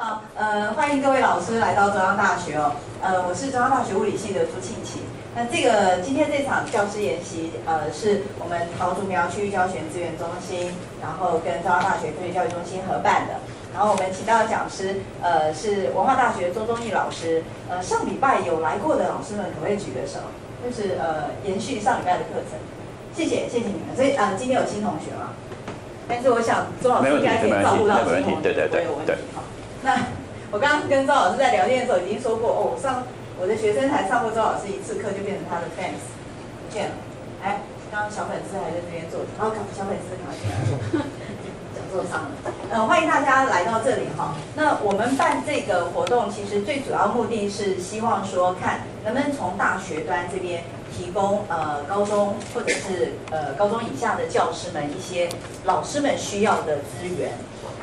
好，呃，欢迎各位老师来到中央大学哦。呃，我是中央大学物理系的朱庆琪。那这个今天这场教师研习，呃，是我们桃竹苗区域教学资源中心，然后跟中央大学科学教育中心合办的。然后我们请到的讲师，呃，是文化大学周忠义老师。呃，上礼拜有来过的老师们，可不可以举个手？就是呃，延续上礼拜的课程。谢谢，谢谢你们。所以呃，今天有新同学吗？但是我想周老师应该可以照顾到新同学，不会有问题哈。那我刚刚跟周老师在聊天的时候已经说过，哦，上我的学生才上过周老师一次课，就变成他的 fans，不见了。哎，刚刚小粉丝还在这边坐，然后小粉丝赶快进来坐，讲座上了。呃，欢迎大家来到这里哈。那我们办这个活动，其实最主要目的是希望说，看能不能从大学端这边提供呃高中或者是呃高中以下的教师们一些老师们需要的资源。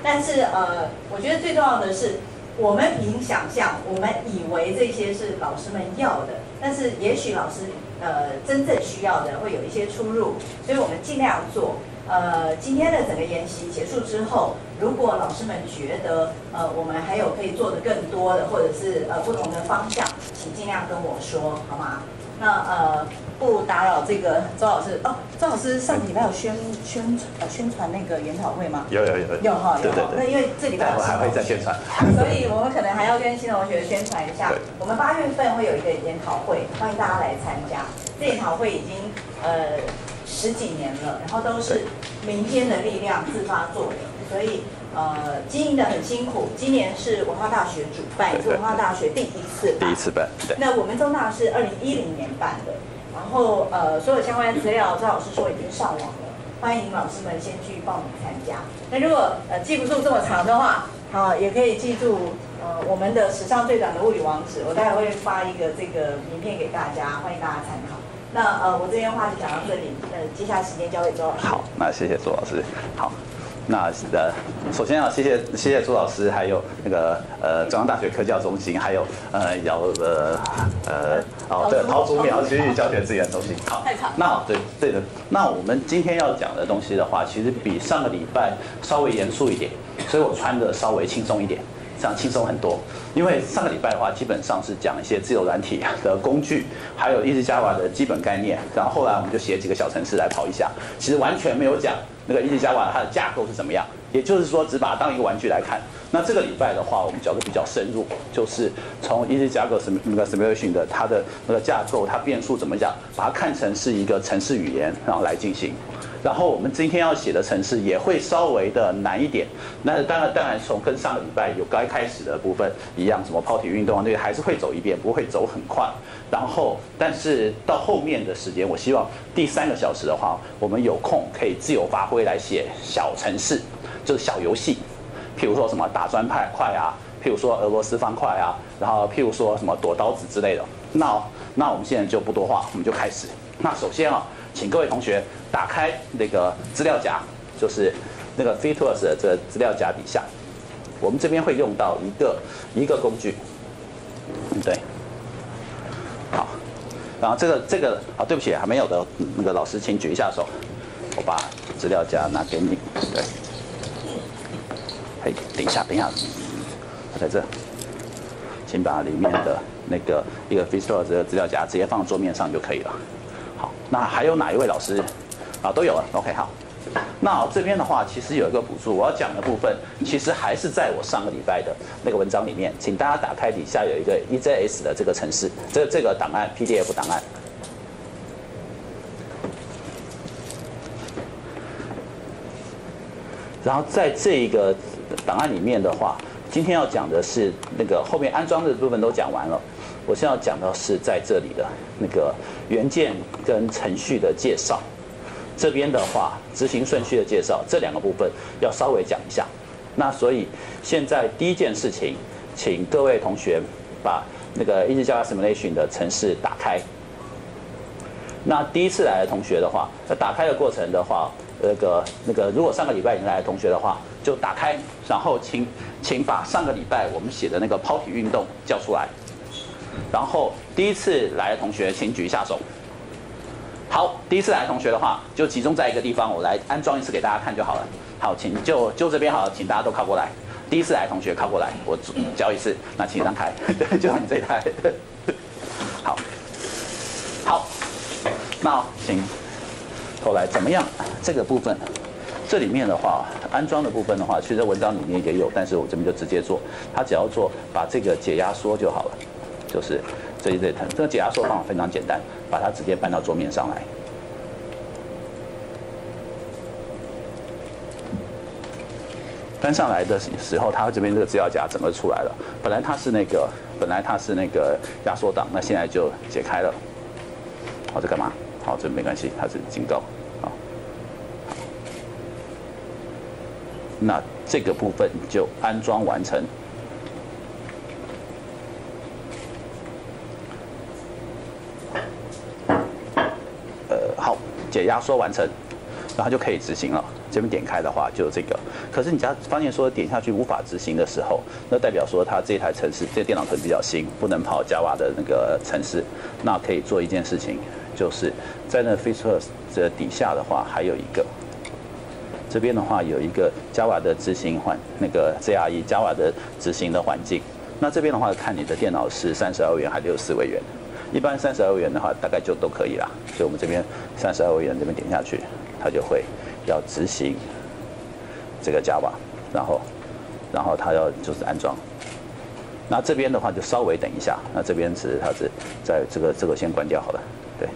但是呃，我觉得最重要的是，我们凭想象，我们以为这些是老师们要的，但是也许老师呃真正需要的会有一些出入，所以我们尽量做。呃，今天的整个研习结束之后，如果老师们觉得呃我们还有可以做的更多的，或者是呃不同的方向，请尽量跟我说，好吗？那呃。不打扰这个周老师哦，周老师上个礼拜有宣宣呃宣传那个研讨会吗？有有有有哈有哈。那因为这礼拜还会再宣传，所以我们可能还要跟新同学宣传一下。我们八月份会有一个研讨会，欢迎大家来参加。这研讨会已经呃十几年了，然后都是民间的力量自发做的，所以。呃，经营的很辛苦。今年是文化大学主办，是文化大学第一次第一次办。那我们中大是二零一零年办的。然后呃，所有相关资料，周老师说已经上网了，欢迎老师们先去报名参加。那如果呃记不住这么长的话，好，也可以记住呃我们的史上最短的物理网址，我待会会发一个这个名片给大家，欢迎大家参考。那呃，我这边话就讲到这里，呃，接下来时间交给周老师。好，那谢谢周老师。好。那呃，首先要谢谢谢谢朱老师，还有那个呃中央大学科教中心，还有呃姚呃呃哦对桃竹苗区域教学资源中心。好，太长。那对对的，那我们今天要讲的东西的话，其实比上个礼拜稍微严肃一点，所以我穿的稍微轻松一点，这样轻松很多。因为上个礼拜的话，基本上是讲一些自由软体的工具，还有 Easy Java 的基本概念，然后后来我们就写几个小程式来跑一下，其实完全没有讲。那个 Easy Java 它的架构是怎么样？也就是说，只把它当一个玩具来看。那这个礼拜的话，我们讲的比较深入，就是从 Easy Java 什那个 Simulation 的它的那个架构，它变数怎么讲，把它看成是一个城市语言，然后来进行。然后我们今天要写的城市也会稍微的难一点。那当然，当然从跟上个礼拜有该开始的部分一样，什么抛体运动啊，那个还是会走一遍，不会走很快。然后，但是到后面的时间，我希望第三个小时的话，我们有空可以自由发挥来写小城市，就是小游戏，譬如说什么打砖块块啊，譬如说俄罗斯方块啊，然后譬如说什么躲刀子之类的。那那我们现在就不多话，我们就开始。那首先啊。请各位同学打开那个资料夹，就是那个 Features 的这个资料夹底下，我们这边会用到一个一个工具，对，好，然后这个这个啊，对不起，还没有的那个老师，请举一下手，我把资料夹拿给你，对，嘿，等一下，等一下，在这，请把里面的那个一个 Features 的资料夹直接放桌面上就可以了。那还有哪一位老师？啊，都有了。OK，好。那这边的话，其实有一个补助，我要讲的部分，其实还是在我上个礼拜的那个文章里面，请大家打开底下有一个 EJS 的这个程式，这这个档案 PDF 档案。然后在这一个档案里面的话，今天要讲的是那个后面安装的部分都讲完了。我现在要讲的是在这里的那个元件跟程序的介绍，这边的话执行顺序的介绍，这两个部分要稍微讲一下。那所以现在第一件事情，请各位同学把那个 Easy Java Simulation 的程式打开。那第一次来的同学的话，那打开的过程的话，那个那个如果上个礼拜已经来的同学的话，就打开，然后请请把上个礼拜我们写的那个抛体运动叫出来。然后第一次来的同学，请举一下手。好，第一次来同学的话，就集中在一个地方，我来安装一次给大家看就好了。好，请就就这边好了，请大家都靠过来。第一次来同学靠过来，我教一次，那请让开，对，就你这一台。好，好，那请后来怎么样？这个部分，这里面的话，安装的部分的话，其实文章里面也有，但是我这边就直接做，它只要做把这个解压缩就好了，就是这一这层，这个解压缩方法非常简单，把它直接搬到桌面上来。搬上来的时候，它这边这个资料夹整个出来了。本来它是那个，本来它是那个压缩档，那现在就解开了。好，这干嘛？好，这没关系，它是警告。好，那这个部分就安装完成。呃，好，解压缩完成，然后就可以执行了。这边点开的话，就这个。可是你家发现说点下去无法执行的时候，那代表说它这台城市，这电脑可能比较新，不能跑 Java 的那个城市。那可以做一件事情，就是在那 Feature 这底下的话，还有一个，这边的话有一个 Java 的执行环，那个 JRE Java 的执行的环境。那这边的话，看你的电脑是三十二位元还是六十四位元。一般三十二元的话，大概就都可以啦。所以我们这边三十二元这边点下去，它就会。要执行这个 Java，然后，然后它要就是安装。那这边的话就稍微等一下，那这边是它是在这个这个先关掉好了，对，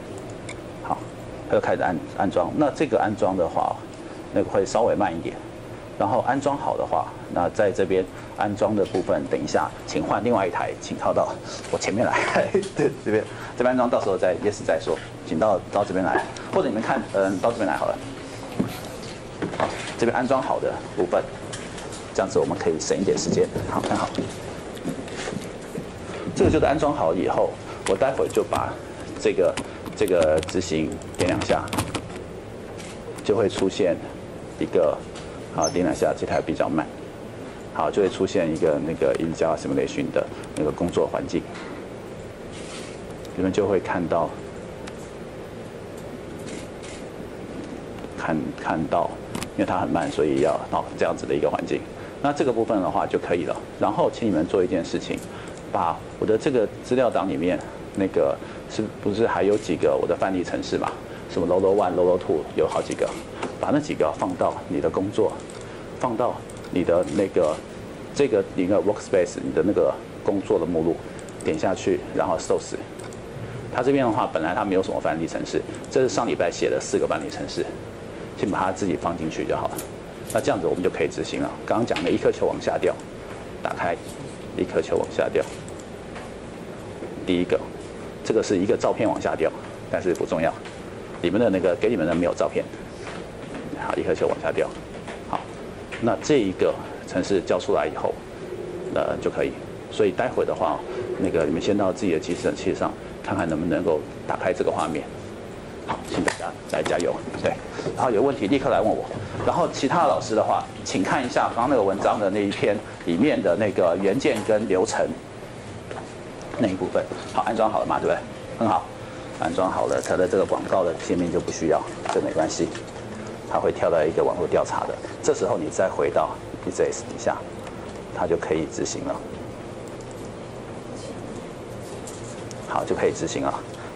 好，它就开始安安装。那这个安装的话，那个会稍微慢一点。然后安装好的话，那在这边安装的部分，等一下请换另外一台，请靠到我前面来。对，这边这边安装到时候再 yes 再说，请到到这边来，或者你们看，嗯，到这边来好了。好这边安装好的部分，这样子我们可以省一点时间。好看好，这个就是安装好以后，我待会就把这个这个执行点两下，就会出现一个好点两下，这台比较慢，好就会出现一个那个 in Java Simulation 的那个工作环境，你们就会看到看看到。因为它很慢，所以要到这样子的一个环境。那这个部分的话就可以了。然后请你们做一件事情，把我的这个资料档里面那个是不是还有几个我的范例程式嘛？什么 Lolo One、Lolo Two 有好几个，把那几个放到你的工作，放到你的那个这个一个 Workspace 你的那个工作的目录，点下去，然后 Source。它这边的话本来它没有什么范例程式，这是上礼拜写的四个范例程式。先把它自己放进去就好了，那这样子我们就可以执行了。刚刚讲的一颗球往下掉，打开，一颗球往下掉。第一个，这个是一个照片往下掉，但是不重要。你们的那个给你们的没有照片。好，一颗球往下掉。好，那这一个程式交出来以后，呃就可以。所以待会的话，那个你们先到自己的计算器上，看看能不能够打开这个画面。好，请大家来加油，对。然后有问题立刻来问我。然后其他老师的话，请看一下刚刚那个文章的那一篇里面的那个原件跟流程那一部分。好，安装好了嘛？对不对？很好，安装好了，它的这个广告的界面就不需要，这没关系。它会跳到一个网络调查的，这时候你再回到 PCS 底下，它就可以执行了。好，就可以执行了。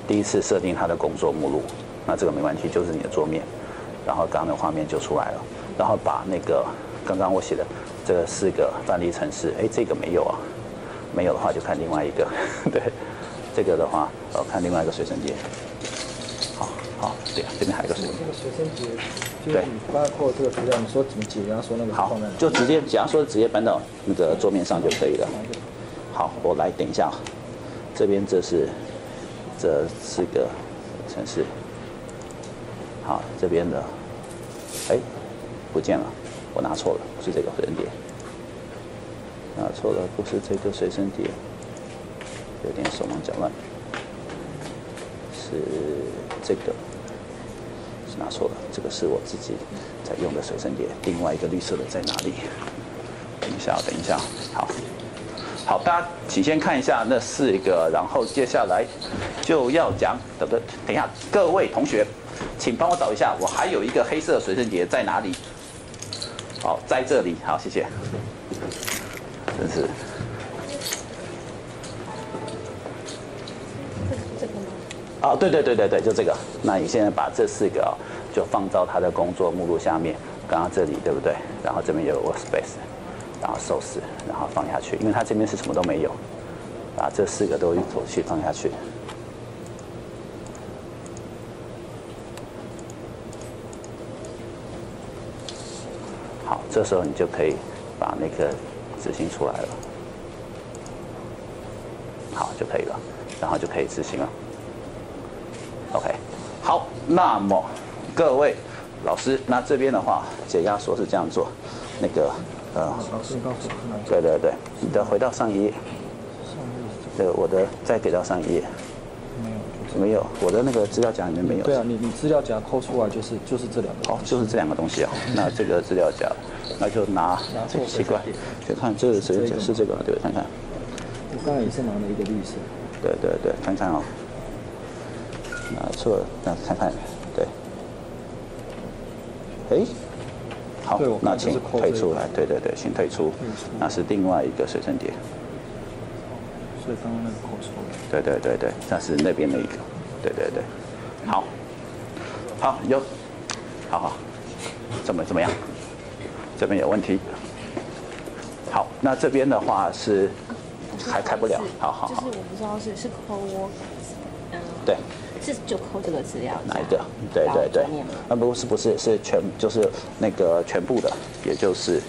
第一次设定它的工作目录。那这个没问题，就是你的桌面，然后刚刚的画面就出来了，然后把那个刚刚我写的这四个范例程式，哎，这个没有啊，没有的话就看另外一个，对，这个的话，呃，看另外一个随身碟，好，好，对啊，这边还有一个随这个随身碟，对，包括这个资料，你说怎么解压说那个？好，就直接假如说，直接搬到那个桌面上就可以了。好，我来等一下，这边这是这四个城市。好，这边的，哎，不见了，我拿错了，不是这个随身碟，拿错了，不是这个随身碟，有点手忙脚乱，是这个，是拿错了，这个是我自己在用的随身碟，另外一个绿色的在哪里？等一下，等一下，好，好，大家请先看一下那四个，然后接下来就要讲，等等，等一下，各位同学。请帮我找一下，我还有一个黑色随身碟在哪里？好，在这里，好，谢谢。真是。啊，对对对对对，就这个。那你现在把这四个哦，就放到他的工作目录下面。刚刚这里对不对？然后这边有 workspace，然后 source，然后放下去，因为它这边是什么都没有。把这四个都一口气放下去。好，这时候你就可以把那个执行出来了。好，就可以了，然后就可以执行了。那么各位老师，那这边的话，解压缩是这样做，那个呃，老师告诉，对对对，你的回到上一页。对，我的再给到上一页。没有，我的那个资料夹里面没有。对啊，你你资料夹抠出来就是就是这两个。好，就是这两个东西啊。那这个资料夹，那就拿。拿错。奇怪，就看这个是是这个对，看看。我刚才也是拿了一个绿色。对对对，看看哦。拿错，那看看，对。哎，好，那请退出来。对对对，请退出。那是另外一个水蒸碟。所以刚刚那个扣错了。对对对对，那是那边的一个。对对对，好，好有，好好，怎么怎么样？这边有问题。好，那这边的话是还开不了。好好好。就是我不知道是是扣我，嗯，对，是就扣这个资料。哪一个？对对对。那不是不是是全就是那个全部的，也就是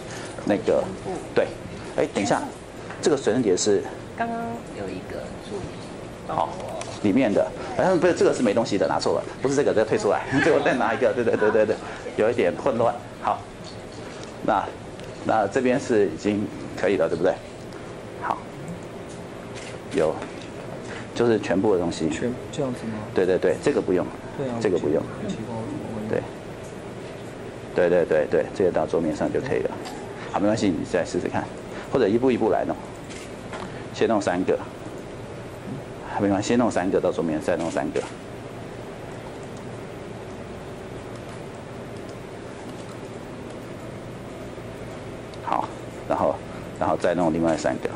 那个对。哎，等一下，这个水蒸碟是。刚刚有一个助理，好，里面的，好像不是这个是没东西的，拿错了，不是这个，再退出来，对，我再拿一个，对对对对对，有一点混乱，好，那那这边是已经可以了，对不对？好，有，就是全部的东西，全这样子吗？对对对，这个不用，对啊，这个不用，对，对对对对，这个到桌面上就可以了，好，没关系，你再试试看，或者一步一步来弄。先弄三个，没关系，先弄三个到桌面，再弄三个。好，然后，然后再弄另外三个。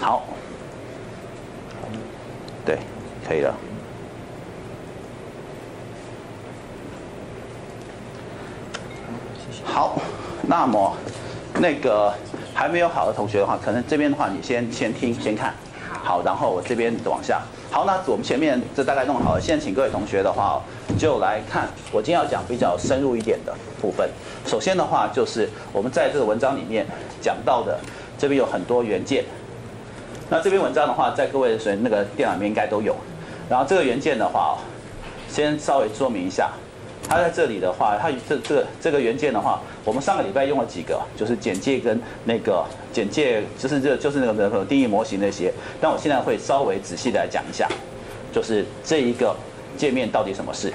好，对，可以了。好，那么那个。还没有好的同学的话，可能这边的话，你先先听先看，好，然后我这边往下。好，那我们前面这大概弄好了，现在请各位同学的话，就来看我今天要讲比较深入一点的部分。首先的话，就是我们在这个文章里面讲到的，这边有很多原件。那这篇文章的话，在各位的那个电脑里面应该都有。然后这个元件的话，先稍微说明一下。它在这里的话，它这这这个元件的话，我们上个礼拜用了几个，就是简介跟那个简介，就是这就是那个那个定义模型那些。但我现在会稍微仔细的来讲一下，就是这一个界面到底什么事。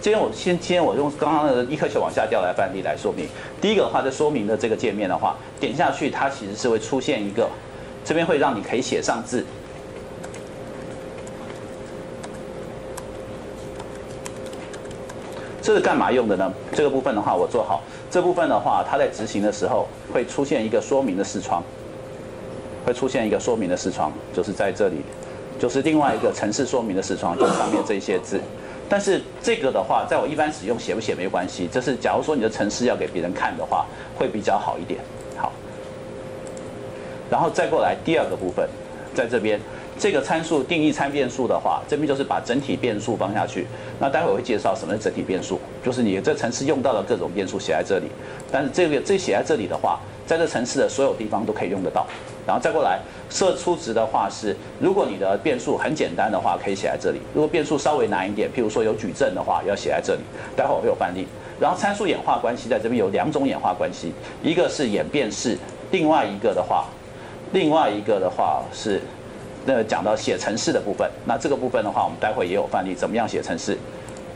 今天我先今天我用刚刚的一颗球往下掉来范例来说明。第一个的话，在说明的这个界面的话，点下去它其实是会出现一个，这边会让你可以写上字。这是干嘛用的呢？这个部分的话，我做好。这部分的话，它在执行的时候会出现一个说明的视窗，会出现一个说明的视窗，就是在这里，就是另外一个城市说明的视窗，就上面这些字。但是这个的话，在我一般使用写不写没关系。这是假如说你的城市要给别人看的话，会比较好一点。然后再过来第二个部分，在这边。这个参数定义参变数的话，这边就是把整体变数放下去。那待会我会介绍什么是整体变数，就是你这程式用到的各种变数写在这里。但是这个这写在这里的话，在这程式的所有地方都可以用得到。然后再过来设初值的话是，如果你的变数很简单的话，可以写在这里；如果变数稍微难一点，譬如说有矩阵的话，要写在这里。待会我会有范例。然后参数演化关系在这边有两种演化关系，一个是演变式，另外一个的话，另外一个的话是。那讲到写程式的部分，那这个部分的话，我们待会也有范例，怎么样写程式？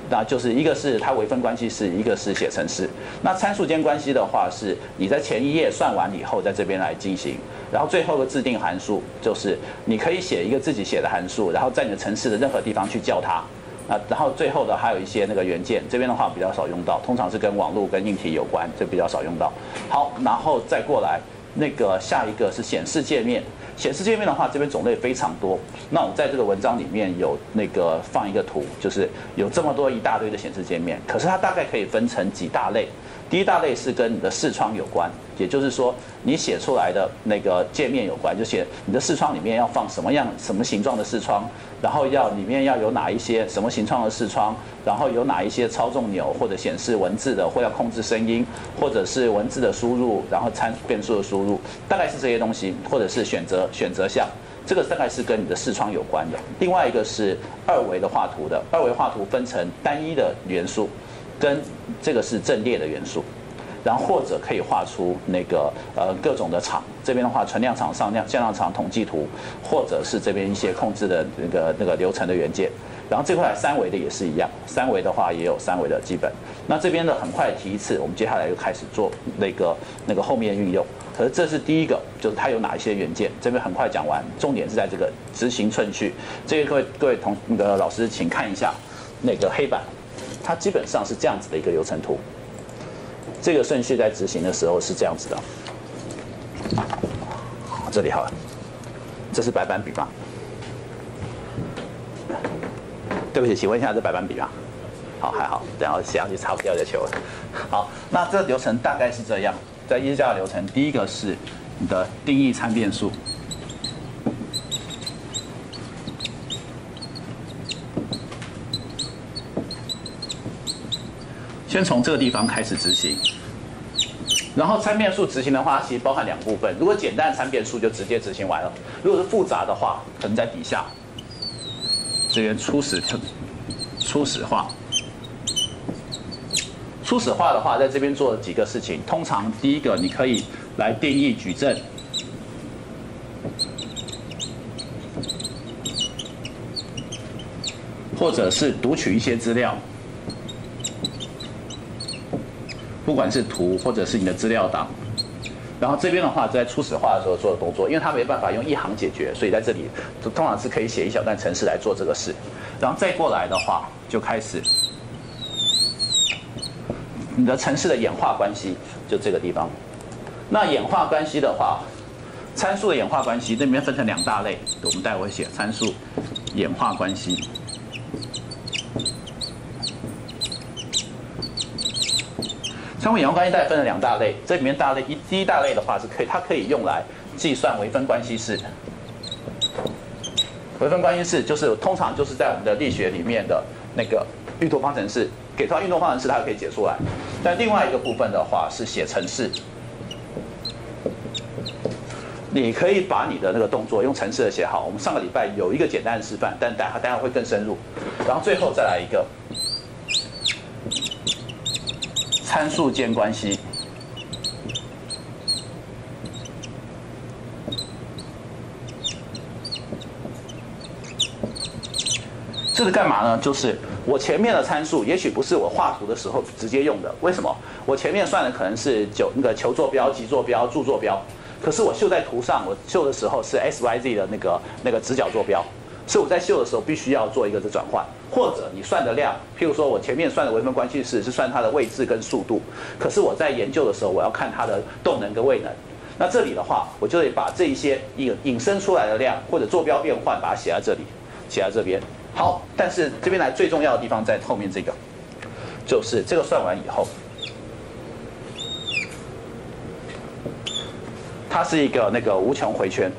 那就是一个是它微分关系式，一个是写程式。那参数间关系的话，是你在前一页算完以后，在这边来进行，然后最后的自定函数就是你可以写一个自己写的函数，然后在你的程式的任何地方去叫它，啊，然后最后的还有一些那个元件，这边的话比较少用到，通常是跟网络跟硬体有关，就比较少用到。好，然后再过来那个下一个是显示界面，显示界面的话，这边种类非常多。那我在这个文章里面有那个放一个图，就是有这么多一大堆的显示界面，可是它大概可以分成几大类。第一大类是跟你的视窗有关，也就是说你写出来的那个界面有关，就写你的视窗里面要放什么样、什么形状的视窗，然后要里面要有哪一些什么形状的视窗，然后有哪一些操纵钮或者显示文字的，或要控制声音，或者是文字的输入，然后参变数的输入，大概是这些东西，或者是选择选择项，这个大概是跟你的视窗有关的。另外一个是二维的画图的，二维画图分成单一的元素。跟这个是阵列的元素，然后或者可以画出那个呃各种的场，这边的话存量场、上量向量场统计图，或者是这边一些控制的那个那个流程的元件，然后这块三维的也是一样，三维的话也有三维的基本。那这边的很快提一次，我们接下来就开始做那个那个后面运用。可是这是第一个，就是它有哪一些元件，这边很快讲完，重点是在这个执行顺序。这个各位各位同那个老师，请看一下那个黑板。它基本上是这样子的一个流程图，这个顺序在执行的时候是这样子的。这里好了，这是白板笔吗？对不起，请问一下，这白板笔吗？好，还好，然后写上去擦不掉就球了。好，那这流程大概是这样，在一加的流程，第一个是你的定义参变数。先从这个地方开始执行，然后参变数执行的话，其实包含两部分。如果简单的参变数就直接执行完了，如果是复杂的话，可能在底下这边初始初始化。初始化的话，在这边做几个事情。通常第一个，你可以来定义矩阵，或者是读取一些资料。不管是图或者是你的资料档，然后这边的话在初始化的时候做的动作，因为它没办法用一行解决，所以在这里通常是可以写一小段程式来做这个事。然后再过来的话，就开始你的程式的演化关系，就这个地方。那演化关系的话，参数的演化关系这里面分成两大类，我们待会写参数演化关系。参数演化关系大概分了两大类，这里面大类一第一大类的话是可以，它可以用来计算微分关系式。微分关系式就是通常就是在我们的力学里面的那个运动方程式，给出运动方程式它可以解出来。但另外一个部分的话是写程式，你可以把你的那个动作用程式的写好。我们上个礼拜有一个简单的示范，但待会待会会更深入。然后最后再来一个。参数间关系，这是干嘛呢？就是我前面的参数，也许不是我画图的时候直接用的。为什么？我前面算的可能是九那个球坐标、极坐标、柱坐标，可是我秀在图上，我秀的时候是 x、y、z 的那个那个直角坐标。所以我在秀的时候必须要做一个的转换，或者你算的量，譬如说我前面算的微分关系式是算它的位置跟速度，可是我在研究的时候我要看它的动能跟位能，那这里的话我就得把这一些引引申出来的量或者坐标变换把它写在这里，写在这边。好，但是这边来最重要的地方在后面这个，就是这个算完以后，它是一个那个无穷回圈。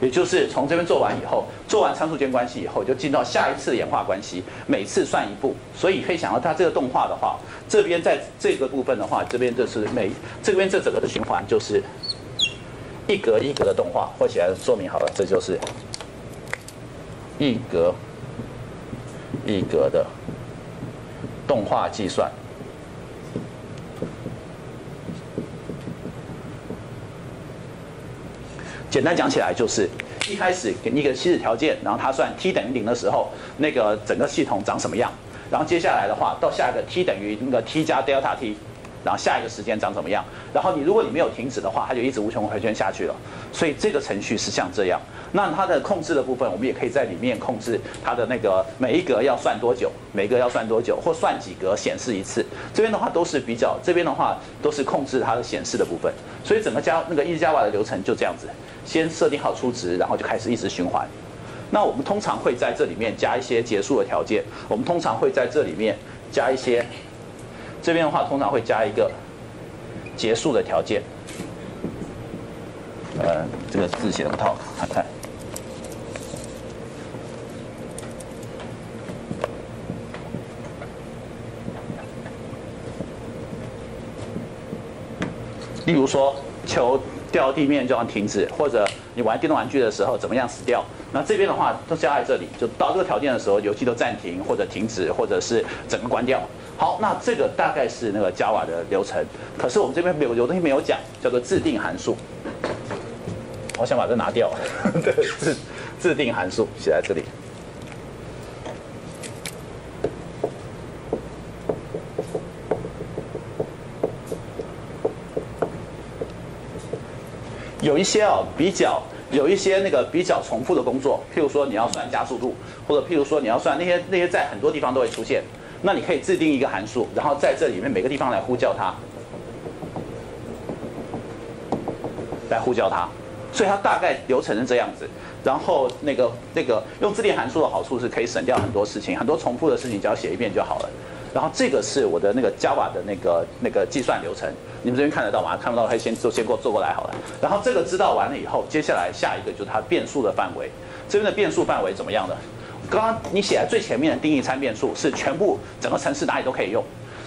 也就是从这边做完以后，做完参数间关系以后，就进到下一次演化关系，每次算一步。所以可以想到它这个动画的话，这边在这个部分的话，这边就是每这边这整个的循环就是一格一格的动画，或起来说明好了，这就是一格一格的动画计算。简单讲起来，就是一开始给你一个起始条件，然后它算 t 等于零的时候，那个整个系统长什么样。然后接下来的话，到下一个 t 等于那个 t 加 delta t，然后下一个时间长怎么样，然后你如果你没有停止的话，它就一直无穷回圈下去了。所以这个程序是像这样。那它的控制的部分，我们也可以在里面控制它的那个每一格要算多久，每一格要算多久，或算几格显示一次。这边的话都是比较，这边的话都是控制它的显示的部分。所以整个加那个 EasyJava 的流程就这样子，先设定好初值，然后就开始一直循环。那我们通常会在这里面加一些结束的条件。我们通常会在这里面加一些，这边的话通常会加一个结束的条件。呃，这个字写的不太好看看。例如说，求掉到地面就要停止，或者你玩电动玩具的时候怎么样死掉？那这边的话都加在这里，就到这个条件的时候，游戏都暂停或者停止，或者是整个关掉。好，那这个大概是那个 Java 的流程。可是我们这边没有有东西没有讲，叫做自定函数。我想把这拿掉，对，自自定函数写在这里。有一些哦，比较有一些那个比较重复的工作，譬如说你要算加速度，或者譬如说你要算那些那些在很多地方都会出现，那你可以制定一个函数，然后在这里面每个地方来呼叫它，来呼叫它，所以它大概流程是这样子。然后那个那个用自定函数的好处是可以省掉很多事情，很多重复的事情只要写一遍就好了。然后这个是我的那个 Java 的那个那个计算流程，你们这边看得到吗？看不到可以先做先给我做过来好了。然后这个知道完了以后，接下来下一个就是它变数的范围。这边的变数范围怎么样的？刚刚你写在最前面的定义参变数是全部整个城市哪里都可以用。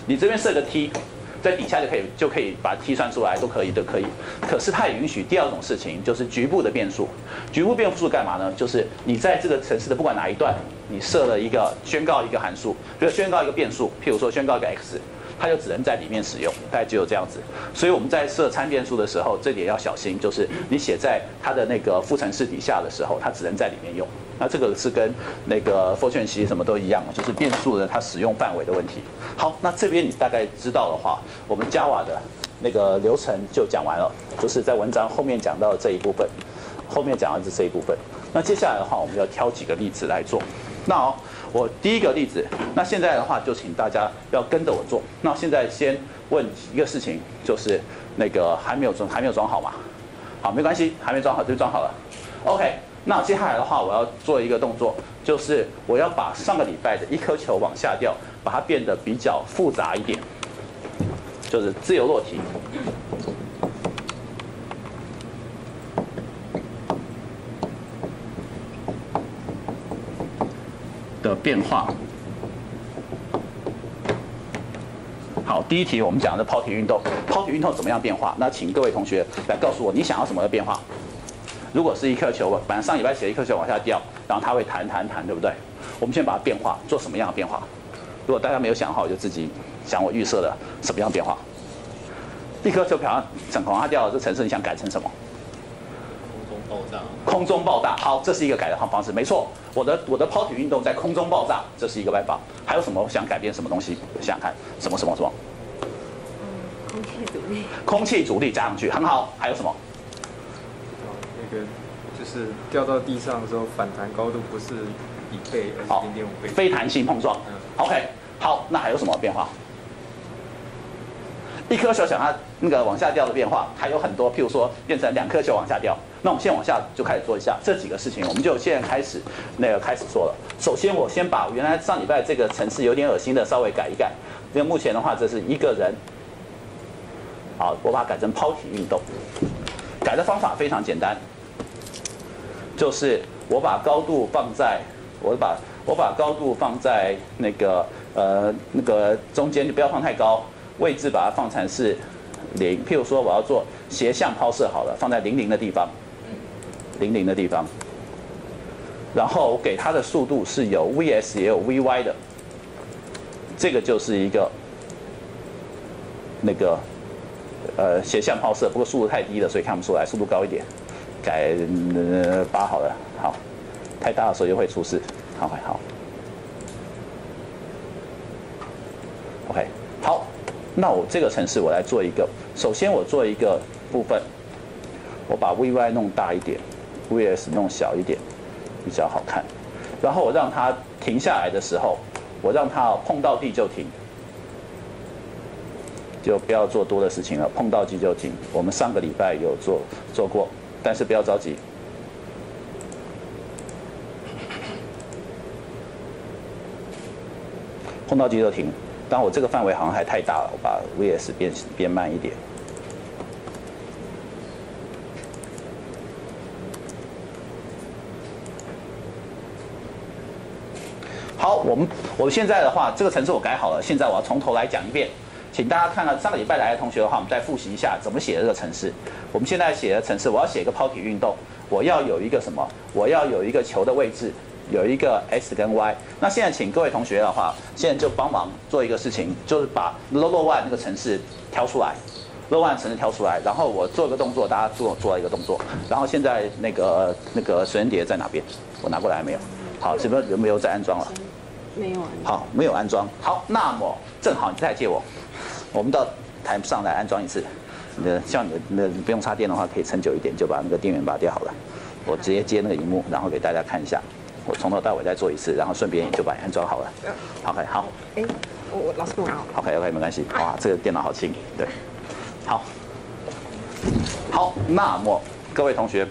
你这边设个 t。在底下就可以就可以把 t 算出来，都可以都可以。可是它也允许第二种事情，就是局部的变数。局部变数干嘛呢？就是你在这个城市的不管哪一段，你设了一个宣告一个函数，比如宣告一个变数，譬如说宣告一个 x。它就只能在里面使用，大概只有这样子。所以我们在设参变数的时候，这点要小心，就是你写在它的那个副程式底下的时候，它只能在里面用。那这个是跟那个 function 其实什么都一样，就是变数的它使用范围的问题。好，那这边你大概知道的话，我们 Java 的那个流程就讲完了，就是在文章后面讲到的这一部分，后面讲的是这一部分。那接下来的话，我们要挑几个例子来做。那好。我第一个例子，那现在的话就请大家要跟着我做。那现在先问一个事情，就是那个还没有装，还没有装好嘛？好，没关系，还没装好就装好了。OK，那接下来的话我要做一个动作，就是我要把上个礼拜的一颗球往下掉，把它变得比较复杂一点，就是自由落体。的变化。好，第一题我们讲的抛体运动，抛体运动怎么样变化？那请各位同学来告诉我，你想要什么的变化？如果是一颗球，反正上礼拜写一颗球往下掉，然后它会弹弹弹，对不对？我们先把它变化，做什么样的变化？如果大家没有想好，就自己想我预设的什么样变化？一颗球漂整往下掉，这城市你想改成什么？爆炸，空中爆炸。好，这是一个改的好方式，没错。我的我的抛体运动在空中爆炸，这是一个办法。还有什么想改变什么东西？想想看，什么什么什么？空气阻力。空气阻力加上去，很好。还有什么？那个就是掉到地上的时候，反弹高度不是一倍，而是零点五倍。非弹性碰撞。嗯。OK，好，那还有什么变化？一颗球想它那个往下掉的变化还有很多，譬如说变成两颗球往下掉。那我们先往下就开始做一下这几个事情，我们就现在开始那个开始做了。首先，我先把原来上礼拜这个层次有点恶心的稍微改一改。因为目前的话，这是一个人，好，我把它改成抛体运动。改的方法非常简单，就是我把高度放在，我把我把高度放在那个呃那个中间，就不要放太高。位置把它放成是零，譬如说我要做斜向抛射好了，放在零零的地方，零零的地方，然后我给它的速度是有 vs 也有 vy 的，这个就是一个那个呃斜向抛射，不过速度太低了，所以看不出来，速度高一点，改八好了，好，太大的时候就会出事，好，好，OK，好。那我这个城市我来做一个，首先我做一个部分，我把 VY 弄大一点。，VS 弄小一点，比较好看。然后我让它停下来的时候，我让它碰到地就停，就不要做多的事情了，碰到地就停。我们上个礼拜有做做过，但是不要着急。碰到地就停。但我这个范围好像还太大了，我把 VS 变变慢一点。好，我们我们现在的话，这个程式我改好了，现在我要从头来讲一遍，请大家看看上个礼拜来的同学的话，我们再复习一下怎么写这个程式。我们现在写的程式，我要写一个抛体运动，我要有一个什么？我要有一个球的位置。有一个 x 跟 y，那现在请各位同学的话，现在就帮忙做一个事情，就是把 low one 那个程式挑出来，low one 程式挑出来，然后我做一个动作，大家做做一个动作，然后现在那个那个水烟碟在哪边？我拿过来没有？好，这边有没有在安装了？没有安。好，没有安装。好，那么正好你再借我，我们到台上来安装一次。那像你那不用插电的话，可以撑久一点，就把那个电源拔掉好了。我直接接那个荧幕，然后给大家看一下。我从头到尾再做一次，然后顺便也就把安装好了。OK，好。哎，我我老师跟我拿。OK，OK，没关系。哇，这个电脑好轻。对，好。好，那么各位同学，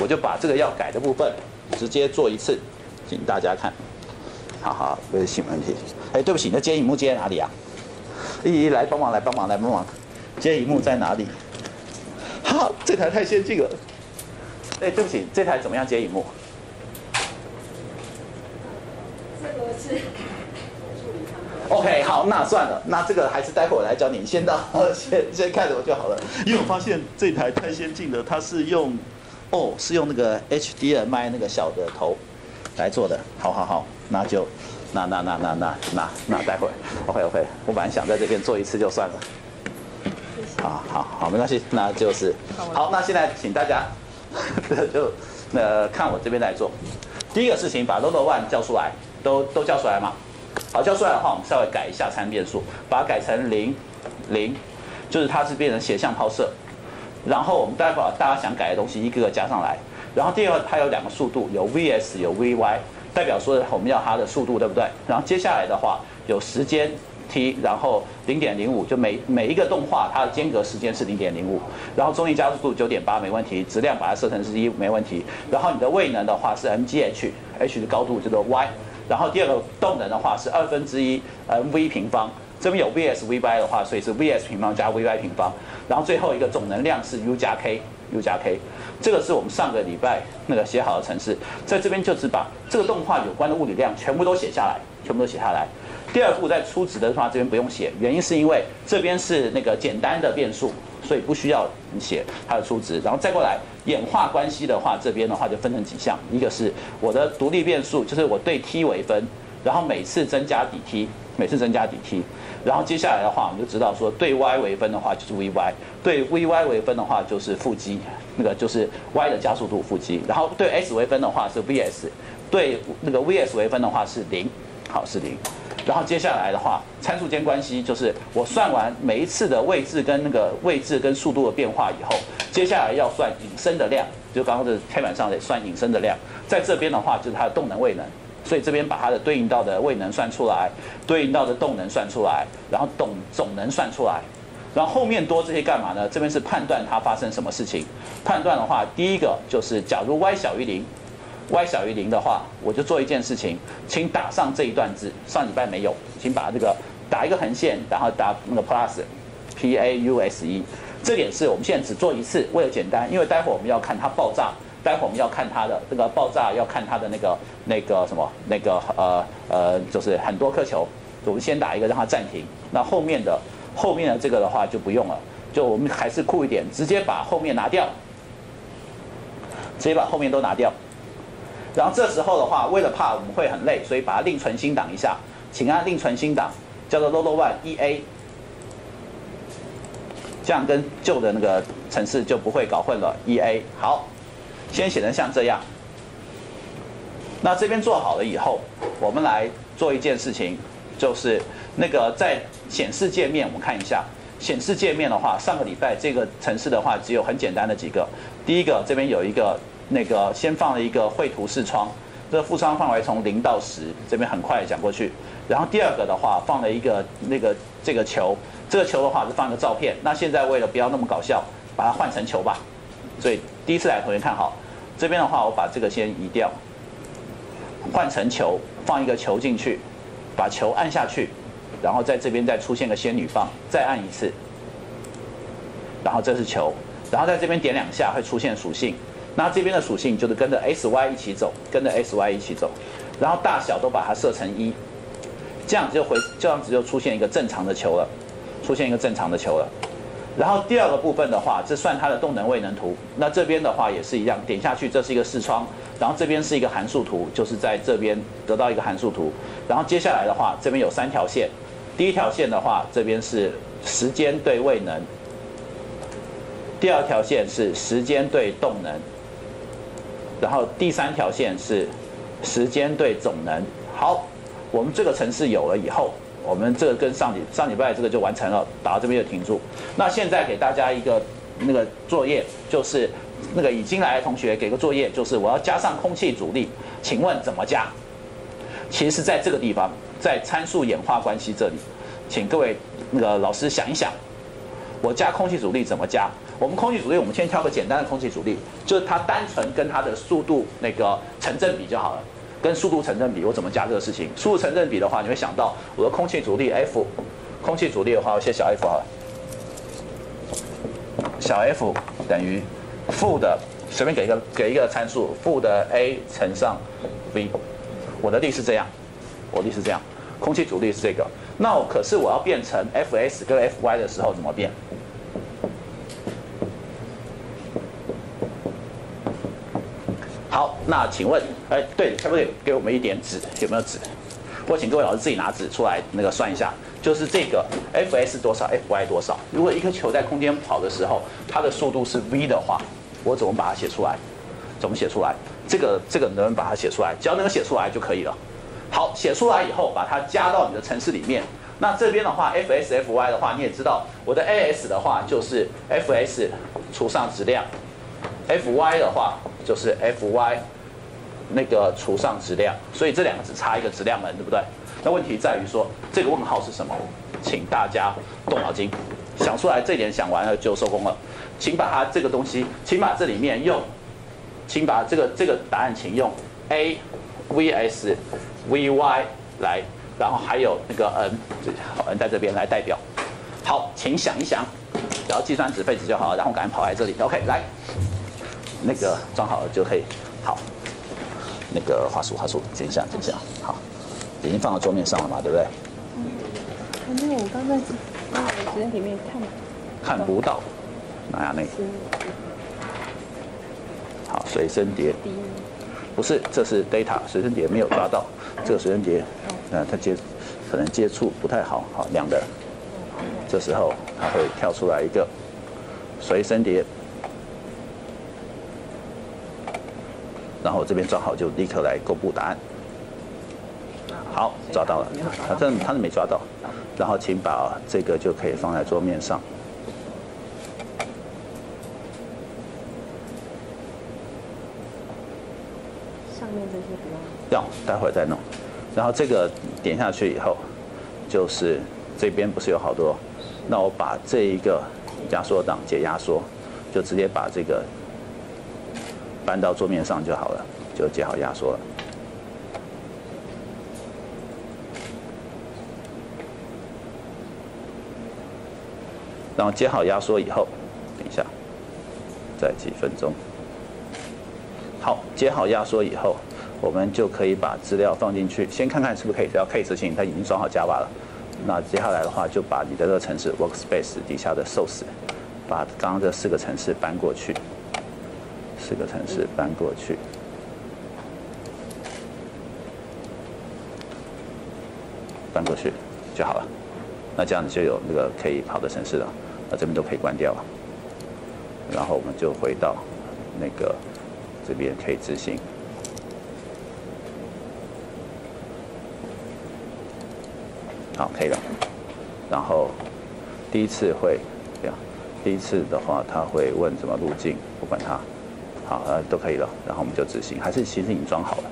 我就把这个要改的部分直接做一次，请大家看。好好，微信问题。哎，对不起，那接荧幕接在哪里啊？咦，来帮忙，来帮忙，来帮忙。接荧幕在哪里？哈，这台太先进了。哎，对不起，这台怎么样接荧幕？OK，好，那算了，那这个还是待会我来教你，先到先先看着我就好了。因为我发现这台太先进了，它是用哦，是用那个 HDMI 那个小的头来做的。好好好，那就那那那那那那那待会 OK OK，我本来想在这边做一次就算了。好好好，没关系，那就是好。那现在请大家 就那看我这边来做。第一个事情，把 Lodo One 叫出来。都都叫出来嘛？好，叫出来的话，我们稍微改一下参变数，把它改成零零，就是它是变成斜向抛射。然后我们待会儿大家想改的东西一个个加上来。然后第二个它有两个速度，有 vs 有 vy，代表说我们要它的速度，对不对？然后接下来的话有时间 t，然后零点零五，就每每一个动画它的间隔时间是零点零五。然后中力加速度九点八没问题，质量把它设成是一没问题。然后你的位能的话是 mgh，h 的高度叫做 y。然后第二个动能的话是二分之一 mv 平方，这边有 vs vy 的话，所以是 vs 平方加 vy 平方。然后最后一个总能量是 u 加 K u 加 k，这个是我们上个礼拜那个写好的程式，在这边就是把这个动画有关的物理量全部都写下来，全部都写下来。第二步在初值的话，这边不用写，原因是因为这边是那个简单的变数，所以不需要你写它的初值。然后再过来演化关系的话，这边的话就分成几项，一个是我的独立变数，就是我对 t 为分，然后每次增加底 t，每次增加底 t。然后接下来的话，我们就知道说对 y 为分的话就是 vy，对 vy 为分的话就是负 g，那个就是 y 的加速度负 g。然后对 s 为分的话是 vs，对那个 vs 为分的话是零，好是零。然后接下来的话，参数间关系就是我算完每一次的位置跟那个位置跟速度的变化以后，接下来要算引申的量，就刚刚的黑板上得算引申的量，在这边的话就是它的动能位能，所以这边把它的对应到的位能算出来，对应到的动能算出来，然后总总能算出来，然后后面多这些干嘛呢？这边是判断它发生什么事情，判断的话，第一个就是假如 y 小于零。y 小于零的话，我就做一件事情，请打上这一段字。上礼拜没有，请把这个打一个横线，然后打那个 plus，p a u s e。这点是我们现在只做一次，为了简单，因为待会我们要看它爆炸，待会我们要看它的这个爆炸，要看它的那个那个什么那个呃呃，就是很多颗球。我们先打一个让它暂停，那后面的后面的这个的话就不用了，就我们还是酷一点，直接把后面拿掉，直接把后面都拿掉。然后这时候的话，为了怕我们会很累，所以把它另存新档一下，请按另存新档，叫做 lodo one e a，这样跟旧的那个程式就不会搞混了。e a 好，先写成像这样。那这边做好了以后，我们来做一件事情，就是那个在显示界面，我们看一下显示界面的话，上个礼拜这个城市的话只有很简单的几个。第一个这边有一个那个先放了一个绘图视窗，这个视窗范围从零到十，这边很快讲过去。然后第二个的话放了一个那个这个球，这个球的话是放一个照片。那现在为了不要那么搞笑，把它换成球吧。所以第一次来同学看好，这边的话我把这个先移掉，换成球，放一个球进去，把球按下去，然后在这边再出现个仙女棒，再按一次，然后这是球，然后在这边点两下会出现属性，那这边的属性就是跟着 S Y 一起走，跟着 S Y 一起走，然后大小都把它设成一，这样子就回这样子就出现一个正常的球了，出现一个正常的球了。然后第二个部分的话，这算它的动能位能图。那这边的话也是一样，点下去这是一个视窗，然后这边是一个函数图，就是在这边得到一个函数图。然后接下来的话，这边有三条线，第一条线的话，这边是时间对位能；第二条线是时间对动能；然后第三条线是时间对总能。好，我们这个程式有了以后。我们这个跟上礼上礼拜这个就完成了，打到这边就停住。那现在给大家一个那个作业，就是那个已经来的同学给个作业，就是我要加上空气阻力，请问怎么加？其实在这个地方，在参数演化关系这里，请各位那个老师想一想，我加空气阻力怎么加？我们空气阻力，我们先挑个简单的空气阻力，就是它单纯跟它的速度那个成正比就好了。跟速度成正比，我怎么加这个事情？速度成正比的话，你会想到我的空气阻力 F，空气阻力的话，我写小 f 好了，小 f 等于负的，随便给一个给一个参数，负的 a 乘上 v，我的力是这样，我力是这样，空气阻力是这个，那可是我要变成 Fs 跟 Fy 的时候怎么变？好，那请问，哎，对，可不可以给我们一点纸？有没有纸？我请各位老师自己拿纸出来，那个算一下，就是这个 Fs 多少，Fy 多少。如果一颗球在空间跑的时候，它的速度是 v 的话，我怎么把它写出来？怎么写出来？这个这个能不能把它写出来？只要能够写出来就可以了。好，写出来以后，把它加到你的程式里面。那这边的话，Fs、Fy 的话，你也知道，我的 As 的话就是 Fs 除上质量，Fy 的话。就是 Fy 那个除上质量，所以这两个只差一个质量门，对不对？那问题在于说这个问号是什么？请大家动脑筋，想出来这点想完了就收工了。请把它这个东西，请把这里面用，请把这个这个答案请用 a vs vy 来，然后还有那个 n，好 n 在这边来代表。好，请想一想，只要计算纸废纸就好了，然后赶紧跑来这里。OK，来。那个装好了就可以，好，那个话术话术，等一下等一下，好，已经放到桌面上了嘛，对不对？嗯，没有，我刚在那个时间里面看看不到，拿下那个？好，随身碟，不是，这是 data 随身碟没有抓到，这个随身碟，嗯，它接可能接触不太好，好亮的，这时候它会跳出来一个随身碟。然后这边抓好就立刻来公布答案。好，抓到了，反正他是没抓到。然后请把这个就可以放在桌面上。上面这些不要。要，待会儿再弄。然后这个点下去以后，就是这边不是有好多？那我把这一个压缩档解压缩，就直接把这个。搬到桌面上就好了，就接好压缩了。然后接好压缩以后，等一下，再几分钟。好，接好压缩以后，我们就可以把资料放进去，先看看是不是可以。只要 case 性，它已经装好 Java 了。那接下来的话，就把你的这个城市 Workspace 底下的 Source，把刚刚这四个城市搬过去。四个城市搬过去，搬过去就好了。那这样子就有那个可以跑的城市了。那这边都可以关掉了。然后我们就回到那个这边可以执行。好，可以了。然后第一次会这样，第一次的话他会问什么路径，不管他，好呃都可以了，然后我们就执行，还是其实已经装好了，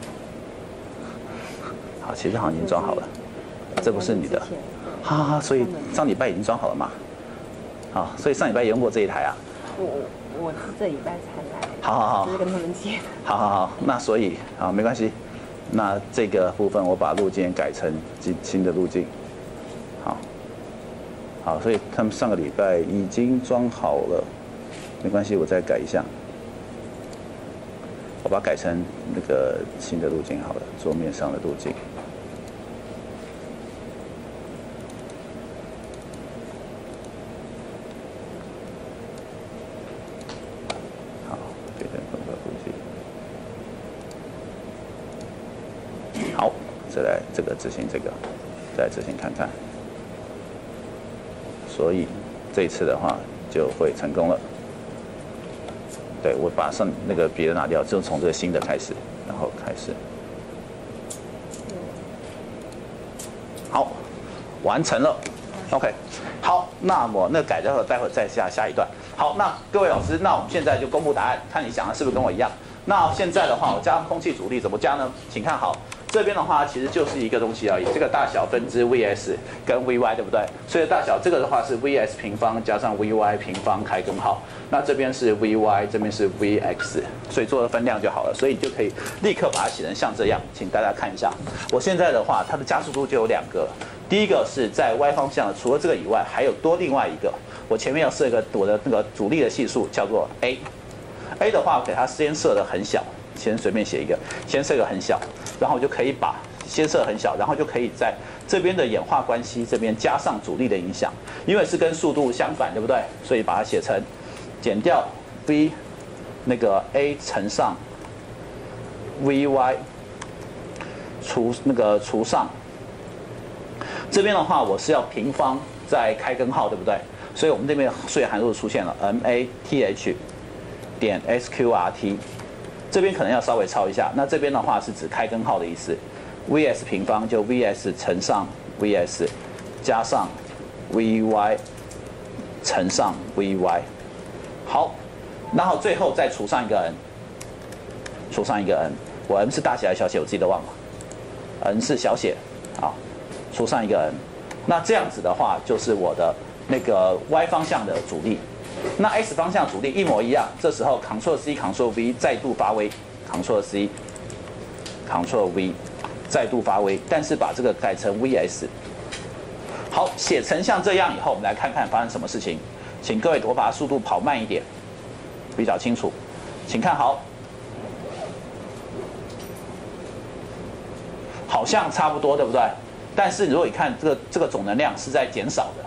好，其实好像已经装好了，这不是你的，好好好，所以上礼拜已经装好了嘛，好，所以上礼拜也用过这一台啊，我我是这礼拜才来，好好好。跟他们借的。好好好，那所以好没关系，那这个部分我把路径改成新新的路径，好，好，所以他们上个礼拜已经装好了，没关系，我再改一下，我把它改成那个新的路径好了，桌面上的路径。好，变成分割路径。好，再来这个执行这个，再执行看看。所以这次的话就会成功了。对我把上那个别的拿掉，就从这个新的开始，然后开始。好，完成了。OK，好，那么那改掉了，待会再下下一段。好，那各位老师，那我们现在就公布答案，看你想的是不是跟我一样。那现在的话，我加空气阻力怎么加呢？请看好，这边的话其实就是一个东西而已，这个大小分之 Vs 跟 Vy 对不对？所以大小这个的话是 Vs 平方加上 Vy 平方开根号，那这边是 Vy，这边是 Vx，所以做的分量就好了，所以你就可以立刻把它写成像这样，请大家看一下。我现在的话，它的加速度就有两个，第一个是在 y 方向，除了这个以外，还有多另外一个，我前面要设一个我的那个阻力的系数叫做 a。A 的话，给它先设的很小，先随便写一个，先设个很小，然后我就可以把先设很小，然后就可以在这边的演化关系这边加上阻力的影响，因为是跟速度相反，对不对？所以把它写成减掉 v 那个 a 乘上 vy 除那个除上，这边的话我是要平方再开根号，对不对？所以我们这边数学函数出现了 m a t h。点 sqrt，这边可能要稍微抄一下。那这边的话是指开根号的意思，vs 平方就 vs 乘上 vs 加上 vy 乘上 vy。好，然后最后再除上一个 n，除上一个 n，我 n 是大写还是小写？我自己都忘了，n 是小写，好，除上一个 n，那这样子的话就是我的那个 y 方向的阻力。那 S 方向阻力一模一样，这时候 Ctrl C Ctrl V 再度发威，Ctrl C Ctrl V 再度发威，但是把这个改成 Vs。好，写成像这样以后，我们来看看发生什么事情。请各位我把速度跑慢一点，比较清楚。请看好，好像差不多，对不对？但是如果你看这个这个总能量是在减少的，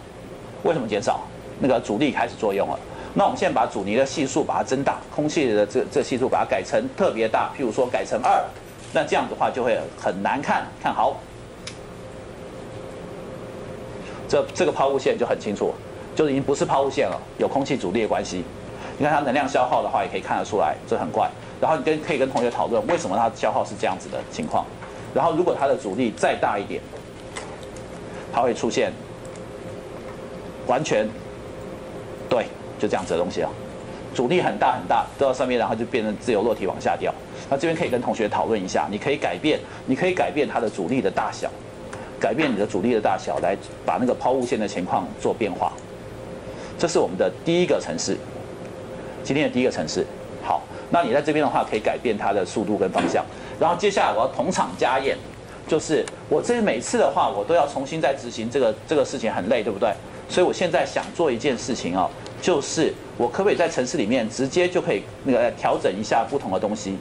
为什么减少？那个阻力开始作用了。那我们现在把阻尼的系数把它增大，空气的这这系数把它改成特别大，譬如说改成二，那这样子的话就会很难看。看好，这这个抛物线就很清楚，就是已经不是抛物线了，有空气阻力的关系。你看它能量消耗的话，也可以看得出来，这很怪。然后你跟可以跟同学讨论为什么它消耗是这样子的情况。然后如果它的阻力再大一点，它会出现完全。对，就这样子的东西啊，阻力很大很大，到到上面，然后就变成自由落体往下掉。那这边可以跟同学讨论一下，你可以改变，你可以改变它的阻力的大小，改变你的阻力的大小，来把那个抛物线的情况做变化。这是我们的第一个程式，今天的第一个程式。好，那你在这边的话，可以改变它的速度跟方向。然后接下来我要同场加验，就是我这每次的话，我都要重新再执行这个这个事情，很累，对不对？所以我现在想做一件事情哦，就是我可不可以在城市里面直接就可以那个调整一下不同的东西？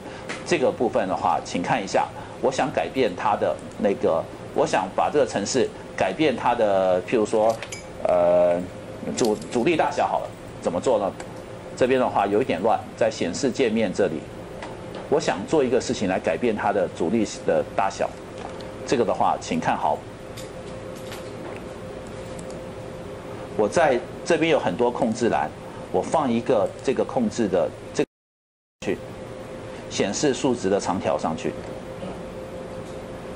这个部分的话，请看一下，我想改变它的那个，我想把这个城市改变它的，譬如说，呃，阻阻力大小好了，怎么做呢？这边的话有一点乱，在显示界面这里，我想做一个事情来改变它的阻力的大小，这个的话，请看好。我在这边有很多控制栏，我放一个这个控制的这去显示数值的长条上去，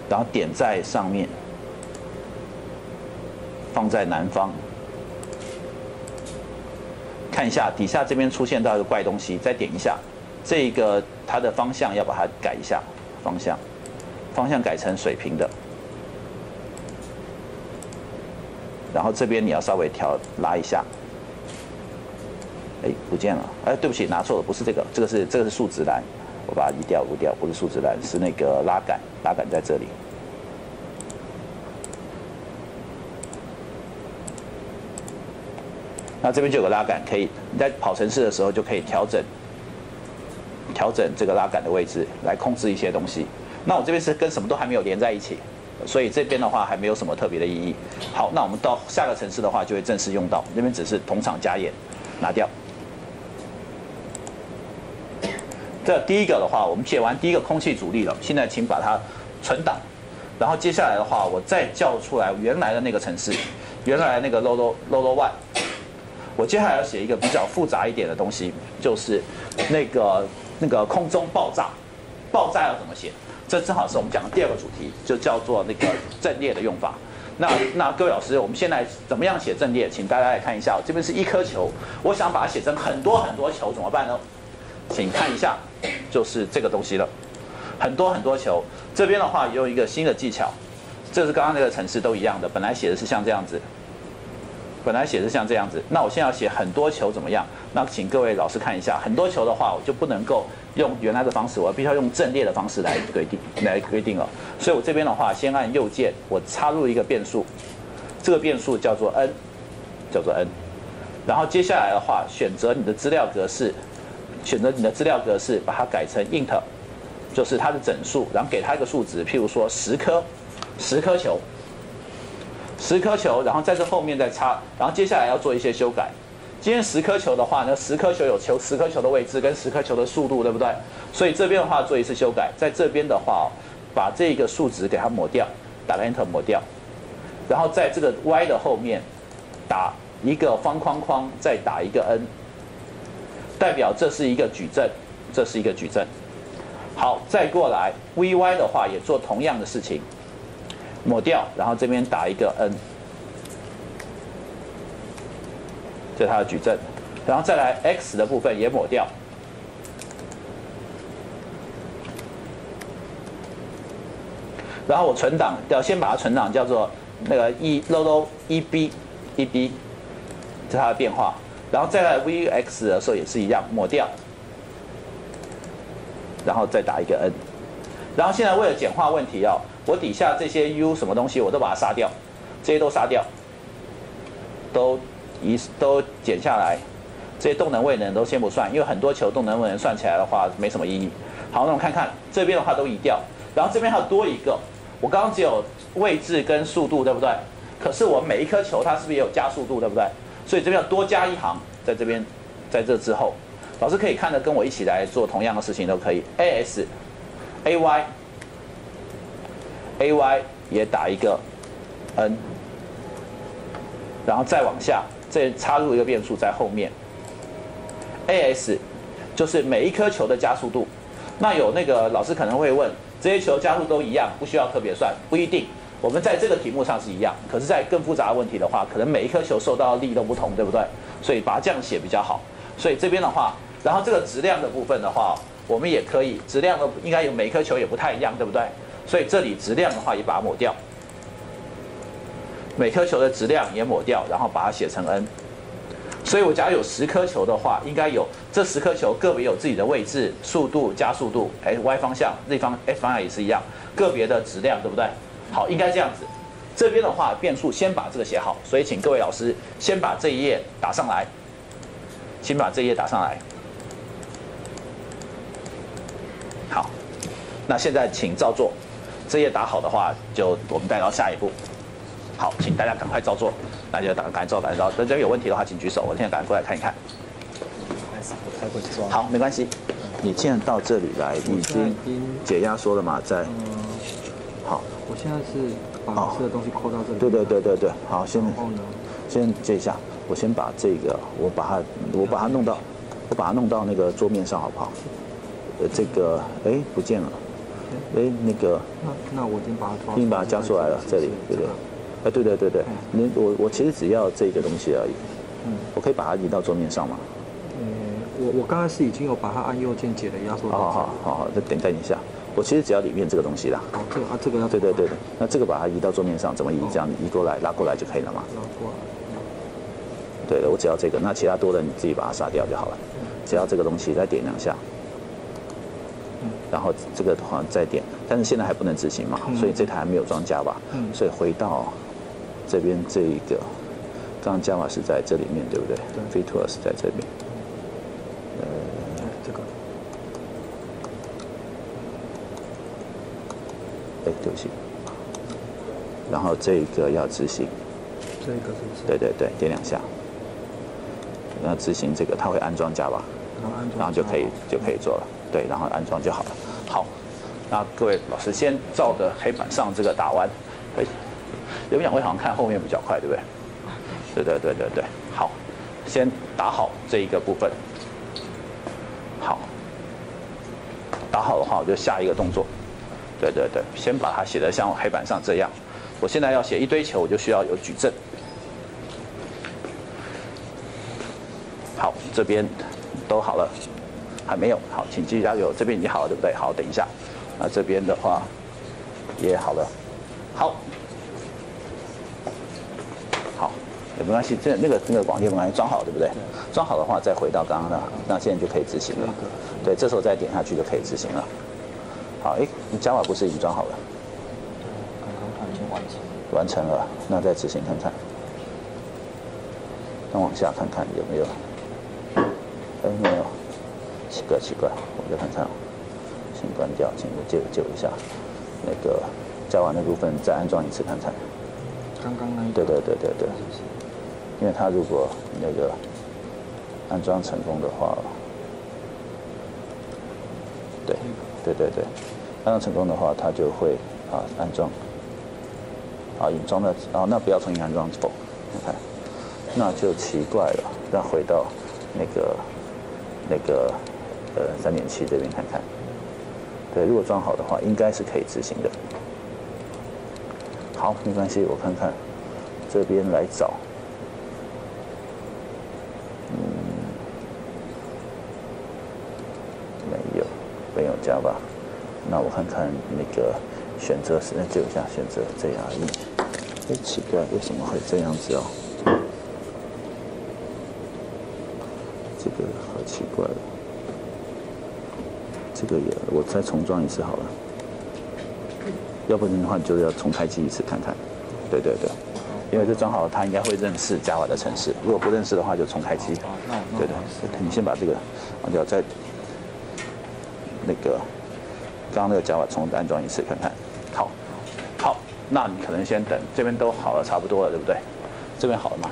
然后点在上面，放在南方。看一下底下这边出现到一个怪东西，再点一下，这个它的方向要把它改一下，方向，方向改成水平的。然后这边你要稍微调拉一下，哎，不见了，哎，对不起，拿错了，不是这个，这个是这个是数值栏，我把它移掉，移掉，不是数值栏，是那个拉杆，拉杆在这里。那这边就有个拉杆，可以你在跑城市的时候就可以调整调整这个拉杆的位置，来控制一些东西。那我这边是跟什么都还没有连在一起，所以这边的话还没有什么特别的意义。好，那我们到下个城市的话就会正式用到，这边只是同场加演，拿掉。这第一个的话，我们写完第一个空气阻力了，现在请把它存档，然后接下来的话，我再叫出来原来的那个城市，原来那个 low low low one。我接下来要写一个比较复杂一点的东西，就是那个那个空中爆炸，爆炸要怎么写？这正好是我们讲的第二个主题，就叫做那个阵列的用法。那那各位老师，我们现在怎么样写阵列？请大家来看一下，这边是一颗球，我想把它写成很多很多球，怎么办呢？请看一下，就是这个东西了，很多很多球。这边的话用一个新的技巧，这是刚刚那个程式都一样的，本来写的是像这样子。本来写是像这样子，那我现在要写很多球怎么样？那请各位老师看一下，很多球的话，我就不能够用原来的方式，我必须要用阵列的方式来规定来规定了。所以我这边的话，先按右键，我插入一个变数，这个变数叫做 n，叫做 n。然后接下来的话，选择你的资料格式，选择你的资料格式，把它改成 int，就是它的整数，然后给它一个数值，譬如说十颗，十颗球。十颗球，然后在这后面再插，然后接下来要做一些修改。今天十颗球的话呢，十颗球有球十颗球的位置跟十颗球的速度，对不对？所以这边的话做一次修改，在这边的话，把这个数值给它抹掉，打 Enter 抹掉，然后在这个 Y 的后面打一个方框框，再打一个 N，代表这是一个矩阵，这是一个矩阵。好，再过来 VY 的话也做同样的事情。抹掉，然后这边打一个 n，这是它的矩阵，然后再来 x 的部分也抹掉，然后我存档要先把它存档叫做那个 e low low e b e b，这是它的变化，然后再来 v x 的时候也是一样抹掉，然后再打一个 n，然后现在为了简化问题哦。我底下这些 u 什么东西我都把它杀掉，这些都杀掉，都一都减下来，这些动能位能都先不算，因为很多球动能位能算起来的话没什么意义。好，那我们看看这边的话都移掉，然后这边还有多一个，我刚刚只有位置跟速度，对不对？可是我每一颗球它是不是也有加速度，对不对？所以这边要多加一行，在这边，在这之后，老师可以看着跟我一起来做同样的事情都可以。a s a y a y 也打一个 n，然后再往下，这插入一个变数在后面。a s 就是每一颗球的加速度。那有那个老师可能会问，这些球加速都一样，不需要特别算，不一定。我们在这个题目上是一样，可是，在更复杂的问题的话，可能每一颗球受到的力都不同，对不对？所以把它这样写比较好。所以这边的话，然后这个质量的部分的话，我们也可以，质量的应该有每一颗球也不太一样，对不对？所以这里质量的话也把它抹掉，每颗球的质量也抹掉，然后把它写成 n。所以我假如有十颗球的话，应该有这十颗球个别有自己的位置、速度、加速度，哎，y 方向、z 方 x 方向也是一样，个别的质量，对不对？好，应该这样子。这边的话，变数先把这个写好，所以请各位老师先把这一页打上来，请把这一页打上来。好，那现在请照做。这页打好的话，就我们带到下一步。好，请大家赶快照做，大家赶快照，赶快照。大家有问题的话，请举手，我现在赶快过来看一看。好，没关系。你现在到这里来，已经解压缩了嘛？在。好。我现在是把这个东西扣到这里。对对对对对。好，先先接一下，我先把这个，我把它，我把它弄到，我把它弄到那个桌面上，好不好？呃，这个，哎，不见了。哎，那个，那那我已经把它，已经把它加出来了，这里，对不对？啊，对对对对，你我我其实只要这个东西而已，嗯我可以把它移到桌面上吗？嗯，我我刚刚是已经有把它按右键解了压缩好好好好好，再等待一下，我其实只要里面这个东西啦。哦，这个啊这个要对对对对，那这个把它移到桌面上，怎么移？这样移过来拉过来就可以了嘛。拉过来，对的，我只要这个，那其他多的你自己把它杀掉就好了。只要这个东西再点两下，然后这个的话再点，但是现在还不能执行嘛，嗯所以这台还没有装 Java，嗯所以回到这边这一个，刚刚 Java 是在这里面对不对？对？Vtool 是在这边，对这个。哎，对不起，然后这一个要执行，这个是不是？对对对，点两下，那执行这个它会安装 Java。然后按住然后就可以就可以做了，对，然后安装就好了。好，那各位老师先照着黑板上这个打完，哎，有两位好像看后面比较快，对不对？对对对对对，好，先打好这一个部分。好，打好的话，我就下一个动作。对对对，先把它写得像黑板上这样。我现在要写一堆球，我就需要有矩阵。好，这边都好了，还没有好，请继续加油。这边已经好了，对不对？好，等一下，那这边的话也好了，好，好，也没关系，这那个那个网页没关系，装好对不对？装好的话再回到刚刚的，那现在就可以执行了。对，这时候再点下去就可以执行了。好，哎，你 Java 不是已经装好了？刚刚它已经完成了。完成了，那再执行看看。再往下看看有没有？哎，没有，奇怪奇怪，我再看看，先关掉，请救救一下。那个加完那部分再安装一次看看。刚刚那一对对对对对？因为它如果那个安装成功的话，对对对对，安装成功的话，它就会啊安装，啊引装的啊那不要重新安装否？你看，那就奇怪了，那回到那个那个呃三点七这边看看，对，如果装好的话，应该是可以执行的。好，没关系，我看看这边来找。没有，没有加吧？那我看看那个选择是，那就一下选择 JRE。哎，奇怪，为什么会这样子哦？这个好奇怪哦。这个也，我再重装一次好了。要不然的话，你就要重开机一次看看。对对对，因为这装好，他应该会认识 Java 的程式。如果不认识的话，就重开机。对的，你先把这个忘掉，再那个刚刚那个 Java 重安装一次看看。好，好，那你可能先等，这边都好了，差不多了，对不对？这边好了吗？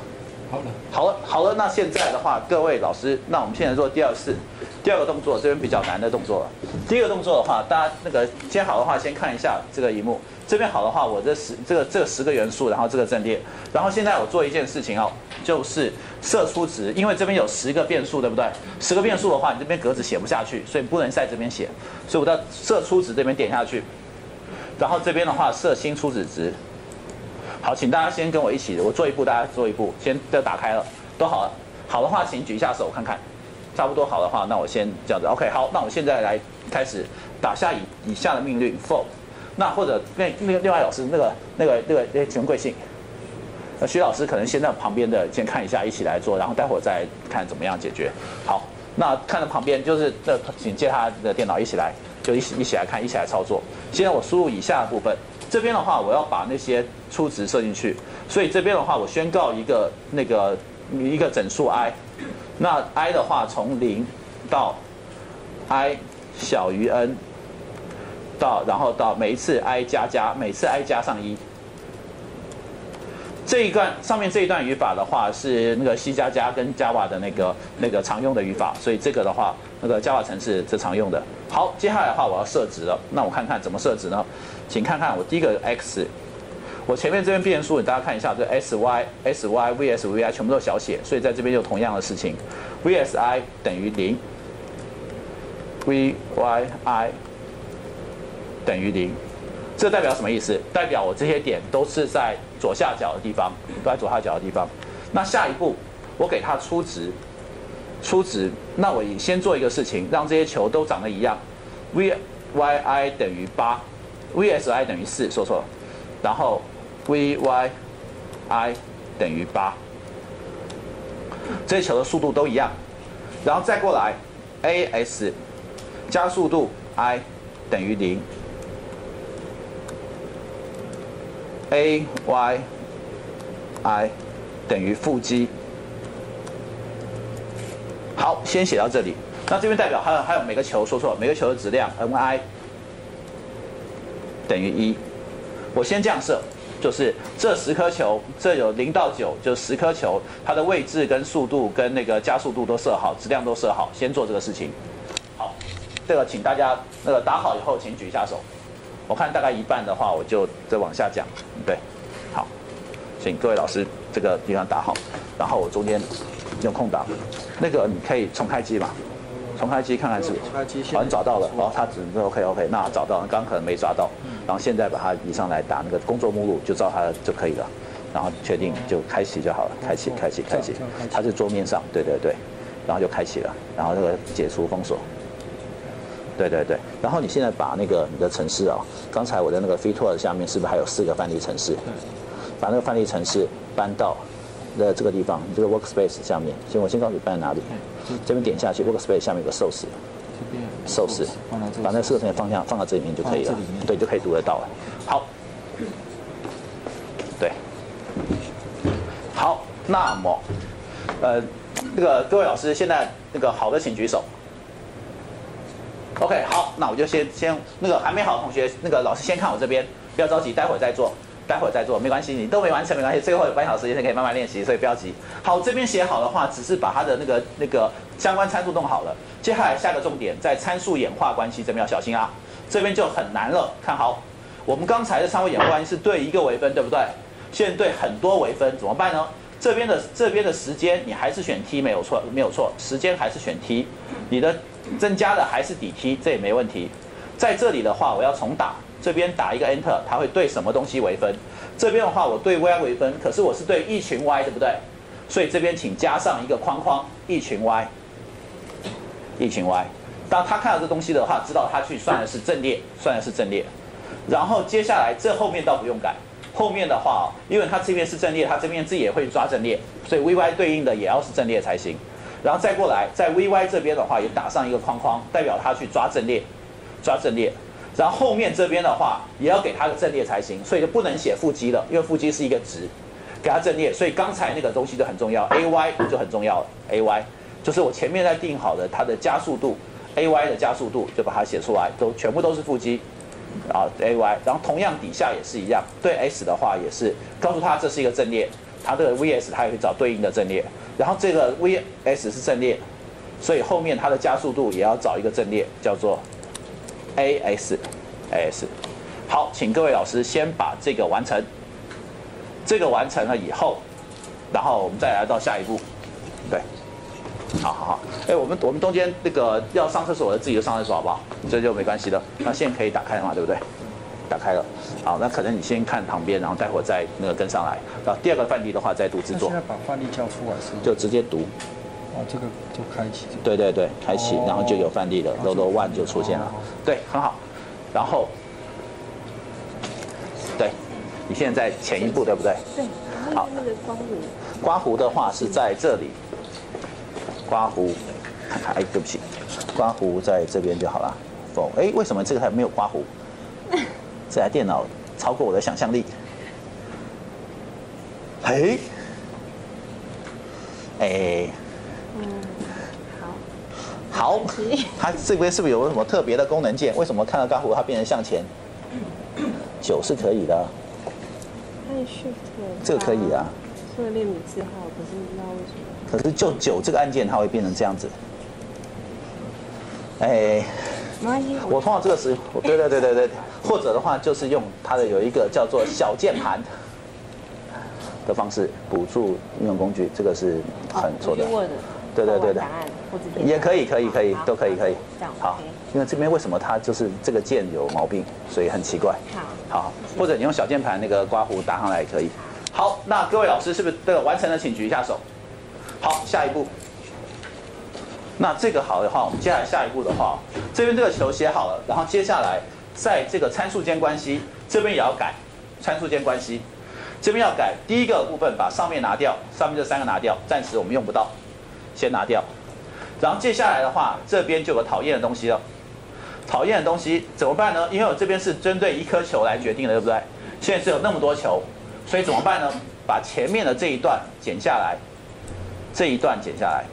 好了。好了，好了，那现在的话，各位老师，那我们现在做第二次，第二个动作，这边比较难的动作了。第一个动作的话，大家那个先好的话，先看一下这个荧幕。这边好的话，我这十这个这十个元素，然后这个阵列，然后现在我做一件事情哦，就是设出值，因为这边有十个变数，对不对？十个变数的话，你这边格子写不下去，所以不能在这边写，所以我到设出值这边点下去，然后这边的话设新初始值。好，请大家先跟我一起，我做一步，大家做一步，先都打开了，都好了。好的话，请举一下手看看，差不多好的话，那我先这样子。OK，好，那我现在来开始打下以以下的命令 for。那或者那那个另外老师那个那个那个那请问贵姓？呃，徐老师可能先在旁边的先看一下，一起来做，然后待会儿再看怎么样解决。好，那看着旁边就是那请借他的电脑一起来，就一起一起来看，一起来操作。现在我输入以下的部分，这边的话我要把那些初值设进去，所以这边的话我宣告一个那个一个整数 i，那 i 的话从零到 i 小于 n。到然后到每一次 i 加加，每次 i 加上一。这一段上面这一段语法的话是那个 C 加加跟 Java 的那个那个常用的语法，所以这个的话那个 Java 程式是常用的。好，接下来的话我要设值了，那我看看怎么设置呢？请看看我第一个 x，我前面这边变数，大家看一下，这 s y s y v s v i 全部都小写，所以在这边就同样的事情，v s i 等于零，v y i 等于零，这代表什么意思？代表我这些点都是在左下角的地方，都在左下角的地方。那下一步，我给它初值，初值，那我先做一个事情，让这些球都长得一样，v y i 等于八，v s i 等于四，说错了，然后 v y i 等于八，这些球的速度都一样，然后再过来 a s 加速度 i 等于零。a y i 等于负 g。好，先写到这里。那这边代表还有还有每个球说错，每个球的质量 n i 等于一。我先这样设，就是这十颗球，这有零到九，就十颗球，它的位置跟速度跟那个加速度都设好，质量都设好，先做这个事情。好，这个请大家那个打好以后，请举一下手。我看大概一半的话，我就再往下讲。对，好，请各位老师这个地方打好，然后我中间用空档，那个你可以重开机嘛？重开机看看是好，你找到了，然后他只是 OK OK，那找到，刚刚可能没抓到，然后现在把它移上来打那个工作目录，就照它就可以了，然后确定就开启就好了，开启开启开启，它是桌面上，对对对，然后就开启了，然后这个解除封锁。对对对，然后你现在把那个你的城市啊，刚才我的那个 f tour 下面是不是还有四个范例城市？把那个范例城市搬到的这个地方，这个 workspace 下面。先我先告诉你搬在哪里。这边点下去，workspace 下面有个 source。source，把那个四个城市方向放到这里面就可以了。对，就可以读得到了。好。对。好，那么，呃，那个各位老师现在那个好的请举手。OK，好，那我就先先那个还没好的同学，那个老师先看我这边，不要着急，待会儿再做，待会儿再做，没关系，你都没完成没关系，最后有半小时时间可以慢慢练习，所以不要急。好，这边写好的话，只是把它的那个那个相关参数弄好了。接下来下个重点在参数演化关系这边要小心啊，这边就很难了。看好，我们刚才的参数演化关系是对一个微分，对不对？现在对很多微分怎么办呢？这边的这边的时间你还是选 t 没有错，没有错，时间还是选 t，你的。增加的还是底 t，这也没问题。在这里的话，我要重打，这边打一个 enter，它会对什么东西为分？这边的话，我对 y 为分，可是我是对一群 y，对不对？所以这边请加上一个框框，一群 y，一群 y。当他看到这东西的话，知道他去算的是阵列，算的是阵列。然后接下来这后面倒不用改，后面的话，因为它这边是阵列，它这边自己也会抓阵列，所以 vy 对应的也要是阵列才行。然后再过来，在 Vy 这边的话也打上一个框框，代表它去抓阵列，抓阵列。然后后面这边的话也要给它个阵列才行，所以就不能写负积了，因为负积是一个值，给它阵列。所以刚才那个东西就很重要，Ay 就很重要了。Ay 就是我前面在定好的它的加速度，Ay 的加速度就把它写出来，都全部都是负积，啊 Ay。然后同样底下也是一样，对 S 的话也是告诉他这是一个阵列，它的 Vs 它也会找对应的阵列。然后这个 Vs 是阵列，所以后面它的加速度也要找一个阵列，叫做 As，As。好，请各位老师先把这个完成。这个完成了以后，然后我们再来到下一步。对，好好好。哎，我们我们中间那个要上厕所的自己就上厕所好不好？这就没关系的。那线可以打开了嘛？对不对？打开了。好，那可能你先看旁边，然后待会儿再那个跟上来。然后第二个范例的话再读制作。现在把范例叫出来是吗？就直接读。哦，这个就开启。对对对，开启，然后就有范例了，Load One 就出现了。对，很好。然后，对，你现在前一步对不对？对。好。那个刮胡。刮胡的话是在这里。刮胡，看看，哎，对不起，刮胡在这边就好了。否，哎，为什么这个还没有刮胡？这台电脑超过我的想象力。嘿，哎，嗯，好，好，它这边是不是有什么特别的功能键？为什么看到高虎它变成向前？九是可以的。按 Shift。这个可以啊。为了练米字号，可是不知道为什么。可是就九这个按键，它会变成这样子。哎。我通常这个时，对对对对对，或者的话就是用它的有一个叫做小键盘的方式补助应用工具，这个是很错的。对对对对也可以，可以，可以，都可以，可以这样。好因为这边为什么它就是这个键有毛病，所以很奇怪。好，好，或者你用小键盘那个刮胡打上来也可以。好，那各位老师是不是这个完成了？请举一下手。好，下一步。那这个好的话，我们接下来下一步的话，这边这个球写好了，然后接下来在这个参数间关系这边也要改参数间关系，这边要改第一个部分把上面拿掉，上面这三个拿掉，暂时我们用不到，先拿掉。然后接下来的话，这边就有个讨厌的东西了。讨厌的东西怎么办呢？因为我这边是针对一颗球来决定的，对不对？现在是有那么多球，所以怎么办呢？把前面的这一段剪下来，这一段剪下来。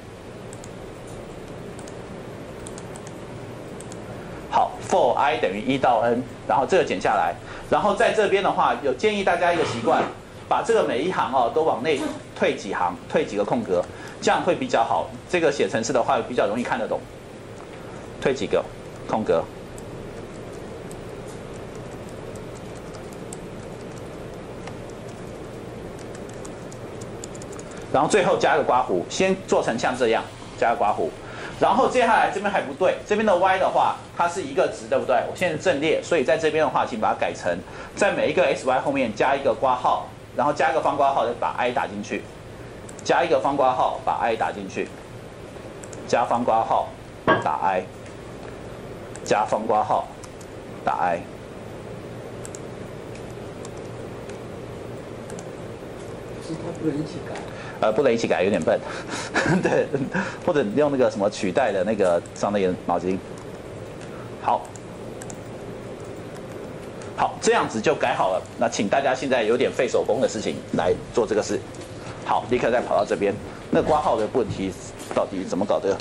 好，for i 等于一到 n，然后这个剪下来，然后在这边的话，有建议大家一个习惯，把这个每一行哦都往内退几行，退几个空格，这样会比较好。这个写程式的话比较容易看得懂，退几个空格。然后最后加个刮胡，先做成像这样，加个刮胡。然后接下来这边还不对，这边的 y 的话，它是一个值，对不对？我现在正列，所以在这边的话，请把它改成在每一个 x y 后面加一个括号，然后加一个方括号，再把 i 打进去，加一个方括号，把 i 打进去，加方括号，打 i，加方括号，打 i。是它不能一起改。呃，不能一起改，有点笨。对，或者用那个什么取代的那个上那个毛巾。好，好，这样子就改好了。那请大家现在有点费手工的事情来做这个事。好，立刻再跑到这边。那挂号的问题到底怎么搞的？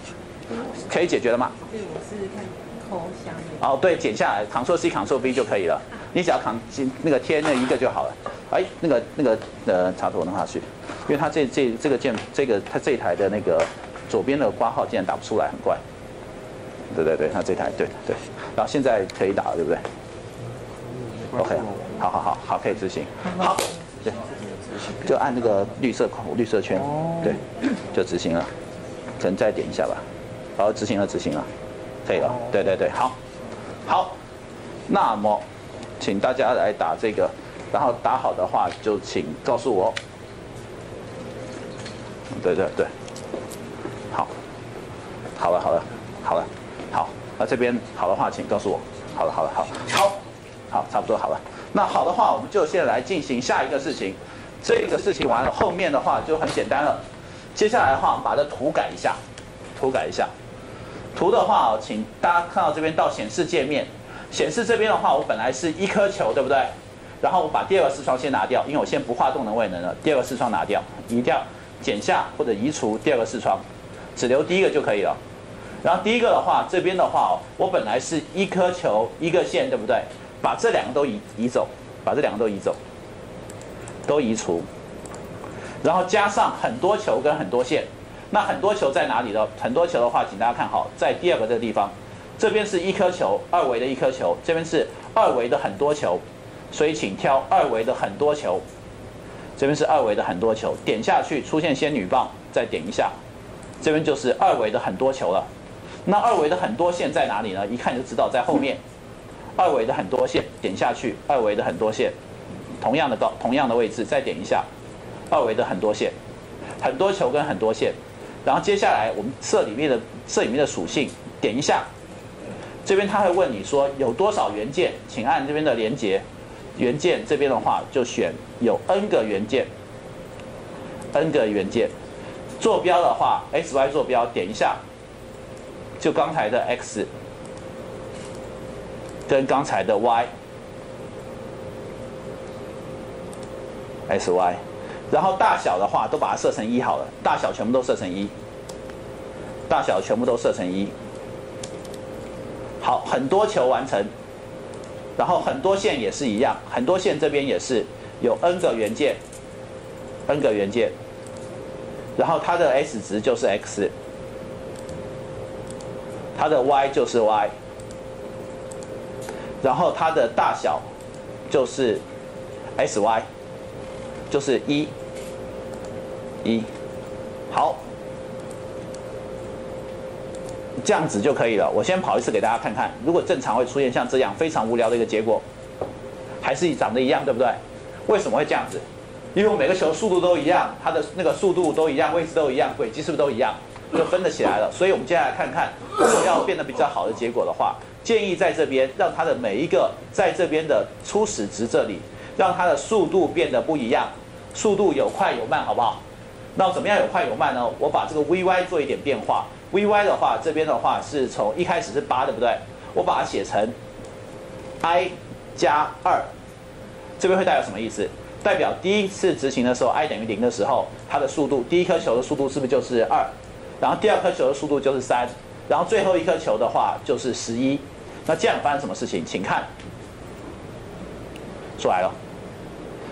可以解决了吗？这个我试试看抠箱的。哦，对，剪下来，Ctrl C Ctrl V 就可以了。你只要扛那个贴那一个就好了。哎，那个那个呃插头弄下去，因为它这这这个键这个它这一台的那个左边的挂号键打不出来，很怪。对对对，它这台对对。然后现在可以打了，对不对？OK，好好好好，可以执行。好，对，就按那个绿色框绿色圈，对，就执行了。可能再点一下吧。好，执行了，执行了，可以了。对对对，好，好。那么，请大家来打这个。然后打好的话，就请告诉我。对对对，好，好了好了好了，好，那这边好的话，请告诉我。好了好了好，好，好，差不多好了。那好的话，我们就现在来进行下一个事情。这个事情完了，后面的话就很简单了。接下来的话，我们把这图改一下，图改一下。图的话，请大家看到这边到显示界面，显示这边的话，我本来是一颗球，对不对？然后我把第二个视窗先拿掉，因为我先不画动能位能了。第二个视窗拿掉，移掉、剪下或者移除第二个视窗，只留第一个就可以了。然后第一个的话，这边的话，我本来是一颗球一个线，对不对？把这两个都移移走，把这两个都移走，都移除。然后加上很多球跟很多线，那很多球在哪里呢？很多球的话，请大家看好，在第二个这个地方，这边是一颗球，二维的一颗球，这边是二维的很多球。所以请挑二维的很多球，这边是二维的很多球，点下去出现仙女棒，再点一下，这边就是二维的很多球了。那二维的很多线在哪里呢？一看就知道在后面。二维的很多线，点下去，二维的很多线，同样的高，同样的位置，再点一下，二维的很多线，很多球跟很多线。然后接下来我们设里面的设里面的属性，点一下，这边他会问你说有多少元件，请按这边的连接。元件这边的话，就选有 n 个元件，n 个元件。坐标的话，x y 坐标点一下，就刚才的 x 跟刚才的 y，x y，然后大小的话都把它设成一好了，大小全部都设成一，大小全部都设成一。好，很多球完成。然后很多线也是一样，很多线这边也是有 n 个元件，n 个元件，然后它的 s 值就是 x，它的 y 就是 y，然后它的大小就是 s y，就是一，一，好，这样子就可以了。我先跑一次给大家看看，如果正常会出现像这样非常无聊的一个结果，还是长得一样，对不对？为什么会这样子？因为我每个球速度都一样，它的那个速度都一样，位置都一样，轨迹是不是都一样？就分得起来了。所以我们接下来看看，如果要变得比较好的结果的话，建议在这边让它的每一个在这边的初始值这里，让它的速度变得不一样，速度有快有慢，好不好？那怎么样有快有慢呢？我把这个 vy 做一点变化，vy 的话，这边的话是从一开始是八，对不对？我把它写成 i 加二，这边会代表什么意思？代表第一次执行的时候，i 等于零的时候，它的速度，第一颗球的速度是不是就是二？然后第二颗球的速度就是三，然后最后一颗球的话就是十一。那这样发生什么事情？请看，出来了。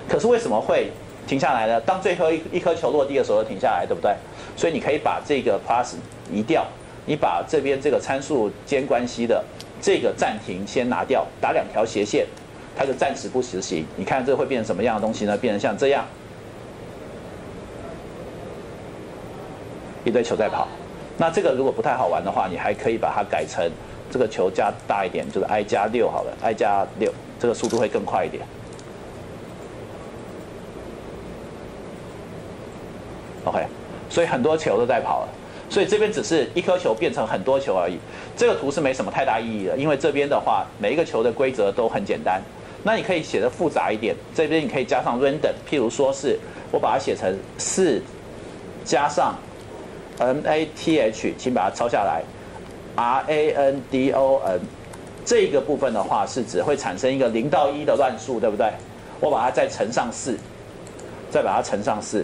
可是为什么会？停下来呢？当最后一一颗球落地的时候停下来，对不对？所以你可以把这个 plus 移掉，你把这边这个参数间关系的这个暂停先拿掉，打两条斜线，它就暂时不实行。你看这会变成什么样的东西呢？变成像这样，一堆球在跑。那这个如果不太好玩的话，你还可以把它改成这个球加大一点，就是 i 加六好了，i 加六，这个速度会更快一点。OK，所以很多球都在跑了，所以这边只是一颗球变成很多球而已。这个图是没什么太大意义的，因为这边的话，每一个球的规则都很简单。那你可以写的复杂一点，这边你可以加上 random，譬如说是我把它写成四加上 math，请把它抄下来，random，这个部分的话是指会产生一个零到一的乱数，对不对？我把它再乘上四，再把它乘上四。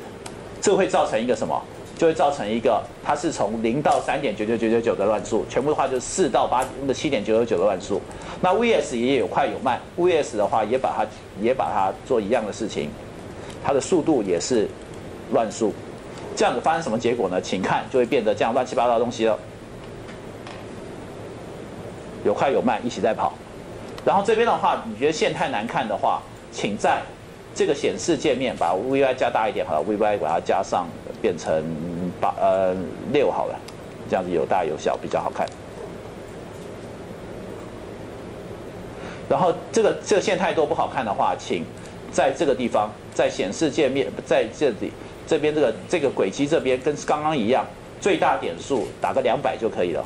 这会造成一个什么？就会造成一个，它是从零到三点九九九九九的乱数，全部的话就是四到八的七点九九九的乱数。那 VS 也有快有慢，VS 的话也把它也把它做一样的事情，它的速度也是乱数。这样子发生什么结果呢？请看，就会变得这样乱七八糟的东西了。有快有慢一起在跑。然后这边的话，你觉得线太难看的话，请在。这个显示界面把 VY 加大一点好了，VY 把它加上变成八呃六好了，这样子有大有小比较好看。然后这个这个线太多不好看的话，请在这个地方在显示界面在这里这边这个这个轨迹这边跟刚刚一样，最大点数打个两百就可以了。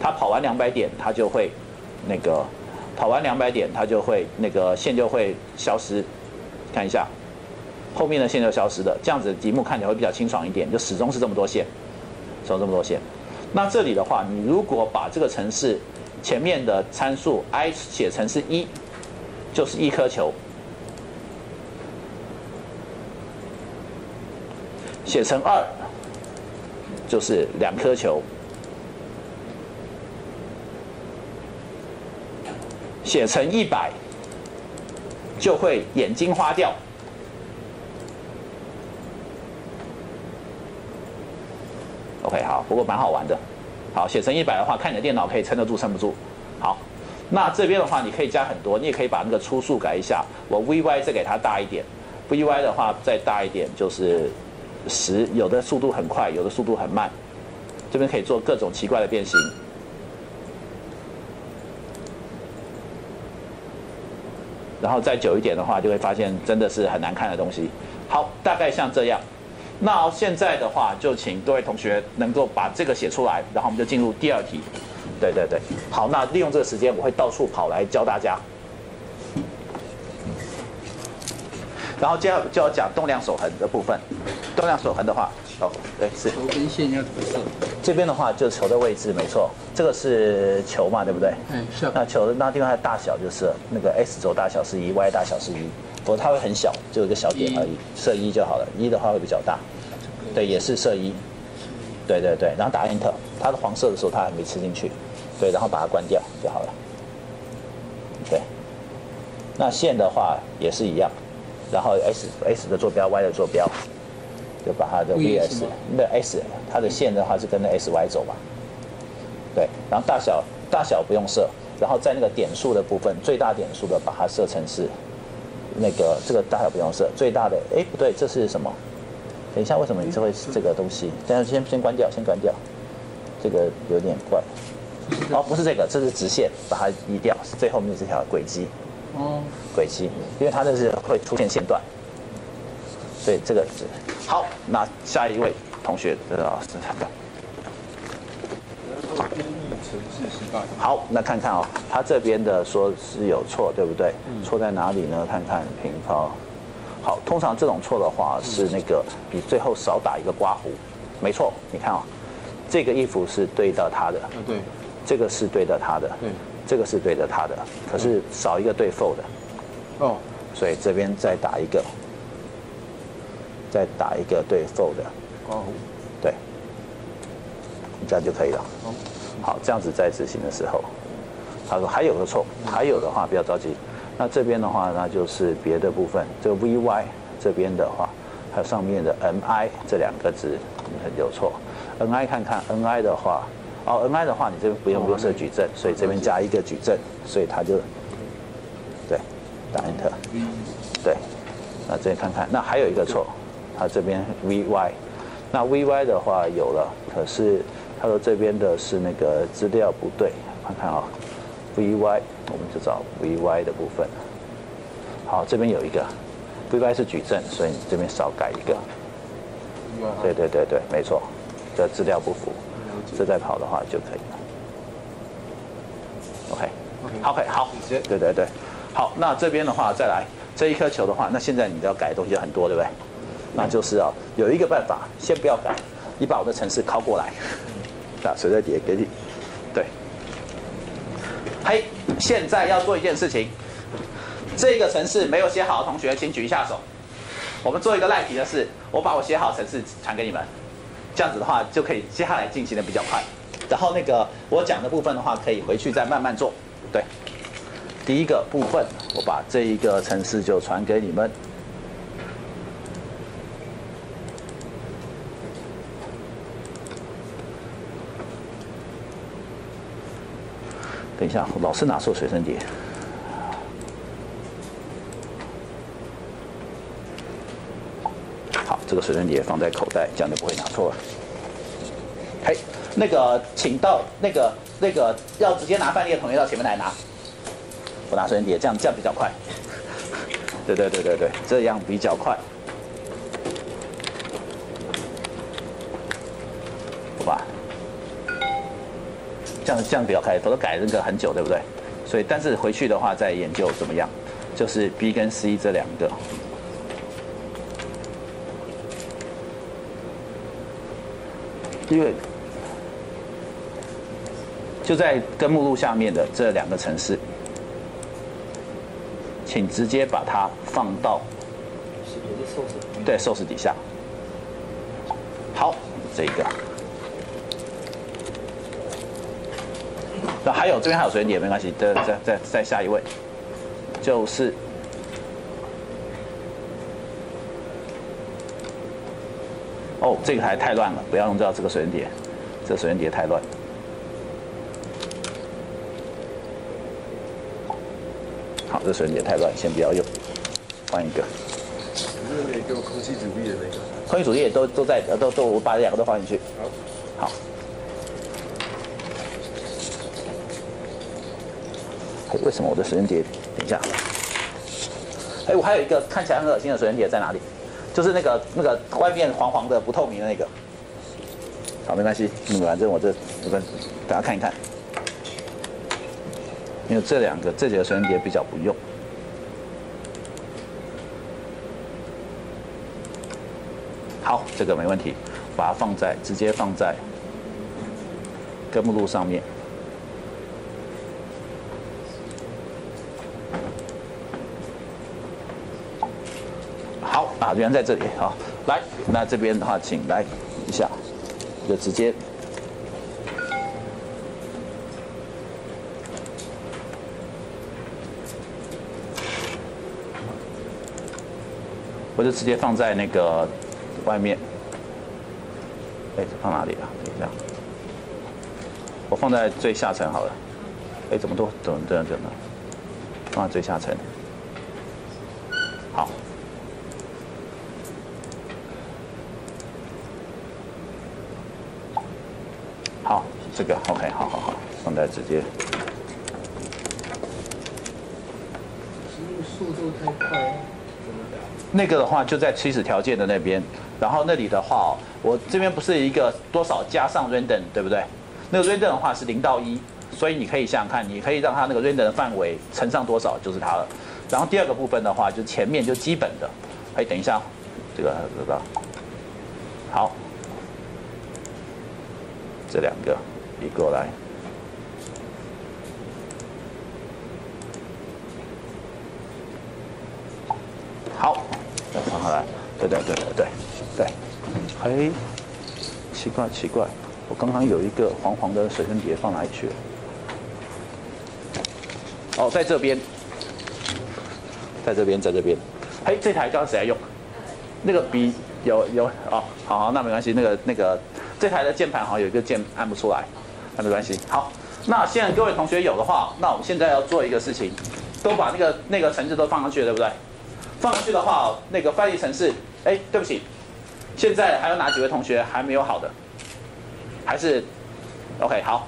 它跑完两百点，它就会那个跑完两百点，它就会那个线就会消失。看一下，后面的线就消失了，这样子题目看起来会比较清爽一点，就始终是这么多线，走这么多线。那这里的话，你如果把这个程式前面的参数 i 写成是一，就是一颗球；写成二，就是两颗球；写成一百。就会眼睛花掉。OK，好，不过蛮好玩的。好，写成一百的话，看你的电脑可以撑得住撑不住。好，那这边的话，你可以加很多，你也可以把那个初速改一下。我 VY 再给它大一点，VY 的话再大一点就是十，有的速度很快，有的速度很慢。这边可以做各种奇怪的变形。然后再久一点的话，就会发现真的是很难看的东西。好，大概像这样。那现在的话，就请各位同学能够把这个写出来，然后我们就进入第二题。对对对，好，那利用这个时间，我会到处跑来教大家。然后接下来就要讲动量守恒的部分。动量守恒的话。哦，对，是。球跟线要怎么设？这边的话就是球的位置，没错。这个是球嘛，对不对？嗯，是。那球的那地方它的大小就是那个 x 轴大小是一，y 大小是一，不过它会很小，就一个小点而已，设一就好了。一的话会比较大，对，也是设一。对对对，然后打 enter，它的黄色的时候它还没吃进去，对，然后把它关掉就好了。对。那线的话也是一样，然后 s s 的坐标，y 的坐标。就把它的 vs 那 s 它的线的话是跟着 s y 走嘛，对，然后大小大小不用设，然后在那个点数的部分，最大点数的把它设成是那个这个大小不用设，最大的哎不对，这是什么？等一下为什么你这会这个东西？等下先先关掉，先关掉，这个有点怪。哦，不是这个，这是直线，把它移掉，是最后面这条轨迹。哦，轨迹，因为它这是会出现线段。对，这个是好。那下一位同学的老师看看。城市失败。好，那看看哦，他这边的说是有错，对不对？错在哪里呢？看看平方。好，通常这种错的话是那个你最后少打一个刮胡，没错。你看哦，这个衣服是对到他的，啊，对，这个是对的他的，对，这个是对的他的，可是少一个对 f 的，哦，所以这边再打一个，再打一个对 f 的，刮胡，对，这样就可以了。好，这样子在执行的时候，他说还有个错，还有的话不要着急。那这边的话，那就是别的部分，这个 VY 这边的话，还有上面的 MI 这两个字有错。NI 看看 NI 的话，哦 NI 的话你这边不用不用设矩阵，所以这边加一个矩阵，所以它就对打 Enter，对。那这边看看，那还有一个错，它这边 VY，那 VY 的话有了，可是他说这边的是那个资料不对，看看啊、VY，我们就找 VY 的部分。好，这边有一个 VY 是矩阵，所以你这边少改一个。对对对对，没错，这资料不符，这再跑的话就可以了。OK，好 OK 好，对对对，好，那这边的话再来这一颗球的话，那现在你要改的东西就很多，对不对？那就是啊，有一个办法，先不要改，你把我的城市拷过来，啊，随着叠给你，对。嘿，现在要做一件事情，这个城市没有写好的同学，请举一下手。我们做一个赖皮的事，我把我写好的程式传给你们，这样子的话就可以接下来进行的比较快。然后那个我讲的部分的话，可以回去再慢慢做。对，第一个部分我把这一个城市就传给你们。等一下，老是拿错随身碟。好，这个随身碟放在口袋，这样就不会拿错了。嘿，那个，请到那个那个要直接拿饭店的同学到前面来拿。我拿随身碟，这样这样比较快。对对对对对，这样比较快。好吧。这样这样比较快，否则改那个很久，对不对？所以，但是回去的话再研究怎么样，就是 B 跟 C 这两个，因为就在根目录下面的这两个城市，请直接把它放到。对 source 底下。好，这一个。那还有这边还有随身碟，没关系，再再再再下一位，就是哦，这个还太乱了，不要用到这个随身碟，这随身碟太乱。好，这随身碟太乱，先不要用，换一个。你这个给我空气阻力的那个。空气主页都都在，呃都都我把两个都放进去。好。好。为什么我的随身碟？等一下。哎，我还有一个看起来很恶心的随身碟在哪里？就是那个那个外面黄黄的不透明的那个。好，没关系，你们，反正我这我跟大家看一看。因为这两个这几个随身碟比较不用。好，这个没问题，把它放在直接放在根目录上面。好啊，原来在这里。好，来，那这边的话，请来一下，就直接。我就直接放在那个外面。哎，放哪里啊？等一下，我放在最下层好了。哎，怎么都怎么这样整呢？放在最下层。好。好，这个 OK，好好好，放在直接。那个速度太快，那个的话就在起始条件的那边，然后那里的话、哦，我这边不是一个多少加上 random 对不对？那个 random 的话是零到一，所以你可以想想看，你可以让它那个 random 的范围乘上多少就是它了。然后第二个部分的话，就前面就基本的，哎，等一下，这个知道，好，这两个移过来。好，再放下来。对对对对对对。嘿，奇怪奇怪，我刚刚有一个黄黄的水分碟放哪里去了？哦，在这边，在这边，在这边。嘿，这台刚刚谁在用？那个笔有有哦，好好，那没关系。那个那个这台的键盘好像有一个键按不出来，那没关系。好，那现在各位同学有的话，那我们现在要做一个事情，都把那个那个程式都放上去，对不对？放上去的话，那个翻译程式，哎，对不起，现在还有哪几位同学还没有好的？还是 OK 好。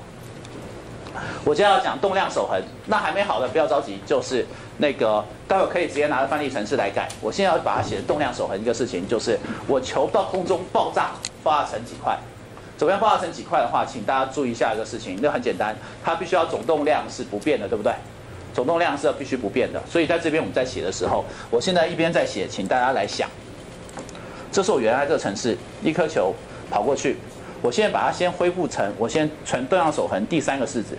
我接下来要讲动量守恒，那还没好的不要着急，就是那个待会可以直接拿着翻译程式来改。我现在要把它写动量守恒一个事情，就是我球到空中爆炸，发成几块。怎么样爆炸成几块的话，请大家注意下一个事情，那很简单，它必须要总动量是不变的，对不对？总动量是要必须不变的，所以在这边我们在写的时候，我现在一边在写，请大家来想，这是我原来这个程式，一颗球跑过去，我现在把它先恢复成，我先存动量守恒第三个式子，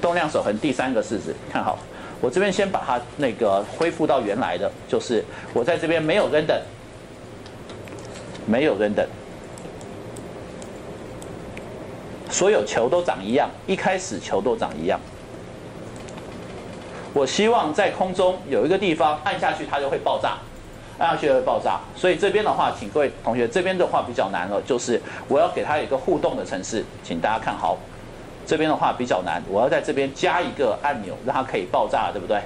动量守恒第三个式子，看好，我这边先把它那个恢复到原来的，就是我在这边没有 random，没有 random，所有球都长一样，一开始球都长一样。我希望在空中有一个地方按下去，它就会爆炸，按下去就会爆炸。所以这边的话，请各位同学，这边的话比较难了，就是我要给它一个互动的程式，请大家看好。这边的话比较难，我要在这边加一个按钮，让它可以爆炸，对不对？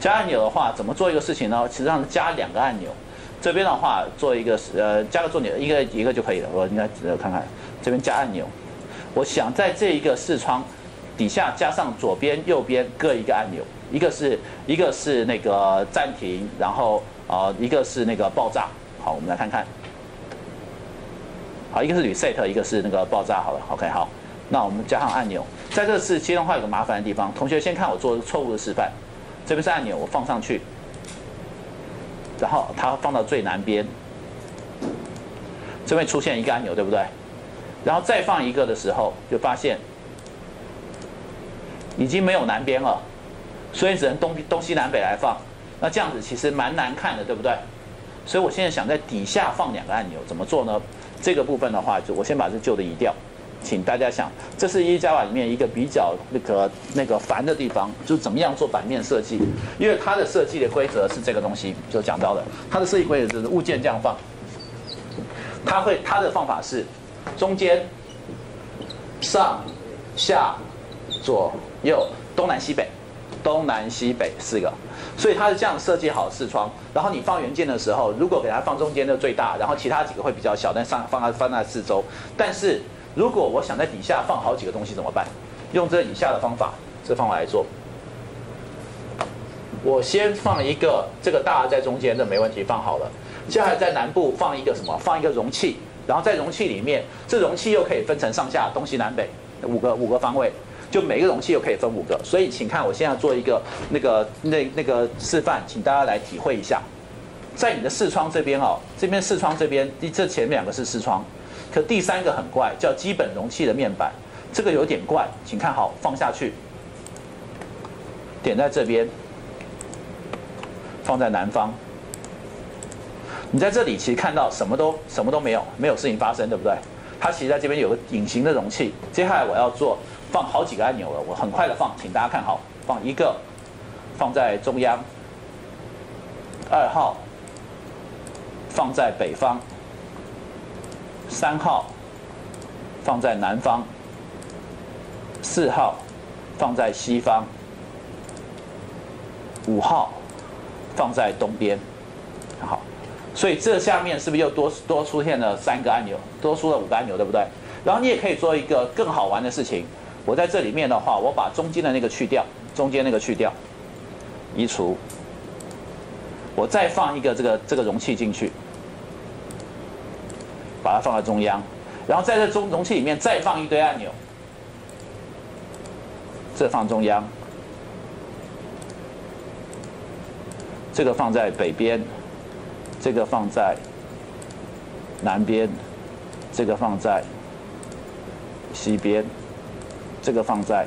加按钮的话，怎么做一个事情呢？实际上加两个按钮。这边的话做一个呃加个重点，一个一个就可以了。我应该呃看看这边加按钮，我想在这一个视窗底下加上左边、右边各一个按钮。一个是一个是那个暂停，然后呃一个是那个爆炸。好，我们来看看。好，一个是 reset，一个是那个爆炸。好了，OK，好，那我们加上按钮。在这次切换话有个麻烦的地方，同学先看我做错误的示范。这边是按钮，我放上去，然后它放到最南边，这边出现一个按钮，对不对？然后再放一个的时候，就发现已经没有南边了。所以只能东东西南北来放，那这样子其实蛮难看的，对不对？所以我现在想在底下放两个按钮，怎么做呢？这个部分的话，就我先把这旧的移掉，请大家想，这是一 Java 里面一个比较那个那个烦的地方，就是怎么样做版面设计，因为它的设计的规则是这个东西，就讲到了，它的设计规则就是物件这样放，它会它的方法是中间、上、下、左、右、东南西北。东南西北四个，所以它是这样设计好视窗。然后你放元件的时候，如果给它放中间的最大，然后其他几个会比较小，但上放在放在四周。但是如果我想在底下放好几个东西怎么办？用这以下的方法，这方法来做。我先放一个这个大的在中间，这没问题，放好了。接下来在南部放一个什么？放一个容器，然后在容器里面，这容器又可以分成上下、东西南北五个五个方位。就每个容器又可以分五个，所以请看我现在做一个那个那那个示范，请大家来体会一下。在你的视窗这边哦，这边视窗这边，这前面两个是视窗，可第三个很怪，叫基本容器的面板，这个有点怪，请看好放下去，点在这边，放在南方。你在这里其实看到什么都什么都没有，没有事情发生，对不对？它其实在这边有个隐形的容器。接下来我要做。放好几个按钮了，我很快的放，请大家看好，放一个，放在中央，二号放在北方，三号放在南方，四号放在西方，五号放在东边，好，所以这下面是不是又多多出现了三个按钮，多出了五个按钮，对不对？然后你也可以做一个更好玩的事情，我在这里面的话，我把中间的那个去掉，中间那个去掉，移除，我再放一个这个这个容器进去，把它放在中央，然后在这中容器里面再放一堆按钮，这放中央，这个放在北边，这个放在南边，这个放在西边，这个放在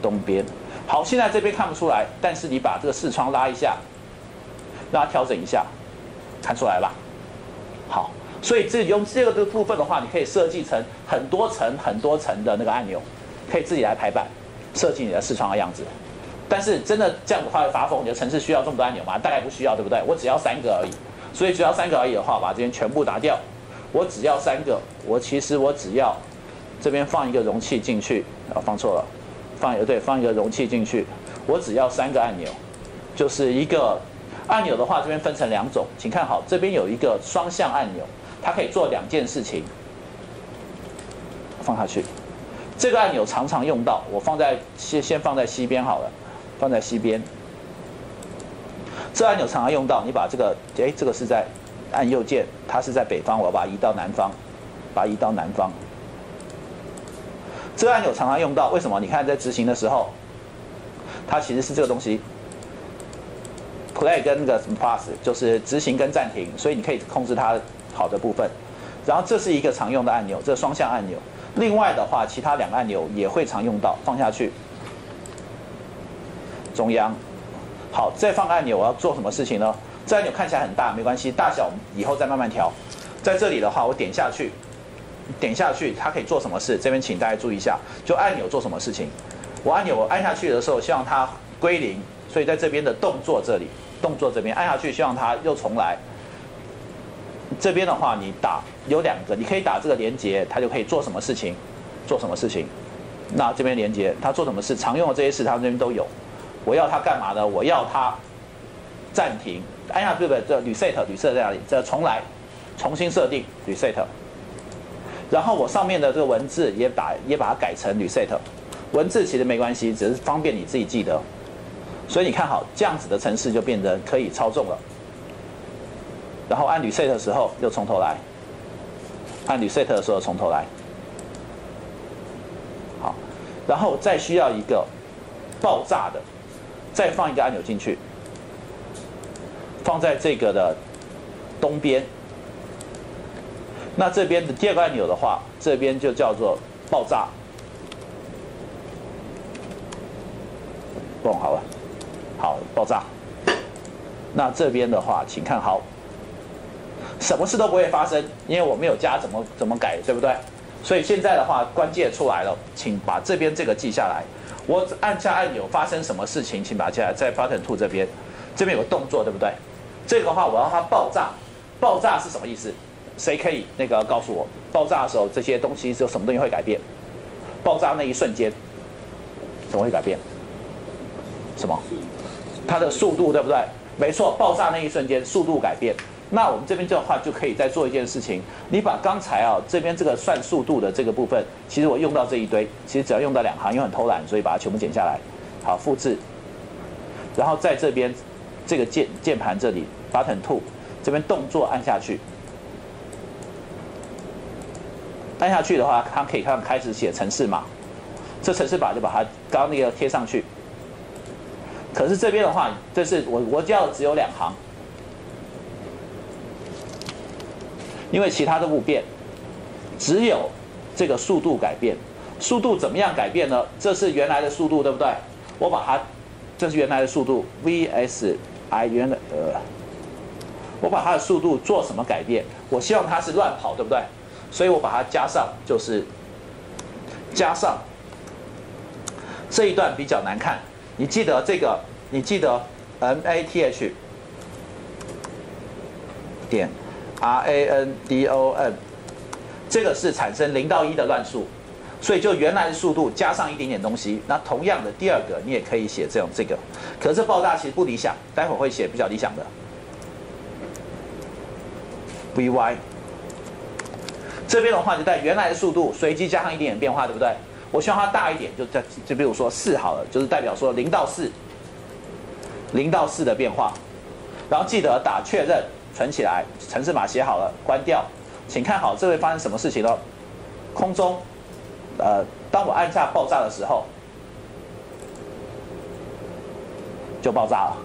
东边。好，现在这边看不出来，但是你把这个视窗拉一下，让它调整一下，看出来吧？好，所以这用这个的部分的话，你可以设计成很多层、很多层的那个按钮，可以自己来排版，设计你的视窗的样子。但是真的这样的话会发疯，你的城市需要这么多按钮吗？大概不需要，对不对？我只要三个而已，所以只要三个而已的话，把这边全部打掉。我只要三个，我其实我只要这边放一个容器进去，啊，放错了，放一个对，放一个容器进去，我只要三个按钮，就是一个按钮的话，这边分成两种，请看好，这边有一个双向按钮，它可以做两件事情，放下去。这个按钮常常用到，我放在先先放在西边好了，放在西边。这按钮常常用到，你把这个，哎，这个是在按右键，它是在北方，我要把它移到南方，把它移到南方。这按钮常常用到，为什么？你看在执行的时候，它其实是这个东西，play 跟那个什么 pause 就是执行跟暂停，所以你可以控制它好的部分。然后这是一个常用的按钮，这双向按钮。另外的话，其他两个按钮也会常用到，放下去，中央。好，再放个按钮，我要做什么事情呢？这按钮看起来很大，没关系，大小以后再慢慢调。在这里的话，我点下去，点下去，它可以做什么事？这边请大家注意一下，就按钮做什么事情。我按钮我按下去的时候，希望它归零，所以在这边的动作这里，动作这边按下去，希望它又重来。这边的话，你打有两个，你可以打这个连接，它就可以做什么事情，做什么事情。那这边连接，它做什么事？常用的这些事，它这边都有。我要它干嘛呢？我要它暂停，按下这个这 reset，reset 在哪里？这重来，重新设定 reset。然后我上面的这个文字也把也把它改成 reset。文字其实没关系，只是方便你自己记得。所以你看好这样子的程式就变得可以操纵了。然后按 reset 的时候又从头来，按 reset 的时候从头来。好，然后再需要一个爆炸的。再放一个按钮进去，放在这个的东边。那这边的第二个按钮的话，这边就叫做爆炸。嘣，好了，好，爆炸。那这边的话，请看好，什么事都不会发生，因为我没有加怎么怎么改，对不对？所以现在的话，关键出来了，请把这边这个记下来。我按下按钮发生什么事情，请把它记下来，在 button two 这边，这边有个动作，对不对？这个话我要它爆炸，爆炸是什么意思？谁可以那个告诉我？爆炸的时候这些东西有什么东西会改变？爆炸那一瞬间，怎么会改变？什么？它的速度对不对？没错，爆炸那一瞬间速度改变。那我们这边的话就可以再做一件事情，你把刚才啊这边这个算速度的这个部分，其实我用到这一堆，其实只要用到两行，因为很偷懒，所以把它全部剪下来，好复制，然后在这边这个键键盘这里 button two 这边动作按下去，按下去的话，它可以看开始写程式码，这程式码就把它刚那个贴上去，可是这边的话，这是我我要只有两行。因为其他都不变，只有这个速度改变。速度怎么样改变呢？这是原来的速度，对不对？我把它，这是原来的速度，vs i 原来呃，我把它的速度做什么改变？我希望它是乱跑，对不对？所以我把它加上，就是加上这一段比较难看。你记得这个？你记得 math 点。R A N D O N，这个是产生零到一的乱数，所以就原来的速度加上一点点东西。那同样的第二个你也可以写这种这个，可是爆炸其实不理想，待会会写比较理想的。V Y，这边的话就在原来的速度随机加上一点点变化，对不对？我希望它大一点，就在就比如说四好了，就是代表说零到四，零到四的变化。然后记得打确认，存起来，程式码写好了，关掉。请看好这会发生什么事情了？空中，呃，当我按下爆炸的时候，就爆炸了。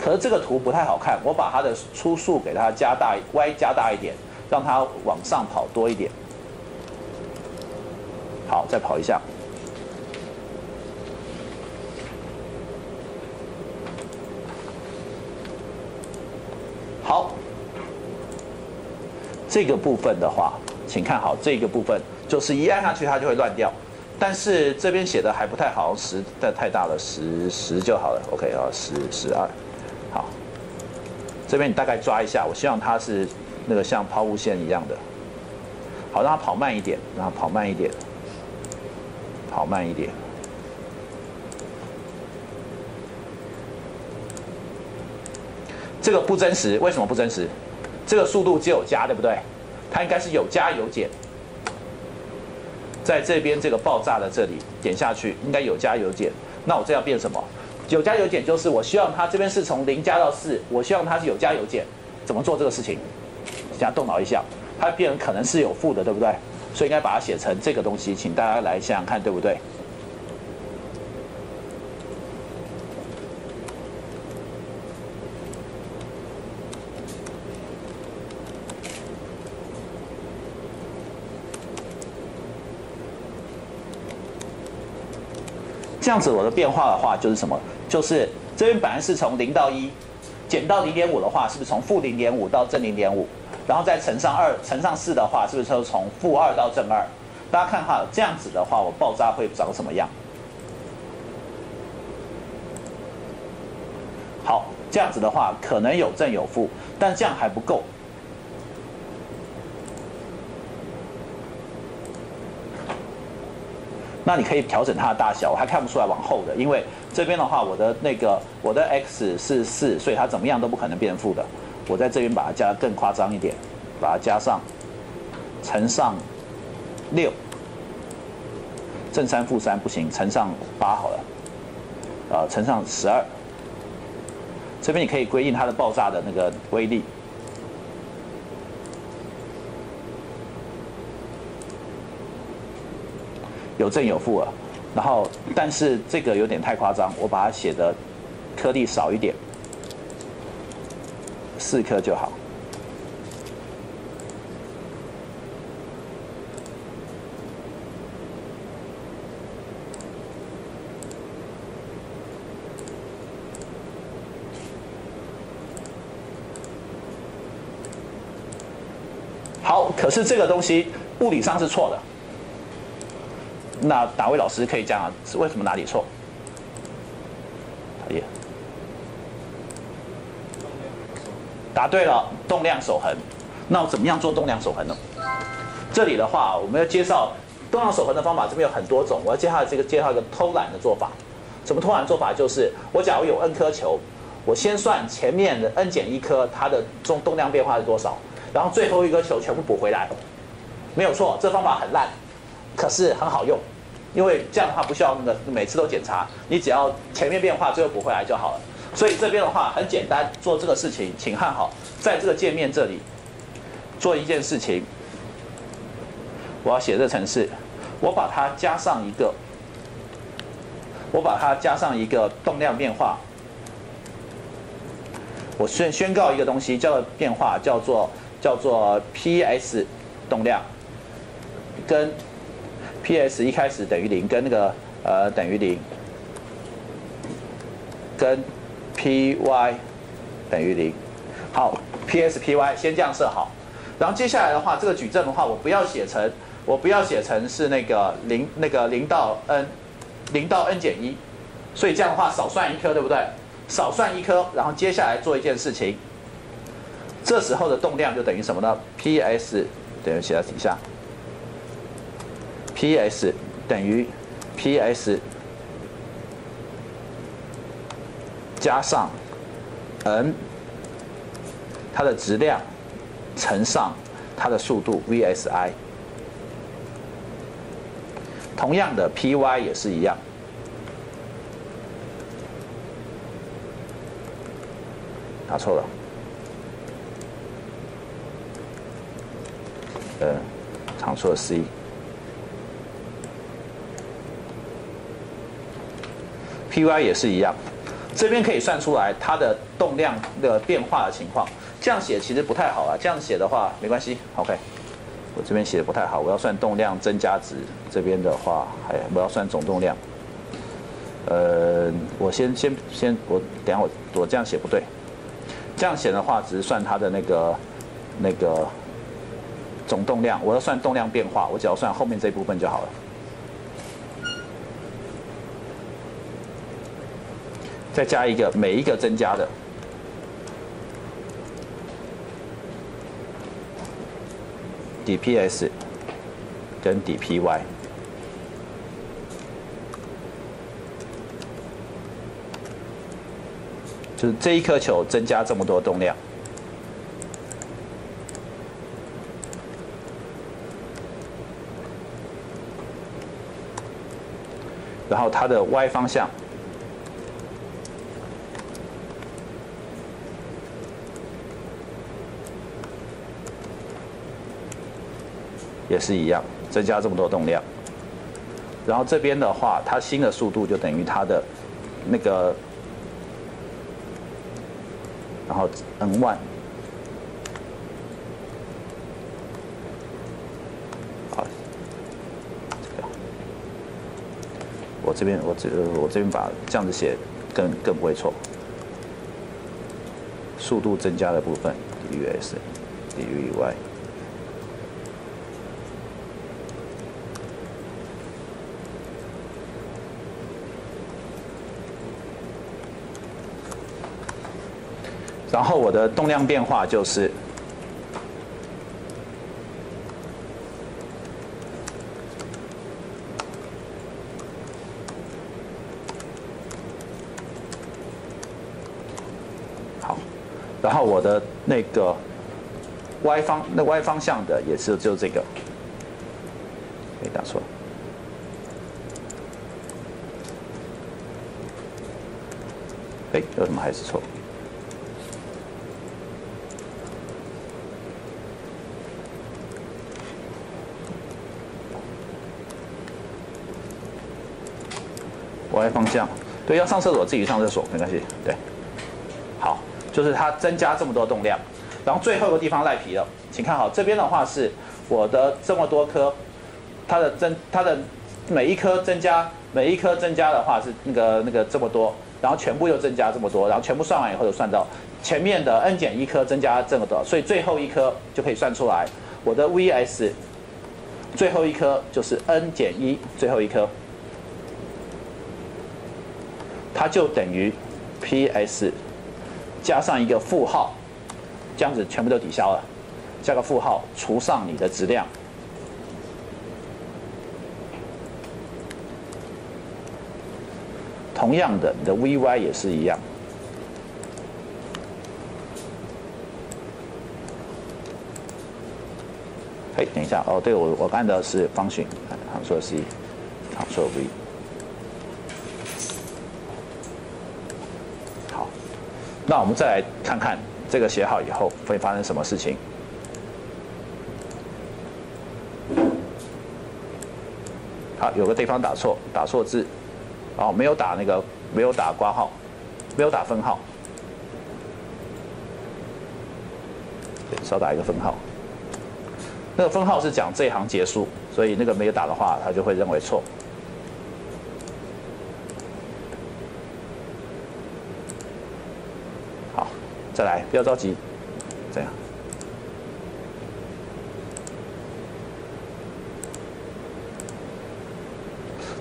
可是这个图不太好看，我把它的初速给它加大，y 加大一点，让它往上跑多一点。好，再跑一下。好，这个部分的话，请看好这个部分，就是一按下去它就会乱掉。但是这边写的还不太好，十的太大了，十十就好了。OK 啊，十十二，好。这边你大概抓一下，我希望它是那个像抛物线一样的。好，让它跑慢一点，让它跑慢一点，跑慢一点。这个不真实，为什么不真实？这个速度只有加，对不对？它应该是有加有减。在这边这个爆炸的这里点下去，应该有加有减。那我这要变什么？有加有减就是我希望它这边是从零加到四，我希望它是有加有减。怎么做这个事情？现在动脑一下，它变成可能是有负的，对不对？所以应该把它写成这个东西，请大家来想想看，对不对？这样子我的变化的话就是什么？就是这边本来是从零到一，减到零点五的话，是不是从负零点五到正零点五？然后再乘上二，乘上四的话，是不是说从负二到正二？大家看哈，这样子的话，我爆炸会长什么样？好，这样子的话可能有正有负，但这样还不够。那你可以调整它的大小，我还看不出来往后的，因为这边的话，我的那个我的 x 是四，所以它怎么样都不可能变负的。我在这边把它加的更夸张一点，把它加上乘上六，正三负三不行，乘上八好了，呃，乘上十二。这边你可以规定它的爆炸的那个威力。有正有负了，然后但是这个有点太夸张，我把它写的颗粒少一点，四颗就好。好，可是这个东西物理上是错的。那哪位老师可以讲是为什么哪里错？答对了，动量守恒。那我怎么样做动量守恒呢？这里的话，我们要介绍动量守恒的方法，这边有很多种。我要介绍这个介绍一个偷懒的做法。什么偷懒做法？就是我假如有 n 颗球，我先算前面的 n 减一颗，它的动动量变化是多少，然后最后一颗球全部补回来。没有错，这方法很烂，可是很好用。因为这样的话不需要那个每次都检查，你只要前面变化最后补回来就好了。所以这边的话很简单，做这个事情，请看好，在这个界面这里做一件事情，我要写这程式，我把它加上一个，我把它加上一个动量变化，我宣宣告一个东西叫做变化，叫做叫做 PS 动量跟。P.S. 一开始等于零，跟那个呃等于零，跟 P.Y. 等于零。好，P.S. P.Y. 先这样设好，然后接下来的话，这个矩阵的话，我不要写成，我不要写成是那个零那个零到 n，零到 n 减一，所以这样的话少算一颗，对不对？少算一颗，然后接下来做一件事情，这时候的动量就等于什么呢？P.S. 等于写在底下。P.S. 等于 P.S. 加上 n 它的质量乘上它的速度 v.s.i 同样的 PY 也是一样。打错了，呃，长错了 C。PY 也是一样，这边可以算出来它的动量的变化的情况。这样写其实不太好啊，这样写的话没关系，OK。我这边写的不太好，我要算动量增加值，这边的话还我要算总动量。呃，我先先先我等下我我这样写不对，这样写的话只是算它的那个那个总动量，我要算动量变化，我只要算后面这一部分就好了。再加一个每一个增加的。dps 跟 dpy，就是这一颗球增加这么多动量，然后它的 y 方向。也是一样，增加这么多动量，然后这边的话，它新的速度就等于它的那个，然后 n y 好，我这边我这我这边把这样子写更更不会错，速度增加的部分 d u s d u y。然后我的动量变化就是，好，然后我的那个 y 方那 y 方向的也是就这个，没打错，哎，为什么还是错？？Y 方向，对，要上厕所自己上厕所没关系，对，好，就是它增加这么多动量，然后最后一个地方赖皮了，请看好，这边的话是我的这么多颗，它的增它的每一颗增加每一颗增加的话是那个那个这么多，然后全部又增加这么多，然后全部算完以后就算到前面的 n 减一颗增加这么多，所以最后一颗就可以算出来，我的 Vs 最后一颗就是 n 减一最后一颗。它就等于 P_S 加上一个负号，这样子全部都抵消了，加个负号除上你的质量。同样的，你的 Vy 也是一样。哎，等一下哦，对我我按的是方形，好说 C，好说 V。那我们再来看看这个写好以后会发生什么事情。好，有个地方打错，打错字，哦，没有打那个，没有打挂号，没有打分号，少打一个分号。那个分号是讲这一行结束，所以那个没有打的话，他就会认为错。再来，不要着急，这样。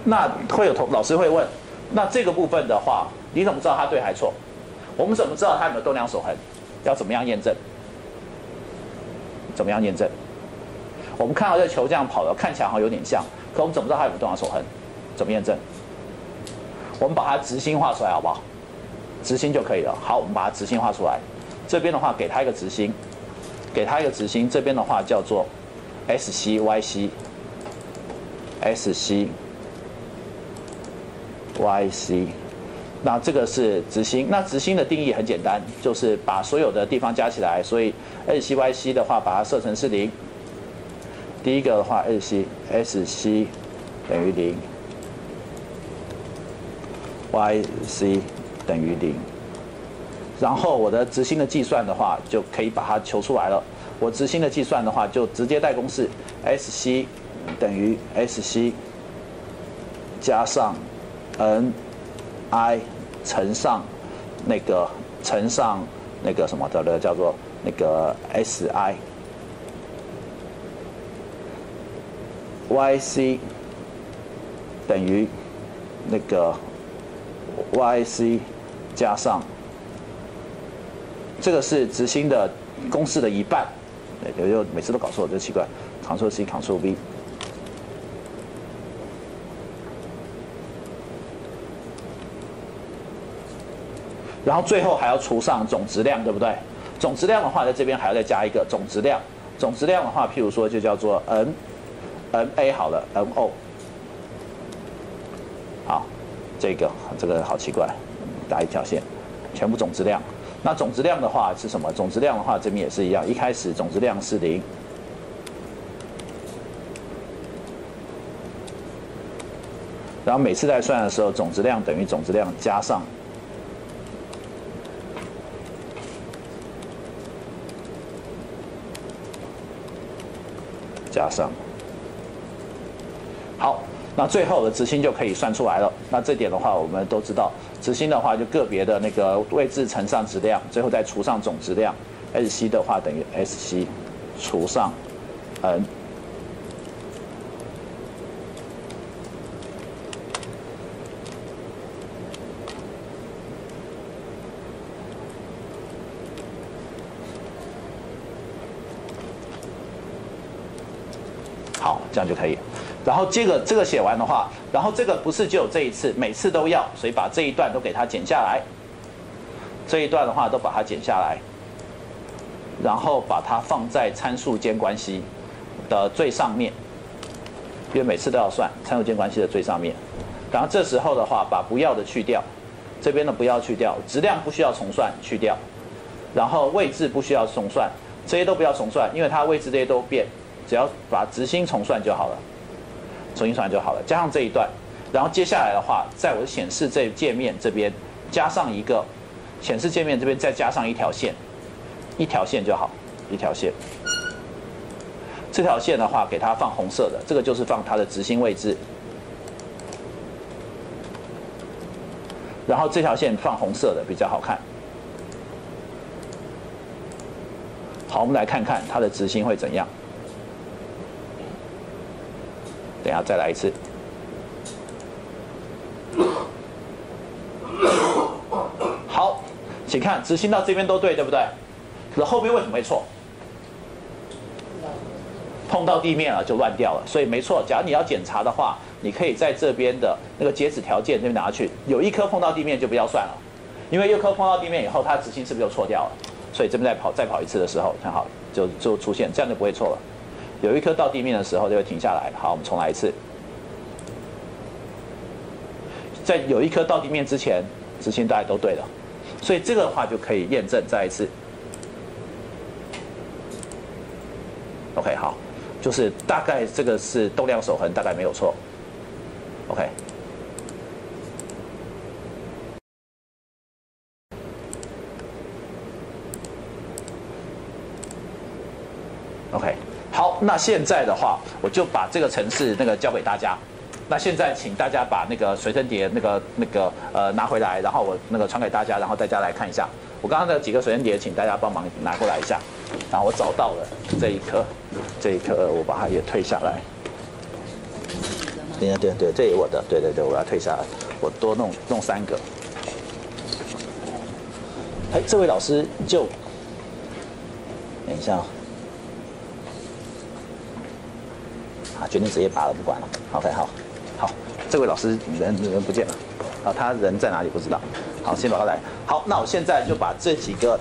那会有同老师会问，那这个部分的话，你怎么知道它对还错？我们怎么知道它有没有动量守恒？要怎么样验证？怎么样验证？我们看到这球这样跑的，看起来好像有点像，可我们怎么知道它有没有动量守恒？怎么验证？我们把它直心画出来好不好？直心就可以了。好，我们把它直心画出来。这边的话，给它一个直心，给它一个直心。这边的话叫做 S C Y C，S C YC。那这个是直心，那直心的定义很简单，就是把所有的地方加起来，所以 SC YC 的话，把它设成是零。第一个的话，SC SC 等于零，YC 等于零。然后我的直心的计算的话，就可以把它求出来了。我直心的计算的话，就直接带公式，SC 等于 SC 加上 NI 乘上那个乘上那个什么的的叫做那个 SI。YC 等于那个 YC 加上。这个是直心的公式的一半，有有每次都搞错，真奇怪。Ctrl C，Ctrl V，然后最后还要除上总质量，对不对？总质量的话，在这边还要再加一个总质量。总质量的话，譬如说就叫做 N，N A 好了，N O。好，这个这个好奇怪，打一条线，全部总质量。那总质量的话是什么？总质量的话这边也是一样，一开始总质量是零，然后每次在算的时候，总质量等于总质量加上加上，好，那最后的执行就可以算出来了。那这点的话，我们都知道。磁芯的话，就个别的那个位置乘上质量，最后再除上总质量。SC 的话等于 SC 除上 N。好，这样就可以。然后这个这个写完的话，然后这个不是只有这一次，每次都要，所以把这一段都给它剪下来。这一段的话都把它剪下来，然后把它放在参数间关系的最上面，因为每次都要算参数间关系的最上面。然后这时候的话，把不要的去掉，这边的不要去掉，质量不需要重算去掉，然后位置不需要重算，这些都不要重算，因为它位置这些都变，只要把直心重算就好了。重新算就好了，加上这一段，然后接下来的话，在我的显示这界面这边加上一个显示界面这边再加上一条线，一条线就好，一条线。这条线的话，给它放红色的，这个就是放它的执行位置。然后这条线放红色的比较好看。好，我们来看看它的执行会怎样。等下再来一次。好，请看执行到这边都对，对不对？可是后面为什么会错？碰到地面了就乱掉了，所以没错。假如你要检查的话，你可以在这边的那个截止条件这边拿去，有一颗碰到地面就不要算了，因为一颗碰到地面以后，它执行是不是就错掉了？所以这边再跑再跑一次的时候，看好就就出现，这样就不会错了。有一颗到地面的时候就会停下来。好，我们重来一次。在有一颗到地面之前，执行大家都对了，所以这个的话就可以验证再一次。OK，好，就是大概这个是动量守恒，大概没有错。OK。OK。那现在的话，我就把这个城市那个交给大家。那现在请大家把那个随身碟那个那个呃拿回来，然后我那个传给大家，然后大家来看一下。我刚刚那几个随身碟，请大家帮忙拿过来一下。然后我找到了这一颗，这一颗我把它也退下来。对对对，这也我的，对对对，我要退下来，我多弄弄三个。哎，这位老师就，等一下。啊，决定直接拔了，不管了。OK，好，好，这位老师人人不见了，啊，他人在哪里不知道。好，先把他来。好，那我现在就把这几个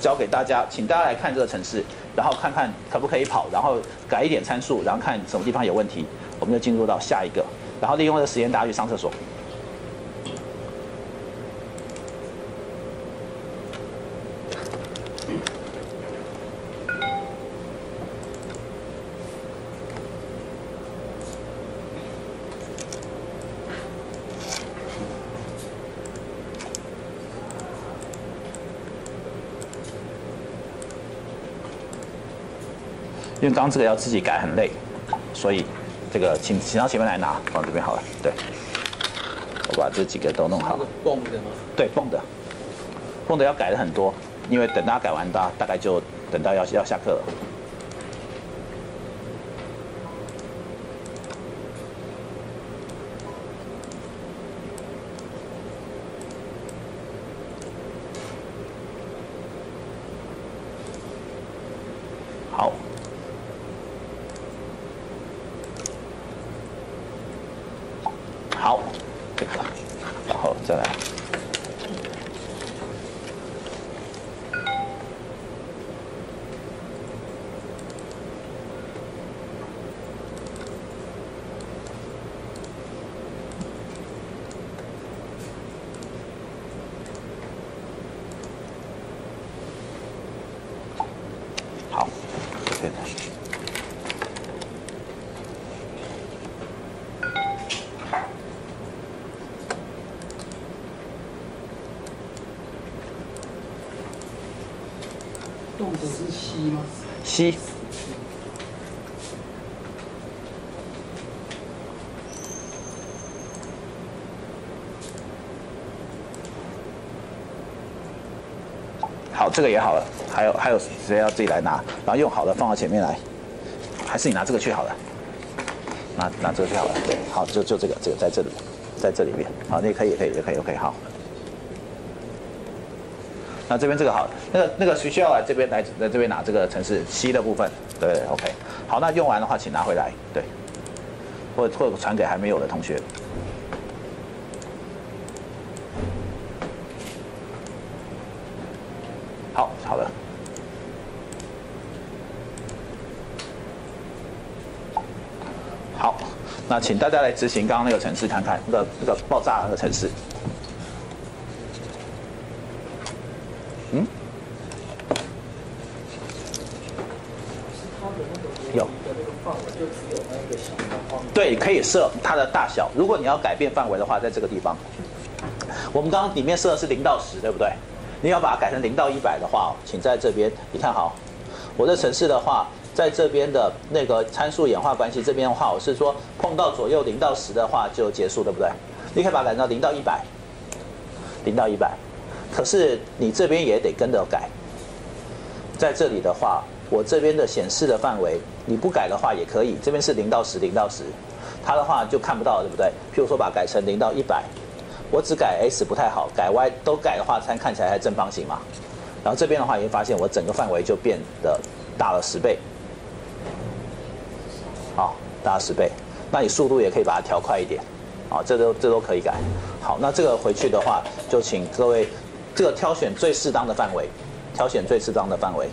交给大家，请大家来看这个城市，然后看看可不可以跑，然后改一点参数，然后看什么地方有问题，我们就进入到下一个，然后利用这个时间大家去上厕所。为刚刚这个要自己改很累，所以这个请请到前面来拿，放这边好了。对，我把这几个都弄好那。个蹦的吗？对，蹦的，蹦的要改的很多，因为等大家改完，大大概就等到要要下课了。好，好，这个，然后再来。好，这边的。动的是西吗？西。好，这个也好了。还有还有谁要自己来拿？然后用好的放到前面来，还是你拿这个去好了？拿拿这个去好了。好，就就这个这个在这里，在这里面。好，那可以可以也可以 OK 好。那这边这个好，那个那个需要来这边来来这边拿这个城市 C 的部分，对，OK。好，那用完的话请拿回来，对，或或者传给还没有的同学。好，好了。好，那请大家来执行刚刚那个城市看看，那个那个爆炸那个城市。嗯？它的那个有的那个范围就只有那个小的方对，可以设它的大小。如果你要改变范围的话，在这个地方，我们刚刚里面设的是零到十，对不对？你要把它改成零到一百的话，请在这边，你看好，我的城市的话，在这边的那个参数演化关系这边的话，我是说碰到左右零到十的话就结束，对不对？你可以把它改到零到一百，零到一百。可是你这边也得跟着改。在这里的话，我这边的显示的范围，你不改的话也可以。这边是零到十，零到十，它的话就看不到，对不对？譬如说把它改成零到一百，我只改 x 不太好，改 y 都改的话，才看起来还正方形嘛。然后这边的话，你会发现我整个范围就变得大了十倍，好，大了十倍。那你速度也可以把它调快一点，好，这都这都可以改。好，那这个回去的话，就请各位这个挑选最适当的范围，挑选最适当的范围。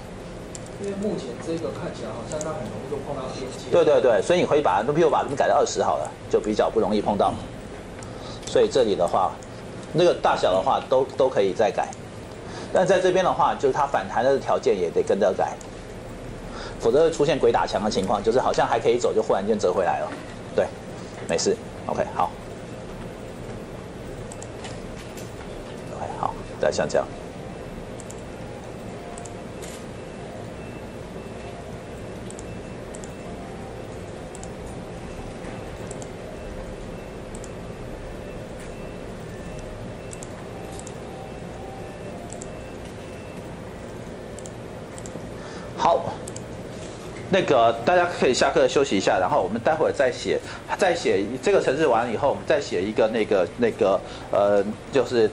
因为目前这个看起来好像它很容易就碰到边界。对对对，所以你可以把，那譬如把它改到二十好了，就比较不容易碰到。所以这里的话，那个大小的话都都可以再改，但在这边的话，就是它反弹的条件也得跟着改，否则会出现鬼打墙的情况，就是好像还可以走，就忽然间折回来了。对，没事，OK，好，OK，好，再像这样。好，那个大家可以下课休息一下，然后我们待会儿再写，再写这个城市完了以后，我们再写一个那个那个呃，就是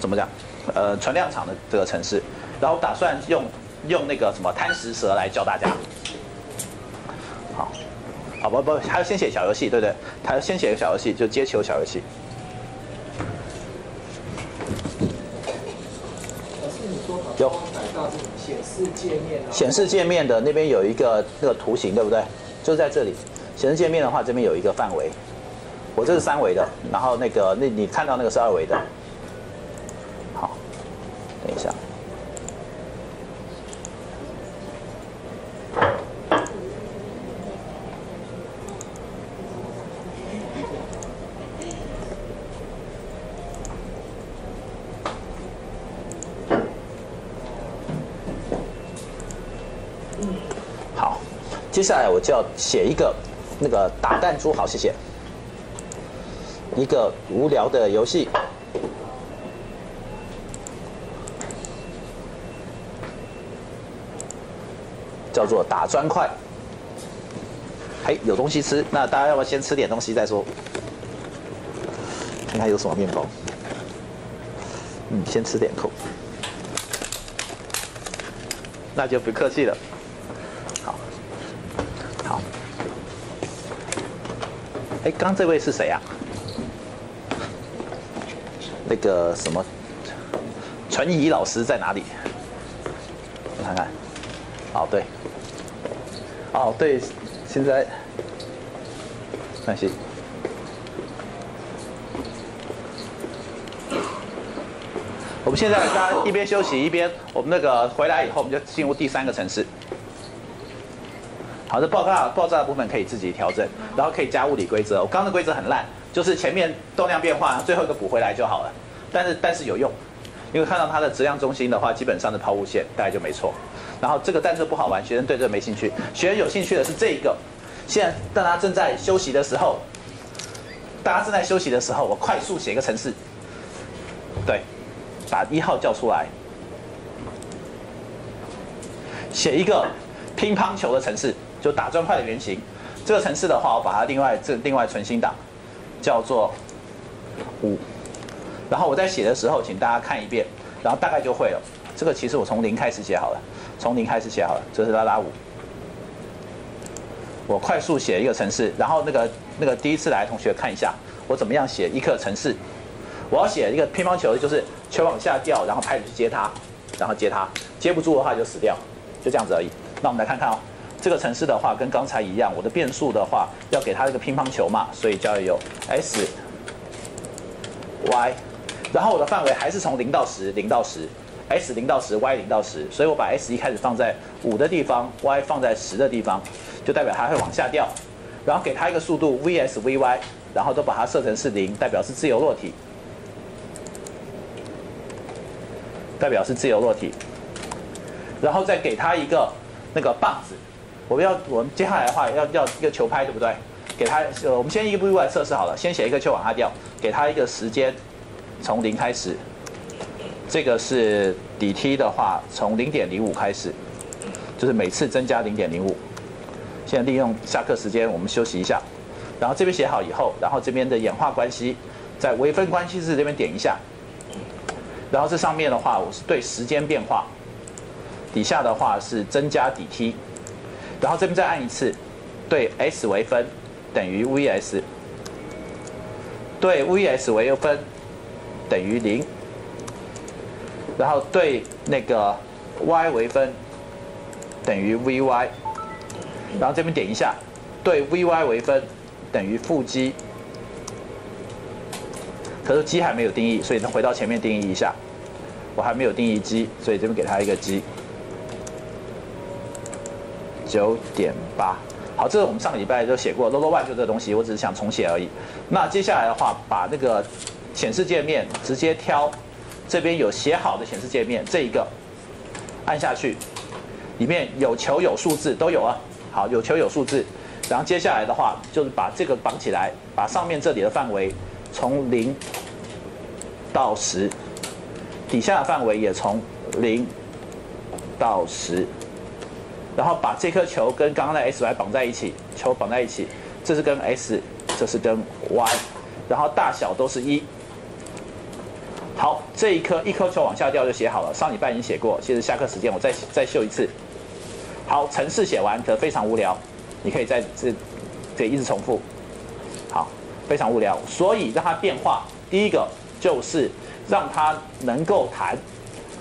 怎么讲，呃，存量场的这个城市，然后打算用用那个什么贪食蛇来教大家。好，好不不，还要先写小游戏，对不对？还要先写一个小游戏，就接球小游戏。有显示界面啊，显示界面的那边有一个那个图形，对不对？就在这里。显示界面的话，这边有一个范围，我这是三维的，然后那个那你看到那个是二维的。好，等一下。好，接下来我就要写一个那个打弹珠，好，谢谢。一个无聊的游戏，叫做打砖块。嘿，有东西吃，那大家要不要先吃点东西再说？看看有什么面包。嗯，先吃点口。那就不客气了。哎，刚这位是谁呀、那个什么，陈怡老师在哪里？我看看。哦，对。哦，对，现在，关系。我们现在大家一边休息一边，我们那个回来以后，我们就进入第三个城市。好的，爆炸爆炸的部分可以自己调整，然后可以加物理规则。我刚刚的规则很烂，就是前面动量变化，最后一个补回来就好了。但是但是有用，因为看到它的质量中心的话，基本上是抛物线，大概就没错。然后这个但这不好玩，学生对这个没兴趣。学生有兴趣的是这一个。现在大家正在休息的时候，大家正在休息的时候，我快速写一个程式。对，把一号叫出来，写一个乒乓球的程式，就打砖块的原型。这个程式的话，我把它另外这另外存新档，叫做五。然后我在写的时候，请大家看一遍，然后大概就会了。这个其实我从零开始写好了，从零开始写好了，这是拉拉五。我快速写一个程式，然后那个那个第一次来的同学看一下，我怎么样写一个程式。我要写一个乒乓球，就是球往下掉，然后拍子去接它，然后接它，接不住的话就死掉，就这样子而已。那我们来看看哦，这个城市的话跟刚才一样，我的变数的话要给它一个乒乓球嘛，所以就要有 s y，然后我的范围还是从零到十，零到十，s 零到十，y 零到十，所以我把 s 一开始放在五的地方，y 放在十的地方，就代表它会往下掉，然后给它一个速度 v s v y，然后都把它设成是零，代表是自由落体。代表是自由落体，然后再给它一个那个棒子，我们要我们接下来的话要要一个球拍，对不对？给他呃，我们先一步一步来测试好了，先写一个球往下掉，给他一个时间，从零开始，这个是底梯的话，从零点零五开始，就是每次增加零点零五。现在利用下课时间，我们休息一下，然后这边写好以后，然后这边的演化关系，在微分关系式这边点一下。然后这上面的话，我是对时间变化，底下的话是增加底梯，然后这边再按一次，对 s 为分等于 vs，对 vs 为分等于零，然后对那个 y 为分等于 vy，然后这边点一下，对 vy 为分等于负 g。可是积还没有定义，所以回到前面定义一下。我还没有定义积所以这边给它一个积九点八。好，这是我们上个礼拜就写过，low low one 就这东西，我只是想重写而已。那接下来的话，把那个显示界面直接挑这边有写好的显示界面这一个按下去，里面有球有数字都有啊。好，有球有数字，然后接下来的话就是把这个绑起来，把上面这里的范围从零到十，底下的范围也从零到十，然后把这颗球跟刚刚的 s y 绑在一起，球绑在一起，这是跟 s，这是跟 y，然后大小都是一。好，这一颗一颗球往下掉就写好了，上礼拜已经写过，其实下课时间我再再秀一次。好，程式写完，可非常无聊，你可以在这这一直重复。好，非常无聊，所以让它变化，第一个就是让它能够弹，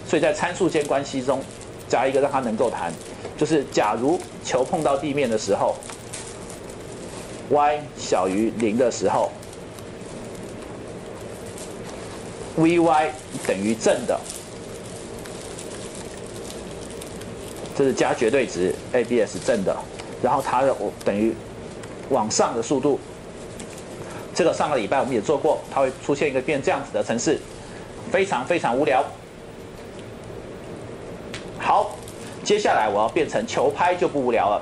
所以在参数间关系中加一个让它能够弹，就是假如球碰到地面的时候，y 小于零的时候，vy 等于正的。这是加绝对值，abs 正的，然后它的等于往上的速度。这个上个礼拜我们也做过，它会出现一个变这样子的程式，非常非常无聊。好，接下来我要变成球拍就不无聊了。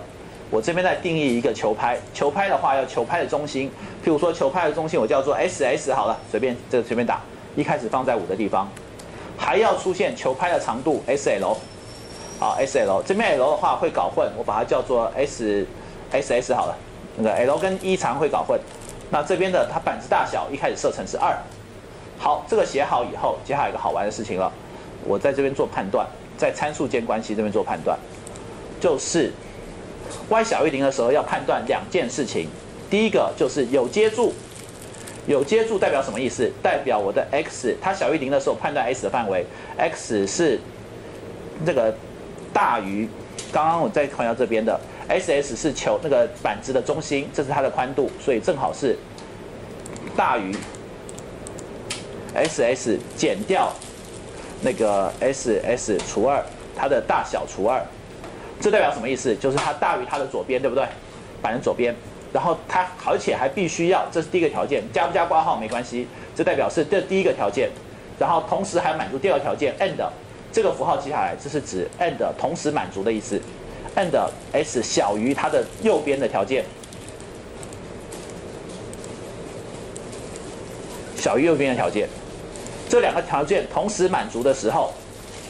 我这边再定义一个球拍，球拍的话要球拍的中心，譬如说球拍的中心我叫做 S S 好了，随便这个随便打，一开始放在五的地方，还要出现球拍的长度 S L，好 S L 这边 L 的话会搞混，我把它叫做 S S S 好了，那个 L 跟一长会搞混，那这边的它板子大小一开始设成是二，好，这个写好以后，接下来一个好玩的事情了，我在这边做判断，在参数间关系这边做判断，就是 y 小于零的时候要判断两件事情，第一个就是有接住，有接住代表什么意思？代表我的 x 它小于零的时候判断 s 的范围，x 是这个大于刚刚我在强调这边的 s s 是球那个板子的中心，这是它的宽度，所以正好是大于 s s 减掉那个 s s 除二，它的大小除二。这代表什么意思？就是它大于它的左边，对不对？反正左边，然后它而且还必须要，这是第一个条件，加不加挂号没关系，这代表是这第一个条件，然后同时还满足第二个条件，and 这个符号记下来，这是指 and 同时满足的意思，and s 小于它的右边的条件，小于右边的条件，这两个条件同时满足的时候，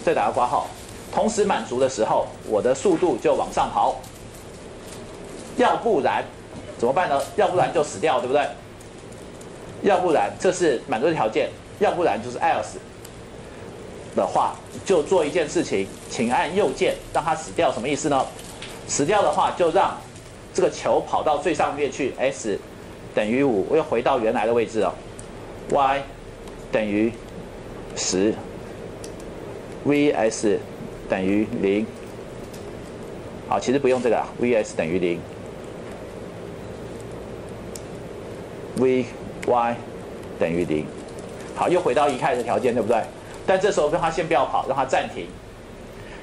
再打个挂号。同时满足的时候，我的速度就往上跑。要不然怎么办呢？要不然就死掉，对不对？要不然这是满足的条件，要不然就是 else 的话，就做一件事情，请按右键让它死掉。什么意思呢？死掉的话，就让这个球跑到最上面去，s 等于五，我又回到原来的位置了。y 等于十，vs 等于零，好，其实不用这个，vs 等于零，vy 等于零，好，又回到一开始的条件，对不对？但这时候让它先不要跑，让它暂停，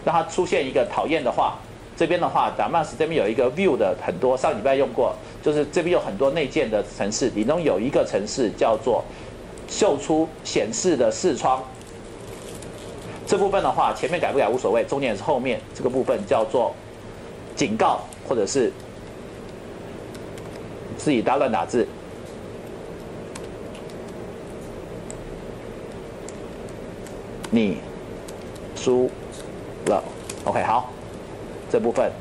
让它出现一个讨厌的话，这边的话 d a m a s 这边有一个 view 的很多，上礼拜用过，就是这边有很多内建的城市，其中有一个城市叫做秀出显示的视窗。这部分的话，前面改不改无所谓，重点是后面这个部分叫做警告，或者是自己打乱打字。你输了，OK，好，这部分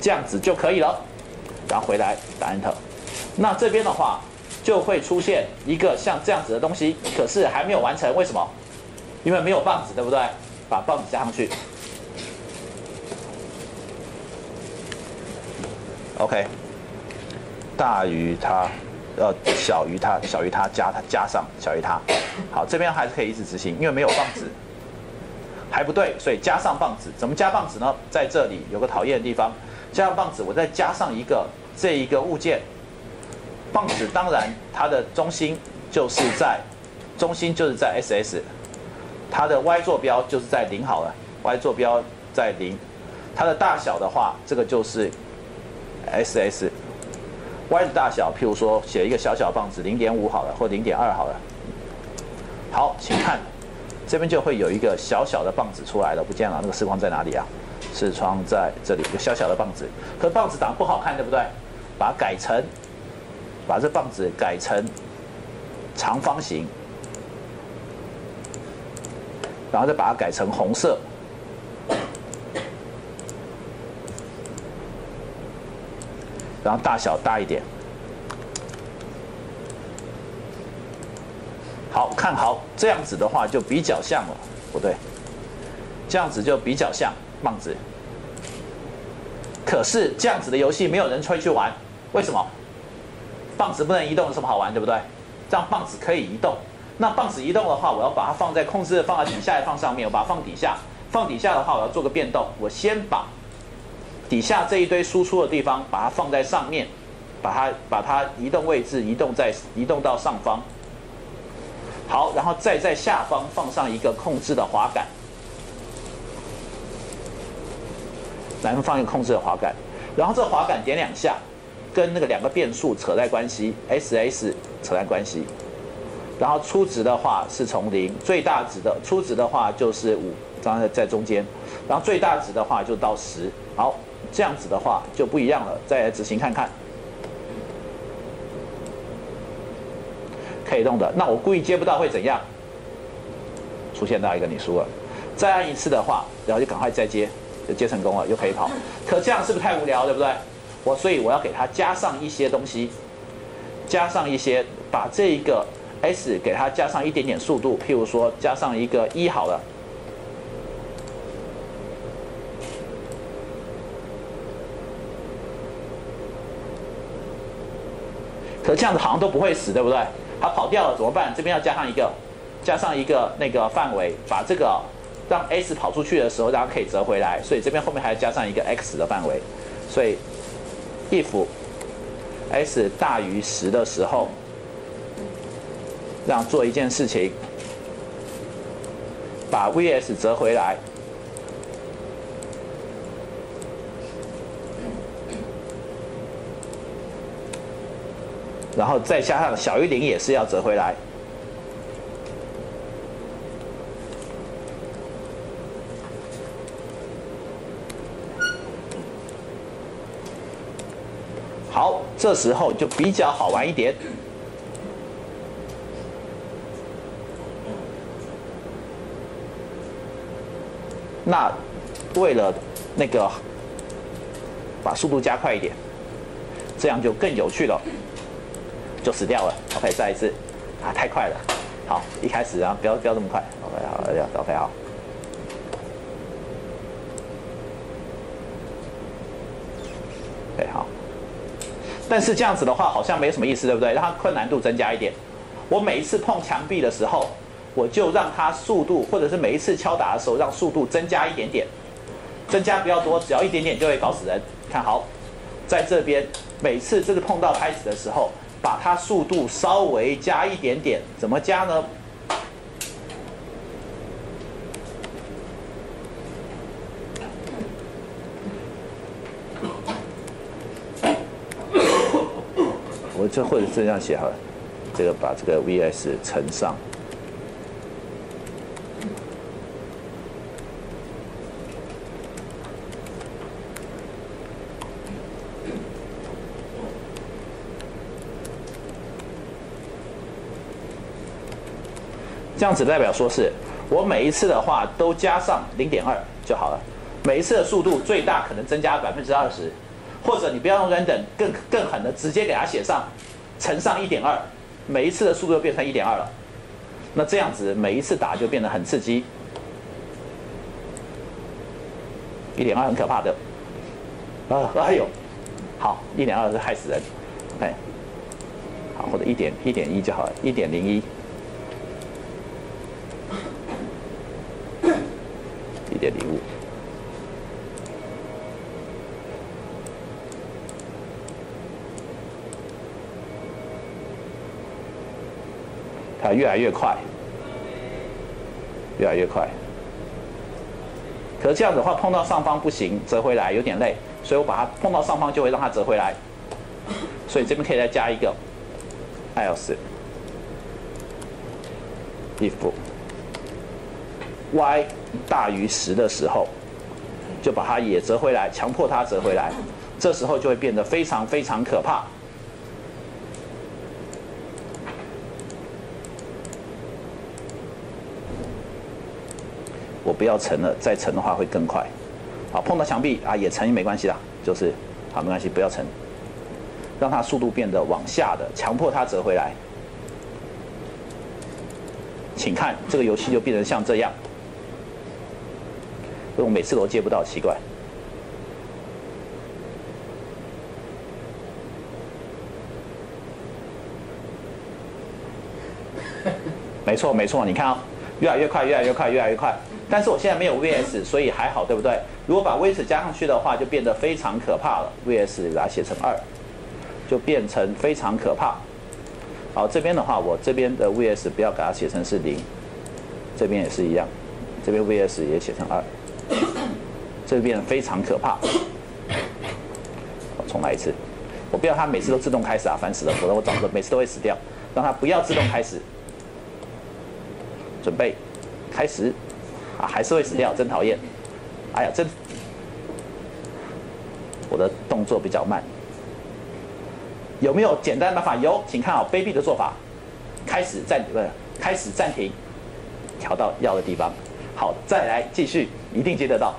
这样子就可以了，然后回来打 Enter。那这边的话就会出现一个像这样子的东西，可是还没有完成，为什么？因为没有棒子，对不对？把棒子加上去。OK，大于它，呃，小于它，小于它加它加上小于它。好，这边还是可以一直执行，因为没有棒子，还不对，所以加上棒子。怎么加棒子呢？在这里有个讨厌的地方，加上棒子，我再加上一个这一个物件。棒子当然它的中心就是在中心就是在 SS。它的 y 坐标就是在零好了，y 坐标在零，它的大小的话，这个就是 s s，y 的大小，譬如说写一个小小棒子，零点五好了，或零点二好了。好，请看，这边就会有一个小小的棒子出来了，不见了，那个视窗在哪里啊？视窗在这里，一个小小的棒子，可棒子长得不好看，对不对？把它改成，把这棒子改成长方形。然后再把它改成红色，然后大小大一点。好看好，这样子的话就比较像了，不对，这样子就比较像棒子。可是这样子的游戏没有人吹去玩，为什么？棒子不能移动有什么好玩，对不对？这样棒子可以移动。那棒子移动的话，我要把它放在控制放在底下，还放上面？我把它放底下。放底下的话，我要做个变动。我先把底下这一堆输出的地方，把它放在上面，把它把它移动位置，移动在移动到上方。好，然后再在下方放上一个控制的滑杆，来放一个控制的滑杆。然后这滑杆点两下，跟那个两个变数扯在关系，S S 扯在关系。然后初值的话是从零，最大值的初值的话就是五，刚刚在中间，然后最大值的话就到十。好，这样子的话就不一样了。再来执行看看，可以动的。那我故意接不到会怎样？出现到一个你输了。再按一次的话，然后就赶快再接，就接成功了，又可以跑。可这样是不是太无聊，对不对？我所以我要给它加上一些东西，加上一些，把这一个 s 给它加上一点点速度，譬如说加上一个一好了。可这样子好像都不会死，对不对？它跑掉了怎么办？这边要加上一个，加上一个那个范围，把这个让 s 跑出去的时候，让它可以折回来。所以这边后面还要加上一个 x 的范围。所以 if s 大于十的时候，让做一件事情，把 vs 折回来。然后再加上小于零也是要折回来。好，这时候就比较好玩一点。那为了那个把速度加快一点，这样就更有趣了。就死掉了。OK，再一次，啊，太快了。好，一开始啊，不要不要这么快。OK，好，，OK，好。OK，，好。但是这样子的话，好像没什么意思，对不对？让它困难度增加一点。我每一次碰墙壁的时候，我就让它速度，或者是每一次敲打的时候，让速度增加一点点，增加不要多，只要一点点就会搞死人。看好，在这边每次这个碰到拍子的时候。把它速度稍微加一点点，怎么加呢？我或者这样写好了，这个把这个 VS 乘上。这样子代表说是我每一次的话都加上零点二就好了，每一次的速度最大可能增加百分之二十，或者你不要用 random，更更狠的直接给它写上乘上一点二，每一次的速度就变成一点二了。那这样子每一次打就变得很刺激，一点二很可怕的，啊哎呦，好一点二是害死人，OK，好或者一点一点一就好了，一点零一。一点零五，它越来越快，越来越快。可是这样子的话，碰到上方不行，折回来有点累，所以我把它碰到上方就会让它折回来。所以这边可以再加一个，else if y 大于十的时候，就把它也折回来，强迫它折回来，这时候就会变得非常非常可怕。不要沉了，再沉的话会更快。好，碰到墙壁啊，也沉也没关系啦，就是好没关系，不要沉，让它速度变得往下的，强迫它折回来。请看这个游戏就变成像这样。我每次都接不到，奇怪。没错，没错，你看啊，越来越快，越来越快，越来越快。但是我现在没有 VS，所以还好，对不对？如果把 VS 加上去的话，就变得非常可怕了。VS 给它写成二，就变成非常可怕。好，这边的话，我这边的 VS 不要给它写成是零，这边也是一样，这边 VS 也写成二。这边非常可怕，我重来一次。我不要它每次都自动开始啊，烦死了！否则我早着每次都会死掉。让它不要自动开始，准备开始啊，还是会死掉，真讨厌！哎呀，真我的动作比较慢。有没有简单办法？有，请看好卑鄙的做法。开始暂不是开始暂停，调到要的地方。好，再来继续，一定接得到。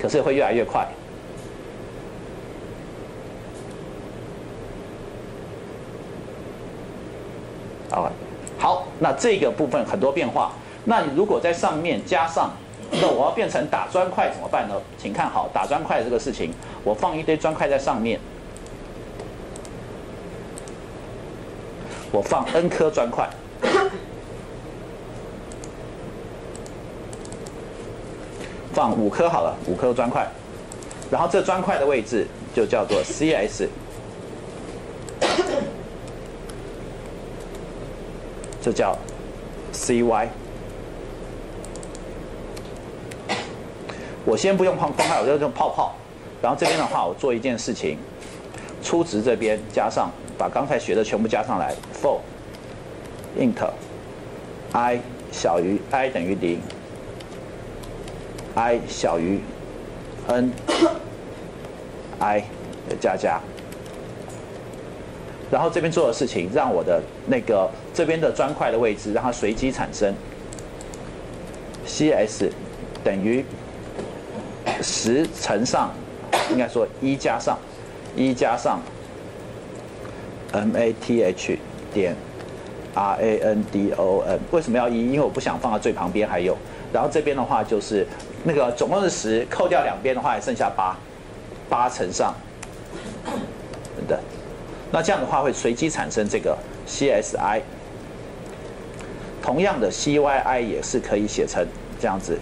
可是会越来越快。好，好，那这个部分很多变化。那你如果在上面加上，那我要变成打砖块怎么办呢？请看好打砖块这个事情，我放一堆砖块在上面，我放 n 颗砖块，放五颗好了，五颗砖块，然后这砖块的位置就叫做 CS。这叫 CY。我先不用框框块，我就用泡泡。然后这边的话，我做一件事情，初值这边加上，把刚才学的全部加上来，for int i 小于 i 等于零，i 小于 n i 加加。然后这边做的事情，让我的那个这边的砖块的位置让它随机产生，CS 等于十乘上，应该说一加上一加上 MATH 点 RANDON。为什么要一？因为我不想放到最旁边还有。然后这边的话就是那个总共是十，扣掉两边的话还剩下八，八乘上等等。那这样的话会随机产生这个 CSI，同样的 CYI 也是可以写成这样子。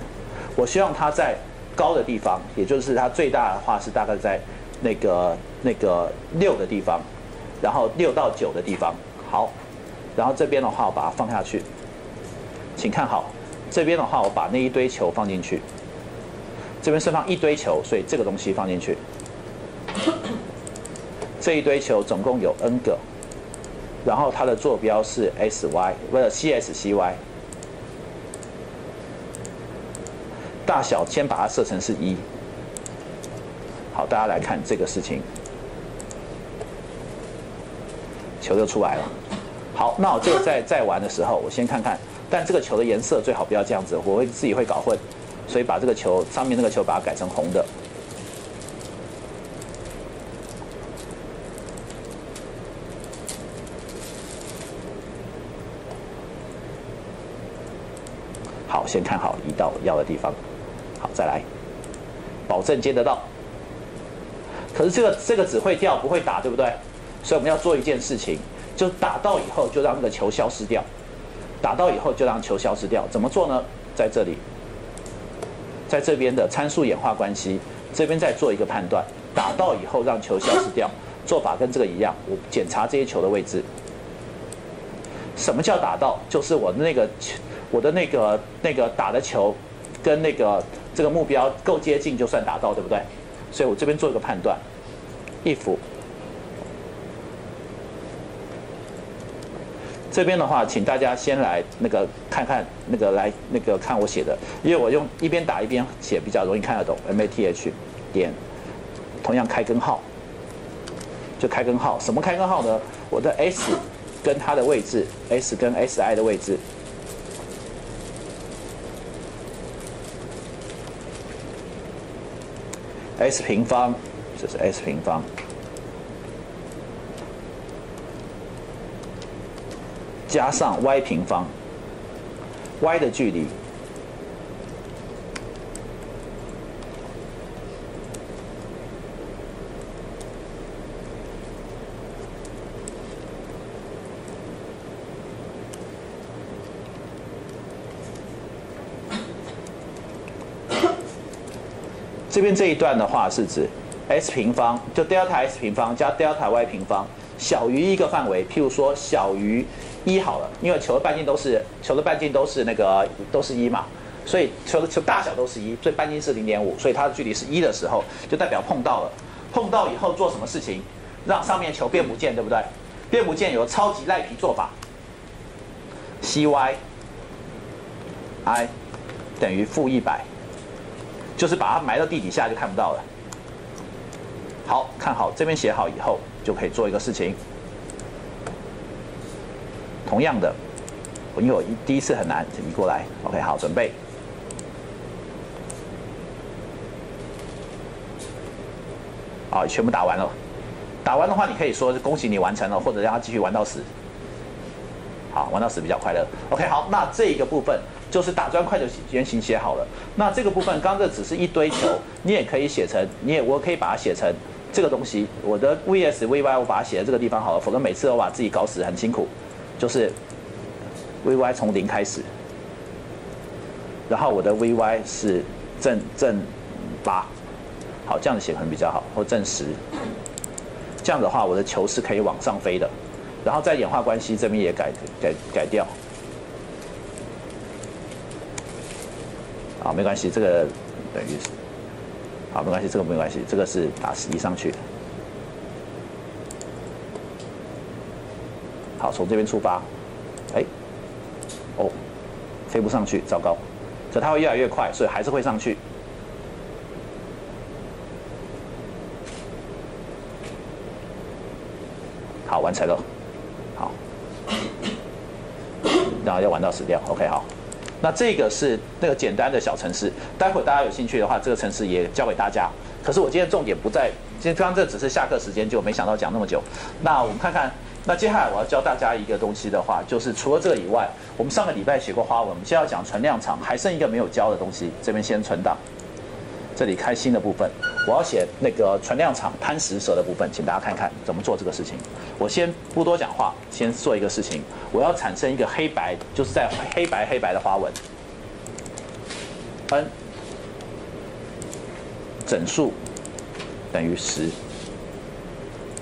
我希望它在高的地方，也就是它最大的话是大概在那个那个六的地方，然后六到九的地方。好，然后这边的话我把它放下去，请看好，这边的话我把那一堆球放进去，这边是放一堆球，所以这个东西放进去。这一堆球总共有 n 个，然后它的坐标是 sy，不是 cscy，大小先把它设成是一。好，大家来看这个事情，球就出来了。好，那我就在在玩的时候，我先看看，但这个球的颜色最好不要这样子，我会自己会搞混，所以把这个球上面那个球把它改成红的。先看好移到要的地方。好，再来，保证接得到。可是这个这个只会跳不会打，对不对？所以我们要做一件事情，就打到以后就让那个球消失掉。打到以后就让球消失掉，怎么做呢？在这里，在这边的参数演化关系，这边再做一个判断。打到以后让球消失掉，做法跟这个一样。我检查这些球的位置。什么叫打到？就是我那个球。我的那个那个打的球，跟那个这个目标够接近，就算打到，对不对？所以我这边做一个判断，if 这边的话，请大家先来那个看看那个来那个看我写的，因为我用一边打一边写比较容易看得懂。math 点，同样开根号，就开根号。什么开根号呢？我的 s 跟它的位置，s 跟 si 的位置。S 平方，这是 s 平方，加上 y 平方，y 的距离。边这一段的话是指 s 平方，就 delta s 平方加 delta y 平方小于一个范围，譬如说小于一好了，因为球的半径都是球的半径都是那个都是一嘛，所以球的球大小都是一，所以半径是零点五，所以它的距离是一的时候，就代表碰到了。碰到以后做什么事情？让上面球变不见，对不对？变不见有超级赖皮做法，cy i 等于负一百。就是把它埋到地底下就看不到了。好看好这边写好以后，就可以做一个事情。同样的，因为我第一次很难移过来，OK，好，准备。好，全部打完了。打完的话，你可以说是恭喜你完成了，或者让他继续玩到死。好，玩到死比较快乐。OK，好，那这一个部分就是打砖块的原型写好了。那这个部分，刚刚这只是一堆球，你也可以写成，你也我可以把它写成这个东西。我的 VS VY 我把它写在这个地方好了，否则每次都把自己搞死很辛苦。就是 VY 从零开始，然后我的 VY 是正正八，好，这样子写可能比较好，或正十。这样的话，我的球是可以往上飞的。然后在演化关系这边也改改改掉。好，没关系，这个等于是，好，没关系，这个没关系，这个是打十一上去。好，从这边出发，哎，哦，飞不上去，糟糕，所以它会越来越快，所以还是会上去。好，完成了，好，然后要玩到死掉，OK，好，那这个是那个简单的小城市，待会大家有兴趣的话，这个城市也教给大家。可是我今天重点不在，今天刚刚这只是下课时间，就没想到讲那么久。那我们看看，那接下来我要教大家一个东西的话，就是除了这个以外，我们上个礼拜写过花纹，我们现在要讲存量场，还剩一个没有教的东西，这边先存档。这里开心的部分，我要写那个存量场贪食蛇的部分，请大家看看怎么做这个事情。我先不多讲话，先做一个事情，我要产生一个黑白，就是在黑白黑白的花纹，n 整数等于十，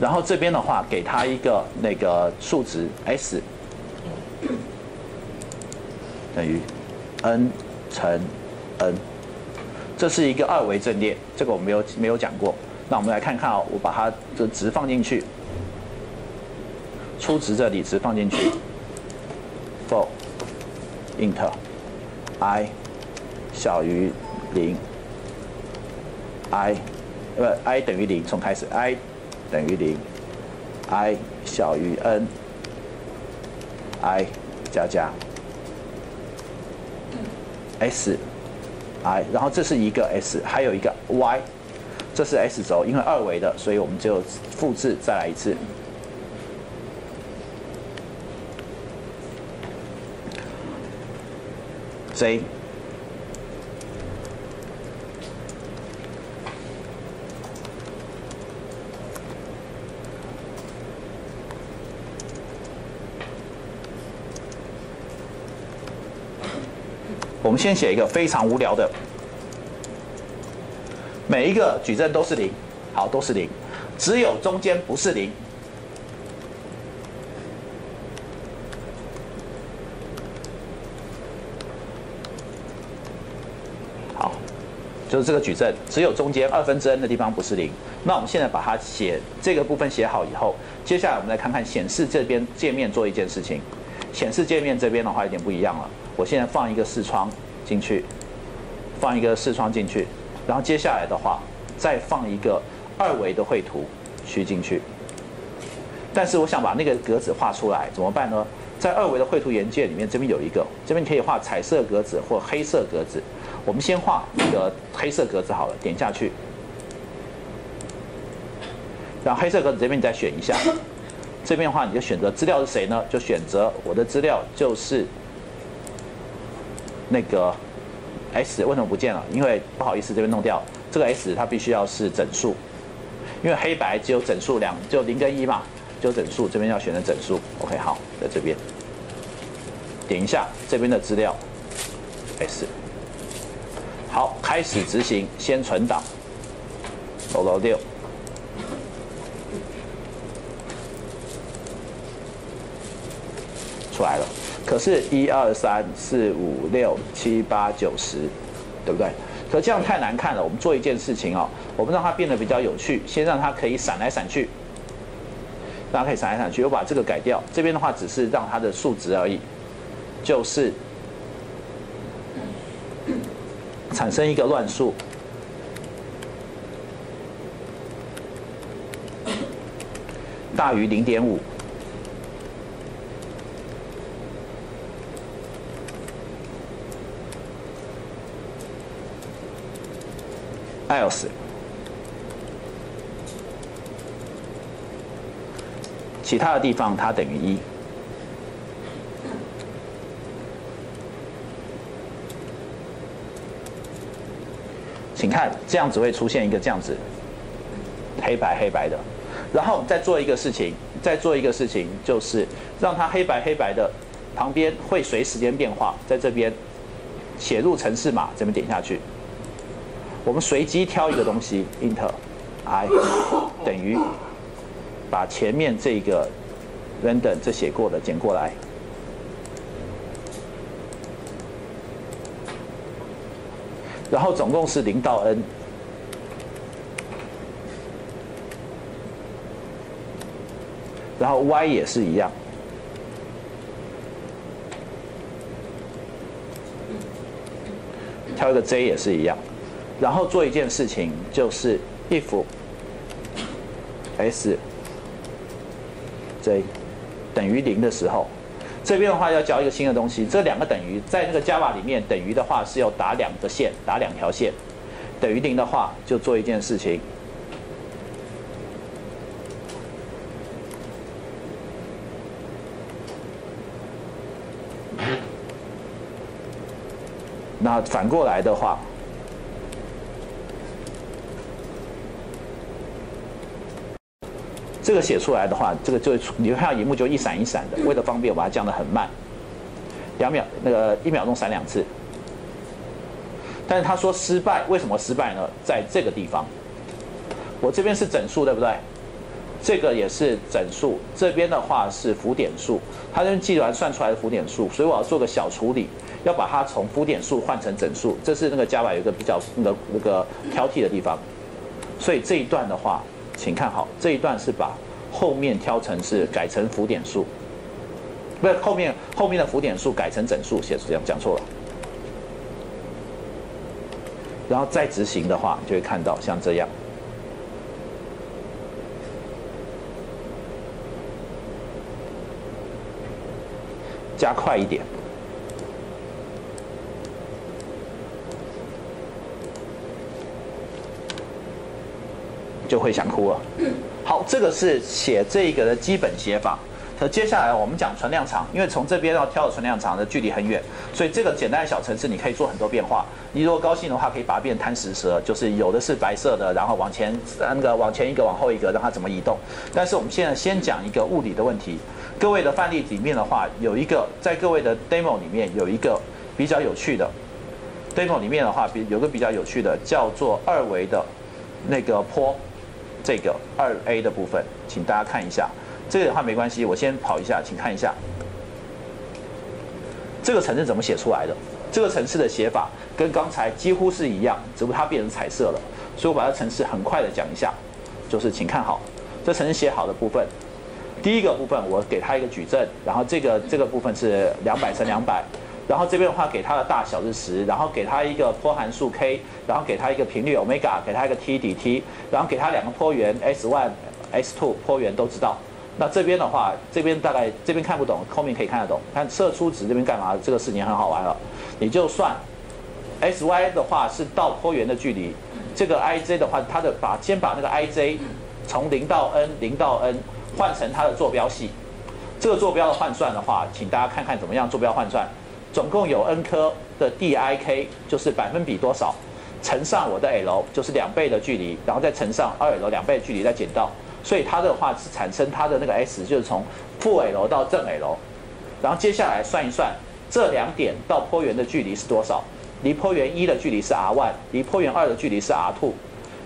然后这边的话给它一个那个数值 s 等于 n 乘 n。这是一个二维阵列，这个我没有没有讲过。那我们来看看哦，我把它的值放进去，初值这里值放进去，for int i 小于零，i。不 i 等于零，从开始。I 等于零，i 小于 n，i 加加。s。i，然后这是一个 s，还有一个 y，这是 s 轴，因为二维的，所以我们就复制再来一次。z，我们先写一个非常无聊的，每一个矩阵都是零，好，都是零，只有中间不是零。好，就是这个矩阵，只有中间二分之 n 的地方不是零。那我们现在把它写这个部分写好以后，接下来我们来看看显示这边界面做一件事情。显示界面这边的话有点不一样了。我现在放一个视窗进去，放一个视窗进去，然后接下来的话再放一个二维的绘图区进去。但是我想把那个格子画出来，怎么办呢？在二维的绘图元件里面，这边有一个，这边可以画彩色格子或黑色格子。我们先画一个黑色格子好了，点下去，然后黑色格子这边你再选一下。这边的话，你就选择资料是谁呢？就选择我的资料就是那个 s，为什么不见了？因为不好意思，这边弄掉这个 s，它必须要是整数，因为黑白只有整数两，就零跟一嘛，就整数，这边要选择整数。OK，好，在这边点一下这边的资料 s，好，开始执行，先存档走到六。出来了。可是一二三四五六七八九十对不对？可这样太难看了我们做一件事情哦我们让它变得比较有趣先让它可以闪来闪去大家可以闪来闪去我把这个改掉这边的话只是让它的数值而已就是产生一个乱数。大于零点五 else，其他的地方它等于一。请看，这样子会出现一个这样子，黑白黑白的。然后再做一个事情，再做一个事情，就是让它黑白黑白的旁边会随时间变化，在这边写入程式码，这边点下去。我们随机挑一个东西，int i 等于把前面这个 random 这写过的剪过来，然后总共是零到 n，然后 y 也是一样，挑一个 j 也是一样。然后做一件事情，就是 if s j 等于零的时候，这边的话要教一个新的东西。这两个等于在那个 Java 里面，等于的话是要打两个线，打两条线。等于零的话，就做一件事情。那反过来的话。这个写出来的话，这个就你会看到荧幕就一闪一闪的。为了方便，我把它降得很慢，两秒那个一秒钟闪两次。但是他说失败，为什么失败呢？在这个地方，我这边是整数，对不对？这个也是整数，这边的话是浮点数，他这边计完算出来的浮点数，所以我要做个小处理，要把它从浮点数换成整数。这是那个 Java 有一个比较那个那个挑剔的地方，所以这一段的话。请看好这一段是把后面挑成是改成浮点数，不是后面后面的浮点数改成整数，写这样讲错了。然后再执行的话，就会看到像这样，加快一点。就会想哭了。好，这个是写这一个的基本写法。那接下来我们讲存量场，因为从这边要挑的存量场的距离很远，所以这个简单的小程式你可以做很多变化。你如果高兴的话，可以把它变贪食蛇，就是有的是白色的，然后往前那个往前一个，往后一个，让它怎么移动。但是我们现在先讲一个物理的问题。各位的范例里面的话，有一个在各位的 demo 里面有一个比较有趣的 demo 里面的话，比有个比较有趣的叫做二维的那个坡。这个二 A 的部分，请大家看一下。这个的话没关系，我先跑一下，请看一下。这个程式怎么写出来的？这个程式的写法跟刚才几乎是一样，只不过它变成彩色了。所以我把它程式很快的讲一下，就是请看好这程式写好的部分。第一个部分我给它一个矩阵，然后这个这个部分是两百乘两百。然后这边的话，给它的大小是十，然后给它一个坡函数 k，然后给它一个频率 omega，给它一个 t dt，然后给它两个坡源 s one、s two 坡源都知道。那这边的话，这边大概这边看不懂，后面可以看得懂。看射出值这边干嘛？这个事情很好玩了。你就算 sy 的话是到坡源的距离，这个 ij 的话，它的把先把那个 ij 从零到 n，零到 n 换成它的坐标系。这个坐标的换算的话，请大家看看怎么样坐标换算。总共有 n 颗的 dik，就是百分比多少，乘上我的 l，就是两倍的距离，然后再乘上二 l 两倍的距离再减到，所以它的话是产生它的那个 s 就是从负 l 到正 l，然后接下来算一算这两点到坡源的距离是多少，离坡源一的距离是 r one，离坡源二的距离是 r two，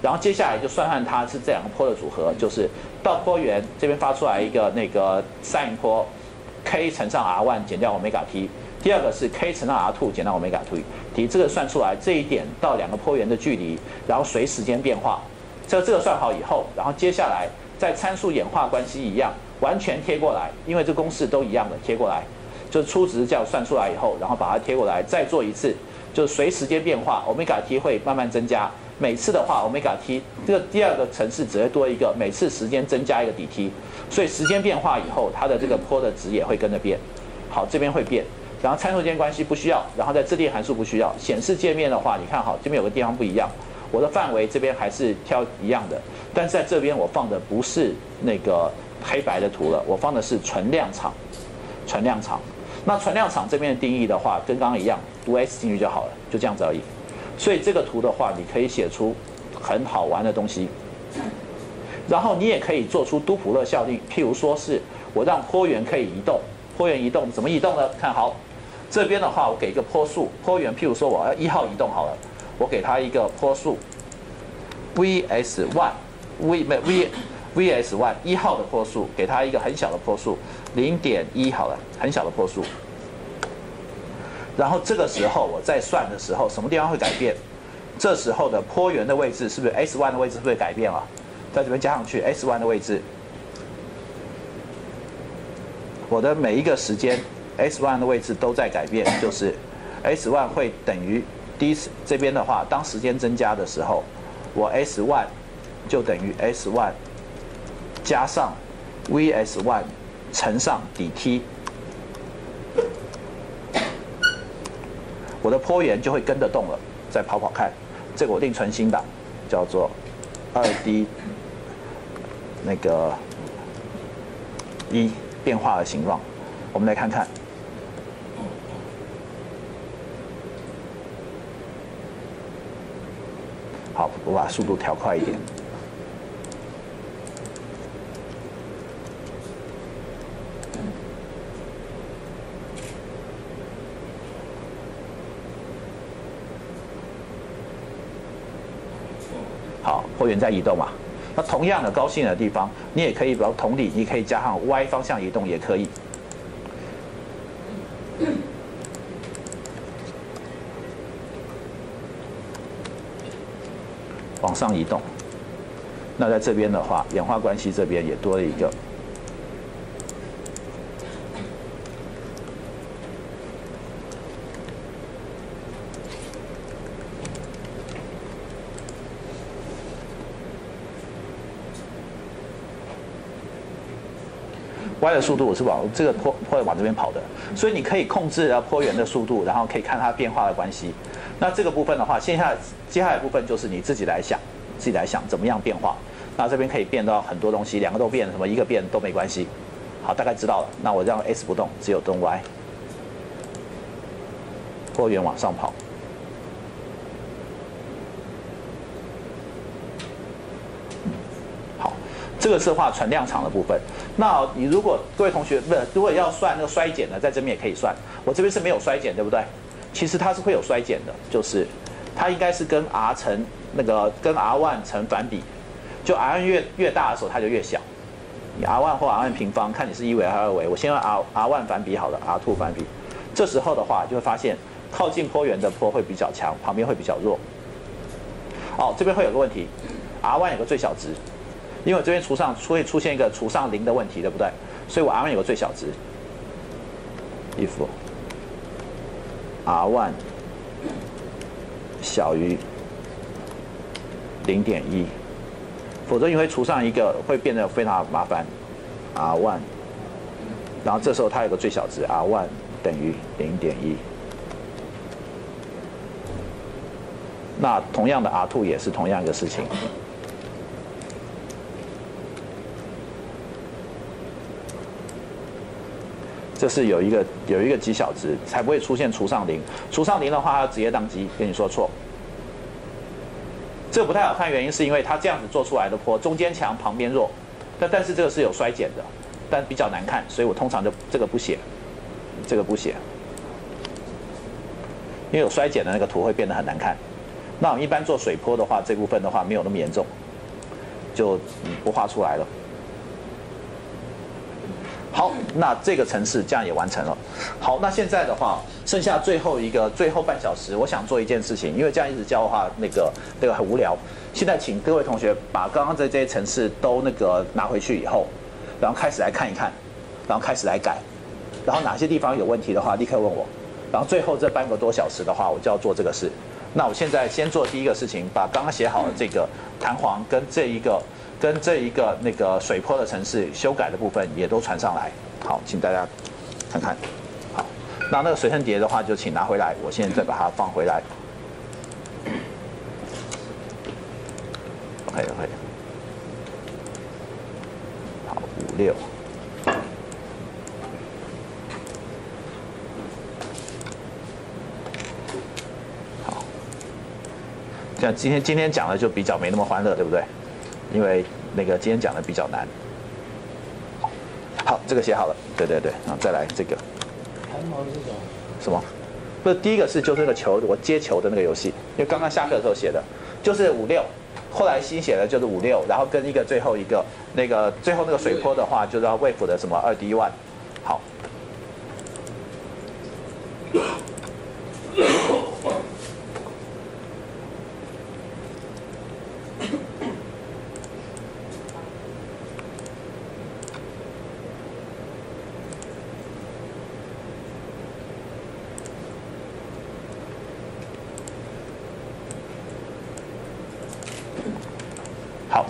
然后接下来就算算它是这两个坡的组合，就是到坡源这边发出来一个那个 sin 坡，k 乘上 r one 减掉 omega t。第二个是 k 乘上 r two 减到 omega t，题这个算出来这一点到两个坡源的距离，然后随时间变化，这这个算好以后，然后接下来在参数演化关系一样，完全贴过来，因为这公式都一样的贴过来，就初值这样算出来以后，然后把它贴过来，再做一次，就随时间变化，omega t 会慢慢增加，每次的话，omega t 这个第二个层次只会多一个，每次时间增加一个 dt，所以时间变化以后，它的这个坡的值也会跟着变。好，这边会变，然后参数间关系不需要，然后在自定函数不需要。显示界面的话，你看好这边有个地方不一样，我的范围这边还是挑一样的，但是在这边我放的不是那个黑白的图了，我放的是存量场，存量场。那存量场这边的定义的话，跟刚刚一样，读 S 进去就好了，就这样子而已。所以这个图的话，你可以写出很好玩的东西，然后你也可以做出都普勒效应，譬如说是我让坡源可以移动。坡源移动怎么移动呢？看好，这边的话我给一个坡数，坡源譬如说我要一号移动好了，我给它一个坡数，vs one，v 没 v vs one 一号的坡数，给它一个很小的坡数，零点一好了，很小的坡数。然后这个时候我再算的时候，什么地方会改变？这时候的坡源的位置是不是 s one 的位置会改变啊？在这边加上去 s one 的位置。我的每一个时间，s one 的位置都在改变，就是 s one 会等于 d 这边的话，当时间增加的时候，我 s one 就等于 s one 加上 vs one 乘上 dt，我的坡源就会跟着动了。再跑跑看，这个我定存新的，叫做二 d 那个一。变化的形状，我们来看看。好，我把速度调快一点。好，货源在移动嘛。那同样的高兴的地方，你也可以，比如同理，你可以加上 y 方向移动也可以，往上移动。那在这边的话，演化关系这边也多了一个。y 的速度我是往这个坡坡往这边跑的，所以你可以控制啊坡源的速度，然后可以看它变化的关系。那这个部分的话，接下接下来部分就是你自己来想，自己来想怎么样变化。那这边可以变到很多东西，两个都变，什么一个变都没关系。好，大概知道了。那我让 s 不动，只有动 y，坡源往上跑。好这个是画存量场的部分。那你如果各位同学不，如果要算那个衰减的，在这边也可以算。我这边是没有衰减，对不对？其实它是会有衰减的，就是它应该是跟 r 乘那个跟 r one 成反比，就 R 越越大的时候，它就越小。你 r 万或 r one 平方，看你是一维还是二维。我先用 r r 万反比好了，r two 反比。这时候的话，就会发现靠近坡源的坡会比较强，旁边会比较弱。哦，这边会有个问题，r 万有个最小值。因为我这边除上会出现一个除上零的问题，对不对？所以我 r one 有个最小值，if r one 小于零点一，否则你会除上一个会变得非常麻烦，r one，然后这时候它有个最小值，r one 等于零点一，那同样的 r two 也是同样一个事情。这是有一个有一个极小值，才不会出现除上零。除上零的话，它直接宕机。跟你说错，这个不太好看，原因是因为它这样子做出来的坡，中间强，旁边弱。但但是这个是有衰减的，但比较难看，所以我通常就这个不写，这个不写，因为有衰减的那个图会变得很难看。那我们一般做水坡的话，这部分的话没有那么严重，就不画出来了。好，那这个城市这样也完成了。好，那现在的话，剩下最后一个最后半小时，我想做一件事情，因为这样一直教的话，那个那个很无聊。现在请各位同学把刚刚的这些城市都那个拿回去以后，然后开始来看一看，然后开始来改，然后哪些地方有问题的话，立刻问我。然后最后这半个多小时的话，我就要做这个事。那我现在先做第一个事情，把刚刚写好的这个弹簧跟这一个跟这一个那个水坡的城市修改的部分也都传上来。好，请大家看看。好，那那个随身碟的话就请拿回来，我现在再把它放回来。OK OK。好，五六。好，像今天今天讲的就比较没那么欢乐，对不对？因为那个今天讲的比较难。好，这个写好了，对对对，然后再来这个什么？不是第一个是就是那个球，我接球的那个游戏，因为刚刚下课的时候写的，就是五六，后来新写的就是五六，然后跟一个最后一个那个最后那个水坡的话，就是要 wave 的什么二 D one，好。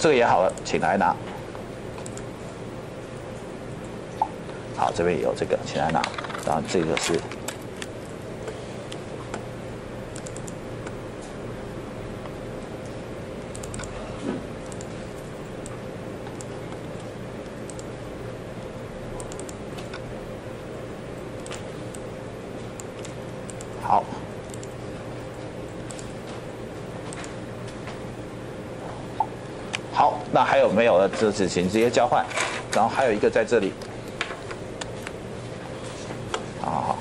这个也好了，请来拿。好，这边也有这个，请来拿。然后这个是，好。好，那这纸型直接交换。然后还有一个在这里。好好好，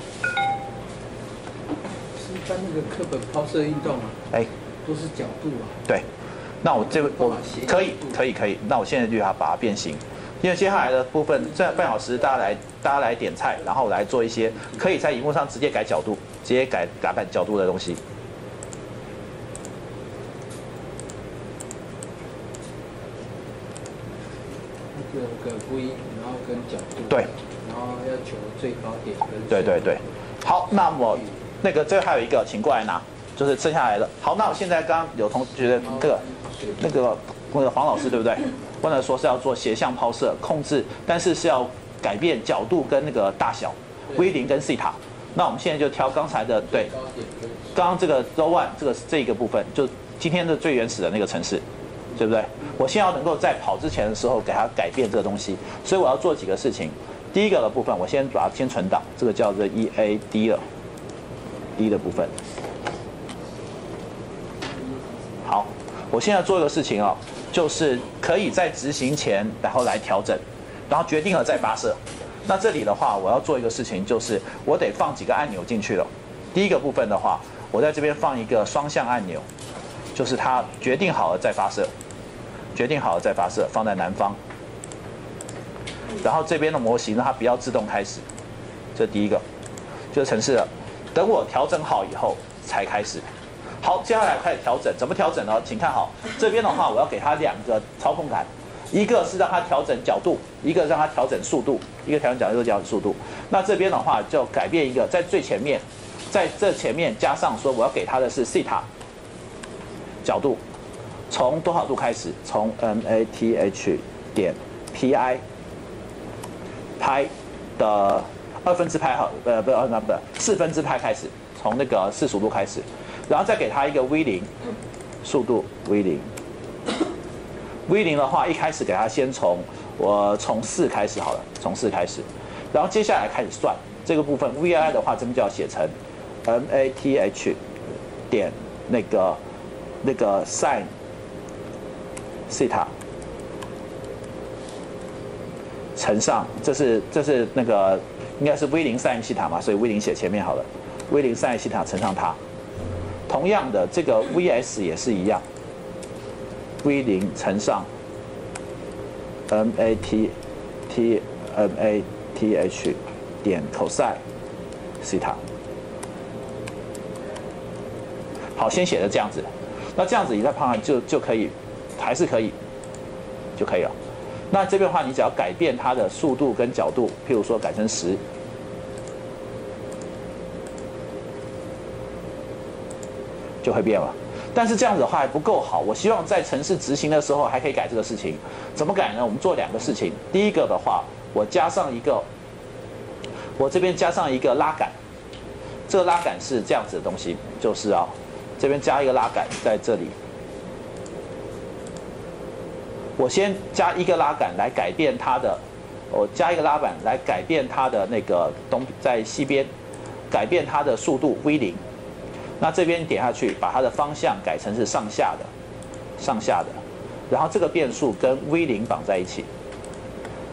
是一般那个课本抛射运动啊，哎，都是角度啊。对，那我这个我可以可以可以，那我现在就要把它变形。因为接下来的部分，这半小时大家来大家来点菜，然后来做一些可以在荧幕上直接改角度、直接改打改角度的东西。那个个 V，然后跟角度。对。然后要求最高点跟。对对对，好，那么那个这还有一个，请过来拿，就是剩下来的。好，那我现在刚刚有同学这个那个那个黄老师对不对？问了说是要做斜向抛射控制，但是是要改变角度跟那个大小，V 零跟西塔。那我们现在就挑刚才的对。刚刚这个 row one 这个这个部分，就今天的最原始的那个城市，对不对？我先要能够在跑之前的时候给它改变这个东西，所以我要做几个事情。第一个的部分，我先把它先存档，这个叫做 E A D 了，D 的部分。好，我现在做一个事情哦，就是可以在执行前，然后来调整，然后决定了再发射。那这里的话，我要做一个事情，就是我得放几个按钮进去了。第一个部分的话，我在这边放一个双向按钮，就是它决定好了再发射，决定好了再发射，放在南方。然后这边的模型让它不要自动开始，这第一个就是城市了。等我调整好以后才开始。好，接下来开始调整，怎么调整呢？请看好这边的话，我要给它两个操控杆，一个是让它调整角度，一个让它调整速度，一个调整角度，一个调整速度。那这边的话就改变一个，在最前面，在这前面加上说我要给它的是西塔角度，从多少度开始？从 M A T H 点 P I 拍的二分之拍好，呃，不，呃，不，四分之拍开始，从那个四十五度开始，然后再给它一个 V 零速度 V 零，V 零的话，一开始给它先从我从四开始好了，从四开始，然后接下来开始算这个部分 VI 的话，这边就要写成 M A T H 点那个那个 sin 西塔。乘上，这是这是那个应该是 V 零 sin 西塔嘛，所以 V 零写前面好了，V 零 sin 西塔乘上它。同样的，这个 VS 也是一样，V 零乘上 M A T T M A T H 点 cos 西塔。好，先写的这样子，那这样子你再放上就就可以，还是可以，就可以了。那这边的话，你只要改变它的速度跟角度，譬如说改成十，就会变了。但是这样子的话还不够好，我希望在城市执行的时候还可以改这个事情。怎么改呢？我们做两个事情。第一个的话，我加上一个，我这边加上一个拉杆。这个拉杆是这样子的东西，就是啊，这边加一个拉杆在这里。我先加一个拉杆来改变它的，我加一个拉板来改变它的那个东在西边，改变它的速度 v 零。那这边点下去，把它的方向改成是上下的，上下的。然后这个变数跟 v 零绑在一起。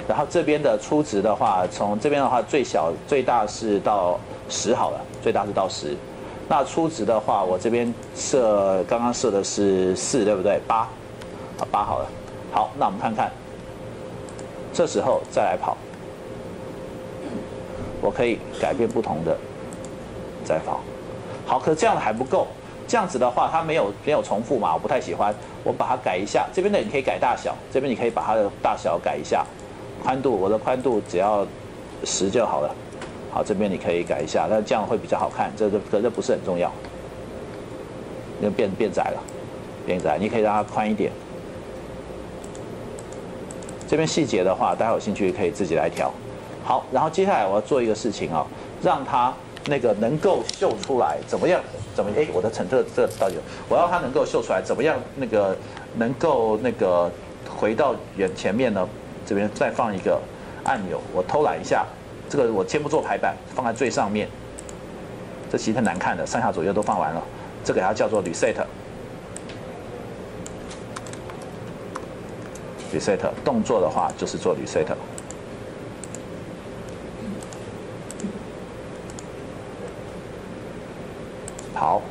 然后这边的初值的话，从这边的话最小最大是到十好了，最大是到十。那初值的话，我这边设刚刚设的是四，对不对？八，啊八好了。好，那我们看看，这时候再来跑，我可以改变不同的再跑。好，可是这样的还不够，这样子的话它没有没有重复嘛，我不太喜欢。我把它改一下，这边的你可以改大小，这边你可以把它的大小改一下。宽度，我的宽度只要十就好了。好，这边你可以改一下，那这样会比较好看。这个可这不是很重要，因为变变窄了，变窄，你可以让它宽一点。这边细节的话，大家有兴趣可以自己来调。好，然后接下来我要做一个事情啊，让它那个能够秀出来，怎么样？怎么？哎，我的橙色这到底，我要它能够秀出来，怎么样？那个能够那个回到远前面呢？这边再放一个按钮，我偷懒一下，这个我先不做排版，放在最上面。这其实太难看的，上下左右都放完了，这个它叫做 reset。Reset 动作的话就是做 reset。好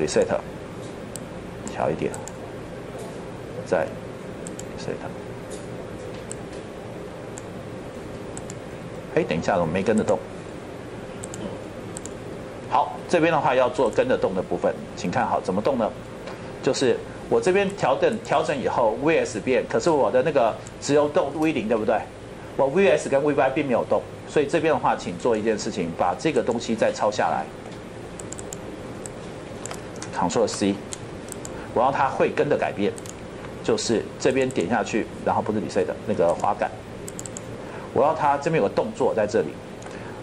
，reset，调一点，再 reset。哎，等一下，我没跟得动。好，这边的话要做跟得动的部分，请看好怎么动呢？就是我这边调整调整以后，VS 变，可是我的那个只有动 V 零，对不对？我 VS 跟 VY 并没有动，所以这边的话，请做一件事情，把这个东西再抄下来，Ctrl C，我要它会跟的改变，就是这边点下去，然后不是 Reset 那个滑杆。我要它这边有个动作在这里，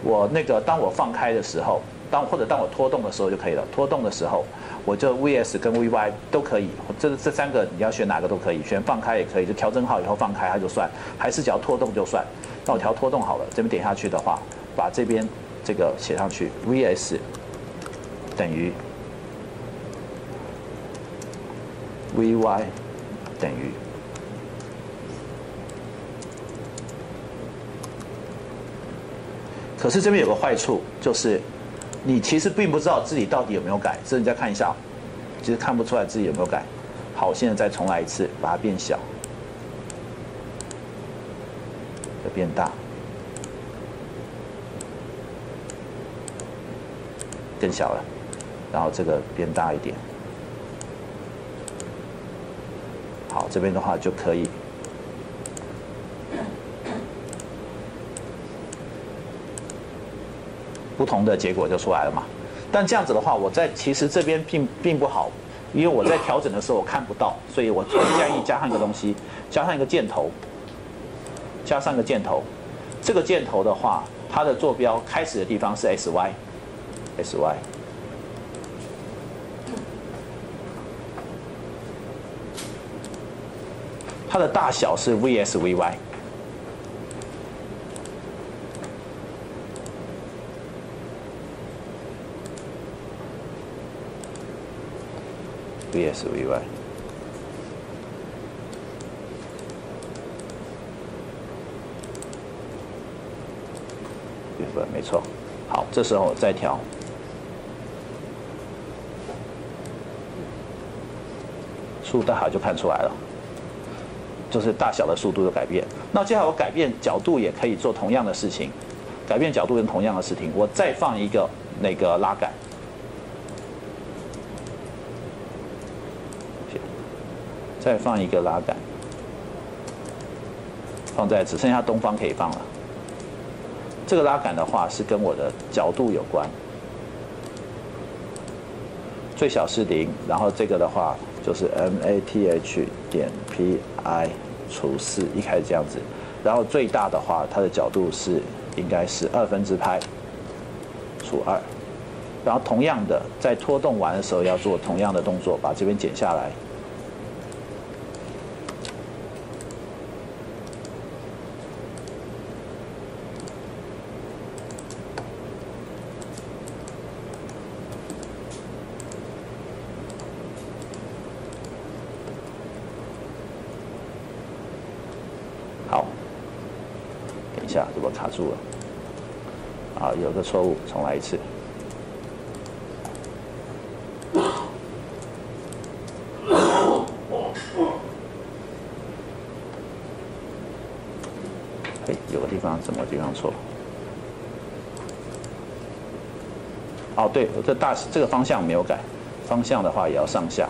我那个当我放开的时候，当或者当我拖动的时候就可以了。拖动的时候，我就 VS 跟 VY 都可以，这这三个你要选哪个都可以，选放开也可以，就调整好以后放开它就算，还是只要拖动就算。那我调拖动好了，这边点下去的话，把这边这个写上去，VS 等于 VY 等于。可是这边有个坏处，就是你其实并不知道自己到底有没有改。所以你再看一下，其实看不出来自己有没有改。好，现在再重来一次，把它变小，再变大，更小了，然后这个变大一点。好，这边的话就可以。不同的结果就出来了嘛，但这样子的话，我在其实这边并并不好，因为我在调整的时候我看不到，所以我建议加上一个东西，加上一个箭头，加上一个箭头，这个箭头的话，它的坐标开始的地方是 S Y，S Y，它的大小是 V S V Y。VS VY，月份没错。好，这时候我再调，速度大小就看出来了，就是大小的速度的改变。那接下来我改变角度也可以做同样的事情，改变角度跟同样的事情，我再放一个那个拉杆。再放一个拉杆，放在只剩下东方可以放了。这个拉杆的话是跟我的角度有关，最小是零，然后这个的话就是 math 点 pi 除四，一开始这样子，然后最大的话它的角度是应该是二分之派除二，然后同样的在拖动完的时候要做同样的动作，把这边剪下来。好，等一下，这我卡住了。啊，有个错误，重来一次。哎，有个地方什么地方错？哦，对，这大这个方向没有改，方向的话也要上下。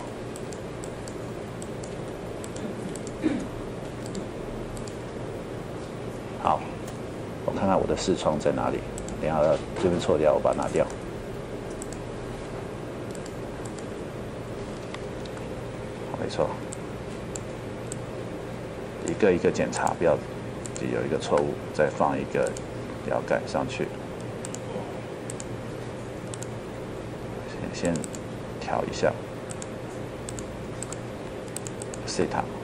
好，我看看我的视窗在哪里。等下这边错掉，我把它拿掉。没错，一个一个检查，不要有一个错误，再放一个摇杆上去。先先调一下，set。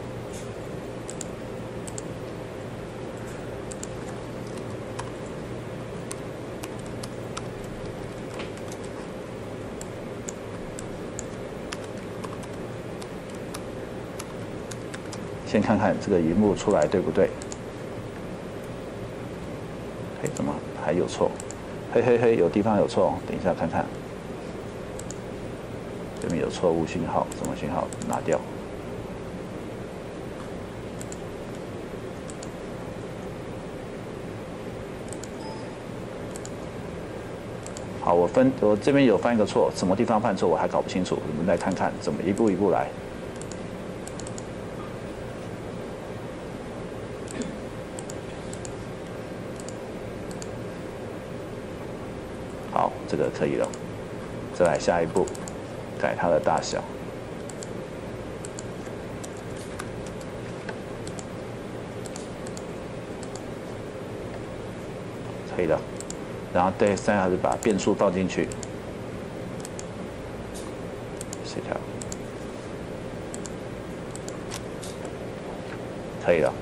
先看看这个荧幕出来对不对？嘿，怎么还有错？嘿嘿嘿，有地方有错，等一下看看。这边有错误信号，什么信号？拿掉。好，我分我这边有犯一个错，什么地方犯错我还搞不清楚，我们来看看怎么一步一步来。好，这个可以了。再来下一步，改它的大小。可以的。然后第三还是把变数倒进去，协调，可以了。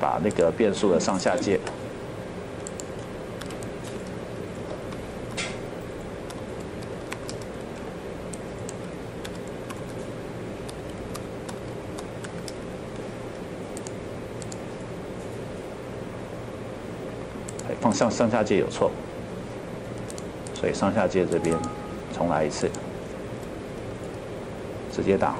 把那个变数的上下界。放上上下界有错，所以上下界这边重来一次，直接打。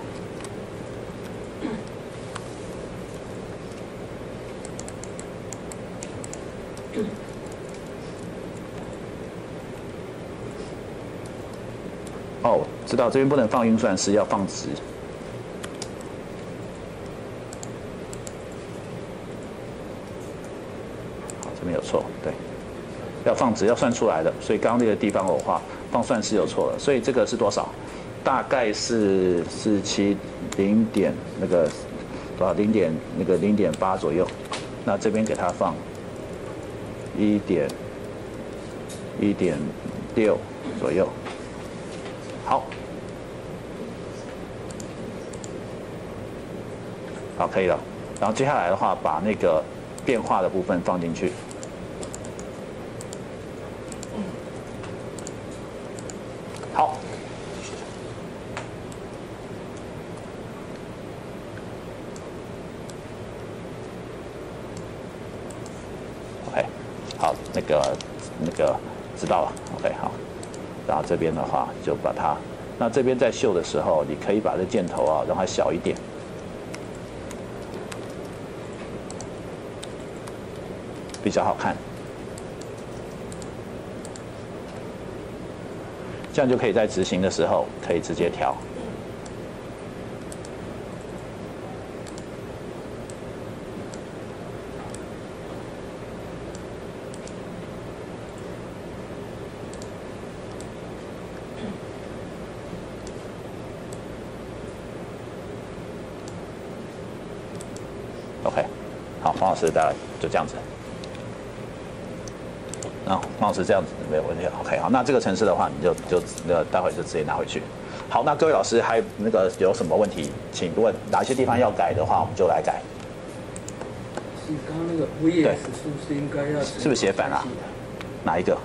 哦，知道这边不能放运算式，要放值。没有错，对，放值要算出来的，所以刚刚那个地方我画放算式有错了，所以这个是多少？大概是四七零点那个多少？零点那个零点八左右，那这边给它放一点一点六左右，好，好可以了，然后接下来的话把那个变化的部分放进去。好，OK，好，那个那个知道了，OK，好，然后这边的话就把它，那这边在绣的时候，你可以把这箭头啊让它小一点，比较好看。这样就可以在执行的时候可以直接调。大概就这样子。那黄老师这样子没有问题，OK 好，那这个城市的话，你就就那待会就直接拿回去。好，那各位老师还有那个有什么问题，请问哪些地方要改的话，我们就来改。是刚刚那个是不是应该要是不是写反了？哪一个？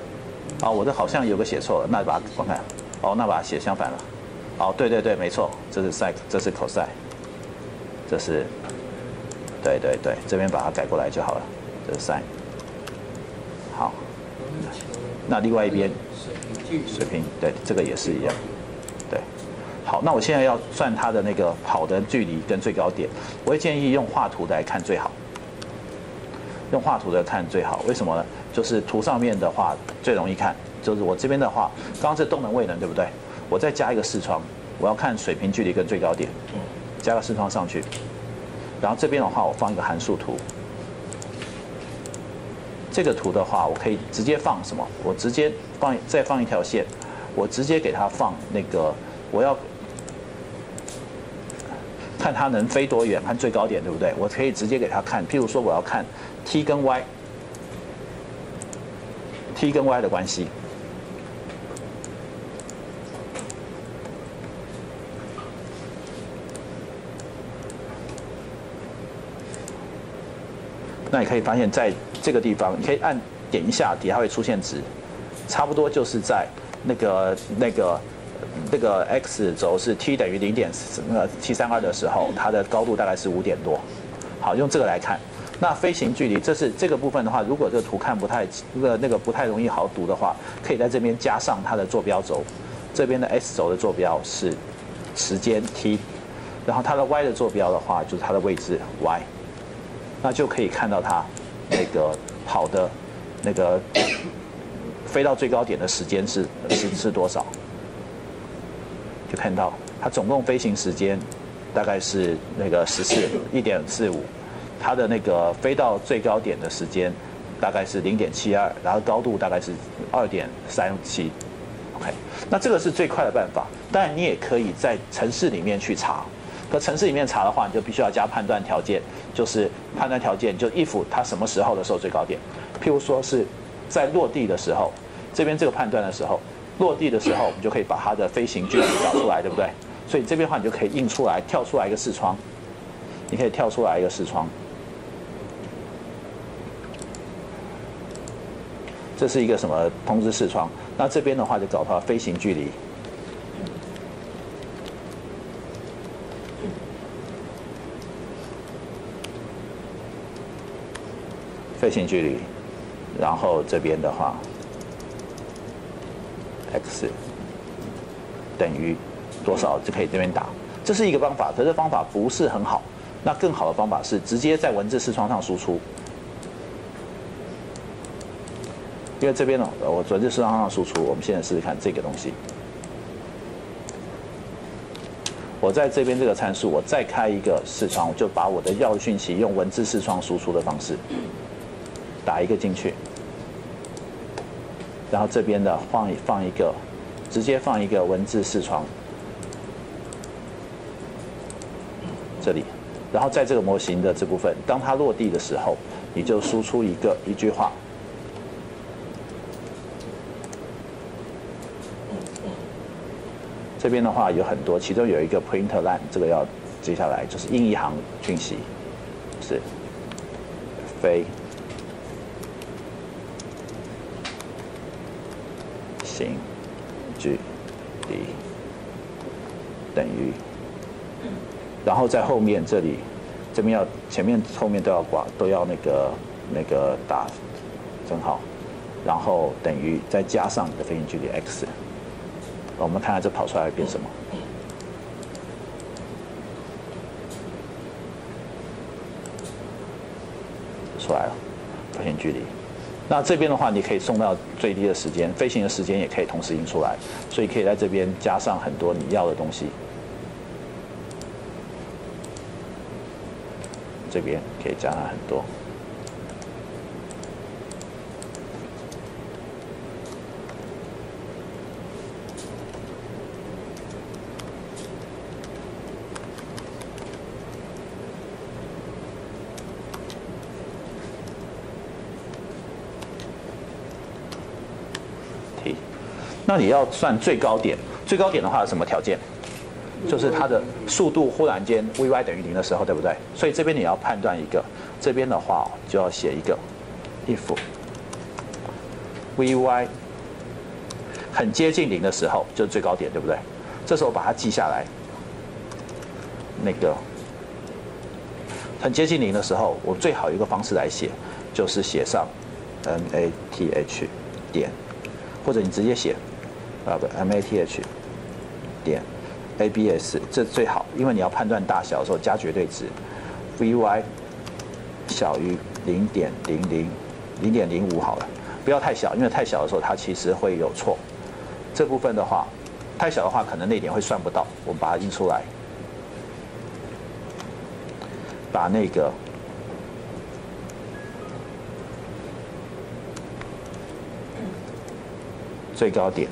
哦，我这好像有个写错了，那把它观看。哦，那把它写相反了。哦，对对对，没错，这是 sin，这是 cos，这是，对对对，这边把它改过来就好了，这是三。好，那另外一边水平距离水平，对，这个也是一样。对，好，那我现在要算它的那个跑的距离跟最高点，我会建议用画图来看最好。用画图的看最好，为什么呢？就是图上面的话最容易看，就是我这边的话，刚刚是动能位能对不对？我再加一个视窗，我要看水平距离跟最高点，加个视窗上去，然后这边的话我放一个函数图。这个图的话，我可以直接放什么？我直接放再放一条线，我直接给它放那个我要看它能飞多远，看最高点对不对？我可以直接给它看，譬如说我要看 t 跟 y，t 跟 y 的关系。你可以发现，在这个地方，你可以按点一下，底下会出现值，差不多就是在那个那个那个 x 轴是 t 等于零点呃七三二的时候，它的高度大概是五点多。好，用这个来看，那飞行距离，这是这个部分的话，如果这个图看不太那个那个不太容易好读的话，可以在这边加上它的坐标轴，这边的 x 轴的坐标是时间 t，然后它的 y 的坐标的话就是它的位置 y。那就可以看到它那个跑的那个 飞到最高点的时间是是是多少？就看到它总共飞行时间大概是那个十四一点四五，它的那个飞到最高点的时间大概是零点七二，然后高度大概是二点三七。OK，那这个是最快的办法。当然你也可以在城市里面去查。可城市里面查的话，你就必须要加判断条件，就是判断条件就 if 它什么时候的时候最高点，譬如说是在落地的时候，这边这个判断的时候，落地的时候，我们就可以把它的飞行距离找出来，对不对？所以这边的话，你就可以印出来，跳出来一个视窗，你可以跳出来一个视窗，这是一个什么通知视窗？那这边的话就找它飞行距离。飞行距离，然后这边的话，x 等于多少就可以这边打，这是一个方法，可是方法不是很好。那更好的方法是直接在文字视窗上输出，因为这边呢，我文字视窗上输出，我们现在试试看这个东西。我在这边这个参数，我再开一个视窗，我就把我的要讯息用文字视窗输出的方式。打一个进去，然后这边的放一放一个，直接放一个文字视窗，这里，然后在这个模型的这部分，当它落地的时候，你就输出一个一句话。这边的话有很多，其中有一个 print line，这个要接下来就是印一行讯息，是飞。行距离等于，然后在后面这里，这边要前面后面都要挂，都要那个那个打正号，然后等于再加上你的飞行距离 x，我们看看这跑出来变什么，出来了，飞行距离。那这边的话，你可以送到最低的时间，飞行的时间也可以同时印出来，所以可以在这边加上很多你要的东西。这边可以加上很多。那你要算最高点，最高点的话有什么条件？就是它的速度忽然间 v y 等于零的时候，对不对？所以这边你要判断一个，这边的话就要写一个 if v y 很接近零的时候，就是最高点，对不对？这时候把它记下来。那个很接近零的时候，我最好一个方式来写，就是写上 m a t h 点，或者你直接写啊不 m a t h 点 a b s，这最好，因为你要判断大小的时候加绝对值，v y 小于零点零零零点零五好了，不要太小，因为太小的时候它其实会有错。这部分的话，太小的话可能那点会算不到，我们把它印出来。把那个最高点，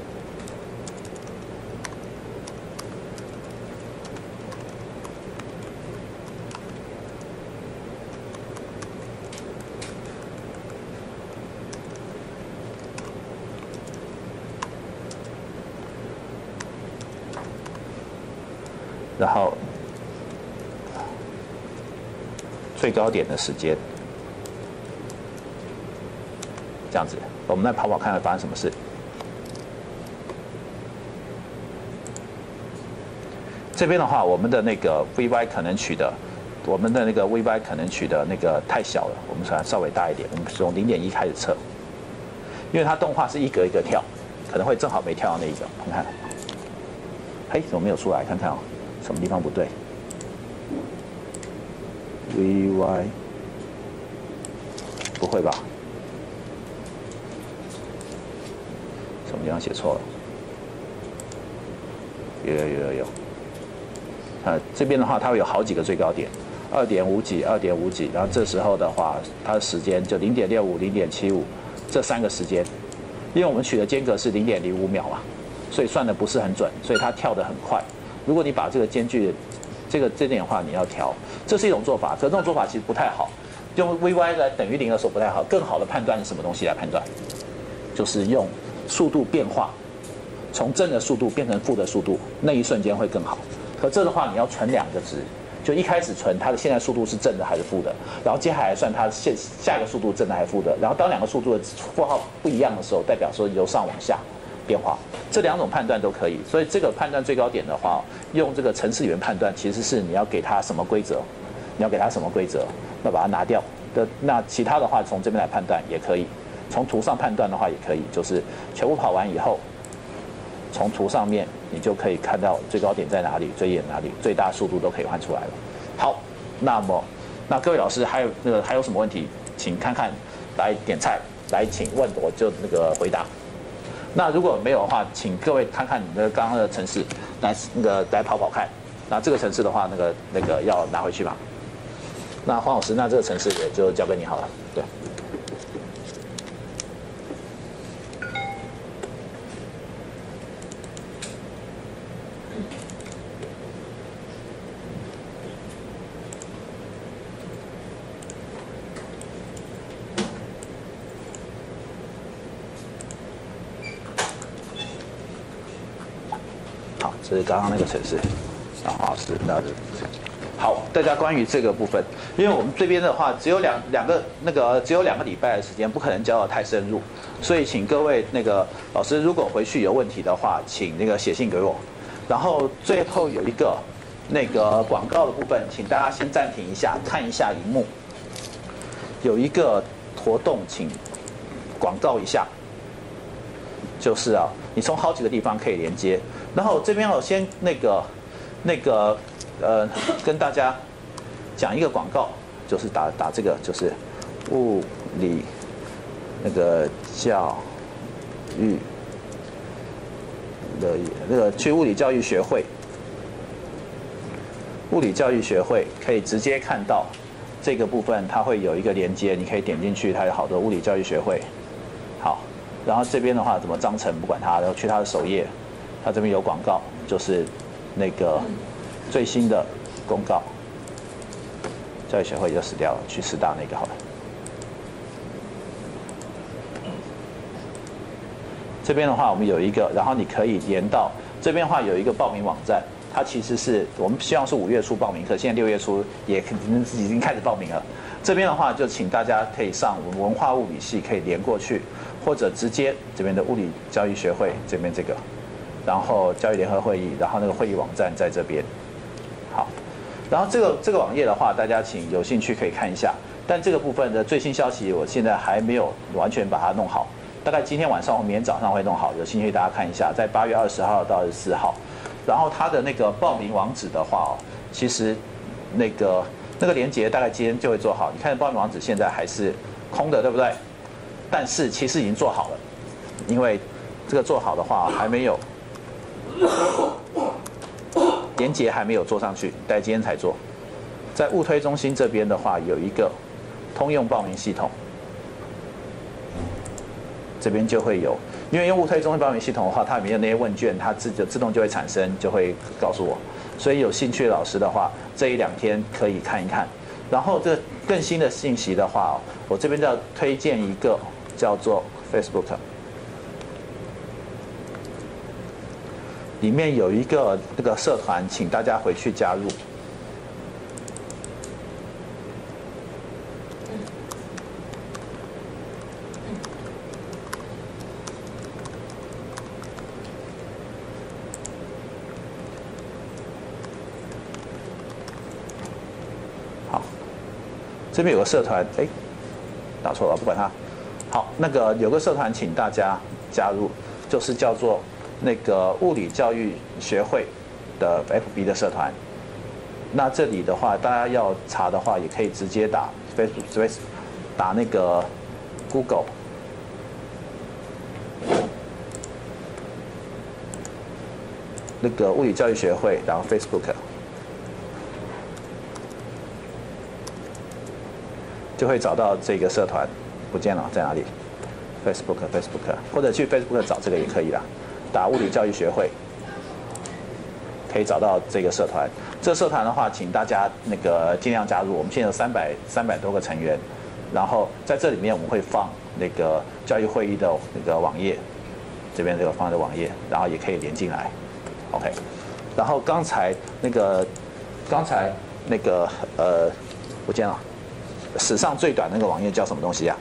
然后。最高点的时间，这样子，我们来跑跑看会发生什么事。这边的话，我们的那个 Vy 可能取的，我们的那个 Vy 可能取的那个太小了，我们算稍微大一点，我们从零点一开始测，因为它动画是一格一格跳，可能会正好没跳到那一个，你看，嘿，怎么没有出来？看看哦，什么地方不对？v y 不会吧？什么地方写错了？有有有有有。啊，这边的话，它会有好几个最高点，二点五几，二点五几，然后这时候的话，它的时间就零点六五、零点七五这三个时间，因为我们取的间隔是零点零五秒嘛，所以算的不是很准，所以它跳得很快。如果你把这个间距，这个这点的话你要调。这是一种做法，可这种做法其实不太好。用 v y 来等于零的时候不太好，更好的判断是什么东西来判断？就是用速度变化，从正的速度变成负的速度，那一瞬间会更好。可这的话你要存两个值，就一开始存它的现在速度是正的还是负的，然后接下来算它现下一个速度正的还是负的，然后当两个速度的符号不一样的时候，代表说由上往下。变化，这两种判断都可以，所以这个判断最高点的话，用这个程式语言判断，其实是你要给它什么规则，你要给它什么规则，那把它拿掉。的，那其他的话从这边来判断也可以，从图上判断的话也可以，就是全部跑完以后，从图上面你就可以看到最高点在哪里，最远哪里，最大速度都可以换出来了。好，那么那各位老师还有那个还有什么问题，请看看来点菜，来请问我就那个回答。那如果没有的话，请各位看看你的刚刚的城市，来那个来跑跑看。那这个城市的话，那个那个要拿回去吧？那黄老师，那这个城市也就交给你好了。对。这刚刚那个城市，啊，好是那是好。大家关于这个部分，因为我们这边的话只有两两个那个只有两个礼拜的时间，不可能教的太深入，所以请各位那个老师，如果回去有问题的话，请那个写信给我。然后最后有一个那个广告的部分，请大家先暂停一下，看一下荧幕。有一个活动，请广告一下，就是啊，你从好几个地方可以连接。然后这边我先那个那个呃跟大家讲一个广告，就是打打这个就是物理那个教育的那个去物理教育学会，物理教育学会可以直接看到这个部分，它会有一个连接，你可以点进去，它有好多物理教育学会。好，然后这边的话怎么章程不管它，然后去它的首页。它这边有广告，就是那个最新的公告，教育协会就死掉了，去师大那个好了。这边的话我们有一个，然后你可以连到这边的话有一个报名网站，它其实是我们希望是五月初报名，可现在六月初也肯定已经开始报名了。这边的话就请大家可以上我们文化物理系可以连过去，或者直接这边的物理教育学会这边这个，然后教育联合会议，然后那个会议网站在这边。好，然后这个这个网页的话，大家请有兴趣可以看一下。但这个部分的最新消息，我现在还没有完全把它弄好，大概今天晚上或明天早上会弄好。有兴趣大家看一下，在八月二十号到二十四号。然后它的那个报名网址的话哦，其实那个那个连接大概今天就会做好。你看报名网址现在还是空的，对不对？但是其实已经做好了，因为这个做好的话还没有连接还没有做上去，待今天才做。在物推中心这边的话有一个。通用报名系统，这边就会有，因为用物推中心报名系统的话，它里面的那些问卷，它自就自动就会产生，就会告诉我。所以有兴趣的老师的话，这一两天可以看一看。然后这更新的信息的话，我这边要推荐一个叫做 Facebook，里面有一个那个社团，请大家回去加入。这边有个社团，哎，打错了，不管它。好，那个有个社团，请大家加入，就是叫做那个物理教育学会的 FB 的社团。那这里的话，大家要查的话，也可以直接打 Facebook，打那个 Google，那个物理教育学会，然后 Facebook。就会找到这个社团，不见了，在哪里？Facebook，Facebook，或者去 Facebook 找这个也可以啦。打物理教育学会，可以找到这个社团。这社团的话，请大家那个尽量加入。我们现在有三百三百多个成员，然后在这里面我们会放那个教育会议的那个网页，这边这个放的网页，然后也可以连进来。OK，然后刚才那个刚才那个呃，不见了。史上最短那个网页叫什么东西呀？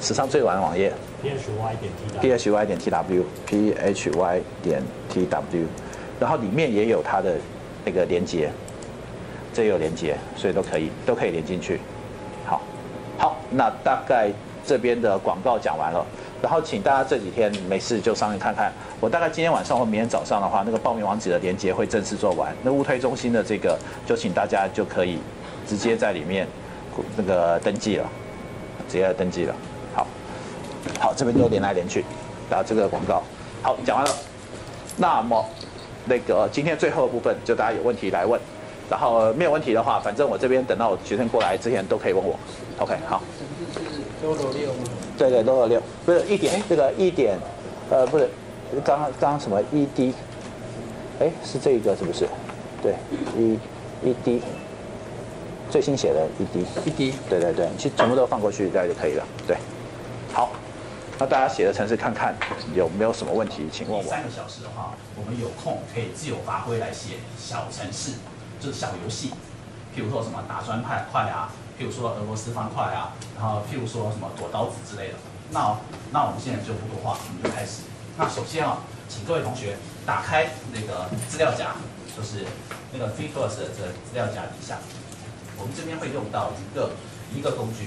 史上最短的网页？phy 点 tw，phy 点 tw，phy 点 tw，然后里面也有它的那个连接，这有连接，所以都可以都可以连进去。好，好，那大概这边的广告讲完了，然后请大家这几天没事就上去看看。我大概今天晚上或明天早上的话，那个报名网址的连接会正式做完。那物推中心的这个，就请大家就可以。直接在里面那个登记了，直接登记了。好，这边就连来连去，打这个广告。好，讲完了。那么那个今天最后的部分，就大家有问题来问，然后没有问题的话，反正我这边等到我学生过来之前都可以问我。OK，好。对对，多罗六，不是一点，这个一点，呃，不是，刚刚刚什么一滴哎，是这个是不是？对，一一滴。最新写的一滴一滴，对对对，其实全部都放过去，这样就可以了。对，好，那大家写的程式看看有没有什么问题，请问我。三个小时的话，我们有空可以自由发挥来写小程式，就是小游戏，譬如说什么打砖块块啊，譬如说俄罗斯方块啊，然后譬如说什么躲刀子之类的。那那我们现在就不多话，我们就开始。那首先啊，请各位同学打开那个资料夹，就是那个 f r e e f o r c e 的资料夹底下。我们这边会用到一个一个工具，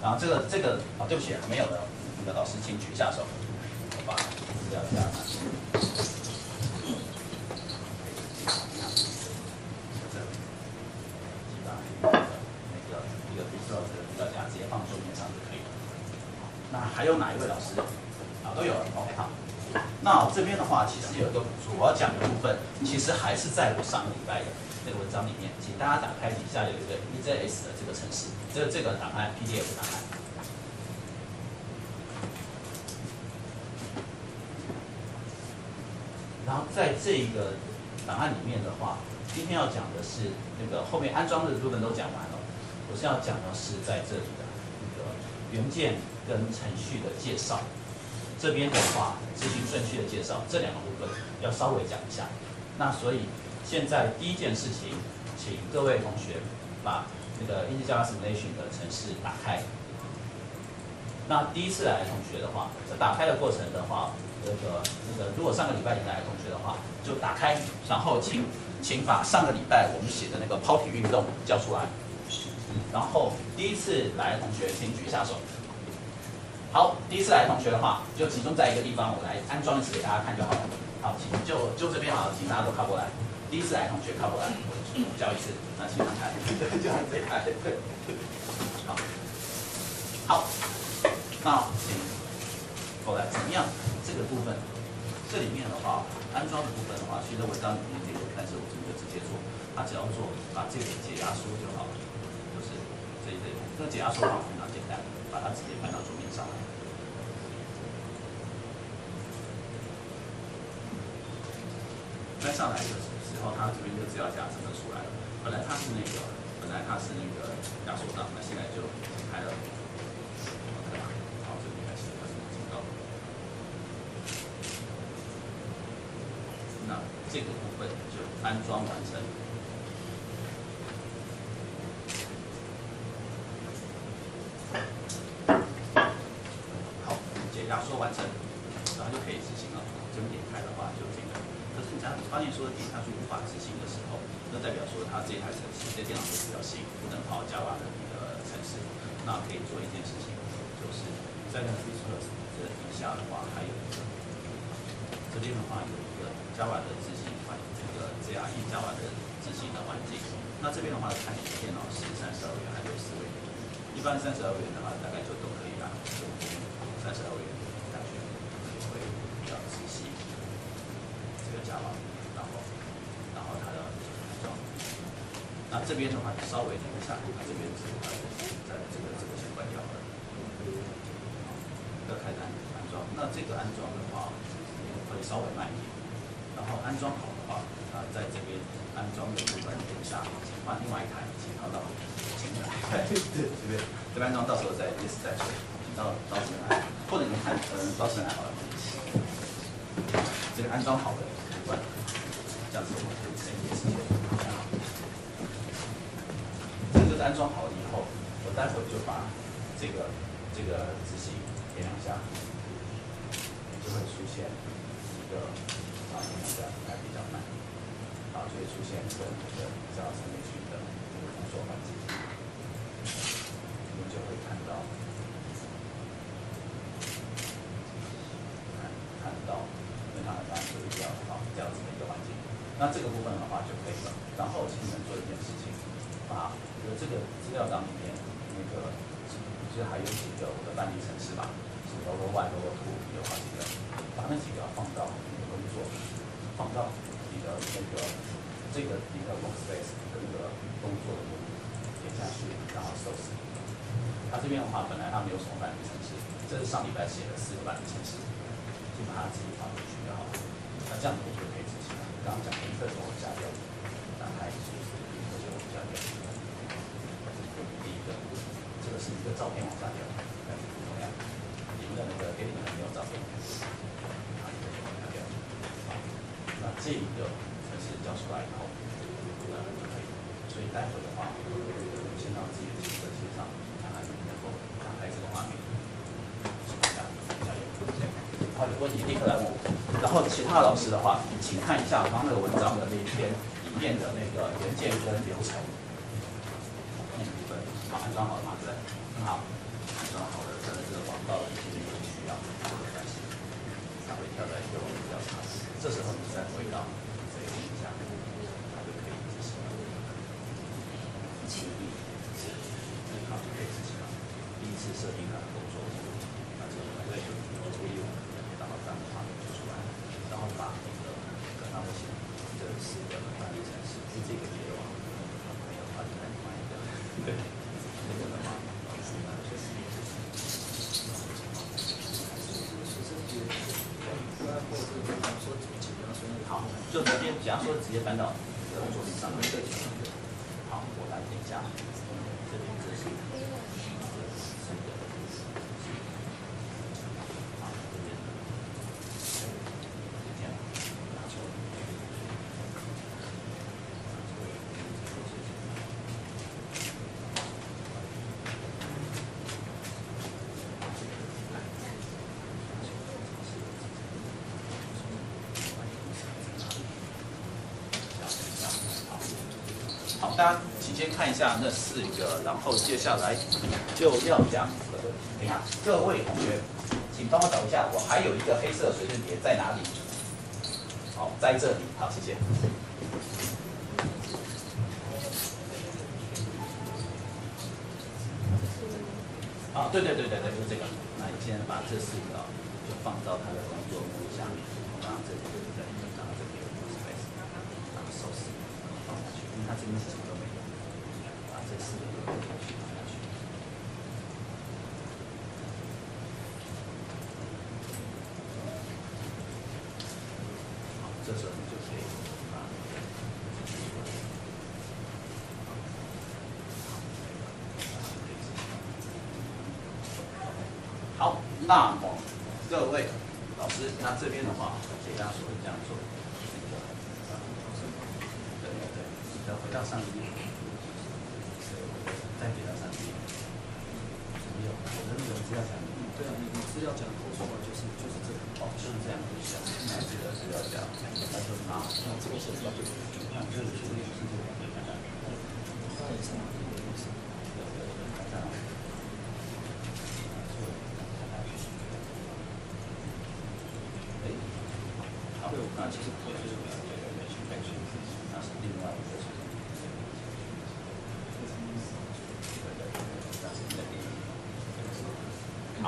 然后这个这个啊，对不起，没有的，我们的老师请举下手，我把资料夹拿去，这，把那个那个一个绿色的资料夹直接放桌面上就可以了。那还有哪一位老师？啊，都有了，OK 好。那这边的话，其实有一个主要讲的部分，其实还是在我上个礼拜的那个文章里面，请大家打开底下有一个 EJS 的这个程式，这个这个档案 PDF 档案。然后在这一个档案里面的话，今天要讲的是那个后面安装的部分都讲完了，我是要讲的是在这里的那个元件跟程序的介绍。这边的话，执行顺序的介绍，这两个部分要稍微讲一下。那所以现在第一件事情，请各位同学把那个 Integer Simulation 的程式打开。那第一次来的同学的话，打开的过程的话，那个那个如果上个礼拜已经来的同学的话，就打开，然后请请把上个礼拜我们写的那个抛体运动叫出来。然后第一次来的同学请举一下手。好，第一次来的同学的话，就集中在一个地方，我来安装一次给大家看就好了。好，请就就这边好了，请大家都靠过来。第一次来同学靠过来，我教一次，那请看看，就这一台。好，好。那请过来怎么样？这个部分，这里面的话，安装的部分的话，其实文章里面也有，但是我这边就直接做。他只要做把这个解压缩就好了，就是这一类。那解压缩的话非常简单，把它直接搬到桌面上来。搬上来就是然后，它这边就只要夹整个出来了。本来它是那个，本来它是那个压缩档，那现在就开了。那这个部分就安装完成。好，解压缩完成，然后就可以执行了。这边点开的话就这个。可是你发发现说点下去无法执行的时候，那代表说它这台程式这电脑是比较新，不能跑 Java 的那个程式。那可以做一件事情，就是在那个 Visual 这底下的话，还有一个这边的话有一个 Java 的执行环。这个 JRE Java 的执行的环境，那这边的话看你的电脑是三十二元还是六十位元？一般三十二元的话，大概就都可以啦。三十二元感觉会比较仔细。这个 Java，然后然后它的安装。这边的话稍微停一下，它这边是在这个这个先关掉了。要开单安装，那这个安装的话会稍微慢一点。然后安装好的话。啊，在这边安装的部分等一下，换另外一台，请靠到前面来。对，这边这边安装到时候再也是再说，到到这边来，或者你看，嗯，到这边来好了。这个安装好的部分，这样子我们可以省一点时间。安装好了以后，我待会就把这个这个执行点两下，就会出现一个啊，这样还比较慢。啊就会出现一个那个比较上面去的这个工作环境，我们就会看到，看看到非常非常注意要好这样子的一个环境。那这个部分的话就可以了。然后请你们做一件事情，把有这个资料档里面那个其实还有几个我的范例程式吧，是 logo one、logo two 有好几个，把那几个放到你的工作，放到你的那个。这个一个 workspace 的一个工作的目点下去，然后收拾。它这边的话，本来它没有什么办理程式，这是上礼拜写的四个办理程式，就把它自己放进去就好了。那这样子我就可以执行了。刚刚讲的一个就下掉，打开就是一个就下掉。第一个，这个是一个照片往下掉，同样，你们的那个给你们没有照片，啊，一个就往下掉。好，那这一个。交出来以后，呃就可以。所以待会的话，先让自己的机子先上，看看能够打开这个画面。加加油！好，有问题立刻来问我。怕老师话，请看一下刚那个文章的那篇里面的那个元件跟流程那部分。好，安装好了吗？对，很好。安装好了，可能这个广告的一些需要，没关系。它会跳在一个比较长，这时候你再回到。设定它的工作，那这个团队就我注意，然后这样的话就出来，然后把那个刚刚我写这四个管理程式，是这个结网，没有换成另外一个，对，这个的话，好，就直接假如说直接搬到工作室上面，好，我来添加，这边这是。大家请先看一下那四个，然后接下来就要讲这个。等一下，各位同学，请帮我找一下，我还有一个黑色随身碟在哪里？好，在这里。好，谢谢。啊，对对对对对，就是这个。那你现在把这四个就放到他的工作目录下面，然后这里对不对？然后这边然后 source 放下去，因为它这边是什么都没有，把这四个都放下去，放下去。好，这时候你就可以把好，那么各位老师，那这边的话，给大家说这样做，对对对，要回到上一页，再回到上一页，没有，我的那个资料讲，对啊，你你资料讲扣出来就是就是这个，哦，就是这样，就是那这个资料讲，他说拿，那这个是资料就是看这个是不是是这个，看看，那也是哪里的意思？对对对，看看。哎，好，那其实不就是对对对，去培训，那是另外一个事情。对对对，那是那边。好，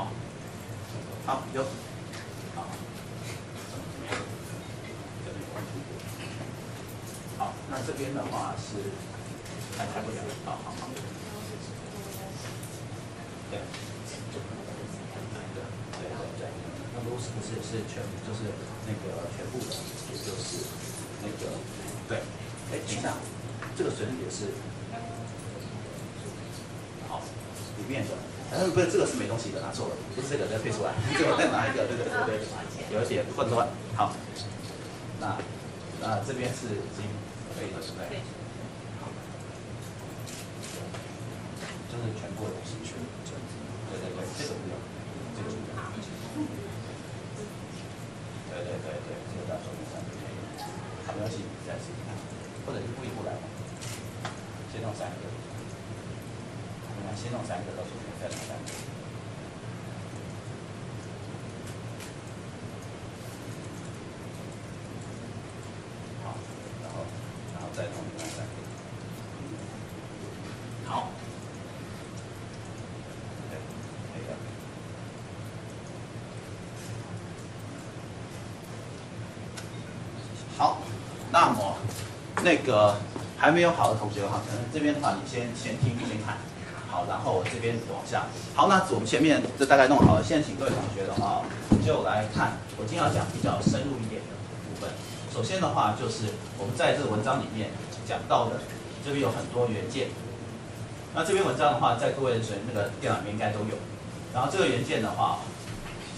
好有，好，好，那这边的话是还开不了，好好好。对，对对对，那如果是不是是全就是那个全部的，也就是那个对，哎，等一下，这个水也是好里面的，呃不是这个是没东西的，拿错了，不是这个再退出来，这个再拿一个，对对对对，有一点混乱，好，那那这边是已经可以了，对不对？好，就是全部的东西全部这样子，对对对，这个不用，这个不用。对对对对，这个到时候上就可以了。好，没关系，再试试看，或者一步一步来嘛。先弄三个，你看先弄三个，到时候再弄三个。好，然后然后再弄另外三个。好。好，那么那个还没有好的同学哈，可能这边的话你先先听先看，然后我这边往下。好，那我们前面这大概弄好了，现在请各位同学的话就来看，我今天要讲比较深入一点的部分。首先的话就是我们在这个文章里面讲到的，这边有很多元件。那这篇文章的话，在各位的那个电脑里面应该都有。然后这个元件的话，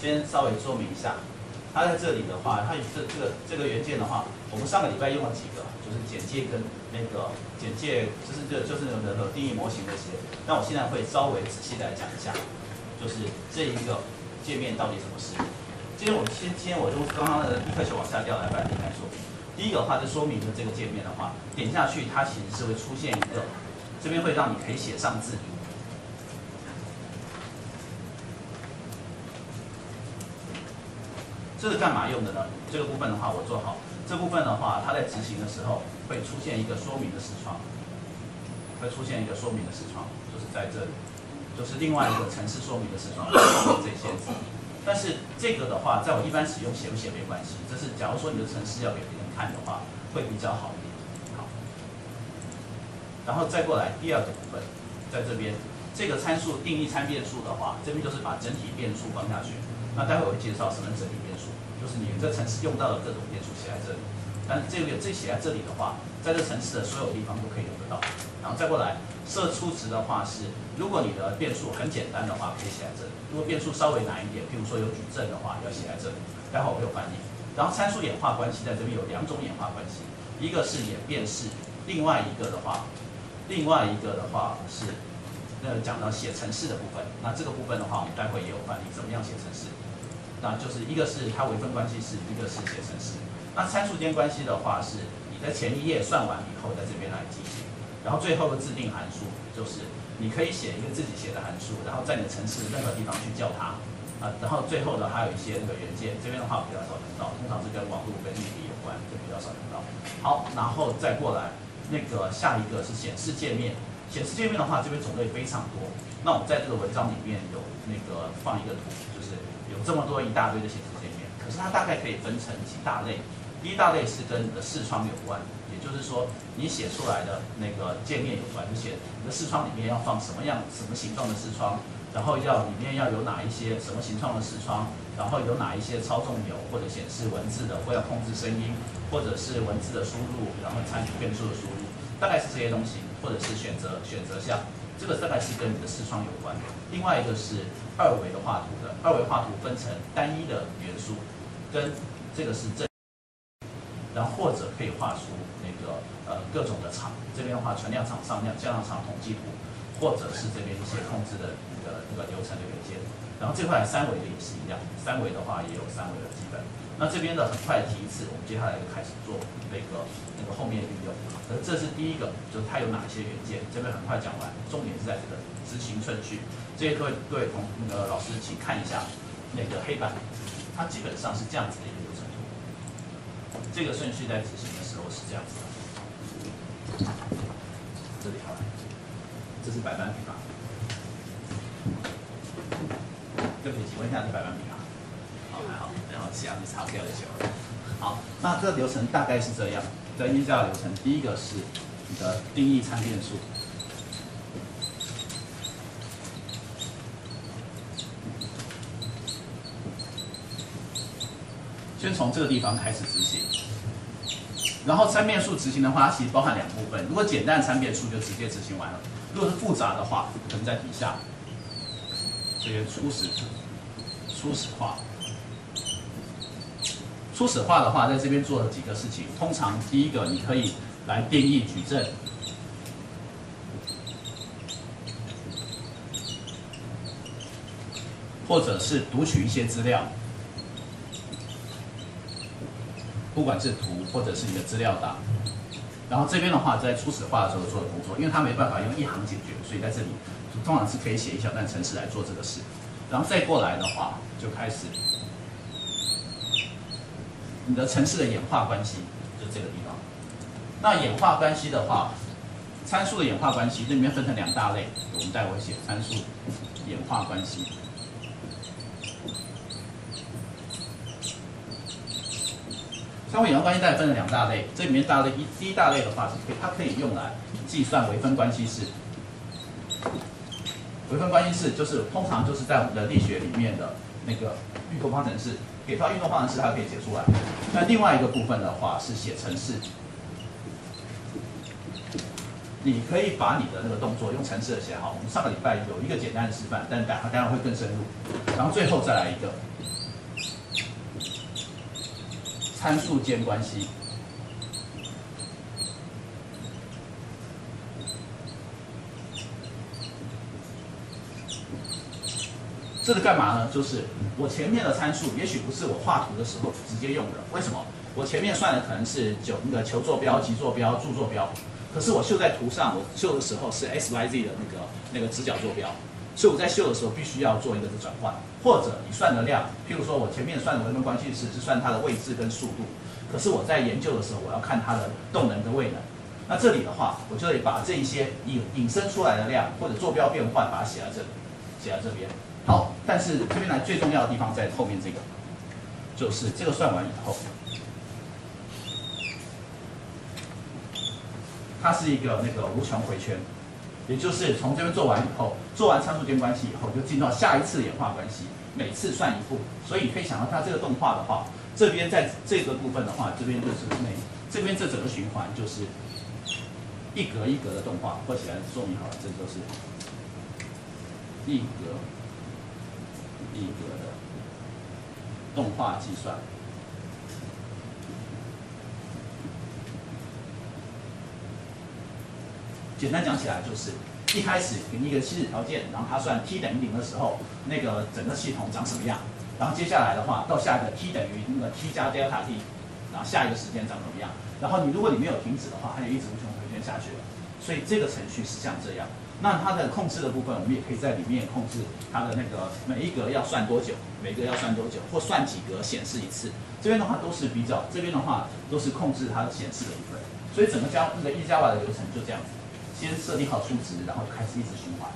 先稍微说明一下。它在这里的话，它这这个这个元件的话，我们上个礼拜用了几个，是简介跟那个简介，就是这就是那个定义模型那些。那我现在会稍微仔细来讲一下，就是这一个界面到底怎么使用。今天我们先先我就刚刚的立刻就往下掉来，把它点开说。第一个的话，就说明了这个界面的话，点下去它其实是会出现一个，这边会让你可以写上字。这是干嘛用的呢？这个部分的话，我做好。这部分的话，它在执行的时候会出现一个说明的视窗，会出现一个说明的视窗，就是在这里，就是另外一个程式说明的视窗，这些。但是这个的话，在我一般使用写不写没关系，这是假如说你的程式要给别人看的话，会比较好一点。好，然后再过来第二个部分，在这边这个参数定义参变数的话，这边就是把整体变数放下去。那待会我会介绍什么整体变数，就是你这程式用到的各种变数。但这个这写在这里的话，在这城市的所有地方都可以用得到。然后再过来设初值的话是，如果你的变数很简单的话，可以写在这里；如果变数稍微难一点，譬如说有矩阵的话，要写在这里。待会我会有翻译。然后参数演化关系在这边有两种演化关系，一个是演变式，另外一个的话，另外一个的话是，那讲到写程式的部分。那这个部分的话，我们待会也有翻译，怎么样写程式？那就是一个是它微分关系式，一个是写程式。那参数间关系的话，是你在前一页算完以后，在这边来进行。然后最后的制定函数就是你可以写一个自己写的函数，然后在你的城市任何地方去叫它。啊，然后最后的，还有一些那个元件，这边的话比较少用到，通常是跟网络跟硬体有关，就比较少用到。好，然后再过来，那个下一个是显示界面，显示界面的话，这边种类非常多。那我们在这个文章里面有那个放一个图，就是有这么多一大堆的显示界面，可是它大概可以分成几大类。第一大类是跟你的视窗有关，也就是说你写出来的那个界面有关，就写你的视窗里面要放什么样、什么形状的视窗。然后要里面要有哪一些什么形状的视窗，然后有哪一些操纵钮或者显示文字的，或要控制声音，或者是文字的输入，然后参与变数的输入，大概是这些东西，或者是选择选择项，这个大概是跟你的视窗有关。另外一个是二维的画图的，二维画图分成单一的元素，跟这个是正，然后或者可以画出那个呃各种的厂，这边的话存量厂、上量、加量厂统计图，或者是这边一些控制的。的那个流程的元件，然后这块三维的也是一样，三维的话也有三维的基本。那这边的很快提一次，我们接下来就开始做那个那个后面的运用。而这是第一个，就是它有哪些元件，这边很快讲完，重点是在这个执行顺序。这些各位各位同那个老师请看一下那个黑板，它基本上是这样子的一个。这个顺序在执行的时候是这样子的。这里好了，这是百般平方。对不起，请问一下是百万米啊？好，还好，然后其他是查票就行了。好，那这个流程大概是这样，在依照流程，第一个是你的定义参变数，先从这个地方开始执行。然后三变数执行的话，它其实包含两部分。如果简单三变数就直接执行完了，如果是复杂的话，可能在底下。这些初始初始化，初始化的话，在这边做了几个事情。通常第一个，你可以来定义矩阵，或者是读取一些资料，不管是图或者是你的资料档。然后这边的话，在初始化的时候做的工作，因为它没办法用一行解决，所以在这里。通常是可以写一小段程式来做这个事，然后再过来的话，就开始你的程式的演化关系，就这个地方。那演化关系的话，参数的演化关系这里面分成两大类，我们待会写参数演化关系。参数演化关系大概分了两大类，这里面大类一第一大类的话是可以，它可以用来计算微分关系式。微分关系式就是通常就是在我们的力学里面的那个运动方程式，给到运动方程式它可以解出来。那另外一个部分的话是写程式，你可以把你的那个动作用程式的写好。我们上个礼拜有一个简单的示范，但待当然会更深入。然后最后再来一个参数间关系。这是干嘛呢？就是我前面的参数，也许不是我画图的时候直接用的。为什么？我前面算的可能是九那个球坐标、极坐标、柱坐标，可是我秀在图上，我秀的时候是 x、y、z 的那个那个直角坐标，所以我在秀的时候必须要做一个转换。或者你算的量，譬如说我前面算的微分关系式是算它的位置跟速度，可是我在研究的时候，我要看它的动能跟位能。那这里的话，我就得把这一些引引申出来的量或者坐标变换，把它写在这里，写在这边。好，但是这边来最重要的地方在后面这个，就是这个算完以后，它是一个那个无穷回圈，也就是从这边做完以后，做完参数间关系以后，就进到下一次演化关系，每次算一步，所以可以想到它这个动画的话，这边在这个部分的话，这边就是每这边这整个循环就是一格一格的动画，或起来说明好了，这就是一格。一格的动画计算，简单讲起来就是一开始给你一个起始条件，然后它算 t 等于零的时候，那个整个系统长什么样？然后接下来的话，到下一个 t 等于那个 t 加 delta t，然后下一个时间长怎么样？然后你如果你没有停止的话，它就一直无穷回圈下去了。所以这个程序是像这样。那它的控制的部分，我们也可以在里面控制它的那个每一格要算多久，每个要算多久，或算几格显示一次。这边的话都是比较，这边的话都是控制它的显示的部分。所以整个加那个一加瓦的流程就这样子，先设定好数值，然后就开始一直循环。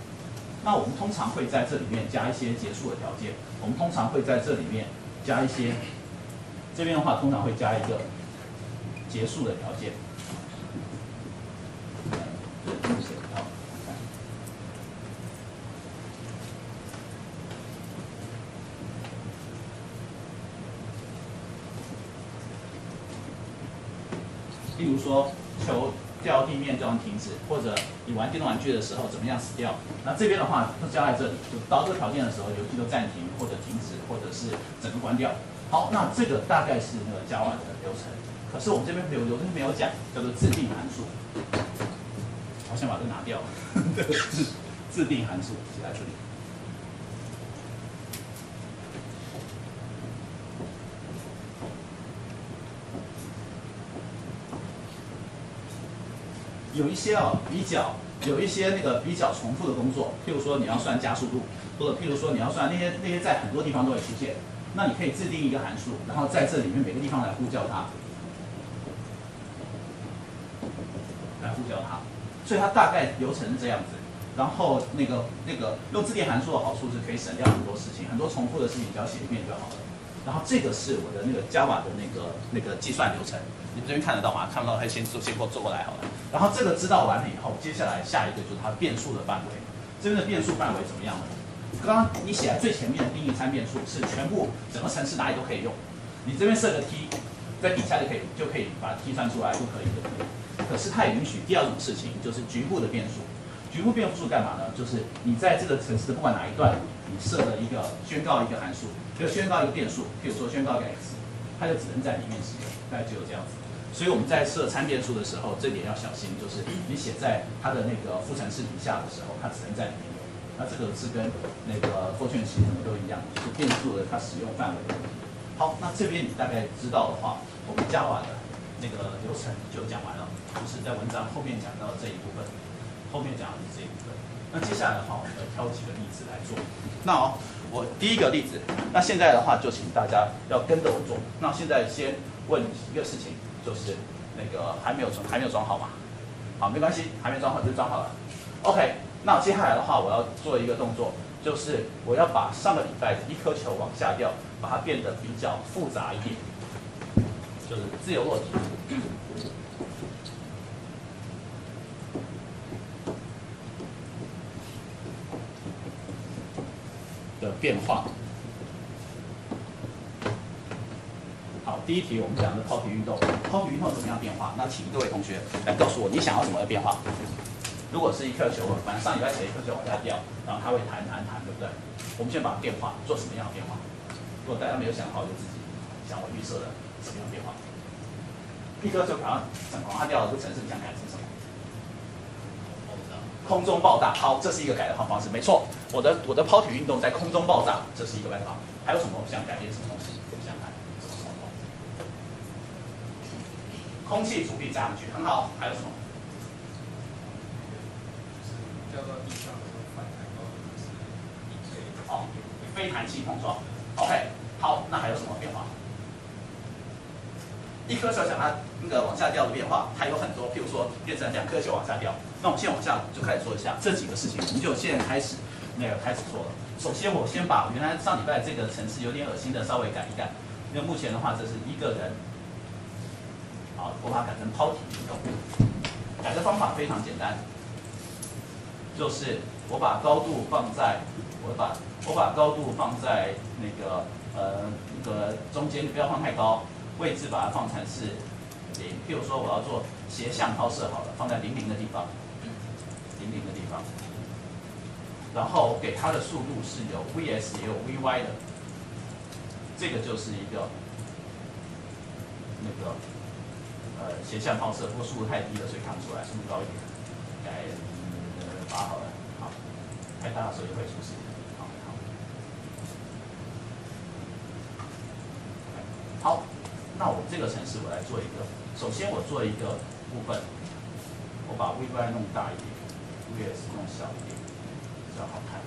那我们通常会在这里面加一些结束的条件，我们通常会在这里面加一些，这边的话通常会加一个结束的条件。例如说，求掉地面就能停止，或者你玩电动玩具的时候怎么样死掉？那这边的话都加在这里，就到这个条件的时候，游戏就暂停或者停止，或者是整个关掉。好，那这个大概是那个 Java 的流程。可是我们这边有流程没有讲，叫做自定函数。我先把这拿掉，自自定函数写在这里。有一些哦比较有一些那个比较重复的工作，譬如说你要算加速度，或者譬如说你要算那些那些在很多地方都会出现，那你可以制定一个函数，然后在这里面每个地方来呼叫它，来呼叫它，所以它大概流程是这样子。然后那个那个用自定函数的好处是可以省掉很多事情，很多重复的事情只要写一遍就好了。然后这个是我的那个 Java 的那个那个计算流程，你们这边看得到吗？看不到，可以先做先给我做过来好了。然后这个知道完了以后，接下来下一个就是它变数的范围。这边的变数范围怎么样呢？刚刚你写在最前面的定义参变数是全部整个城市哪里都可以用，你这边设个 t，在底下就可以就可以把 t 算出来，都可以，对不对？可是它也允许第二种事情，就是局部的变数。局部变数干嘛呢？就是你在这个城市的不管哪一段，你设了一个宣告一个函数，就宣告一个变数，譬如说宣告一个 x，它就只能在里面使用，大概只有这样子。所以我们在设参变数的时候，这点要小心，就是你写在它的那个副程式底下的时候，它只能在里面用。那这个是跟那个 for 全息什么都一样，就是变数的它使用范围。好，那这边你大概知道的话，我们 Java 的那个流程就讲完了，就是在文章后面讲到这一部分。后面讲的是这一部分。那接下来的话，我们要挑几个例子来做。那哦，我第一个例子，那现在的话就请大家要跟着我做。那现在先问一个事情，就是那个还没有装，还没有装好嘛？好，没关系，还没装好就装好了。OK，那接下来的话，我要做一个动作，就是我要把上个礼拜一颗球往下掉，把它变得比较复杂一点，就是自由落体。的变化。第一题我们讲的抛体运动，抛体运动怎么样变化？那请各位同学来告诉我，你想要什么的变化？如果是一颗球，反正上礼拜写一颗球往下掉，然后它会弹弹弹，对不对？我们先把变化做什么样的变化？如果大家没有想好，就自己想我预设的什么样的变化？一颗球好像整往下掉了，这城市你想改成什么？空中爆炸，好，这是一个改的方方式，没错。我的我的抛体运动在空中爆炸，这是一个办法。还有什么想改变什么东西？想看怎么操作？空气阻力加上去，很好。还有什么？叫做地上的时候反弹。哦，非弹性碰撞。OK，好，那还有什么变化？一颗球想它那个往下掉的变化，它有很多，譬如说变成两颗球往下掉。那我们先往下就开始做一下这几个事情，我们就现在开始那个开始做了。首先，我先把原来上礼拜这个城市有点恶心的稍微改一改。因为目前的话，这是一个人，我把它改成抛体运动。改的方法非常简单，就是我把高度放在，我把我把高度放在那个呃那个中间，不要放太高。位置把它放成是零，譬如说我要做斜向抛射好了，放在零零的地方，零零的地方，然后给它的速度是有 vs 也有 vy 的，这个就是一个那个呃斜向放射，不过速度太低了，所以看不出来，速度高一点，改八好了，好，太大的时候也会出事。好，那我这个程式我来做一个，首先我做一个部分，我把 VY 弄大一点，VS 弄小一点，比较好看。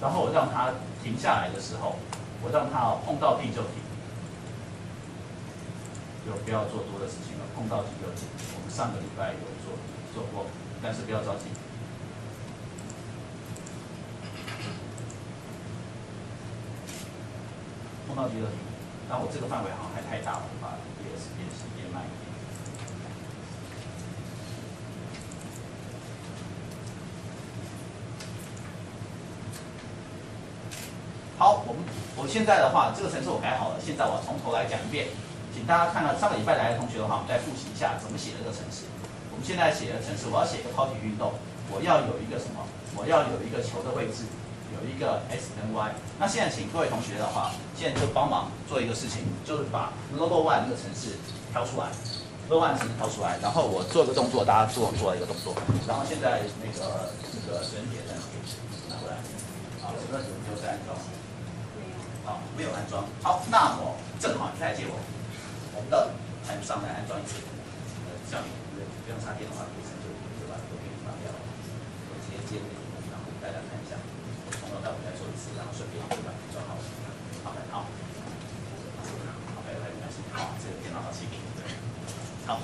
然后我让它停下来的时候，我让它碰到地就停，就不要做多的事情了，碰到地就。我们上个礼拜有做做过，但是不要着急。碰到地就停。那我这个范围好像还太大了，我把 VS 变细变慢一点。好，我们我现在的话，这个程式我改好了，现在我要从头来讲一遍，请大家看到上个礼拜来的同学的话，我们再复习一下怎么写这个程式。我们现在写的程式，我要写一个抛体运动，我要有一个什么？我要有一个球的位置，有一个 x 跟 y。那现在请各位同学的话，现在就帮忙做一个事情，就是把 logo one 这个程式挑出来，logo one 程式挑出来，然后我做一个动作，大家做做一个动作，然后现在那个那个水点呢拿过来，好，这个有没有在安装？好，没有安装。好，那么正好你再借我我们的 M 上来安装一次。呃，像你不用插电的话，可以就就把都给你放掉。我直接接这个荧幕，然后大家看一下，我从头到尾再做一次，然后顺便就把它装好。好的，好。好，没有没关系。好，这个电脑好轻盈。对。好。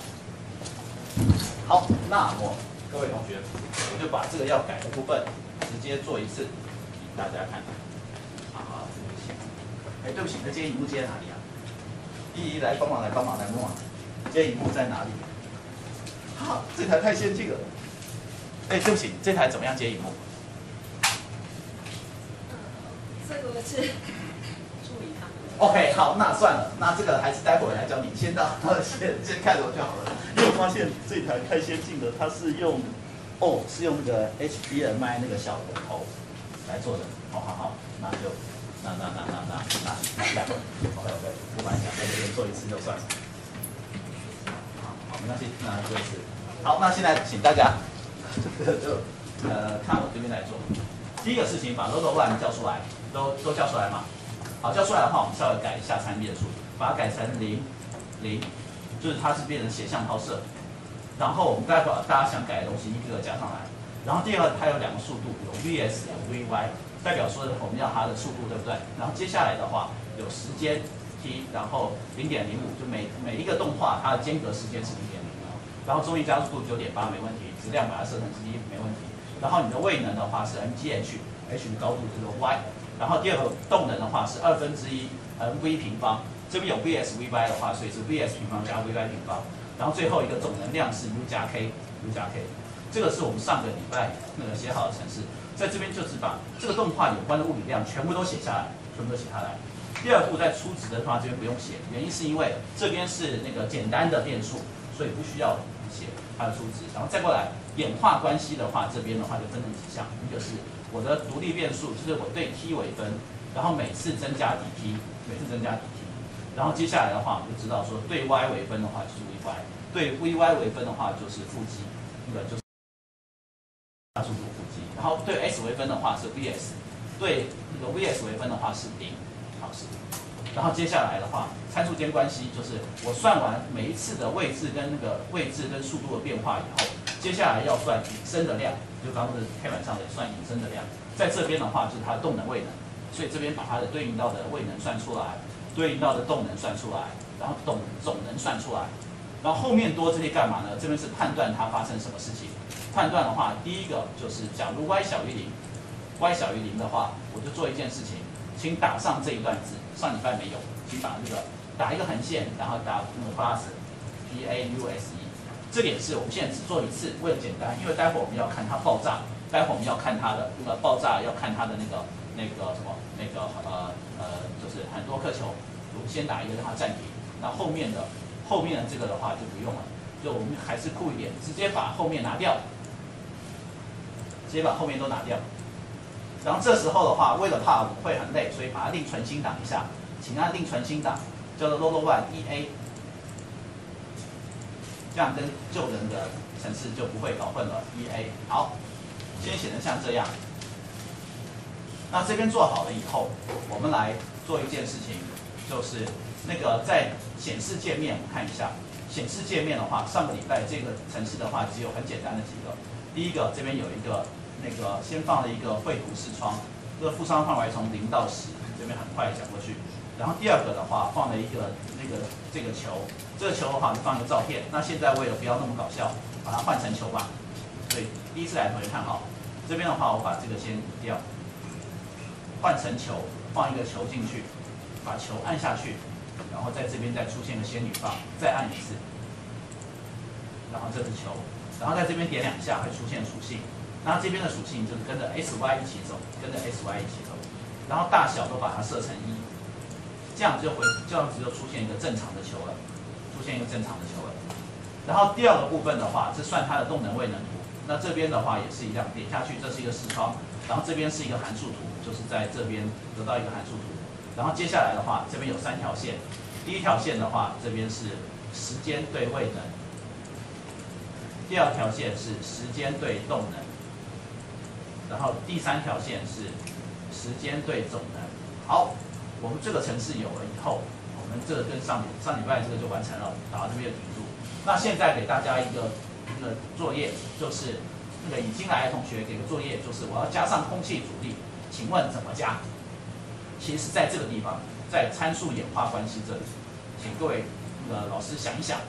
好，那么各位同学，我就把这个要改的部分直接做一次给大家看。好好，对不起。哎，对不起，你的接荧幕接在哪里啊？一一来帮忙，来帮忙，来帮忙。接荧幕在哪里？好，这台太先进了。哎，对不起，这台怎么样接荧幕？这个是助理他们。OK，好，那算了，那这个还是待会儿来教你，先到先先看着我就好了。因为我发现这台太先进了，它是用哦，是用那个 HDMI 那个小的头来做的。好好好，那就那那那那那那那待会儿 OK OK，不管讲在这边做一次就算了。好，没关系，那做一次。好，那现在请大家就呃看我这边来做。第一个事情，把 logo one 叫出来，都都叫出来嘛。好，叫出来的话，我们稍微改一下参变数，把它改成零零，就是它是变成斜向抛射。然后我们待会儿大家想改的东西一个个加上来。然后第二，它有两个速度，有 VS 有 VY，代表说我们要它的速度，对不对？然后接下来的话有时间 t，然后零点零五，就每每一个动画它的间隔时间是零点零五。然后中位加速度九点八没问题，质量把它设成之一没问题。然后你的位能的话是 mgh，h 的高度就是 y。然后第二个动能的话是二分之一 mv 平方，这边有 vs vy 的话，所以是 vs 平方加 vy 平方。然后最后一个总能量是 u 加 k，u 加 k，这个是我们上个礼拜那个写好的程式，在这边就是把这个动画有关的物理量全部都写下来，全部都写下来。第二步在初值的话这边不用写，原因是因为这边是那个简单的变数，所以不需要写它的初值。然后再过来演化关系的话，这边的话就分成几项，一个是我的独立变数，就是我对 t 为分，然后每次增加 dt，每次增加 dt。然后接下来的话，我们就知道说对 y 为分的话就是 vy，对 vy 为分的话就是负 g，，那个就是加速度负。然后对 s 为分的话是 vs，对那个 vs 为分的话是零，好是。然后接下来的话，参数间关系就是我算完每一次的位置跟那个位置跟速度的变化以后，接下来要算引申的量，就刚刚的黑板上的算引申的量，在这边的话就是它的动能位能，所以这边把它的对应到的位能算出来，对应到的动能算出来，然后总总能算出来，然后后面多这些干嘛呢？这边是判断它发生什么事情。判断的话，第一个就是假如 y 小于零，y 小于零的话，我就做一件事情，请打上这一段字，上礼拜没有，请把那个打一个横线，然后打那个 plus p a u s e，这点是我们现在只做一次，为了简单，因为待会我们要看它爆炸，待会我们要看它的那个爆炸，要看它的那个那个什么那个呃呃，就是很多颗球，我们先打一个让它暂停，那后面的后面的这个的话就不用了，就我们还是酷一点，直接把后面拿掉。直接把后面都拿掉，然后这时候的话，为了怕我会很累，所以把它另存新档一下，请按另存新档，叫做 logo one e a，这样跟旧人的那个程式就不会搞混了 e a。好，先写成像这样。那这边做好了以后，我们来做一件事情，就是那个在显示界面，我看一下，显示界面的话，上个礼拜这个城市的话只有很简单的几个。第一个这边有一个那个先放了一个绘图视窗，这个负伤范围从零到十，这边很快讲过去。然后第二个的话放了一个那个这个球，这个球的话就放一个照片。那现在为了不要那么搞笑，把它换成球吧。所以第一次来的同学看好，这边的话我把这个先移掉，换成球，放一个球进去，把球按下去，然后在这边再出现个仙女棒，再按一次，然后这是球，然后在这边点两下会出现属性，那这边的属性就是跟着 S Y 一起走，跟着 S Y 一起走，然后大小都把它设成一，这样就回这样子就出现一个正常的球了，出现一个正常的球了。然后第二个部分的话，是算它的动能位能图。那这边的话也是一样，点下去这是一个视窗，然后这边是一个函数图，就是在这边得到一个函数图。然后接下来的话，这边有三条线，第一条线的话，这边是时间对位能；第二条线是时间对动能；然后第三条线是时间对总能。好，我们这个程式有了以后，我们这跟上上礼拜这个就完成了，然后这边停住。那现在给大家一个。一个作业就是那个已经来的同学给个作业，就是我要加上空气阻力，请问怎么加？其实在这个地方，在参数演化关系这里，请各位那个老师想一想，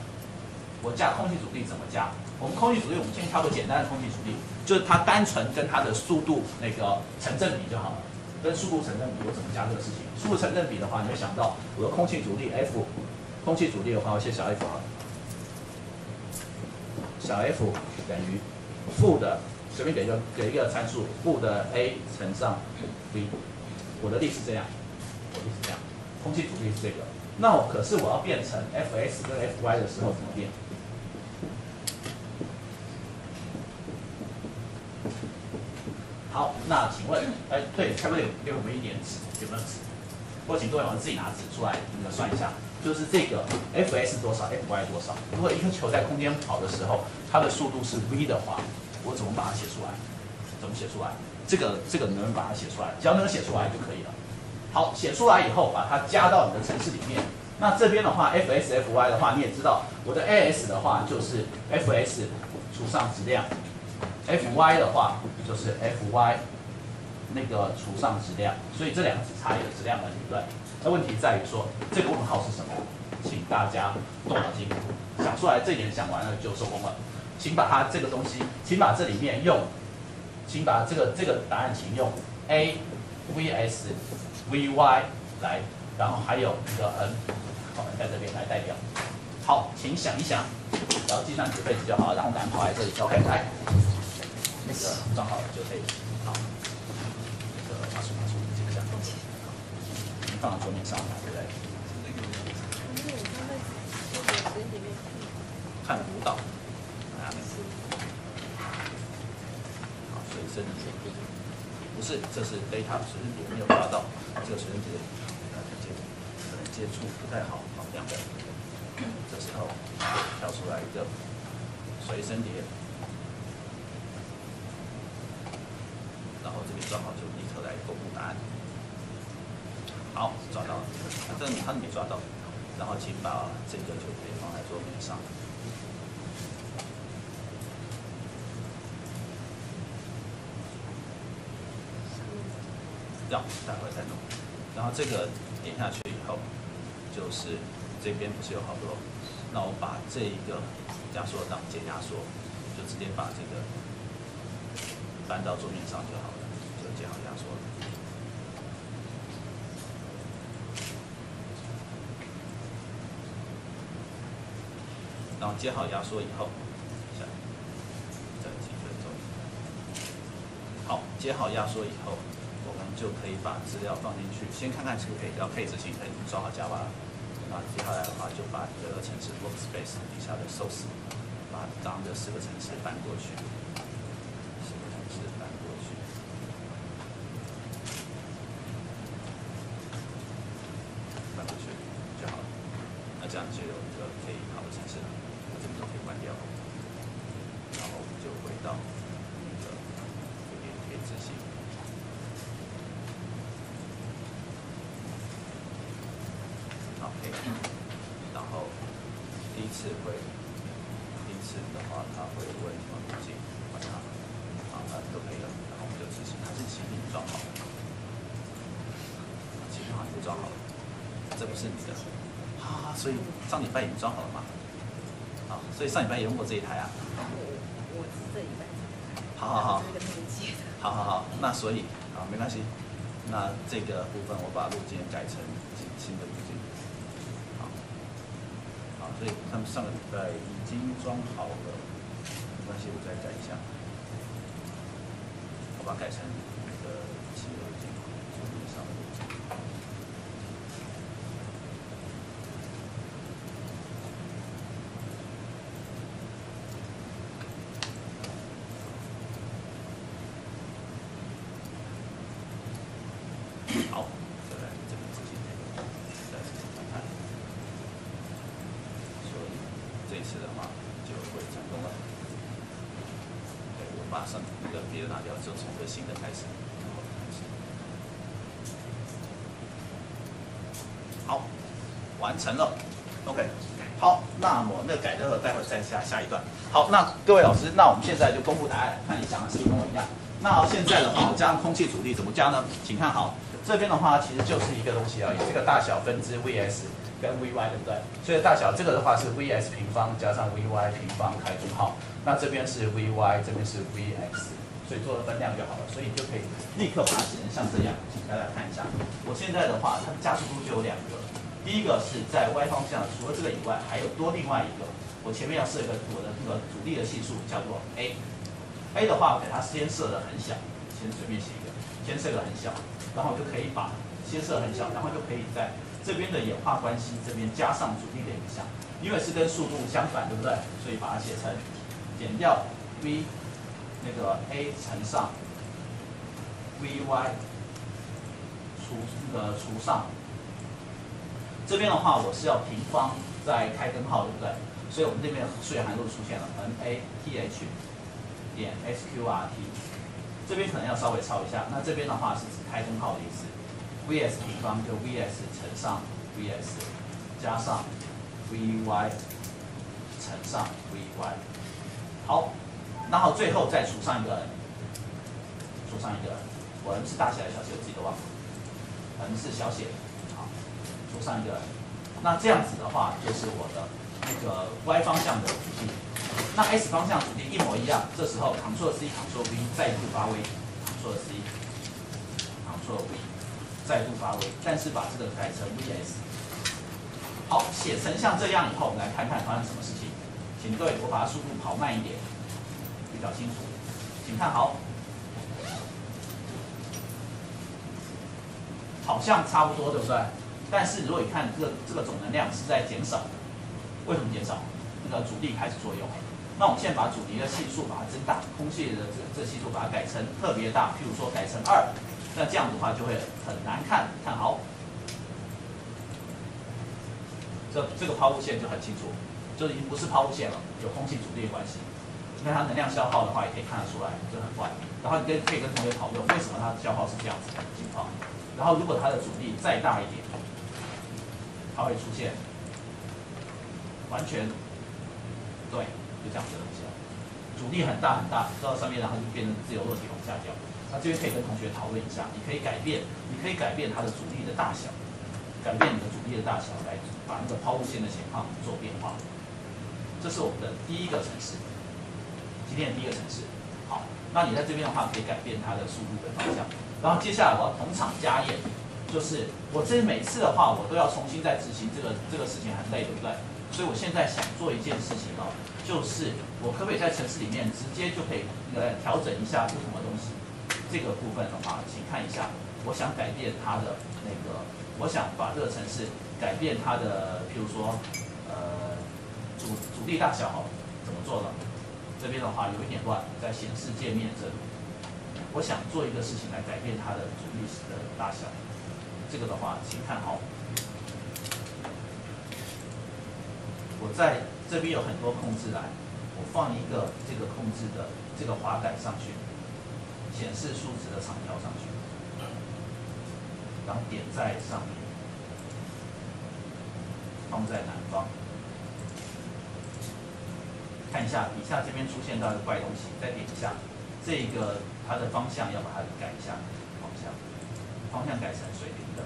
我加空气阻力怎么加？我们空气阻力，我们先挑个简单的空气阻力，就是它单纯跟它的速度那个成正比就好了，跟速度成正比，我怎么加这个事情？速度成正比的话，你会想到我的空气阻力 F，空气阻力的话，我写小 f 好了。小 f 等于负的，随便给一个给一个参数，负的 a 乘上 v，我的力是这样，我的力是这样，空气阻力是这个，那我可是我要变成 Fs 跟 Fy 的时候怎么变？好，那请问，哎，对，差不多有给我们一点纸，有没有纸？或请各位老师自己拿纸出来，那个算一下。就是这个 Fs 多少，Fy 多少。如果一颗球在空间跑的时候，它的速度是 v 的话，我怎么把它写出来？怎么写出来？这个这个能不能把它写出来？只要能写出来就可以了。好，写出来以后，把它加到你的程式里面。那这边的话，Fs Fy 的话，你也知道，我的 As 的话就是 Fs 除上质量，Fy 的话就是 Fy 那个除上质量，所以这两个只差一个质量的理论。那问题在于说，这个问号是什么？请大家动脑筋，想出来这一点想完了就收工了。请把它这个东西，请把这里面用，请把这个这个答案，请用 a vs vy 来，然后还有一个 n，好在这边来代表。好，请想一想，然后计算几倍子就好了，然后赶快跑来这里。OK，来，那个装好了就可以。好。放桌面上，对不对？看不到。好，水深点不是，这是 data 水深点没有抓到，这个水深点接可能接触不太好，好两个。这时候跳出来一个水深点，然后这边正好就立刻来公布答案。好，抓到了，反正他没抓到，然后请把这个就可以放在桌面上，要待会再弄。然后这个点下去以后，就是这边不是有好多，那我把这一个压缩档解压缩，就直接把这个搬到桌面上就好了，就解好压缩。然后接好压缩以后，再几分钟。好，接好压缩以后，我们就可以把资料放进去。先看看是不是可以，要配置型可以装好 Java。那接下来的话，就把这个城市 Workspace 底下的 Source，把咱们的四个城市搬过去。四个城市搬过去，搬过去就好了。那这样就有一个可以跑的城市了。关掉，然后我们就回到那个这边可以执行。OK，然后第一次会，第一次的话他会问什么路径，管它，啊，那都可以了，然后我们就执行，它是前面装好的，前面好像就装好了，这不是你的，啊，所以上礼拜已经装好了嘛，啊，所以上礼拜也用过这一台啊，我是这。好好好。好好好，那所以啊没关系，那这个部分我把路径改成新新的路径，好，好，所以他们上个礼拜已经装好了，没关系，我再改一下，我把它改成那个新的路径，路径上的路径。好，再来这个执行这个，再次看看。所以这一次的话就会成功了。对，我把上那个别的拿掉，就从一个新的开始。然后开始好，完成了。OK，好，那么那改的待会再下下一段。好，那各位老师，那我们现在就公布答案，看你想的是不是跟我一样。那现在的话，我加上空气阻力怎么加呢？请看好，这边的话其实就是一个东西而已，这个大小分之 Vs 跟 Vy 对不对？所以大小这个的话是 Vs 平方加上 Vy 平方开根号，那这边是 Vy，这边是 Vx，所以做了分量就好了，所以你就可以立刻把它写成像这样，请大家看一下。我现在的话，它的加速度就有两个，第一个是在 Y 方向，除了这个以外，还有多另外一个，我前面要设一个我的那个阻力的系数叫做 A。A 的话，我给它先设的很小，先随便写一个，先设个很小，然后就可以把先设很小，然后就可以在这边的演化关系这边加上阻力的影响，因为是跟速度相反，对不对？所以把它写成减掉 v 那个 A 乘上 Vy 除呃除上，这边的话我是要平方再开根号，对不对？所以我们这边数学函数出现了 n a t h 点 sqrt，这边可能要稍微抄一下。那这边的话是指开根号的意思，vs 平方就 vs 乘上 vs 加上 vy 乘上 vy。好，然后最后再除上一个 n，除上一个 n，我 n 是大写还是小写？我自己都忘了，n 是小写，好，除上一个 n，那这样子的话就是我的那个 y 方向的阻力。那 S 方向阻力一模一样，这时候 Ctrl C Ctrl V 再度发威，Ctrl C Ctrl V 再度发威，但是把这个改成 VS。好，写成像这样以后，我们来看看发生什么事情。请各位，我把它速度跑慢一点，较清楚。请看好，好像差不多，对不对？但是如果你看这个这个总能量是在减少的，为什么减少？那个阻力开始作用。那我们现在把阻力的系数把它增大，空气的这这系数把它改成特别大，譬如说改成二，那这样的话就会很难看。看好，这这个抛物线就很清楚，就已经不是抛物线了，有空气阻力的关系。那它能量消耗的话，也可以看得出来，就很怪。然后你跟可以跟同学讨论为什么它的消耗是这样子的情况。然后如果它的阻力再大一点，它会出现完全。对，就这样子的东西。阻力很大很大，到上面然后就变成自由落体往下掉。那这边可以跟同学讨论一下，你可以改变，你可以改变它的阻力的大小，改变你的阻力的大小来把那个抛物线的情况做变化。这是我们的第一个程式，今天的第一个城市。好，那你在这边的话可以改变它的速度跟方向。然后接下来我要同场加验，就是我这每次的话我都要重新再执行这个这个事情很累，对不对？所以我现在想做一件事情哦，就是我可不可以在城市里面直接就可以呃调整一下不同的东西？这个部分的话，请看一下，我想改变它的那个，我想把这个城市改变它的，譬如说呃阻阻力大小，怎么做呢？这边的话有一点乱，在显示界面这里，我想做一个事情来改变它的阻力的大小，这个的话，请看好。我在这边有很多控制栏，我放一个这个控制的这个滑杆上去，显示数值的长条上去，然后点在上面，放在南方，看一下底下这边出现到一个怪东西，再点一下，这个它的方向要把它改一下，方向，方向改成水平的，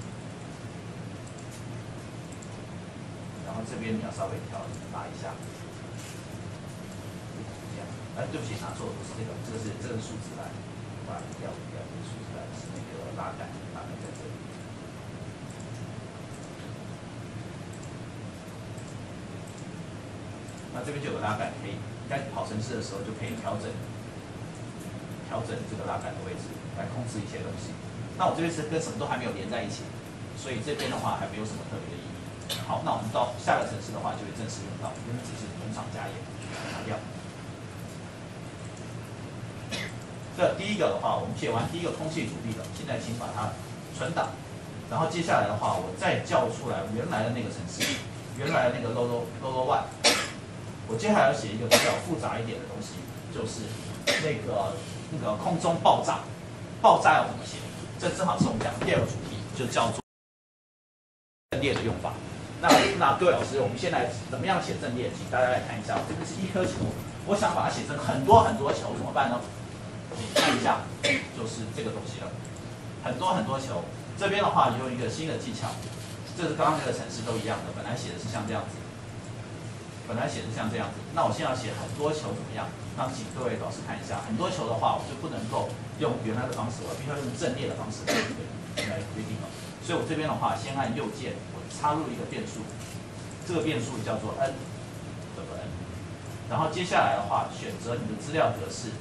然后这边你要稍微调拉一下，这样，哎，对不起，拿错了，不是这个，这个是这个数字来，把它调调这个数字来是那个拉杆，拉杆在这里。那这边就有个拉杆，可以在跑程式的时候就可以调整调整这个拉杆的位置，来控制一些东西。那我这边是跟什么都还没有连在一起，所以这边的话还没有什么特别的意义。好，那我们到下个程式的话就会正式用到，因为只是同场加盐拿掉。这第一个的话，我们写完第一个空气阻力了，现在请把它存档，然后接下来的话，我再叫出来原来的那个程式，原来的那个 low low low low one。我接下来要写一个比较复杂一点的东西，就是那个那个空中爆炸，爆炸要怎么写？这正好是我们讲的第二个主题，就叫做阵列的用法。那那各位老师，我们现在怎么样写阵列？请大家来看一下，这个是一颗球，我想把它写成很多很多球，怎么办呢？你看一下，就是这个东西了，很多很多球。这边的话用一个新的技巧，这是刚刚那个程式都一样的，本来写的是像这样子。本来写的像这样子，那我现在要写很多球怎么样？那请各位老师看一下，很多球的话，我就不能够用原来的方式，我必须要用阵列的方式来规定了。所以我这边的话，先按右键，我插入一个变数，这个变数叫做 n，对不对？然后接下来的话，选择你的资料格式，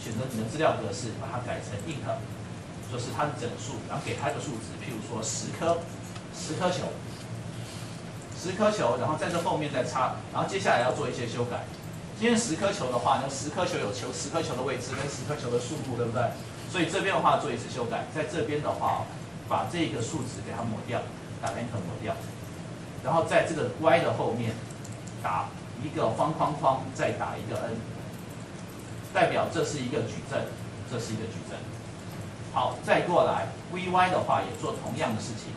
选择你的资料格式，把它改成 int，就是它的整数，然后给它一个数值，譬如说十颗，十颗球。十颗球，然后在这后面再插，然后接下来要做一些修改。今天十颗球的话，那十颗球有球十颗球的位置跟十颗球的速度，对不对？所以这边的话做一次修改，在这边的话，把这个数值给它抹掉，打 enter 抹掉，然后在这个 y 的后面打一个方框框，再打一个 n，代表这是一个矩阵，这是一个矩阵。好，再过来 vy 的话也做同样的事情。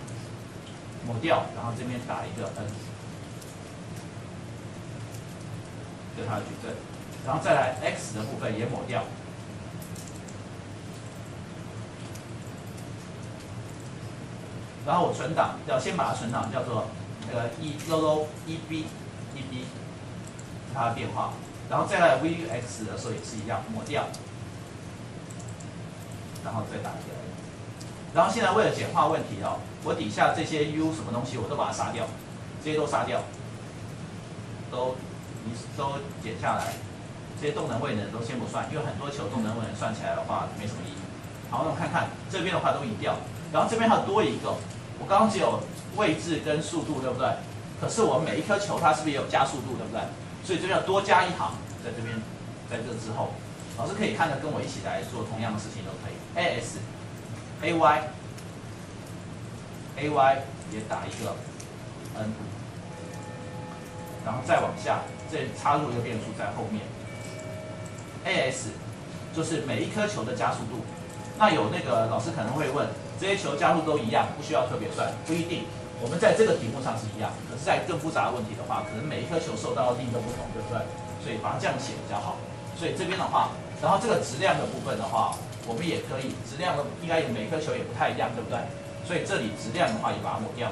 抹掉，然后这边打一个 n，就它的矩阵，然后再来 x 的部分也抹掉，然后我存档，要先把它存档，叫做那个 e l o l o e b e b，它的变化，然后再来 v x 的时候也是一样，抹掉，然后再打一个然后现在为了简化问题哦。我底下这些 u 什么东西我都把它杀掉，这些都杀掉，都你都减下来，这些动能位能都先不算，因为很多球动能位能算起来的话没什么意义。好，那我们看看这边的话都移掉，然后这边还有多一个，我刚刚只有位置跟速度，对不对？可是我们每一颗球它是不是也有加速度，对不对？所以这边要多加一行，在这边，在这之后，老师可以看着跟我一起来做同样的事情都可以。a s a y。a y 也打一个 n，然后再往下，再插入一个变数在后面。a s 就是每一颗球的加速度。那有那个老师可能会问，这些球加速都一样，不需要特别算？不一定。我们在这个题目上是一样，可是，在更复杂的问题的话，可能每一颗球受到的力都不同，对不对？所以把它这样写比较好。所以这边的话，然后这个质量的部分的话，我们也可以，质量的应该每颗球也不太一样，对不对？所以这里质量的话也把它抹掉，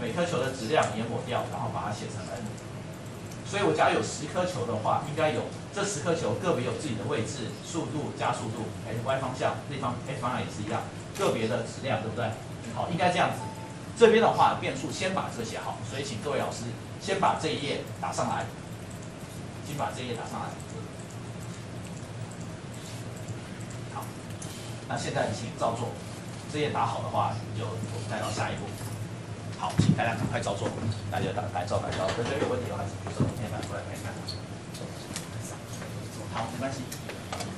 每颗球的质量也抹掉，然后把它写成 n。所以我假如有十颗球的话，应该有这十颗球个别有自己的位置、速度、加速度，x、y 方向，那方 x 方向也是一样，个别的质量，对不对？好，应该这样子。这边的话变数先把这个写好，所以请各位老师先把这一页打上来，先把这一页打上来。那现在请照做。这页打好的话，就我们带到下一步。好，请大家赶快照做，大家打来照来照。如果有问题的话，请举手，明天反过来看一看。好，没关系。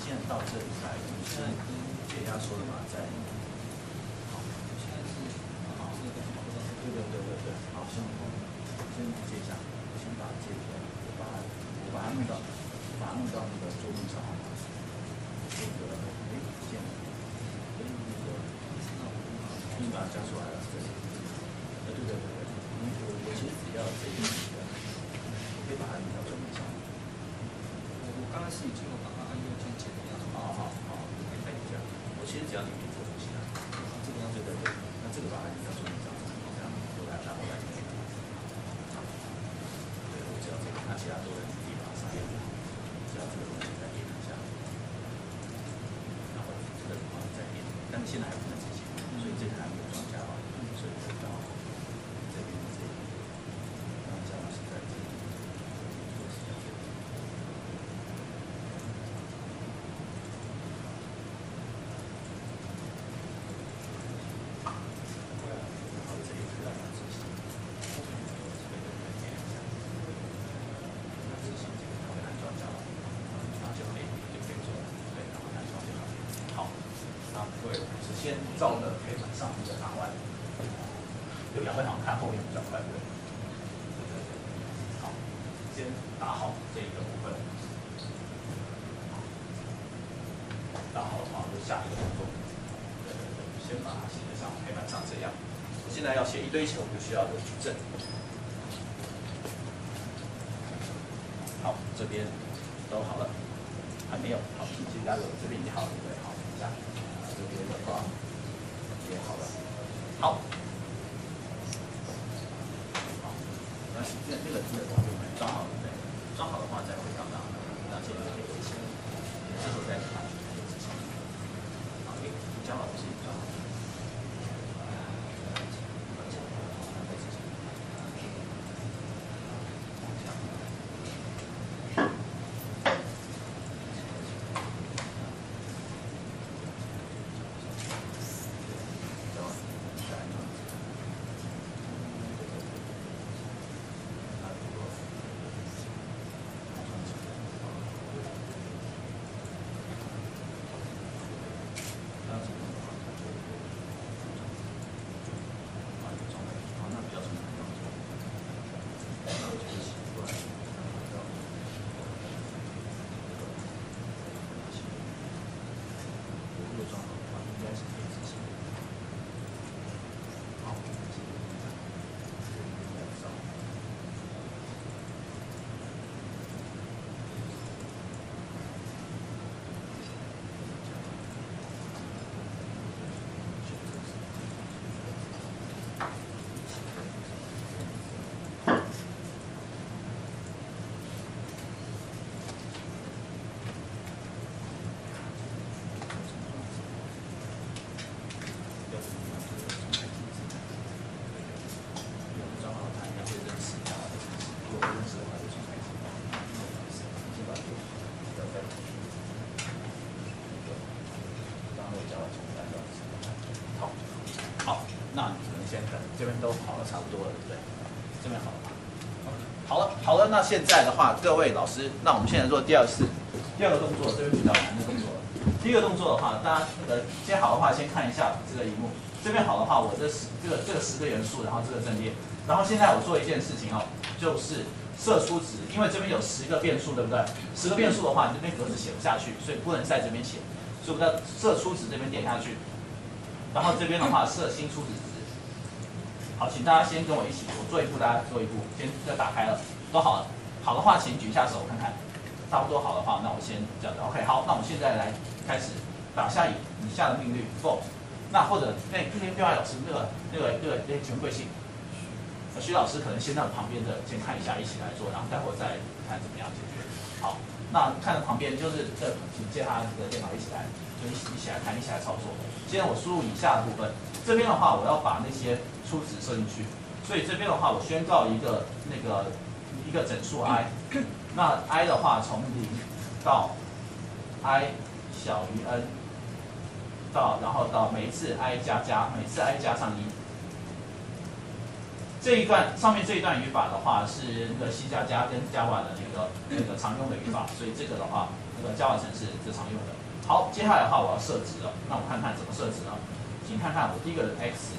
现在到这里来，现在跟解压说的嘛，在。好，现在是好，对对对对对，好，先我先接一下，先把这个，我把它我把它弄到，把它弄到那个桌面上。这个，哎，见了。啊讲出来了，这里。呃，对对对对，我我其实只要这一个。可以把它移到桌面上。我我刚刚是已经有把它按右键剪掉，好好好，可以看一下。我其实只要你没做东西啊，这个要对对对，那这个把它移到桌面上，这样我来拿过来。对，我只要这个，那其他都在地方上面，只要这个东西再点一下，然后这个地方再点，但是现在还不能执行，所以这个还没有装加完，所以就到这边这里，然后加完是在这里，这个是在这里。好，这里是让它执行，这个点一下。那执行这个它会安装加完，然后就可以就可以做了，对，然后安装就好。好，那各位我是先照着黑板上这个打完，有两位好像看后面比较快，对不对？好，先打好这一个部分。打好的话，就下一个动作。对对对，先把它写得像黑板上这样。我现在要写一堆球，就需要的那现在的话，各位老师，那我们现在做第二次，第二个动作，这边比较难的动作。第一个动作的话，大家呃接好的话，先看一下这个荧幕。这边好的话，我这十这个这个十个元素，然后这个阵列，然后现在我做一件事情哦，就是射出值，因为这边有十个变数，对不对？十个变数的话，你这边格子写不下去，所以不能在这边写，所以我在射出值这边点下去，然后这边的话设新出值值。好，请大家先跟我一起，我做一步，大家做一步，先要打开了，都好了。好的话，请举一下手看看，差不多好的话，那我先这样子。OK，好，那我们现在来开始打下以以下的命令 for。那或者那那天另外老师那个那个那个那权贵姓，徐老师可能先让旁边的先看一下，一起来做，然后待会再看怎么样解决。好，那看着旁边就是这，请借他的电脑一起来，就一起一起来看，一起来操作。现在我输入以下的部分，这边的话我要把那些初值设进去，所以这边的话我宣告一个那个一个整数 i，那 i 的话从零到 i 小于 n。到然后到每次 i 加加，每次 i 加上一。这一段上面这一段语法的话是那个 C 加加跟 Java 的那个那个常用的语法，所以这个的话那个 Java 程式是常用的。好，接下来的话我要设置了，那我看看怎么设置呢？请看看我第一个 x，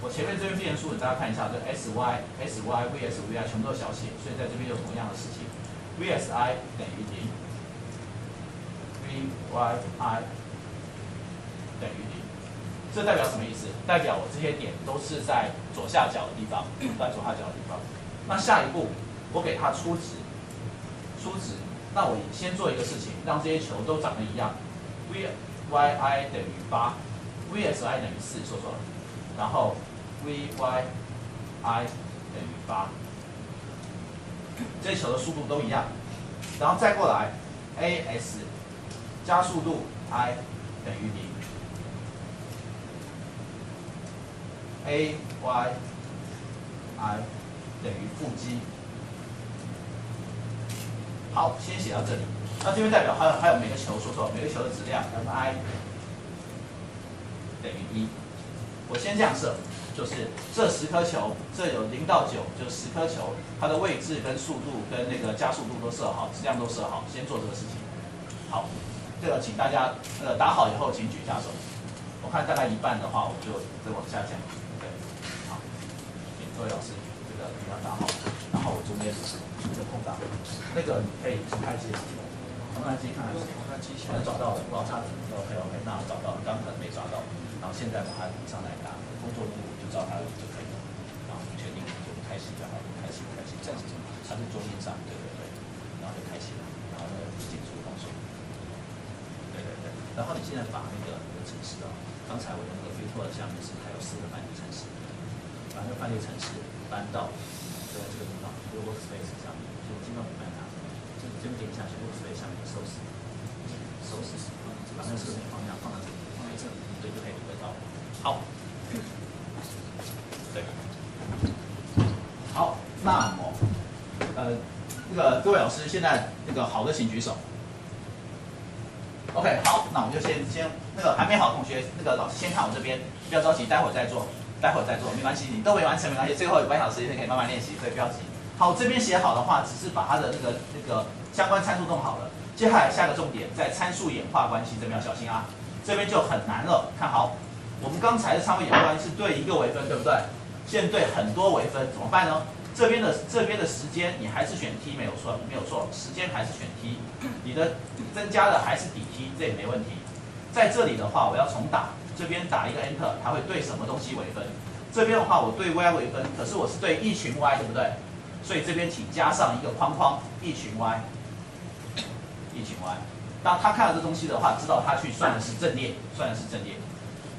我前面这边变数大家看一下，这 s y s y v s v i 全部都小写，所以在这边有同样的事情，v s i 等于零，v y i 等于零，这代表什么意思？代表我这些点都是在左下角的地方，在左下角的地方。那下一步我给它初值，初值，那我先做一个事情，让这些球都长得一样，v y i 等于八，v s i 等于四，说错了，然后 v y i 等于八，这球的速度都一样，然后再过来 a s 加速度 i 等于零，a y i 等于负积。好，先写到这里。那这边代表还有还有每个球说错，每个球的质量 m i 等于一。我先这样设，就是这十颗球，这有零到九，就十颗球，它的位置跟速度跟那个加速度都设好，质量都设好，先做这个事情。好，这个请大家呃打好以后，请举一下手。我看大概一半的话，我就再往下讲。对，好，请各位老师这个地方打好，然后我中间这个空档，那个你可以重开机，重开机看看，可能找到了，不好差的，OK OK，那我找到了，刚可能没抓到，然后现在把它补上来打，工作照它的就可以了，然后确定就开启就好，开启开启，这样子，它是桌面上，对对对，然后就开启了，然后呢进出放松，对对对，然后你现在把那个那个城市啊，刚才我的那个飞拓的项目是还有四个范例城市，把那个范例城市搬到这个这个地方，这个 workspace 上面，就尽量搬它，就这边点下去 workspace 上面收拾，收拾，把那个摄影方向放在这里，放在这里，对，就可以读得到。好，对，好，那么，呃，那个各位老师现在那个好的请举手。OK，好，那我们就先先那个还没好的同学，那个老师先看我这边，不要着急，待会儿再做，待会儿再做，没关系，你都没完成没关系，最后一个半小时也可以慢慢练习，所以不要急。好，这边写好的话，只是把它的那个那个相关参数弄好了。接下来下个重点，在参数演化关系这边要小心啊，这边就很难了。看好，我们刚才的参数演化关系是对一个微分，对不对？现在对很多微分怎么办呢？这边的这边的时间你还是选 t 没有错，没有错，时间还是选 t，你的增加的还是底 t，这也没问题。在这里的话，我要重打，这边打一个 enter，它会对什么东西为分？这边的话我对 y 为分，可是我是对一群 y，对不对？所以这边请加上一个框框，一群 y，一群 y。当他看到这东西的话，知道他去算的是阵列，算的是阵列。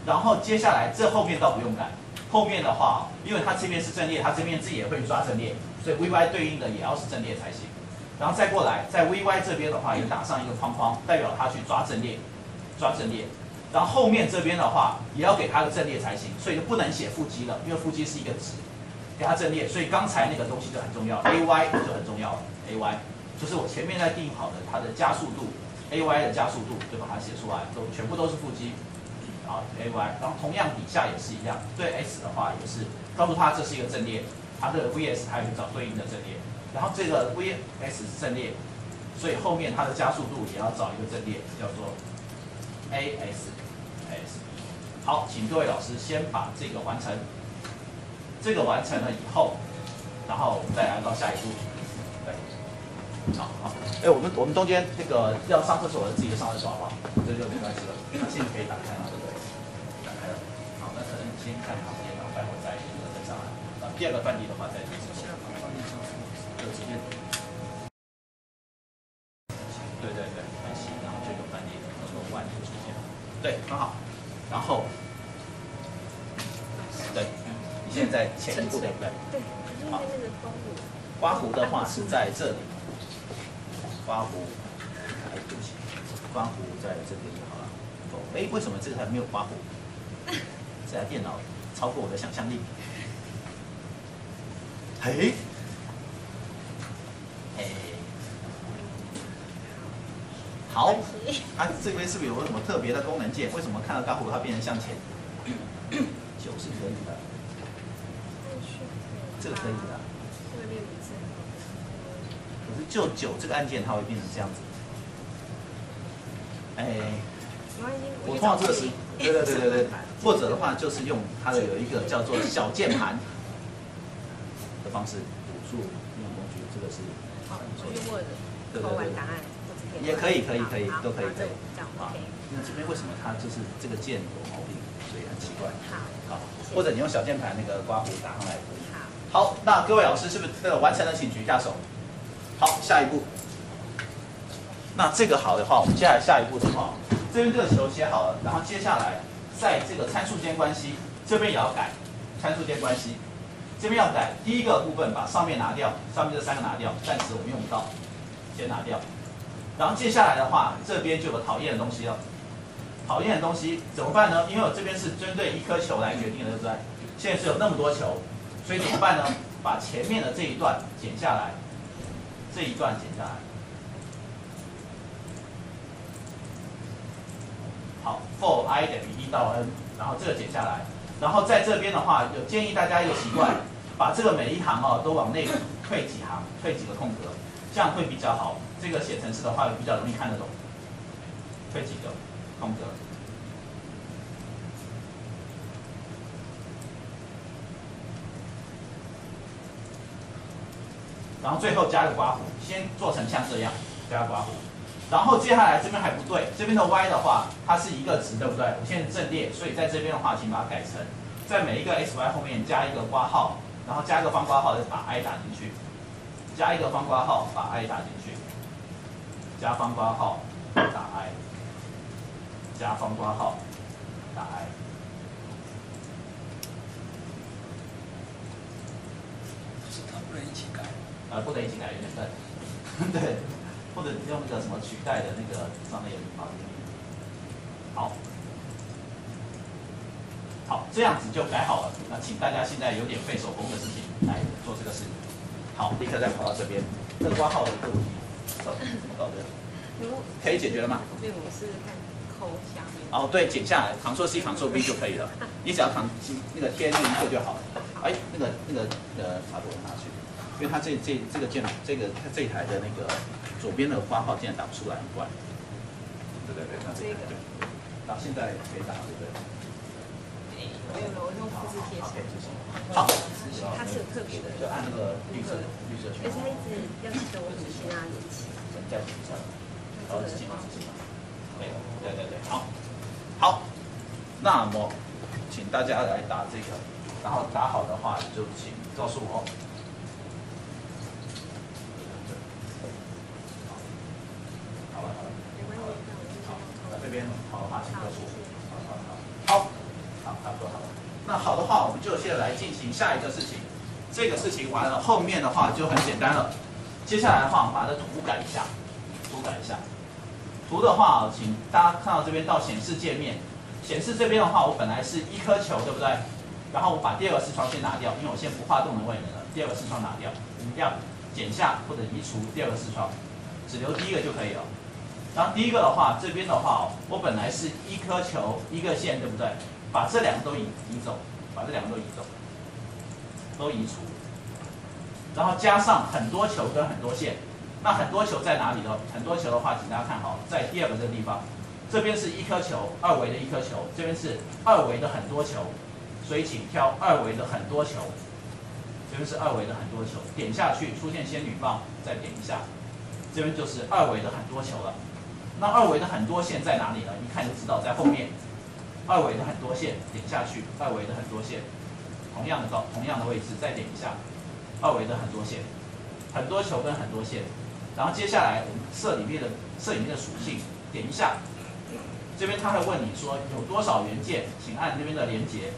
然后接下来这后面倒不用改，后面的话，因为它这边是阵列，它这边自己也会抓阵列，所以 vy 对应的也要是阵列才行。然后再过来，在 vy 这边的话也打上一个框框，代表它去抓阵列，抓阵列。然后后面这边的话也要给它个阵列才行，所以就不能写负积了，因为负积是一个值，给它阵列。所以刚才那个东西就很重要，ay 就很重要了，ay 就是我前面在定好的它的加速度，ay 的加速度就把它写出来，都全部都是负积。好，A Y，然后同样底下也是一样，对 S 的话也是告诉他这是一个阵列，它的 V S 还有找对应的阵列，然后这个 V S 是阵列，所以后面它的加速度也要找一个阵列，叫做 A S S。好，请各位老师先把这个完成，这个完成了以后，然后我们再来到下一步，对，好好，哎，我们我们中间那个要上厕所的自己上厕所好不好？这就没关系了，那现在可以打开了第二个范例的话再继续。就直接。对对对，很细，然后这个范例那个万就出现了。对，很好。然后，对，你现在前一步对不对？对，可是那边的光谱，刮胡的话是在这里，刮胡，哎，对不起，刮胡在这里好了。哎，为什么这个还没有刮胡？这台电脑超过我的想象力。嘿，哎，好，它这边是不是有什么特别的功能键？为什么看到刮胡它变成向前？九是可以的，这个可以的。可是就九这个按键它会变成这样子。哎，我通常这个是，对对对对对，或者的话就是用它的有一个叫做小键盘的方式辅助应用工具，这个是好，用 Word 对对对投完答案，也可以可以可以都可以可以这样啊 OK。。那这边为什么它就是这个键有毛病，所以很奇怪。好，好，或者你用小键盘那个刮胡打上来也可以。好，好，那各位老师是不是这个完成了？请举一下手。好，下一步。那这个好的话，我们接下来下一步的话，这边这个球写好了，然后接下来在这个参数间关系这边也要改参数间关系，这边要改第一个部分把上面拿掉，上面这三个拿掉，暂时我们用不到，先拿掉。然后接下来的话，这边就有讨厌的东西了。讨厌的东西怎么办呢？因为我这边是针对一颗球来决定的，对不对？现在是有那么多球，所以怎么办呢？把前面的这一段剪下来，这一段剪下来。好，for i 等于一到 n，然后这个剪下来，然后在这边的话，有建议大家一个习惯，把这个每一行哦都往内退几行，退几个空格，这样会比较好。这个写程式的话比较容易看得懂，退几个空格。然后最后加个刮胡，先做成像这样，加刮胡。然后接下来这边还不对，这边的 y 的话，它是一个值，对不对？我现在阵列，所以在这边的话，请把它改成，在每一个 x y 后面加一个括号，然后加一个方括号，再把 i 打进去，加一个方括号，把 i 打进去，加方括号，打 i，加方括号，打 i。就是它不能一起改。呃，不能一起改，有点笨，对，或者用那个什么取代的那个上面有啊。好，好，这样子就改好了。那请大家现在有点费手工的事情来做这个事。好，立刻再跑到这边，这个挂号的问题，找到的，可以解决了吗？对，我是看抠下面。哦，对，剪下来，Ctrl C Ctrl V 就可以了。你只要 Ctrl 那个贴那一个就好了。哎，那个那个呃，插头拿去。因为它这这这个键这个它这一台的那个左边的花号键打不出来，很怪。对对对，那这个对。到现在可以打，对不对？没有了，我用复制贴上。好，它是有特别的。就按那个绿色绿色圈。而且它一直要记得我只先让它连起。再举一下。好，自己嘛，自己嘛。对对对对，好。好，那么请大家来打这个，然后打好的话就请告诉我。好了好了，好，那这边好的话请告诉我。好，好，差不多好了。那好的话，我们就现在来进行下一个事情。这个事情完了，后面的话就很简单了。接下来的话，我们把这图改一下，图改一下。图的话，请大家看到这边到显示界面，显示这边的话，我本来是一颗球，对不对？然后我把第二个视窗先拿掉，因为我先不画动能位能了。第二个视窗拿掉，我们要剪下或者移除第二个视窗，只留第一个就可以了。然后第一个的话，这边的话，我本来是一颗球一个线，对不对？把这两个都移移走，把这两个都移走，都移除。然后加上很多球跟很多线。那很多球在哪里呢？很多球的话，请大家看好，在第二个这个地方，这边是一颗球，二维的一颗球，这边是二维的很多球，所以请挑二维的很多球，这边是二维的很多球，点下去出现仙女棒，再点一下，这边就是二维的很多球了。那二维的很多线在哪里呢？一看就知道在后面，二维的很多线，点下去，二维的很多线，同样的高，同样的位置，再点一下，二维的很多线，很多球跟很多线。然后接下来我们设里面的设里面的属性，点一下，这边他会问你说有多少元件，请按这边的连接，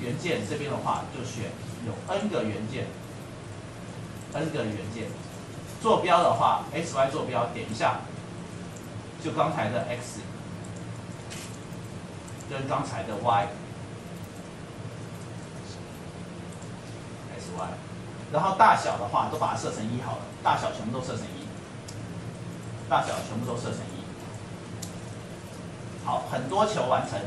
元件这边的话就选有 n 个元件，n 个元件，坐标的话 x y 坐标点一下，就刚才的 x 跟刚才的 y x y，然后大小的话都把它设成一好了，大小全部都设成一。大小全部都设成一，好，很多球完成，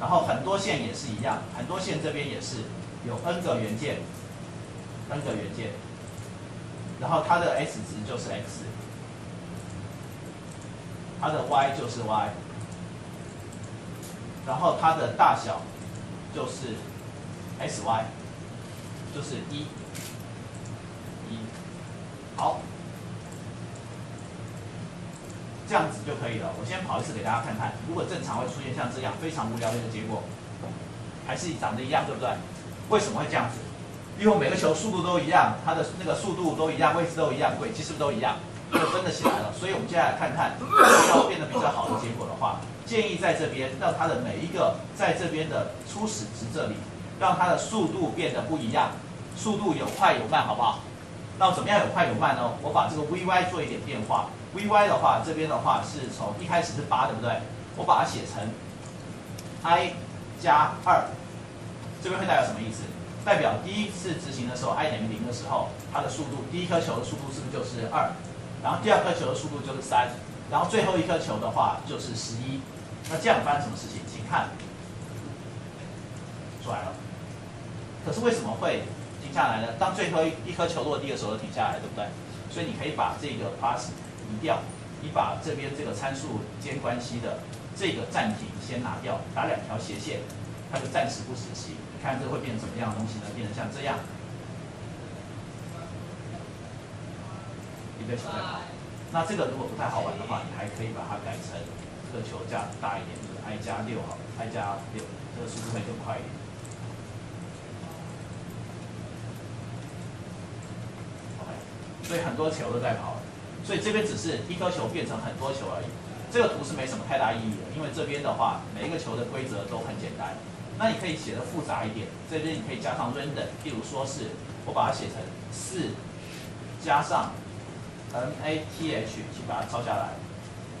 然后很多线也是一样，很多线这边也是有 n 个元件，n 个元件，然后它的 x 值就是 x，它的 y 就是 y，然后它的大小就是 s y，就是一，一，好。这样子就可以了。我先跑一次给大家看看，如果正常会出现像这样非常无聊的一个结果，还是长得一样，对不对？为什么会这样子？因为每个球速度都一样，它的那个速度都一样，位置都一样，轨迹是不是都一样？就分得起来了。所以我们接下来看看要变得比较好的结果的话，建议在这边让它的每一个在这边的初始值这里，让它的速度变得不一样，速度有快有慢，好不好？那怎么样有快有慢呢？我把这个 vy 做一点变化，vy 的话这边的话是从一开始是八，对不对？我把它写成 i 加二，这边会代表什么意思？代表第一次执行的时候，i 等于零的时候，它的速度，第一颗球的速度是不是就是二？然后第二颗球的速度就是三，然后最后一颗球的话就是十一。那这样发生什么事情？请看，出来了。可是为什么会停下来呢？当最后一一颗球落地的时候停下来，对不对？所以你可以把这个 pass 移掉，你把这边这个参数间关系的这个暂停先拿掉，打两条斜线，它就暂时不实习。看这会变成什么样的东西呢？变成像这样，个球在跑。那这个如果不太好玩的话，你还可以把它改成这个球加大一点，就是 i 加六好，i 加六，这个速度会更快一点。OK，所以很多球都在跑，所以这边只是一颗球变成很多球而已。这个图是没什么太大意义的，因为这边的话，每一个球的规则都很简单。那你可以写的复杂一点，这边你可以加上 random，譬如说是我把它写成四加上 n a t h，请把它抄下来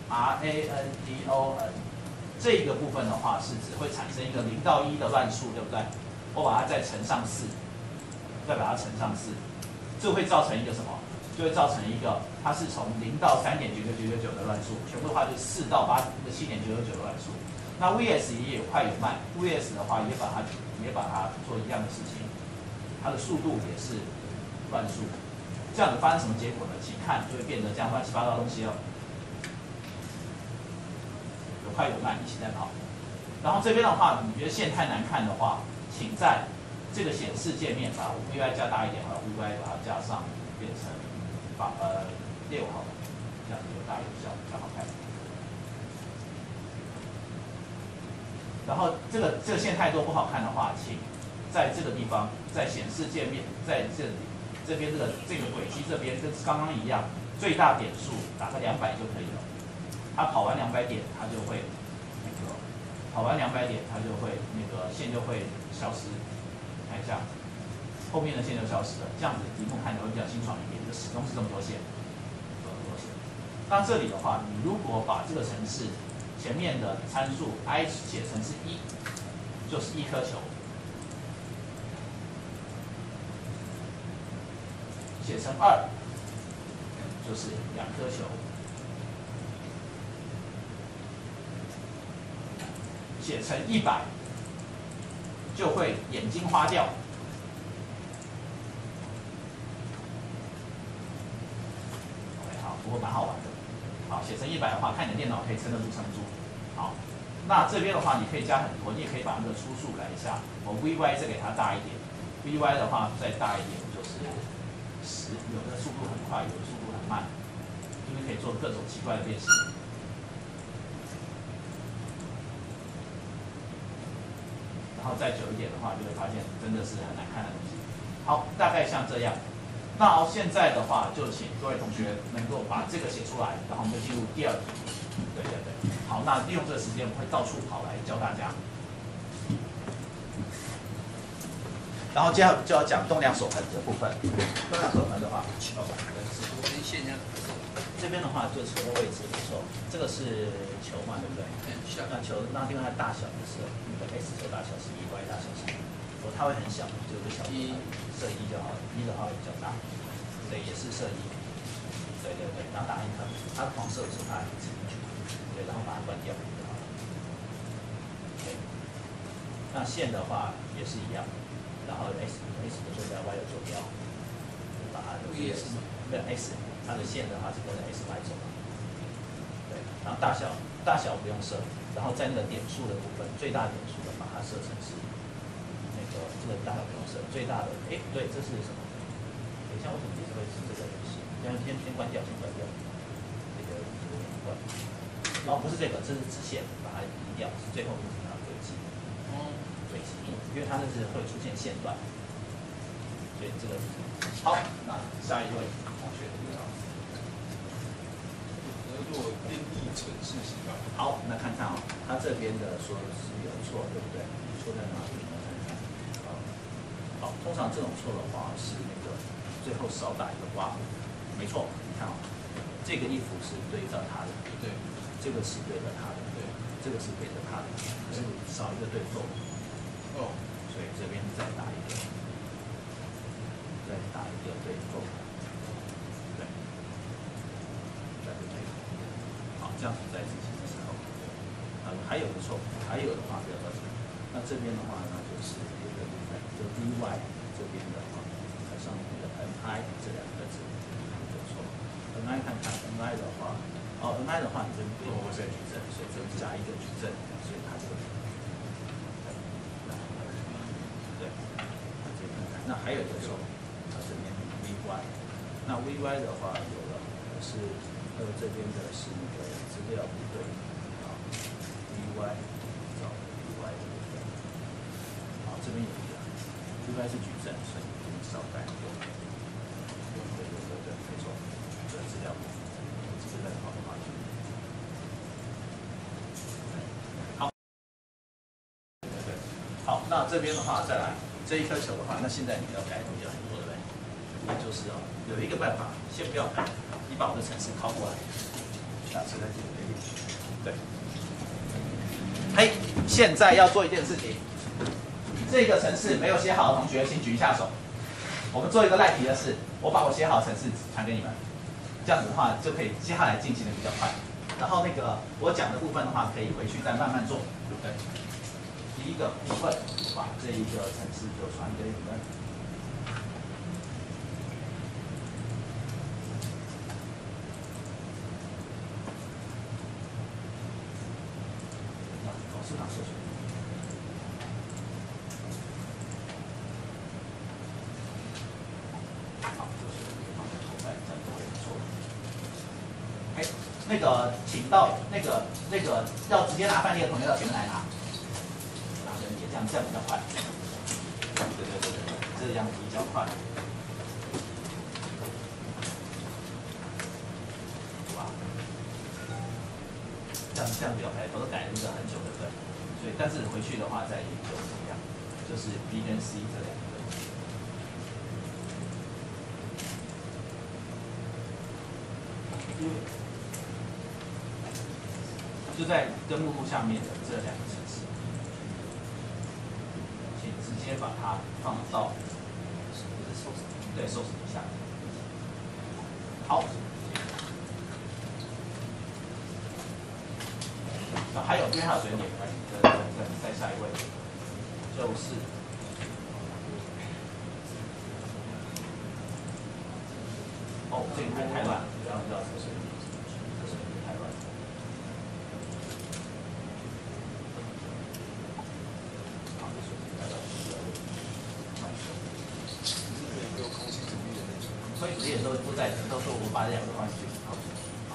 ，r a n d o n，这个部分的话是指会产生一个零到一的乱数，对不对？我把它再乘上四，再把它乘上四，这会造成一个什么？就会造成一个它是从零到三点九九九九九的乱数，全部的话就四到八个七点九九九的乱数。那 VS 也有快有慢，VS 的话也把它也把它做一样的事情，它的速度也是乱数，这样子发生什么结果呢？请看就会变得这样乱七八糟东西了，有快有慢一起在跑。然后这边的话，你觉得线太难看的话，请在这个显示界面把 VY 加大一点，把 VY 把它加上，变成把呃六号，这样子有大有小，比较好看。然后这个这个线太多不好看的话，请在这个地方在显示界面在这里这边这个这个轨迹这边跟刚刚一样，最大点数打个两百就可以了。它跑完两百点，它就会那个跑完两百点，它就会那个线就会消失。看一下后面的线就消失了，这样子题目看起来会比较清爽一点。就始终是这么多线，这么多线。那这里的话，你如果把这个程式前面的参数 i 写成是一，就是一颗球；写成二，就是两颗球；写成一百，就会眼睛花掉。好，不过蛮好玩的。好，写成一百的话，看你的电脑可以撑得住撑不住。好，那这边的话你可以加很多，你也可以把那个初数改一下。我 vy 再给它大一点，vy 的话再大一点就是时，有的速度很快，有的速度很慢，因为可以做各种奇怪的变形。然后再久一点的话，就会发现真的是很难看的东西。好，大概像这样。那好，现在的话就请各位同学能够把这个写出来，然后我们就进入第二题。对对对，好，那利用这个时间，我会到处跑来教大家。然后接下来就要讲动量守恒的部分。动量守恒的话，哦，我跟线这样，这边的话就球的位置没错，这个是球嘛，对不对？像那球那地方它大小的是那个 S 球大小是一，Y 大小是一，哦，它会很小，就个小一设一就好了，一的话会比较大，对，也是设一，对对对，然后打印它，它黄色的时候它还进去，对，然后把它关掉就好了。对，那线的话也是一样，然后 S S 的坐标，Y 的坐标，把它 VS 对 S，它的线的话是跟着 S 来走的。对，然后大小大小不用设，然后在那个点数的部分，最大点数的把它设成是那个这个大小不用设，最大的哎对，这是什么？等一下，为什么这会是这个东西？先先先关掉，先关掉。这个这个关。哦，不是这个，这是直线，把它移掉，是最后一条因为它那是会出现线段。所以这个好，那下一位同学，做编译程式型吧。好，那看看哦、他这边的说的是有错，对不对？错在哪里？我们看看。好，好，通常这种错的话是那个最后少打一个刮胡，没错。你看哦、这个衣服是对照它的，对这个是对着它的，对，这个是对着它的，可是少一个对缝，哦，所以这边再打一个，再打一个对缝，对，再对对。好，这样子在执行的时候，啊，还有的错误，还有的话不要到这里。那这边的话呢，就是一个部分，就 dy 这边的话，它上面的 ni 这两个字有错了。ni 看看 ni 的话，哦 ni 的话，你这边不用再矩阵，所以这边加一个矩阵，所以它就对，这边看看。那还有一个错，它这边 vy，那 vy 的话有了，是呃这边的是那个资料不对啊，vy 找 vy 的部分，好这边有一个，vy 是矩阵，所以这边少带一个，对对对对，没错，这个资料部分，资料好的话就。好，对，好，那这边的话再来这一颗球的话，那现在你要改的也很多，对不对？那就是哦，有一个办法，先不要改，你把我的程式拷过来，打出来这个对。嘿，现在要做一件事情，这个程式没有写好的同学，请举一下手。我们做一个赖皮的事，我把我写好的程式传给你们，这样子的话就可以接下来进行的比较快。然后那个我讲的部分的话，可以回去再慢慢做，对不对？一个部分，把这一个程式就传给你们。那老师拿数学。好，就是放在头摆，这样就会不错。哎，那个，请到那个那个要直接拿范例的同学到前面来，这样，比较快。对对对对，这样比较快。哇，这样这样比较快，否则改那个很久，的对？所以，但是回去的话再研究怎么样，就是 B 跟 C 这两个。就在根目录下面的这两个城市，请直接把它放到对 source 底下。好，那还有这边还有水点，来，再再再下一位，就是哦，这个太太乱了，不要不要这个水点，这个水点太乱了。好，这水点太乱了，慢速。有空气主义的那种。所以主页都都在，都说我把这两个放进去。好，好。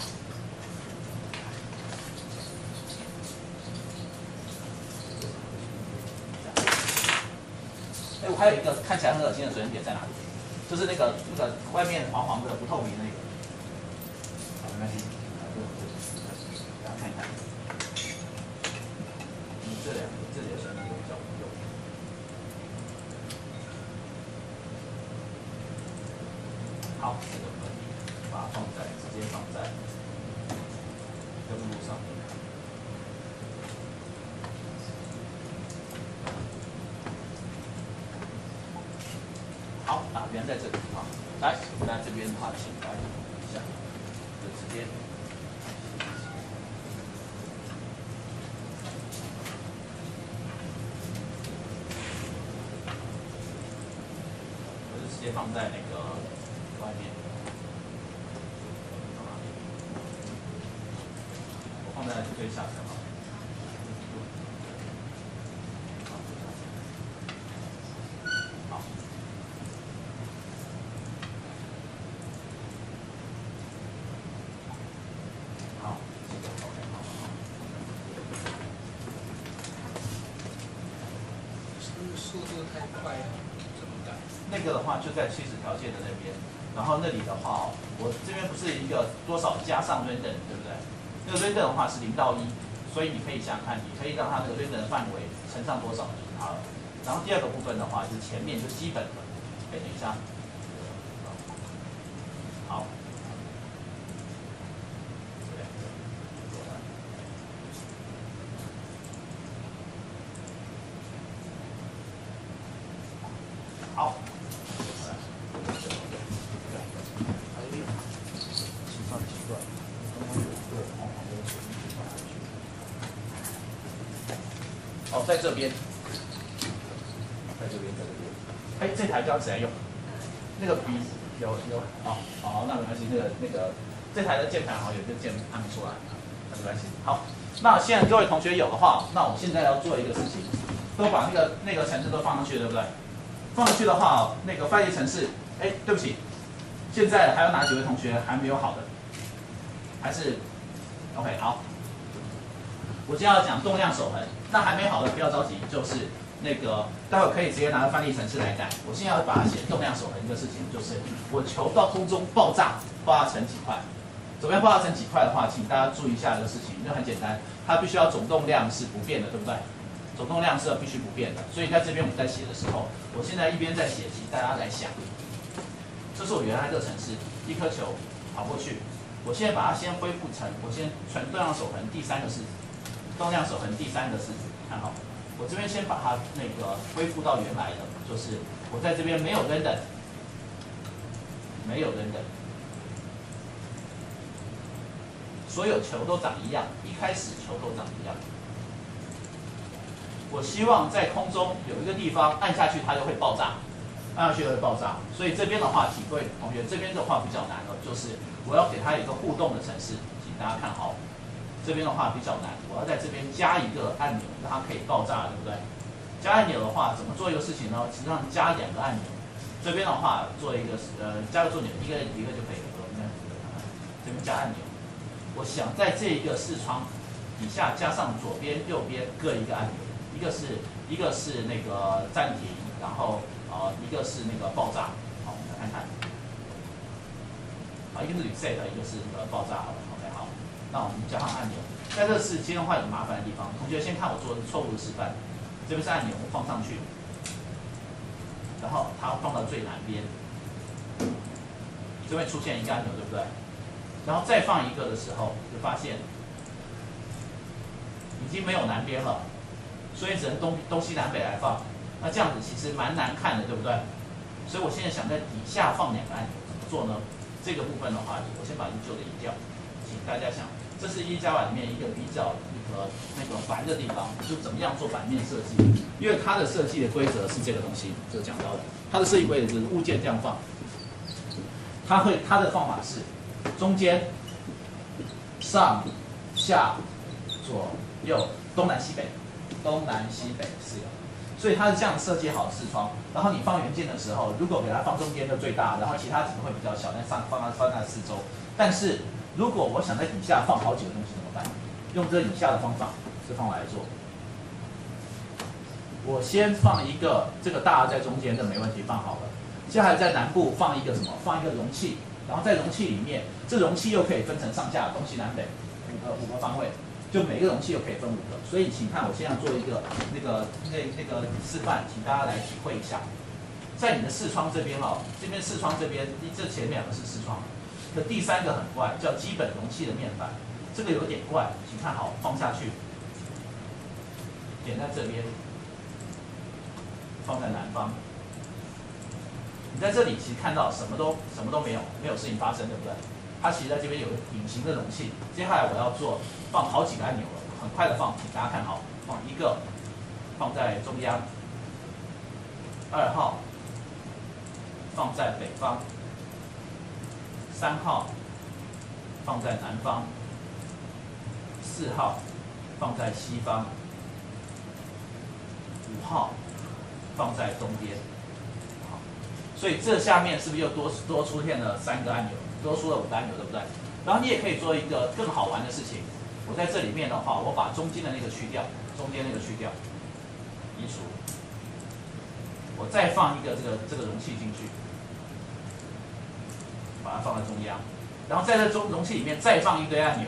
哎，我还有一个看起来很恶心的水准点在哪里？就是那个那个外面黄黄的不透明的那个。好，没关系，大家看一看。嗯，这两个这里的水准点比较有。好，这个可以把它放在直接放在根目录上面。好，哪边在这里啊？来，那这边的话，请来一下，就直接。我就直接放在那个外面。我放在最下层啊。好。好，这个 OK 好好好。怎么改？那个的话就在起始条件的那边，然后那里的话，我这边不是一个多少加上 random 对不对？那个 random 的话是零到一，所以你可以想看，你可以让它那个 random 的范围乘上多少就是它了。然后第二个部分的话，就是前面就基本的，哎，等一下，好，好，哦，在这边。在这边，在这边。哎，这台要谁来用？那个笔有有，哦好，那没关系。那个那个，这台的键盘好像有一个键按不出来，没关系。好，那现在各位同学有的话，那我们现在要做一个事情，都把那个那个程式都放上去，对不对？放上去的话，那个翻译程式，哎，对不起，现在还有哪几位同学还没有好的？还是 OK 好。我今天要讲动量守恒，那还没好的不要着急，就是。那个待会可以直接拿个翻译程式来改。我现在要把它写动量守恒一个事情，就是我球到空中爆炸，爆炸成几块。怎么样爆炸成几块的话，请大家注意一下这个事情，就很简单，它必须要总动量是不变的，对不对？总动量是必须不变的。所以在这边我们在写的时候，我现在一边在写，请大家来想，这是我原来这个程式，一颗球跑过去，我现在把它先恢复成，我先全动量守恒第三个式子，动量守恒第三个式子，看好。我这边先把它那个恢复到原来的，就是我在这边没有 random，没有 random，所有球都长一样，一开始球都长一样。我希望在空中有一个地方按下去它就会爆炸，按下去就会爆炸。所以这边的话，请各位同学，这边的话比较难了，就是我要给它一个互动的程式，请大家看好。这边的话比较难，我要在这边加一个按钮，让它可以爆炸，对不对？加按钮的话，怎么做一个事情呢？实际上加两个按钮。这边的话做一个呃加个重点，一个一个就可以了。我们这边加按钮，我想在这一个视窗底下加上左边、右边各一个按钮，一个是一个是那个暂停，然后呃一个是那个爆炸。好，我们来看看。啊，一个是 reset，一个是那个爆炸。好那我们加上按钮，在这个是自动化有麻烦的地方。同学先看我做的错误的示范，这边是按钮，我放上去，然后它放到最南边，这边出现一个按钮，对不对？然后再放一个的时候，就发现已经没有南边了，所以只能东东西南北来放。那这样子其实蛮难看的，对不对？所以我现在想在底下放两个按钮，怎么做呢？这个部分的话，我先把旧的移掉。请大家想，这是一加瓦里面一个比较一个那个烦的地方，就怎么样做版面设计？因为它的设计的规则是这个东西，就讲到的，它的设计规则就是物件这样放，它会它的方法是中间、上、下、左右、东南西北、东南西北四个，所以它是这样设计好视窗。然后你放元件的时候，如果给它放中间的最大，然后其他几个会比较小，那上放在放在四周，但是。如果我想在底下放好几个东西怎么办？用这以下的方法，这方法来做。我先放一个这个大在中间，这没问题，放好了。接下来在南部放一个什么？放一个容器，然后在容器里面，这容器又可以分成上下东西南北五个五个方位，就每个容器又可以分五个。所以请看我现在做一个那个那那个示范，请大家来体会一下。在你的视窗这边哦，这边视窗这边，这前面两个是视窗。这第三个很怪，叫基本容器的面板，这个有点怪，请看好，放下去，点在这边，放在南方。你在这里其实看到什么都什么都没有，没有事情发生，对不对？它其实在这边有个隐形的容器。接下来我要做放好几个按钮了，很快的放，请大家看好，放一个，放在中央，二号放在北方。三号放在南方，四号放在西方，五号放在东边。好，所以这下面是不是又多多出现了三个按钮，多出了五个按钮，对不对？然后你也可以做一个更好玩的事情，我在这里面的话，我把中间的那个去掉，中间那个去掉，移除。我再放一个这个这个容器进去，把它放在中央，然后在这中容器里面再放一堆按钮，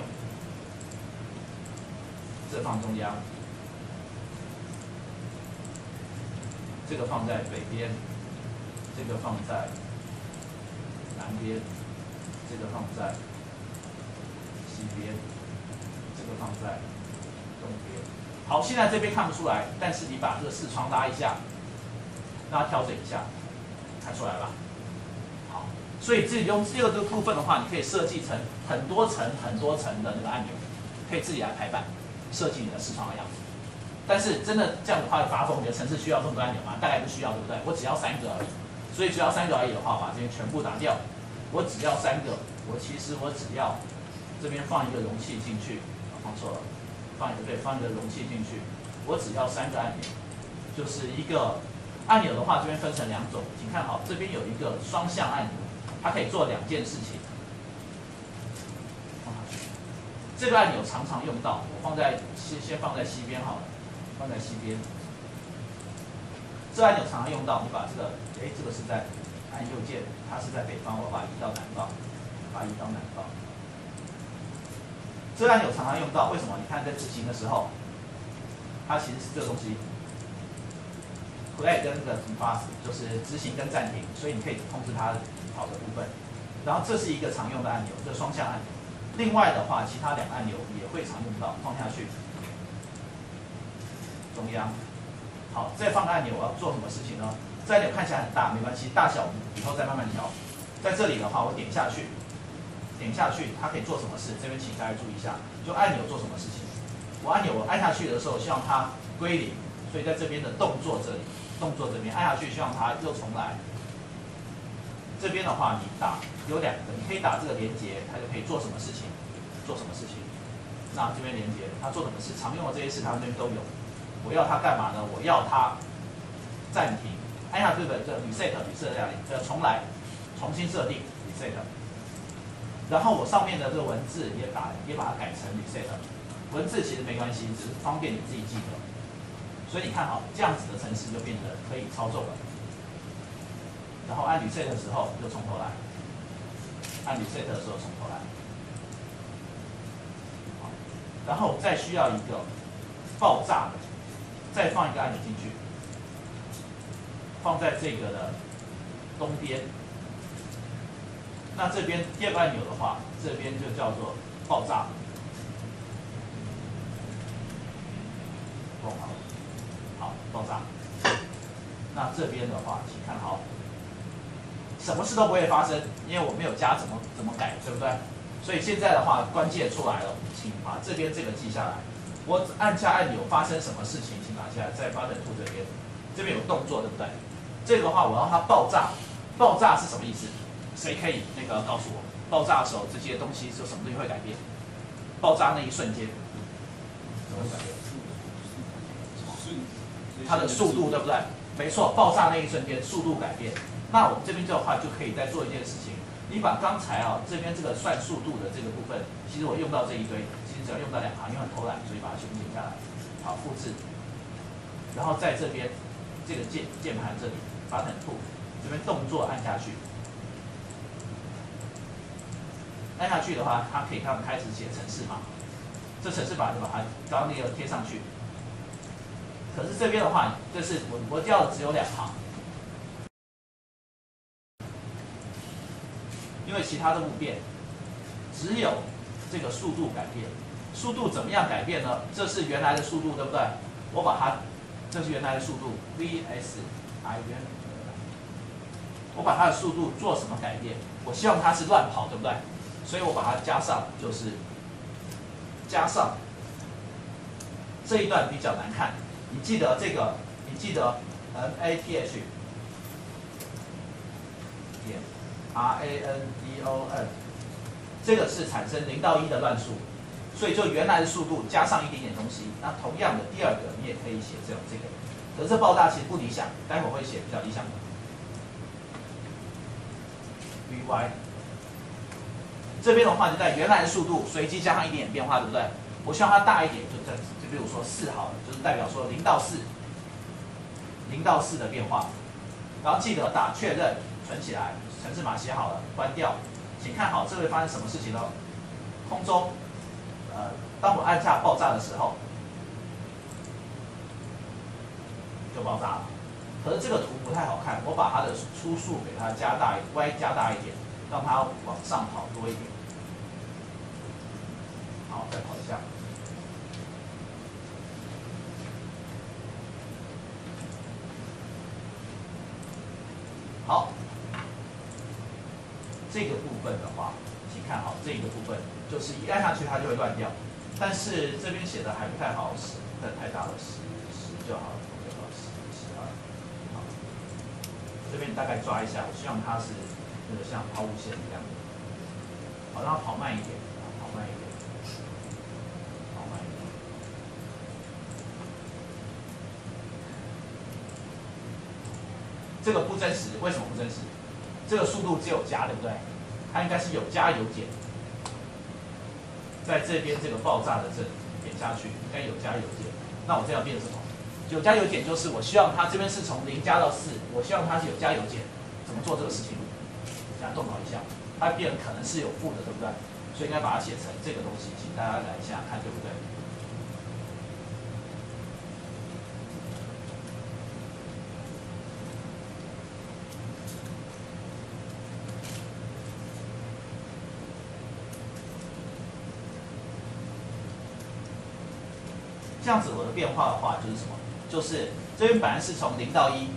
这放中央，这个放在北边，这个放在南边，这个放在西边，这个放在东边。好，现在这边看不出来，但是你把这个视窗拉一下，让它调整一下，看出来吧？所以这用这个部分的话，你可以设计成很多层、很多层的那个按钮，可以自己来排版，设计你的视窗的样子。但是真的这样的话会发疯，你的城市需要这么多按钮吗？大概不需要，对不对？我只要三个而已。所以只要三个而已的话，把这边全部拿掉。我只要三个，我其实我只要这边放一个容器进去，放错了，放一个对，放一个容器进去，我只要三个按钮，就是一个按钮的话，这边分成两种，请看好，这边有一个双向按钮，它可以做两件事情。放下去，这个按钮常常用到，我放在先先放在西边好了。放在西边，这按钮常常用到。你把这个，哎，这个是在按右键，它是在北方，我把移到南方，把移到南方。这按钮常常用到，为什么？你看在执行的时候，它其实是这个东西，play 跟那个 pause 就是执行跟暂停，所以你可以控制它跑的部分。然后这是一个常用的按钮，这双向按钮。另外的话，其他两个按钮也会常用到，放下去。中央，好，再放个按钮，我要做什么事情呢？这按钮看起来很大，没关系，大小以后再慢慢调。在这里的话，我点下去，点下去，它可以做什么事？这边请大家注意一下，就按钮做什么事情？我按钮我按下去的时候，希望它归零，所以在这边的动作这里，动作这边按下去，希望它又重来。这边的话，你打有两个，你可以打这个连接，它就可以做什么事情？做什么事情？那这边连接，它做什么事？常用的这些事，它这边都有。我要它干嘛呢？我要它暂停，按下这个叫 reset，reset 这里，要重来，重新设定 reset。然后我上面的这个文字也把也把它改成 reset，文字其实没关系，只是方便你自己记得。所以你看好，这样子的程式就变得可以操作了。然后按 reset 的时候就从头来，按 reset 的时候从头来。好，然后再需要一个爆炸的。再放一个按钮进去，放在这个的东边。那这边第二个按钮的话，这边就叫做爆炸。好，爆炸。那这边的话，请看好，什么事都不会发生，因为我没有加怎么怎么改，对不对？所以现在的话，关键出来了，请把这边这个记下来。我按下按钮发生什么事情，请拿下来，在发展图这边，这边有动作，对不对？这个的话，我要它爆炸，爆炸是什么意思？谁可以那个告诉我？爆炸的时候，这些东西是什么东西会改变？爆炸那一瞬间，怎么改变？它的速度，对不对？没错，爆炸那一瞬间速度改变。那我们这边的话就可以再做一件事情，你把刚才啊这边这个算速度的这个部分，其实我用到这一堆。其实只要用到两行，因为很偷懒，所以把它全部剪下来。好，复制，然后在这边这个键键盘这里把等 t 这边动作按下去，按下去的话，它可以看开始写程式嘛？这程式把就把它刚那个贴上去。可是这边的话，这是我我调的只有两行，因为其他都不变，只有这个速度改变。速度怎么样改变呢？这是原来的速度，对不对？我把它，这是原来的速度，v s i 原，我把它的速度做什么改变？我希望它是乱跑，对不对？所以我把它加上，就是加上这一段比较难看。你记得这个？你记得 m a t h 点 r a n d o n，这个是产生零到一的乱数。所以就原来的速度加上一点点东西，那同样的第二个你也可以写这种这个，可是这爆炸其实不理想，待会会写比较理想的。vy 这边的话就在原来的速度随机加上一点点变化，对不对？我希望它大一点，就在就比如说四好了，就是代表说零到四，零到四的变化。然后记得打确认，存起来，程式码写好了，关掉。请看好，这会发生什么事情呢？空中，呃，当我按下爆炸的时候，就爆炸了。可是这个图不太好看，我把它的初速给它加大，y 加大一点，让它往上跑多一点。好，再跑一下。好，这个部分的话，请看好这个部分，就是一按下去它就会乱掉，但是这边写的还不太好使，但太大了，十十就好了，就好十十二。好，这边你大概抓一下，我希望它是那个像抛物线一样。的，好，让它跑慢一点，跑慢一点，跑慢一点。这个不真实，为什么不真实？这个速度只有加，对不对？它应该是有加有减，在这边这个爆炸的这点下去，应该有加有减。那我这样变什么？有加有减就是我希望它这边是从零加到四，我希望它是有加有减。怎么做这个事情？大家动脑一下，它变可能是有负的，对不对？所以应该把它写成这个东西，请大家来一下看对不对？这样子我的变化的话就是什么？就是这边本来是从零到一，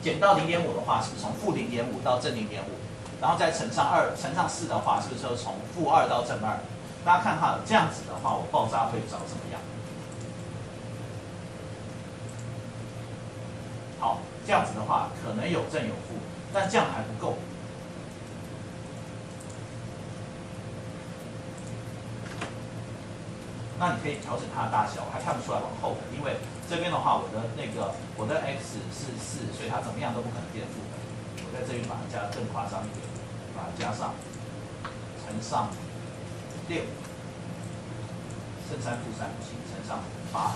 减到零点五的话，是不是从负零点五到正零点五？然后再乘上二，乘上四的话，是不是就从负二到正二？大家看哈，这样子的话，我爆炸会长怎么样？好，这样子的话可能有正有负，但这样还不够。那你可以调整它的大小，还看不出来往后的，因为这边的话，我的那个我的 x 是四，所以它怎么样都不可能变负的。我在这边把它加得更夸张一点，把它加上乘上六，正三负三不行，乘上八，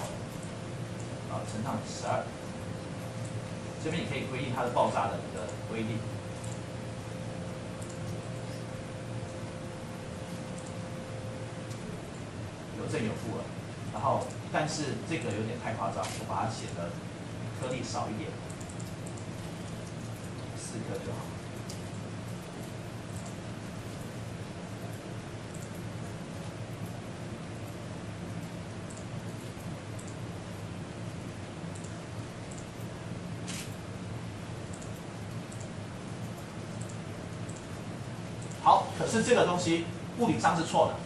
啊，乘上十二。这边你可以规定它的爆炸的一个规律。有正有负了，然后但是这个有点太夸张，我把它写的颗粒少一点，四颗就好。好，可是这个东西物理上是错的。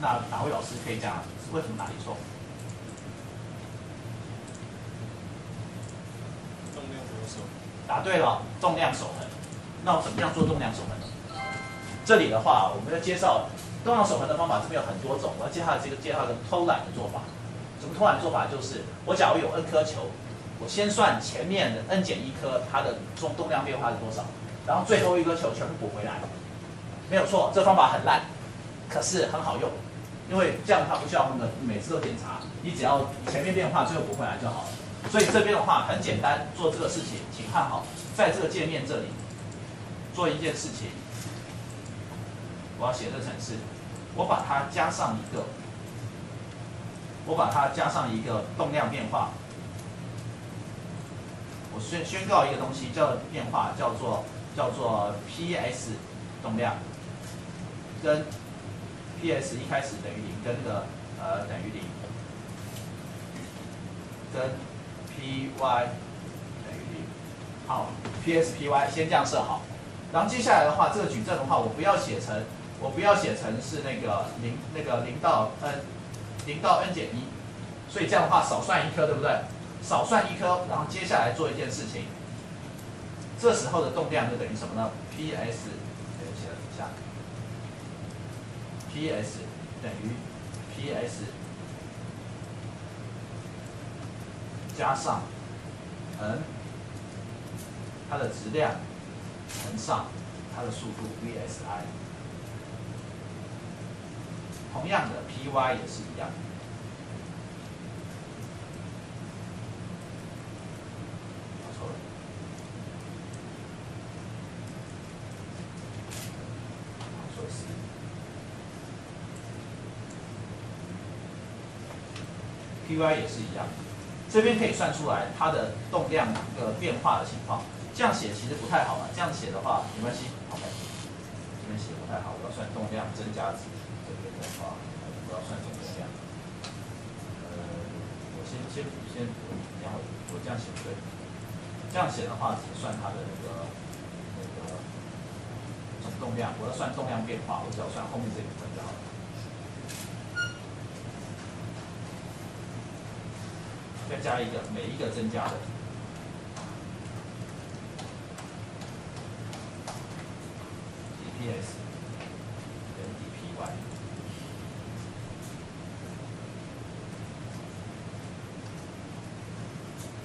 那哪位老师可以讲为什么哪里错？答对了，重量守恒。那我怎么样做重量守恒呢？这里的话，我们要介绍重量守恒的方法，这边有很多种。我要介绍这个介绍一个偷懒的做法。什么偷懒的做法？就是我假如有 n 颗球，我先算前面的 n 减一颗，它的重动量变化是多少，然后最后一颗球全部补回来。没有错，这方法很烂，可是很好用。因为这样它不需要那个每次都检查，你只要前面变化最后补回来就好了。所以这边的话很简单，做这个事情，请看好，在这个界面这里做一件事情，我要写这程式，我把它加上一个，我把它加上一个动量变化，我宣宣告一个东西叫变化，叫做叫做 PS 动量跟。P_S 一开始等于零，跟的呃等于零，跟 P_Y 等于零。好，P_S P_Y 先这样设好，然后接下来的话，这个矩阵的话，我不要写成，我不要写成是那个零那个零到 n，零到 n 减一，所以这样的话少算一颗，对不对？少算一颗，然后接下来做一件事情，这时候的动量就等于什么呢？P_S。P_S 等于 P_S 加上 n 它的质量乘上它的速度 v_s_i，同样的 P_y 也是一样了 PY 也是一样，这边可以算出来它的动量的变化的情况。这样写其实不太好嘛，这样写的话没关系，OK。这边写不太好，我要算动量增加值，这边的话我要算总动量。呃，我先先先，然后我这样写不对，这样写的话只算它的那个那个总动量，我要算动量变化，我只要算后面这部分就好了。再加一个每一个增加的。dps 跟 dpy，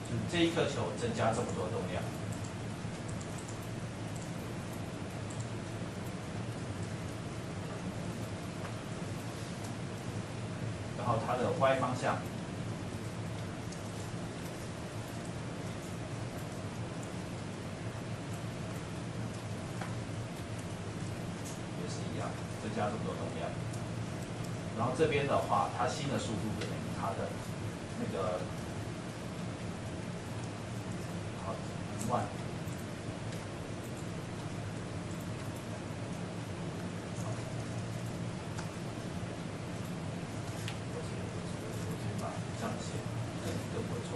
就这一颗球增加这么多动量，然后它的 y 方向。也是一样，增加这么多动量。然后这边的话，它新的速度等于它的那个好一万。我先我先把这样写，更更不会错。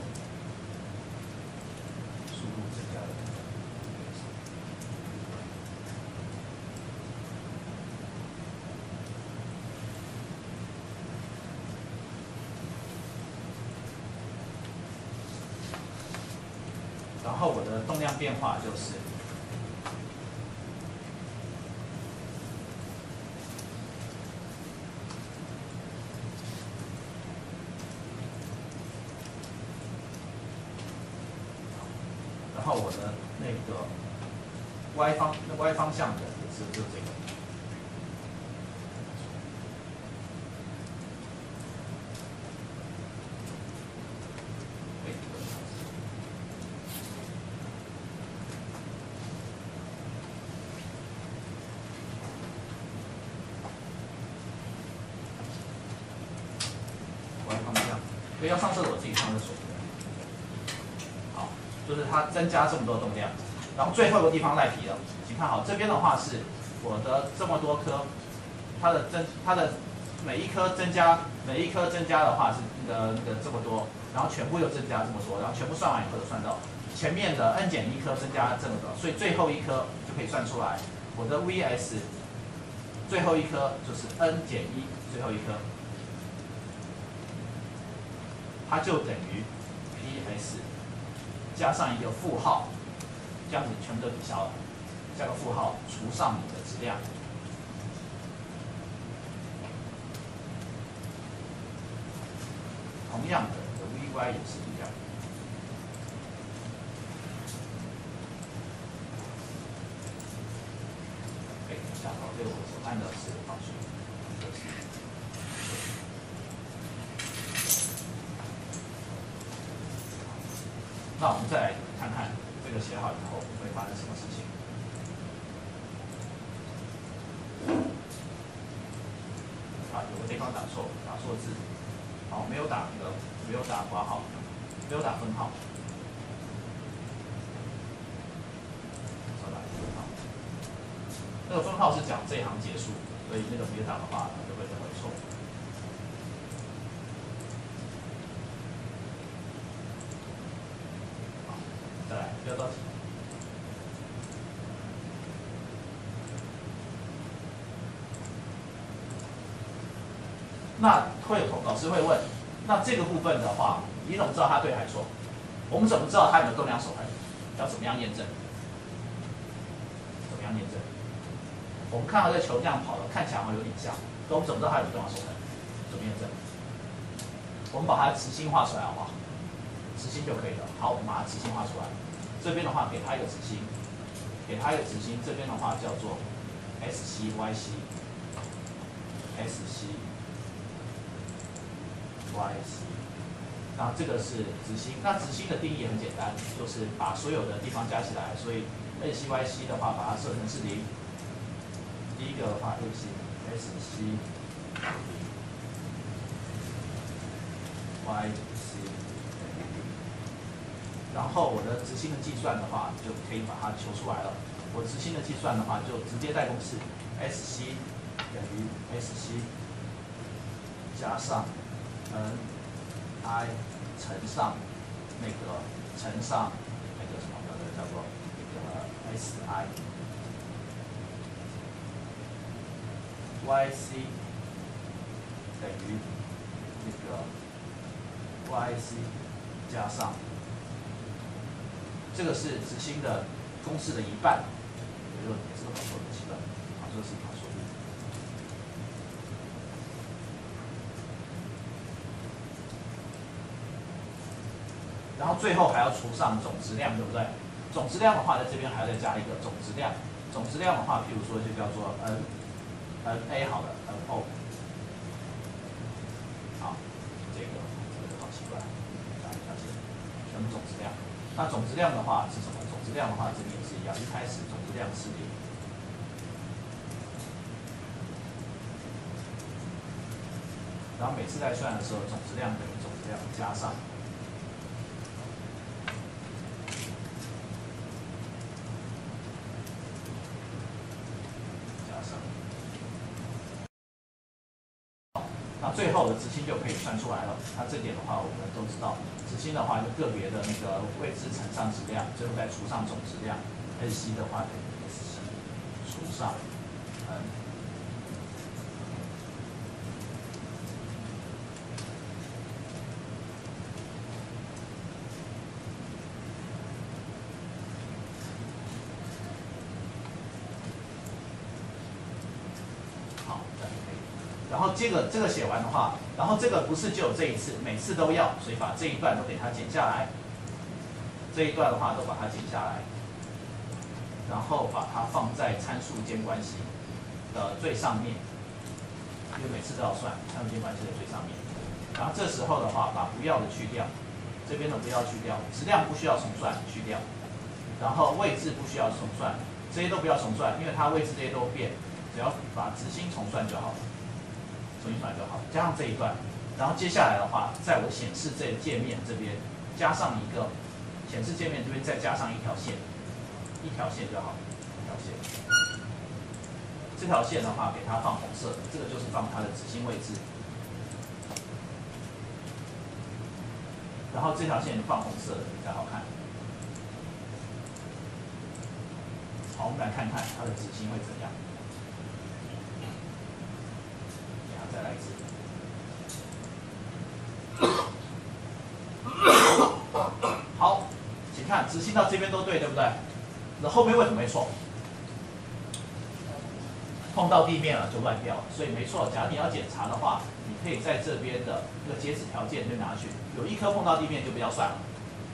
速度增加了。然后我的动量变化就是，然后我的那个 y 方那 y 方向的也是就这个。y 方向，所以要上厕所自己上厕所。好，就是它增加这么多动量，然后最后一个地方赖皮了，请看好，这边的话是我的这么多颗，它的增它的每一颗增加每一颗增加的话是那个那个这么多，然后全部又增加这么多，然后全部算完以后就算到前面的 n 减一颗增加这么多，所以最后一颗就可以算出来，我的 vs 最后一颗就是 n 减一最后一颗。它就等于 PS 加上一个负号，这样子全部都抵消了，加个负号除上你的质量。同样的，你的 Vy 也是一样。哎，想到这个我是按照四个方式，那我们再来看看这个写好以后会发生什么事情。啊，有个地方打错，打错字，好，没有打那个，没有打括号，没有打分号，少打一个分号。那个分号是讲这一行结束，所以那个别打的话就会认为错。再来，不要着急。那会有老师会问，那这个部分的话，你怎么知道它对还是错？我们怎么知道它有没有动量守恒？要怎么样验证？怎么样验证？我们看到这球这样跑的，看起来好像有点像，可我们怎么知道它有没有动量守恒？怎么验证？我们把它直心画出来好不好？直心就可以了。好，我们把它直心画出来。这边的话给它一个直心，给它一个直心。这边的话叫做 S C Y C S C Y C。那这个是直心。那直心的定义很简单，就是把所有的地方加起来。所以 S C Y C 的话，把它设成是零。第一个的话，对不起，S C y c 然后我的执行的计算的话，就可以把它求出来了。我执行的计算的话，就直接带公式，S c 等于 S c 加上 n i 乘上那个乘上那个什么那个叫做那个 S i y c 等于那个 y c 加上。这个是执行的公式的一半，也就也是个跑错的习惯，跑错是错误。然后最后还要除上总质量，对不对？总质量的话，在这边还要再加一个总质量。总质量的话，譬如说就叫做 n n a 好了，n o。好，这个这个好奇怪，加一下线，全部总质量。那总质量的话是什么？总质量的话，这边也是一样，一开始总质量是零，然后每次在算的时候，总质量等于总质量加上加上，那最后的执行就可以算出来了。那这点的话，我们都知道，执行的话就个别的那个位置乘上质量，最后再除上总质量，NC 的话等于 S c 除上 n。好，这样就可以。然后这个这个写完的话，然后这个不是只有这一次，每次都要，所以把这一段都给它剪下来。这一段的话都把它剪下来，然后把它放在参数间关系的最上面，因为每次都要算参数间关系的最上面。然后这时候的话，把不要的去掉，这边的不要去掉，质量不需要重算，去掉。然后位置不需要重算，这些都不要重算，因为它位置这些都变，只要把执行重算就好了，重新算就好，加上这一段，然后接下来的话，在我显示这界面这边加上一个显示界面这边再加上一条线，一条线就好，一条线。这条线的话，给它放红色，这个就是放它的执行位置。然后这条线放红色的比较好看。好，我们来看看它的执行会怎样。等下再来一次。好，请看执行到这边都对，那后面为什么没错？碰到地面了就乱掉了，所以没错。假如你要检查的话，你可以在这边的一个截止条件就拿去，有一颗碰到地面就不要算了，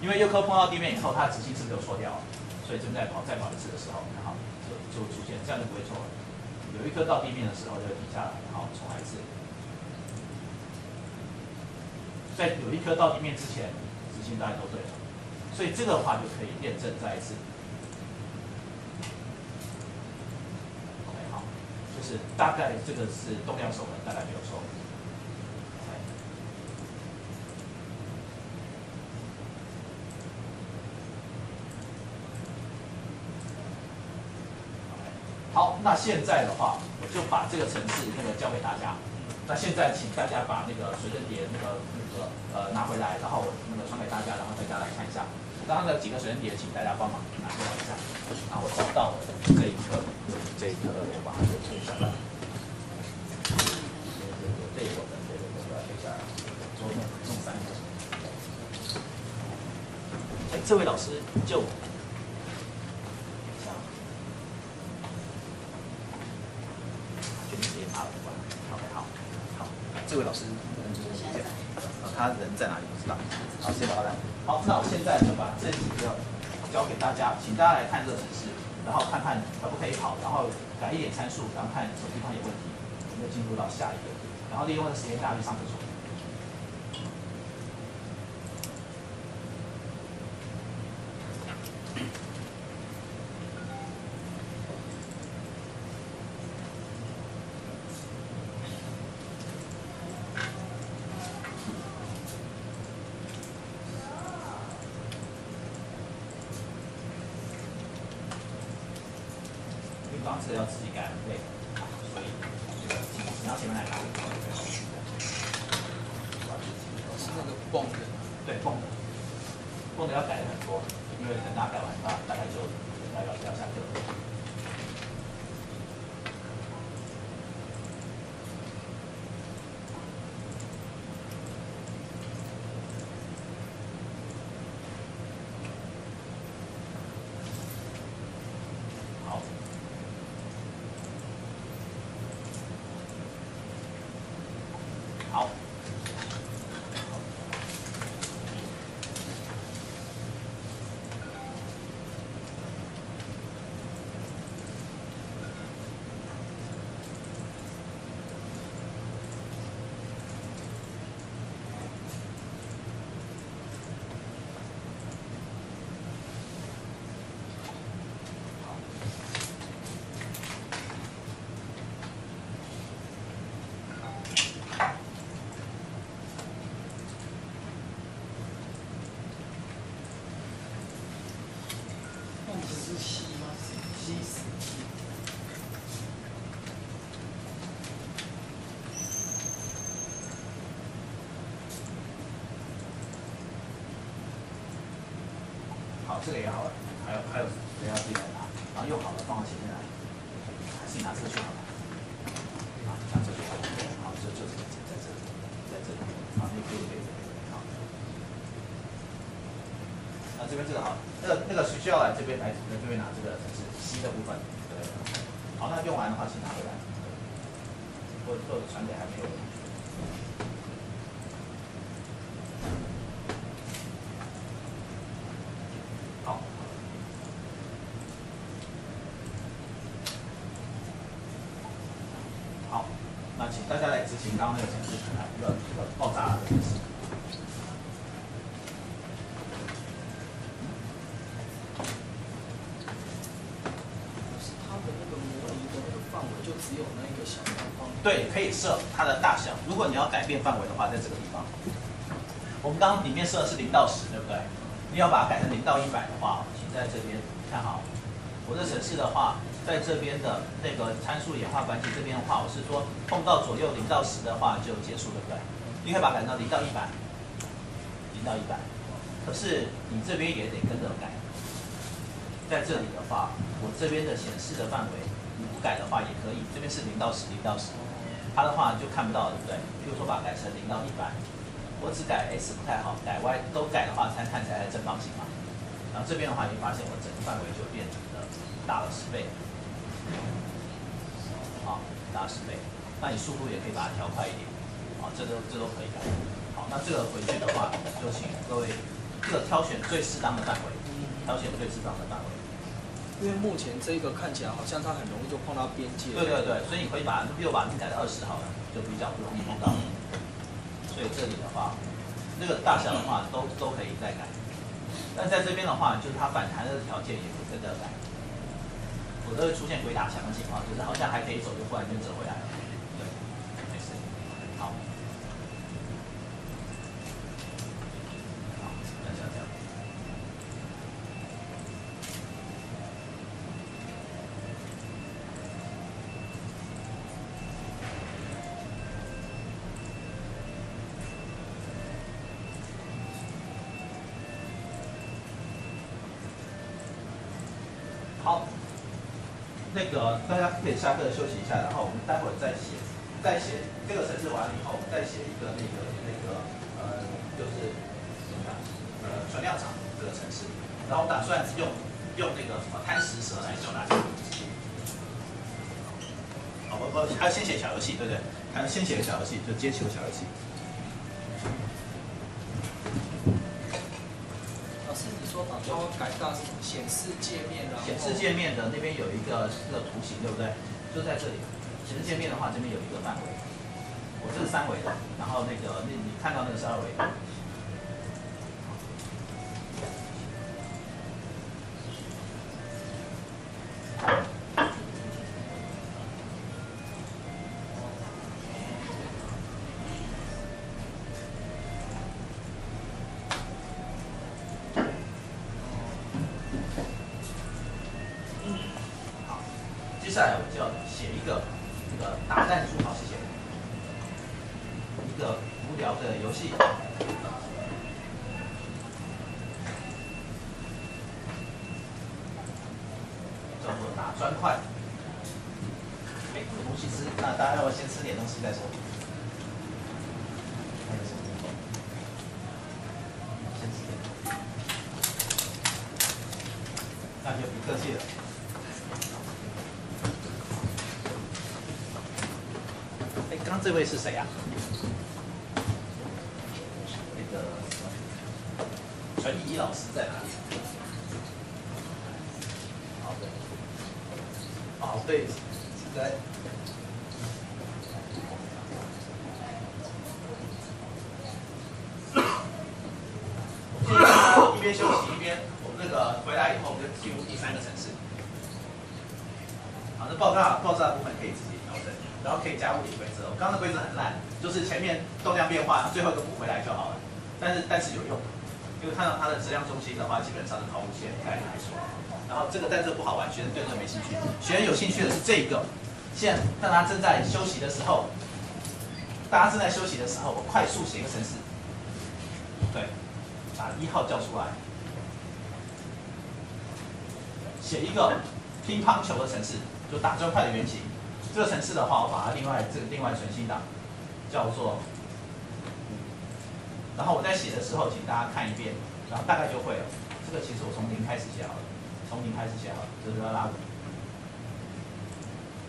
因为右颗碰到地面以后，它的直径是不是就错掉了？所以这边再跑再跑一次的时候，然后就就出现，这样就不会错了。有一颗到地面的时候就停下来，然后重来一次。在有一颗到地面之前，执行大家都对了，所以这个话就可以验证再一次。OK，好，就是大概这个是动量守恒，大概没有错。好，那现在的话，我就把这个程式那个交给大家。那现在请大家把那个随身碟那个那个呃拿回来，然后我那个传给大家，然后大家来看一下。刚刚的几个随身碟，请大家帮忙拿掉一下。那，我找到了这一刻，这一刻我把它给存下来。这一个的，这个我把它背下来，桌弄弄三个。哎，这位老师。就直接拿了过来。OK，好，好，这位老师人就是这样，呃，他人在哪里不知道。好，谢谢老板。好，那我现在就把这几个交给大家，请大家来看这个程式，然后看看可不可以跑，然后改一点参数，然后看什么地方有问题，有没有进入到下一个，然后利用这个时间大家去上厕所。大家来执行刚刚那个程式，看看一个一个爆炸的程式。是它的那个模拟的那个范围就只有那个小。对，可以设它的大小。如果你要改变范围的话，在这个地方，我们刚刚里面设的是零到十，对不对？你要把它改成零到一百的话，请在这边看好。我的城市的话，在这边的那个参数演化关系这边的话，我是说碰到左右零到十的话就结束，对不对？你可以把它改到零到一百，零到一百。可是你这边也得跟着改。在这里的话，我这边的显示的范围，你不改的话也可以。这边是零到十，零到十，它的话就看不到，对不对？比如说把它改成零到一百，我只改 x 不太好，改 y 都改的话，才看起来正方形嘛。然后这边的话，你发现我整个范围就变成了大了十倍，好，大十倍。那你速度也可以把它调快一点，好，这都这都可以改。好，那这个回去的话，就请各位这个挑选最适当的范围，挑选最适当的范围。因为目前这个看起来好像它很容易就碰到边界。对对对，所以你可以把六把你改到二十好了，就比较不容易碰到。所以这里的话，那个大小的话都都可以再改。但在这边的话，就是它反弹的条件也会跟着改，都会出现鬼打墙的情况，就是好像还可以走，就忽然间折回来下课休息一下，然后我们待会儿再写，再写这个城市完了以后，我们再写一个那个那个呃，就是怎么样呃存量场这个程式，然后打算用用那个什么贪食蛇来救大家。好，我我还要先写小游戏，对不对？还要先写个小游戏，就接球小游戏。老师，你说把它改到什么显示界面的显示界面的那边有一个这个图形，对不对？就在这里。显示界面的话，这边有一个范围，我这是三维的，然后那个那你看到那个是二维的。下来我就要写一个这个打弹珠，好，谢谢。一个无聊的游戏。叫做打砖块。哎，有东西吃，那大家要不先吃点东西再说？先吃点。那就不客气了。这位是谁呀、那个什么陈怡老师在哪里？好的。哦，对，在。我们现在一边休息一边，我们那个回来以后就进入第三个城市。好，那爆炸爆炸部分可以自己调整，然后可以加物理规则。我刚刚的规则很烂，就是前面动量变化，最后一个补回来就好了。但是但是有用，因为看到它的质量中心的话，基本上是毫无限概率来说。然后这个但这不好玩，学生对这个没兴趣。学生有兴趣的是这个。现在大家正在休息的时候，大家正在休息的时候，我快速写一个程式。对，把一号叫出来，写一个乒乓球的程式，就打砖块的原型。这个程式的话，我把它另外这个另外存新档，叫做。然后我在写的时候，请大家看一遍，然后大概就会了。这个其实我从零开始写好了，从零开始写好了，就是要拉五。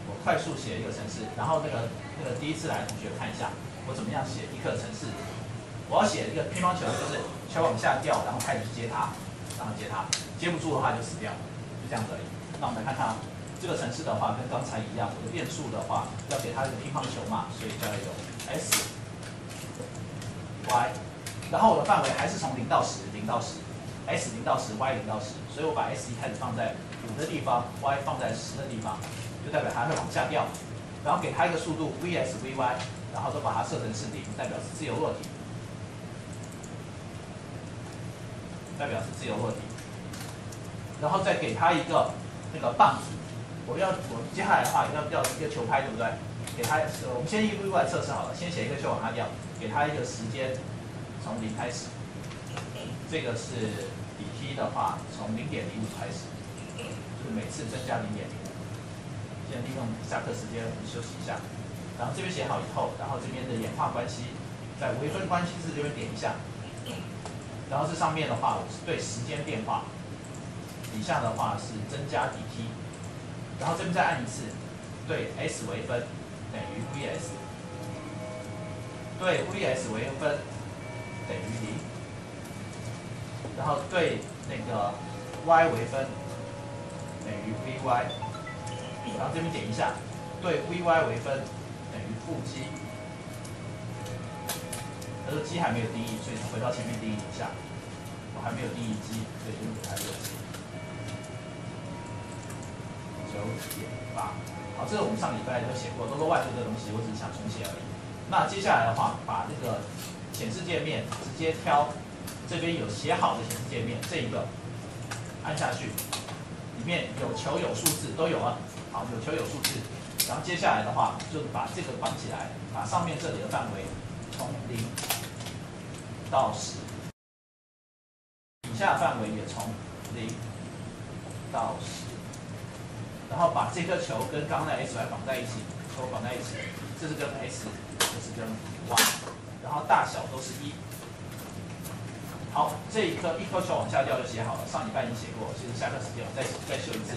我快速写一个程式，然后那个那个第一次来的同学看一下，我怎么样写一个程式。我要写一个乒乓球，就是球往下掉，然后开始去接它，然后接它，接不住的话就死掉，就这样子而已。那我们来看看，这个程式的话跟刚才一样，我的变数的话要给它一个乒乓球嘛，所以就要有 s y，然后我的范围还是从零到十，零到十，s 零到十，y 零到十，所以我把 s 一开始放在五的地方，y 放在十的地方。就代表它会往下掉，然后给它一个速度 v_s v_y，然后都把它设成是零，代表是自由落体，代表是自由落体，然后再给它一个那个棒子，我要我接下来的话要要一个球拍，对不对？给它，我们先以 v_y 测试好了，先写一个球往下掉，给它一个时间从零开始，这个是的话从零点零五开始，就是每次增加零点零五。先利用下课时间，我们休息一下。然后这边写好以后，然后这边的演化关系，在微分关系式这边点一下。然后这上面的话，我是对时间变化，底下的话是增加底 t。然后这边再按一次，对 s 微分等于 vs，对 vs 微分等于零。然后对那个 y 微分等于 vy。然后这边点一下，对 vy 微分等于负 g。他说 g 还没有定义，所以回到前面定义一下。我还没有定义 g，所以就给它六 g。九点八。好，这个我们上礼拜都写过，都是外部的东西，我只是想重写而已。那接下来的话，把那个显示界面直接挑这边有写好的显示界面，这一个按下去，里面有球有数字都有啊。好，有球有数字，然后接下来的话，就把这个绑起来，把上面这里的范围从零到十，底下范围也从零到十，然后把这颗球跟刚刚的 s y 绑在一起，都绑在一起，这是跟 s，这是跟 y，然后大小都是一。好，这一颗一颗球往下掉就写好了，上礼拜已经写过，其实下课时间我再再修一次。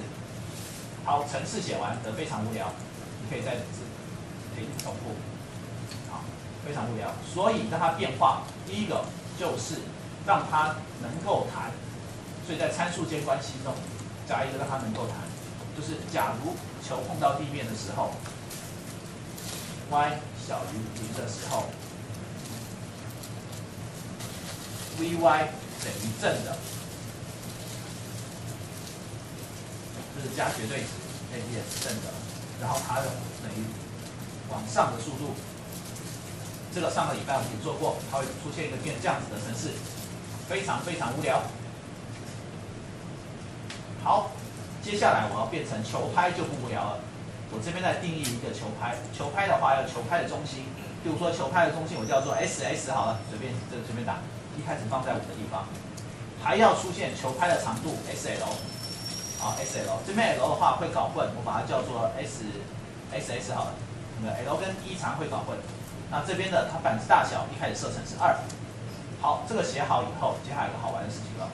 好，程式写完的非常无聊，你可以再可以重复。好，非常无聊，所以让它变化，第一个就是让它能够弹，所以在参数间关系中加一个让它能够弹，就是假如球碰到地面的时候，y 小于零的时候，vy 等于正的。这是加绝对值，a b 是正的，然后它的等于往上的速度，这个上个礼拜我们也做过，它会出现一个变这样子的程式，非常非常无聊。好，接下来我要变成球拍就不无聊了。我这边再定义一个球拍，球拍的话要球拍的中心，比如说球拍的中心我叫做 S S 好了，随便这个随便打，一开始放在五个地方，还要出现球拍的长度 S L，好 S L 这边 L 的话会搞混，我把它叫做 S S S 好了，那 L 跟一常会搞混。那这边的它板子大小一开始设成是二，好，这个写好以后，接下来有个好玩的事情了，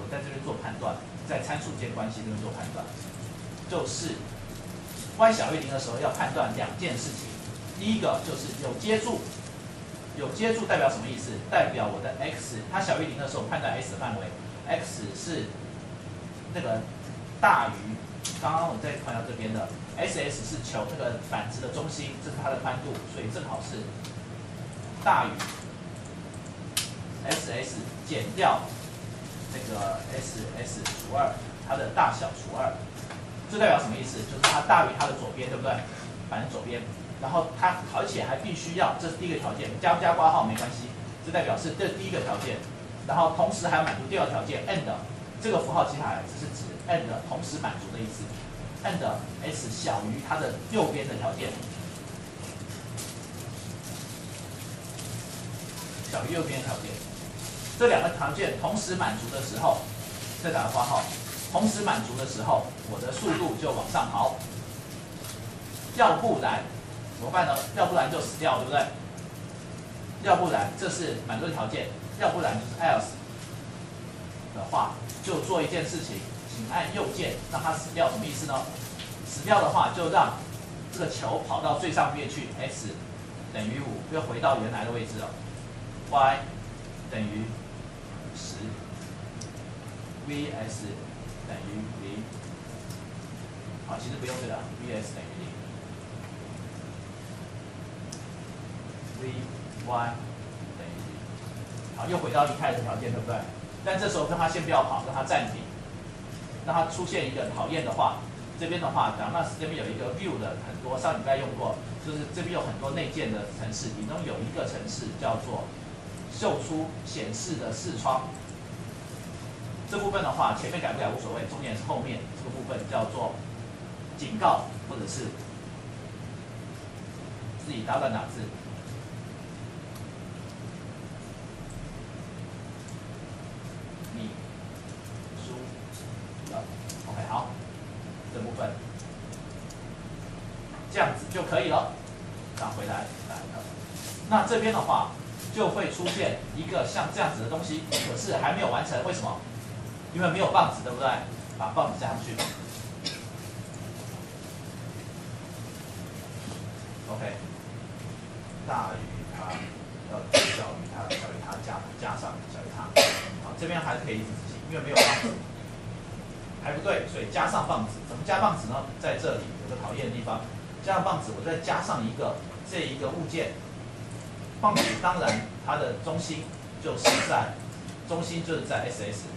我在这边做判断，在参数间关系这边做判断，就是 y 小于零的时候要判断两件事情，第一个就是有接住，有接触代表什么意思？代表我的 x 它小于零的时候判断 s 的范围，x 是那个大于刚刚我们在看到这边的 s s 是求那个板子的中心，这是它的宽度，所以正好是大于 s s 减掉那个 s s 除二，它的大小除二。这代表什么意思？就是它大于它的左边，对不对？反正左边，然后它而且还必须要，这是第一个条件，加不加括号没关系，这代表是这第一个条件。然后同时还要满足第二条件，and 这个符号接下来只是指 and 同时满足的意思，and s 小于它的右边的条件，小于右边的条件，这两个条件同时满足的时候，再打个括号。同时满足的时候，我的速度就往上跑。要不然怎么办呢？要不然就死掉，对不对？要不然这是满足条件，要不然就是 else 的话，就做一件事情，请按右键让它死掉。什么意思呢？死掉的话，就让这个球跑到最上面去，x 等于五，又回到原来的位置了。y 等于十，vs 等于零，好，其实不用这个，vs 等于零，vy 等于，好，又回到一开始条件，对不对？但这时候让它先不要跑，让它暂停，让它出现一个讨厌的话，这边的话，咱们这边有一个 view 的很多，上礼拜用过，就是这边有很多内建的程式，其中有一个程式叫做秀出显示的视窗。这部分的话，前面改不改无所谓，重点是后面这个部分叫做警告，或者是自己打乱打字。你输了，OK，好，这部分这样子就可以了。拿回来，来。那这边的话就会出现一个像这样子的东西，可是还没有完成，为什么？因为没有棒子，对不对？把棒子加上去。OK，大于它，要小于它，小于它加加上小于它。好，这边还是可以一直执行，因为没有棒子，还不对，所以加上棒子。怎么加棒子呢？在这里有个讨厌的地方，加上棒子，我再加上一个这一个物件。棒子当然它的中心就是在中心就是在 SS。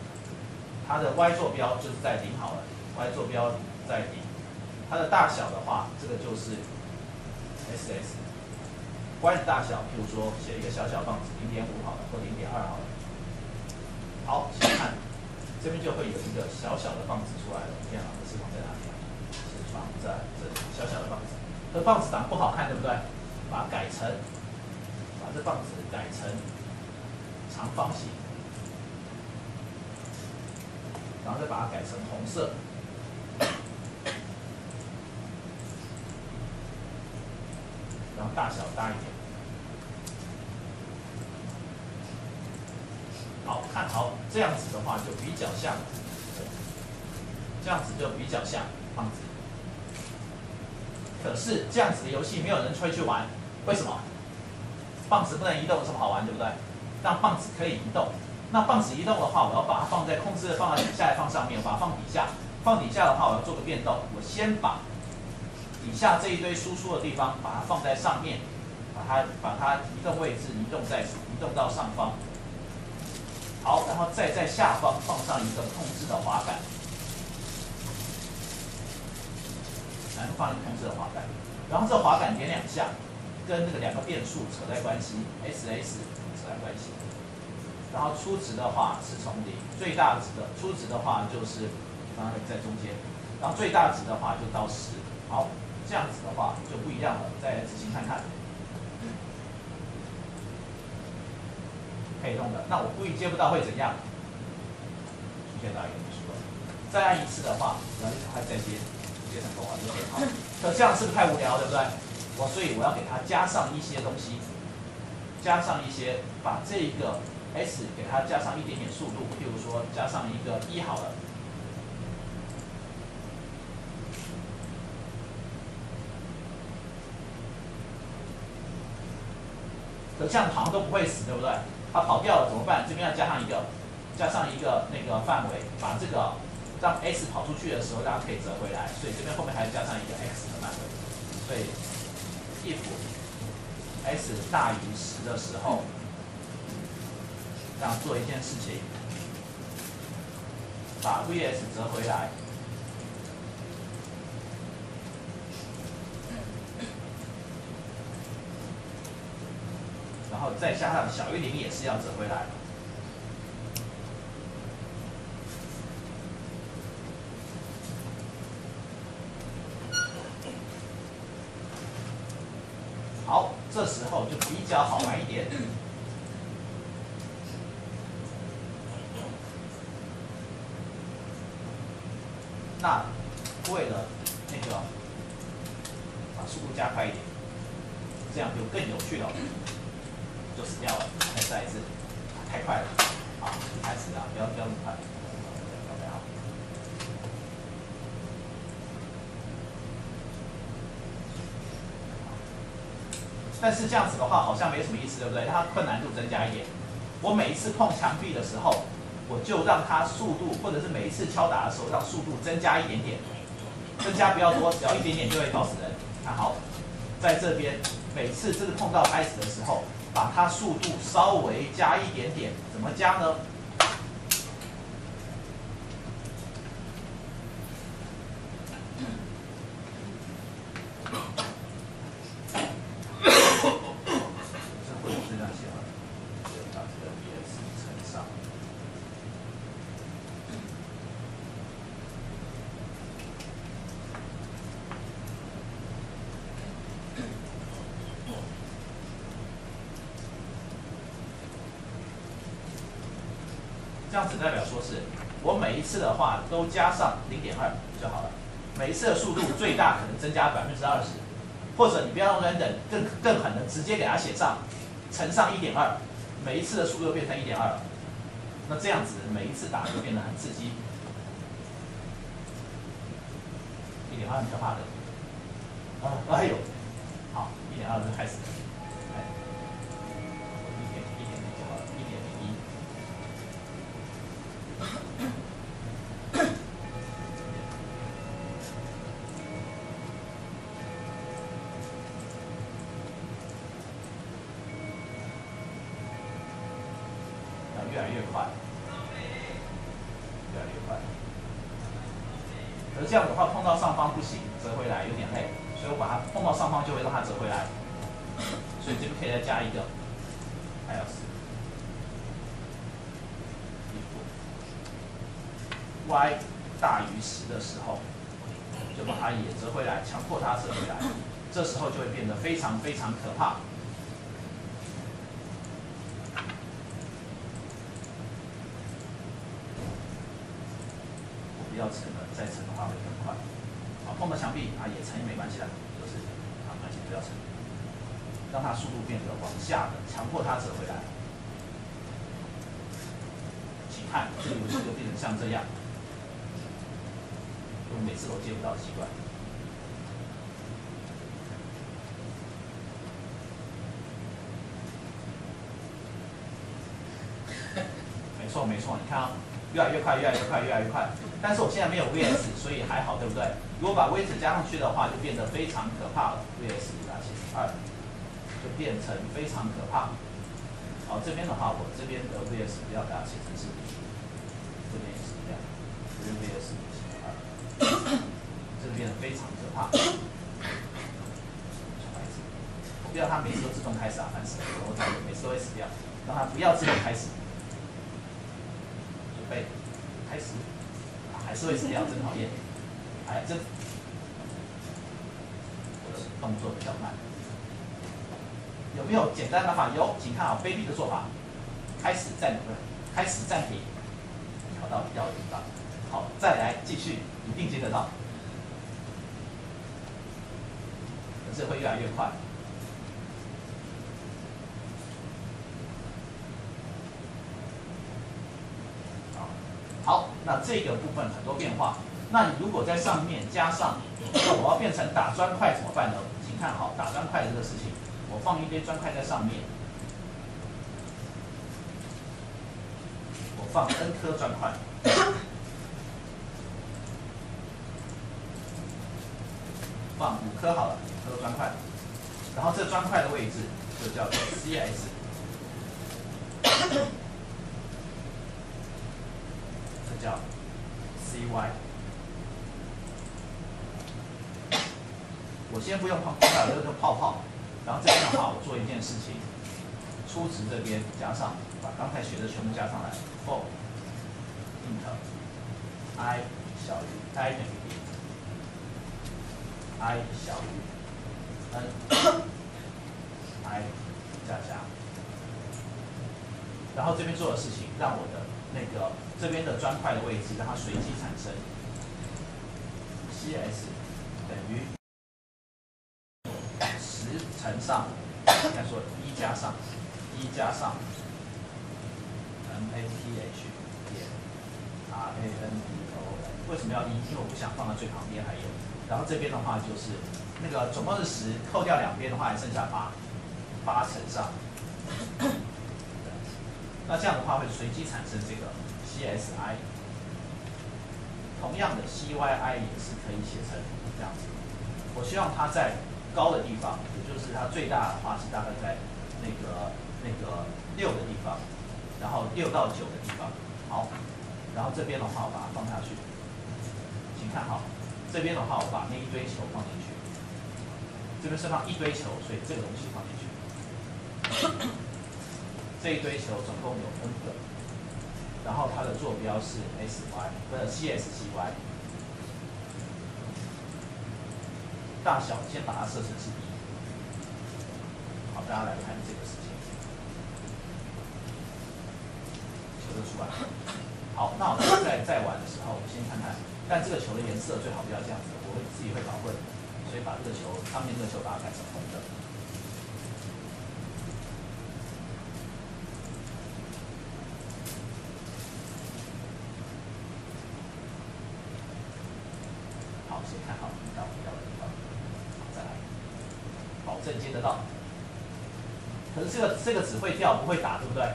它的 y 坐标就是在零好了，y 坐标在零，它的大小的话，这个就是 s s。y 的大小，譬如说写一个小小棒子，零点五好了，或零点二好了。好，请看，这边就会有一个小小的棒子出来了。电脑的是放在哪里啊？是放在这里，小小的棒子。这棒子长不好看，对不对？把它改成，把这棒子改成长方形。然后再把它改成红色，然后大小大一点。好看好，这样子的话就比较像，这样子就比较像棒子。可是这样子的游戏没有人吹去玩，为什么？棒子不能移动，有什么好玩，对不对？让棒子可以移动。那棒子移动的话，我要把它放在控制的放在底下，还放上面？把它放底下。放底下的话，我要做个变动。我先把底下这一堆输出的地方，把它放在上面，把它把它移动位置移动在移动到上方。好，然后再在下方放上一个控制的滑杆，然后放一个控制的滑杆。然后这滑杆点两下，跟那个两个变数扯在关系，S S 扯在关系。然后初值的话是从零，最大值的初值的话就是刚刚在中间，然后最大值的话就到十。好，这样子的话就不一样了，再仔细看看。可以弄的，那我故意接不到会怎样？出现到一个数了。再按一次的话，然后还再接，接成功了，就可以好。那这样是不是太无聊，对不对？我所以我要给它加上一些东西，加上一些，把这个 s 给它加上一点点速度，譬如说加上一个一好了。可这样好像都不会死，对不对？它跑掉了怎么办？这边要加上一个，加上一个那个范围，把这个让 s 跑出去的时候，大家可以折回来。所以这边后面还要加上一个 x 的范围。所以 if s 大于十的时候，这样做一件事情，把 vs 折回来。然后再加上小于零也是要折回来。好，这时候就比较好玩一点。那为了那个把速度加快一点，这样就更有趣了。就死掉了，再再一次，太快了，好，开始了，不要不要那么快。但是这样子的话好像没什么意思，对不对？它困难度增加一点。我每一次碰墙壁的时候，我就让它速度，或者是每一次敲打的时候让速度增加一点点，增加不要多，只要一点点就会搞死人。看好，在这边每次这个碰到 S 的时候。把它速度稍微加一点点，怎么加呢？这样子代表说是我每一次的话都加上零点二就好了，每一次的速度最大可能增加百分之二十，或者你不要用 random，更更狠的直接给它写上乘上一点二，每一次的速度变成一点二了，那这样子每一次打就变得很刺激，一点二很可怕的，啊哎呦，好一点二就开始。非常可怕。不要沉了，再沉的话会更快。好，碰到墙壁啊，也沉也没关系啦，就是啊，关系不要沉，让它速度变得往下的，强迫它折回来。请看，这个游戏就变成像这样，我每次都接不到习惯。没错没错，你看啊。越来越快，越来越快，越来越快。但是我现在没有 vs，所以还好，对不对？如果把 vs 加上去的话，就变得非常可怕了。vs 大写二，就变成非常可怕。好，这边的话，我这边的 vs 不要给它写成是，这边也是一样，这边 vs 写二，这边变得非常可怕。我不要它每次都自动开始啊，烦死了！我找每次都会死掉，让它不要自动开始。开始，还是会死掉，真讨厌。哎，这我的动作比较慢。有没有简单的方法？有，请看好卑鄙的做法。开始暂停，开始暂停，调到要的地方。好，再来继续，一定接得到。可是会越来越快。好，好，那这个部分很多变化。那你如果在上面加上，那我要变成打砖块怎么办呢？请看好打砖块的这个事情，我放一堆砖块在上面，我放 n 颗砖块，放五颗好了，五颗砖块，然后这砖块的位置就叫做 CS，叫 CY。我先不用泡，泡有这个泡泡，然后这边的话，我做一件事情，初值这边加上，把刚才学的全部加上来，for int i 小于 i 等于，i 小于 n i 加加，然后这边做的事情，让我的那个这边的砖块的位置让它随机产生，cs 等于十。乘上，应该说一加上一加上 n a t h 点 r a n d o 为什么要一？因为我不想放到最旁边还有。然后这边的话就是那个总共是十，扣掉两边的话还剩下八，八乘上。那这样的话会随机产生这个 csi。同样的 cyi 也是可以写成这样子。我希望它在高的地方。也就是它最大的话是大概在那个那个六的地方，然后六到九的地方，好，然后这边的话我把它放下去，请看好，这边的话我把那一堆球放进去，这边是放一堆球，所以这个东西放进去，这一堆球总共有 n 个，然后它的坐标是 sy，不是 cscy，大小先把它设成是一。大家来看这个事情，球就出来了。好，那我们在在玩的时候，我们先看看。但这个球的颜色最好不要这样子，我会自己会搞混，所以把这个球上面这个球把它改成红的。好，先看好一到要的地方，再来，保证接得到。可是这个这个只会掉不会打，对不对？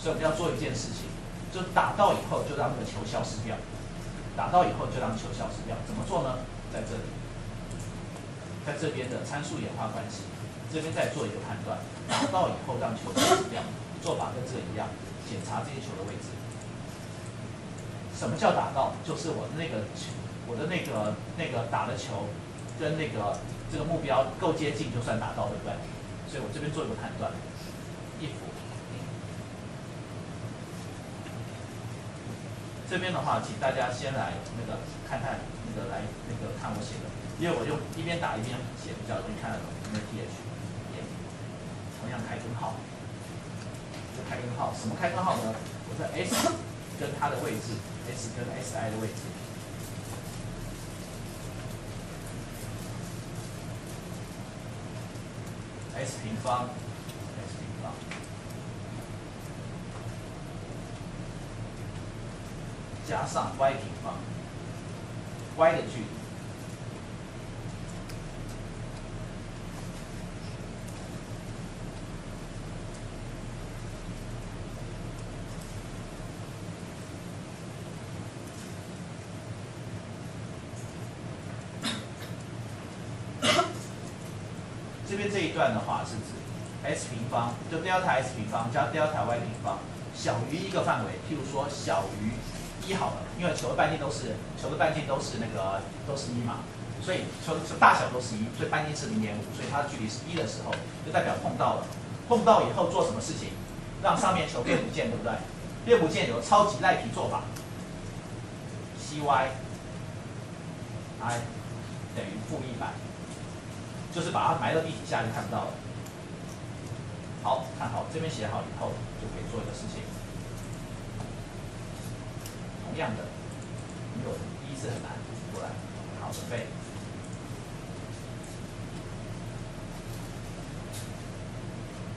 所以我们要做一件事情，就打到以后就让那个球消失掉，打到以后就让球消失掉。怎么做呢？在这里，在这边的参数演化关系，这边再做一个判断，打到以后让球消失掉，做法跟这个一样，检查这些球的位置。什么叫打到？就是我那个球，我的那个那个打的球跟那个这个目标够接近，就算打到，对不对？所以我这边做一个判断，if 这边的话，请大家先来那个看看那个来那个看我写的，因为我用一边打一边写比较容易看得懂。那 th 也同样开根号，这开根号什么开根号呢？我在 s 跟它的位置，s 跟 si 的位置。s 平方，s 平方，加上 y 平方，y 的距离。这边这一段的话是指 s 平方，就 delta s 平方加 delta y 平方小于一个范围，譬如说小于一好了，因为球的半径都是球的半径都是那个都是一嘛，所以球的大小都是一，所以半径是零点五，所以它的距离是一的时候，就代表碰到了。碰到以后做什么事情？让上面球变不见，对不对？变不见有超级赖皮做法，cy i 等于负一百，就是把它埋到地底下就看不到了。好，看好这边写好以后，就可以做一个事情。同样的，因为我一是很难，过来，好，准备。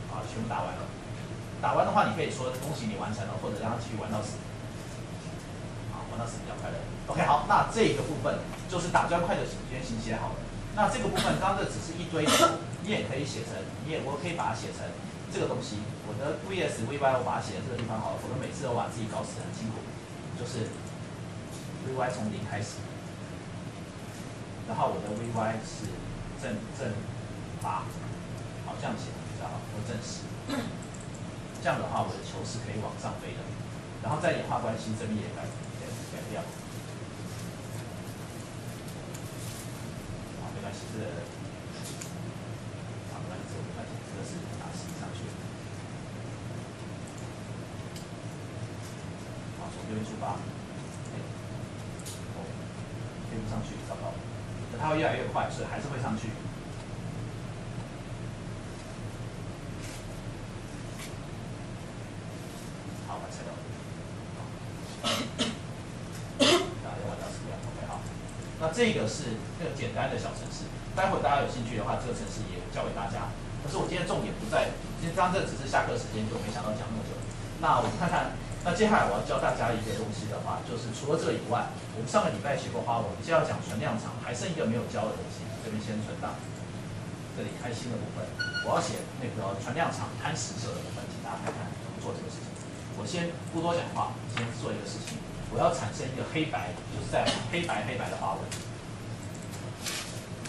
好，全部打完了。打完的话，你可以说恭喜你完成了，或者让他继续玩到死。好，玩到死比较快乐。OK，好，那这个部分就是打砖块的原型写好了。那这个部分，刚刚这只是一堆的，你也可以写成，你也我可以把它写成这个东西。我的 VS VY 我把它写在这个地方好了，否则每次都把自己搞死很辛苦。就是 VY 从零开始，然后我的 VY 是正正八，好这样写比较好，或正十。这样的话，我的球是可以往上飞的。然后在演化关系这边也改改改掉。好，没关系，这个好，没关系，这个没关系，这个是拿十上去。好，从这边出发。哎，哦，飞不上去，糟糕。它会越来越快，所以还是会上去。好，完成了。大家玩到什么样？OK 好。那这个是那个简单的小程式，待会大家有兴趣的话，这个程式也教给大家。可是我今天重点不在，今天刚刚这只是下课时间，就没想到讲那么久。那我们看看，那接下来我要教大家一个东西的话，就是除了这以外，我们上个礼拜学过花纹，我们现在要讲存量场，还剩一个没有教的东西，这边先存档。这里开心的部分，我要写那个存量场贪食色的部分，请大家看看怎么做这个事情。我先不多讲话，先做一个事情，我要产生一个黑白，就是在黑白黑白的花纹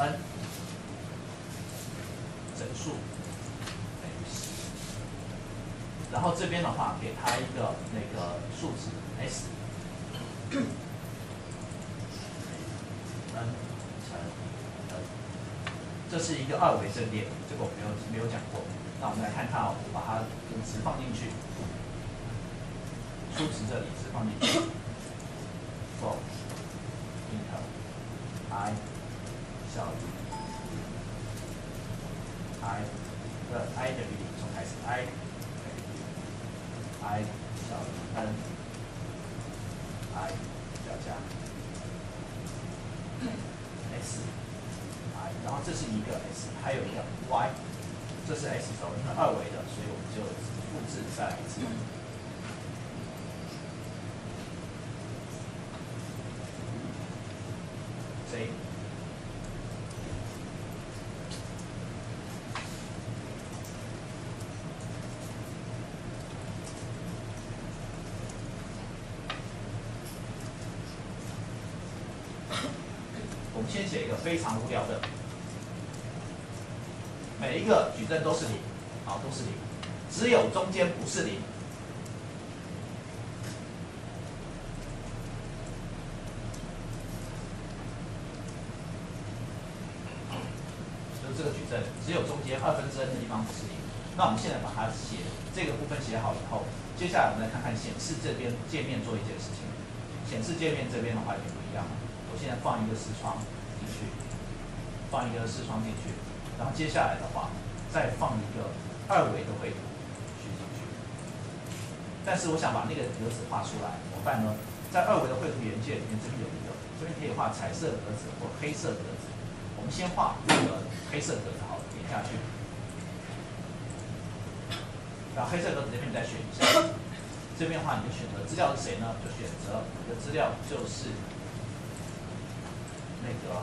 ，n 整数等于十，然后这边的话给它一个那个数值 s，n 乘 n，这是一个二维阵列，这个我没有没有讲过。那我们来看看哦，我把它的值放进去。数值这里是放进去，for int i 小于 i 的 i 等于零，从开始 i i 小于 n i 要加 s i，然后这是一个 s，还有一个 y，这是 s 轴，因为二维的，所以我们就复制再来一次。Z。我们先写一个非常无聊的，每一个矩阵都是零，好，都是零，只有中间不是零。就这个矩阵，只有中间二分之 n 的地方不是零。那我们现在把它写这个部分写好以后，接下来我们来看看显示这边界面做一件事情。显示界面这边的话有点不一样。我现在放一个视窗进去，放一个视窗进去，然后接下来的话再放一个二维的绘图去进去。但是我想把那个格子画出来，怎么办呢？在二维的绘图元件里面，这边有一个，这边可以画彩色格子或黑色格子。我们先画这个黑色格子，好，点下去。然后黑色格子这边你再选一下，这边的话你就选择资料是谁呢？就选择你的资料就是那个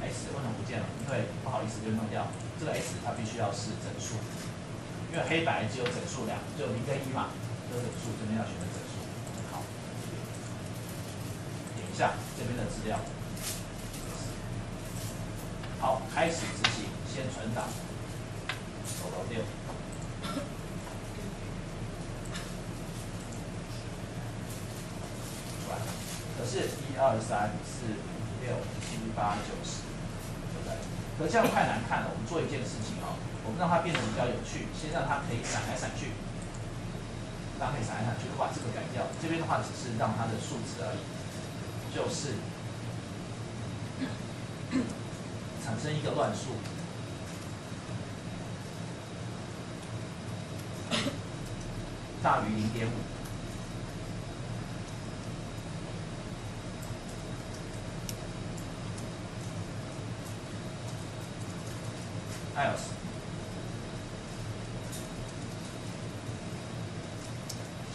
s 为什么不见了？因为不好意思就弄掉，这个 s 它必须要是整数，因为黑白只有整数两，只有零跟一嘛，只有整数，这边要选择整数。好，点一下这边的资料。好，开始执行，先存档，走到六，可是，一二三四六七八九十，对不对？可这样太难看了。我们做一件事情哦，我们让它变得比较有趣，先让它可以闪来闪去，让它可以闪来闪去。我把这个改掉，这边的话只是让它的数值而已，就是产生一个乱数，大于零点五。else，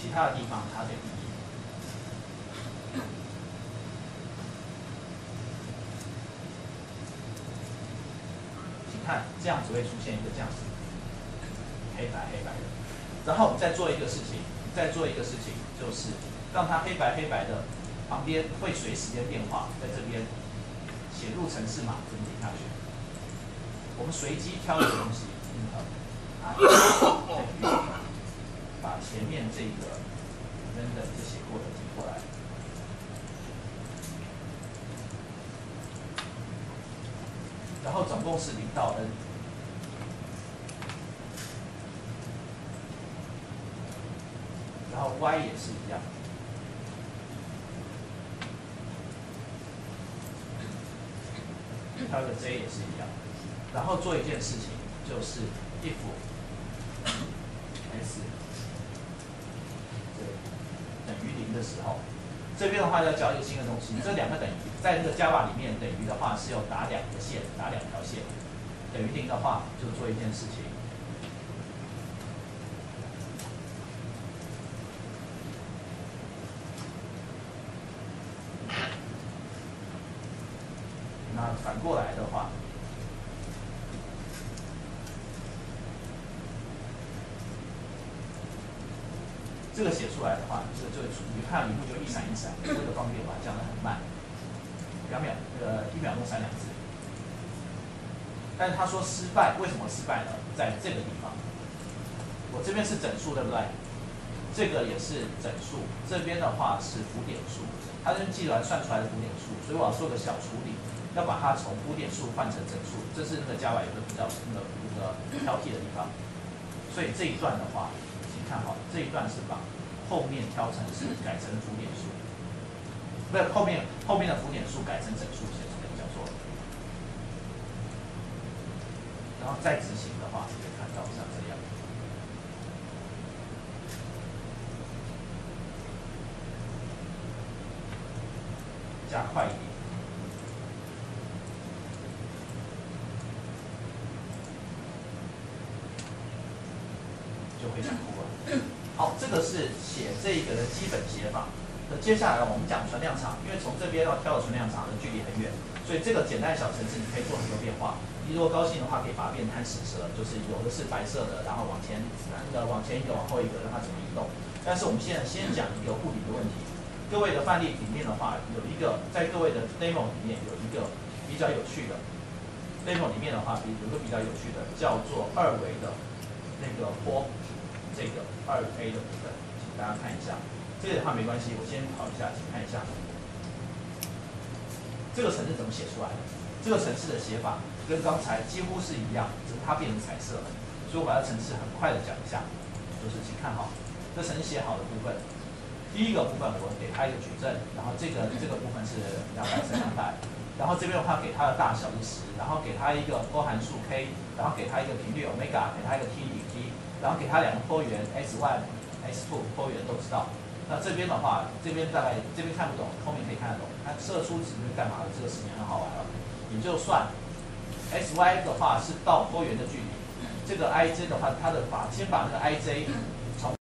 其他的地方它等于一。请看，这样子会出现一个这样子，黑白黑白的。然后我们再做一个事情，再做一个事情，就是让它黑白黑白的旁边会随时间变化，在这边写入程式码，怎么点下去？我们随机挑一个东西，把前面这个 random 这些过的提过来，然后总共是零到 n，然后 y 也是一样。挑一个 j 也是一样。然后做一件事情，就是 if s 等于零的时候，这边的话要交一个新的东西。这两个等于在这个 Java 里面等于的话是要打两个线，打两条线。等于零的话，就做一件事情。那反过来的话。这个写出来你看荧幕就一闪一闪，为了方便把它讲的很慢，两秒呃一秒钟三两次。但是他说失败，为什么失败呢？在这个地方，我这边是整数对不对？这个也是整数，这边的话是浮点数，它是计算算出来的浮点数，所以我要做个小处理，要把它从浮点数换成整数，这是那个 Java 有个比较那个那个挑剔的地方。所以这一段的话。请看好这一段是把后面挑成是改成浮点数，不是后面后面的浮点数改成整数写出来叫做，然后再执行的话，可以看到像这样，加快一点。就非常酷了。好，这个是写这个的基本写法。那接下来我们讲存量场，因为从这边要跳到存量场的距离很远，所以这个简单小程式你可以做很多变化。你如果高兴的话，可以把它变贪食蛇，就是有的是白色的，然后往前呃往前一个，往后一个，让它怎么移动。但是我们现在先讲一个物理的问题。各位的范例里面的话，有一个在各位的 demo 里面有一个比较有趣的 demo 里面的话，比有个比较有趣的叫做二维的那个波。这个二 A 的部分，大家看一下。这个的话没关系，我先跑一下，请看一下。这个程式怎么写出来的？这个城市的写法跟刚才几乎是一样，只是它变成彩色了。所以我把它城市很快的讲一下，就是请看好这城市写好的部分。第一个部分我给它一个矩阵，然后这个 这个部分是两百乘两百，然后这边的话给它的大小是十，然后给它一个波函数 k，然后给它一个频率 omega，给它一个 t 顶 t。然后给它两个波源 x one、x two 波源都知道。那这边的话，这边大概这边看不懂，后面可以看得懂。它射出值是干嘛的？这个事情很好玩了。你就算 x y 的话是到波源的距离，这个 i j 的话，它的把先把那个 i j 从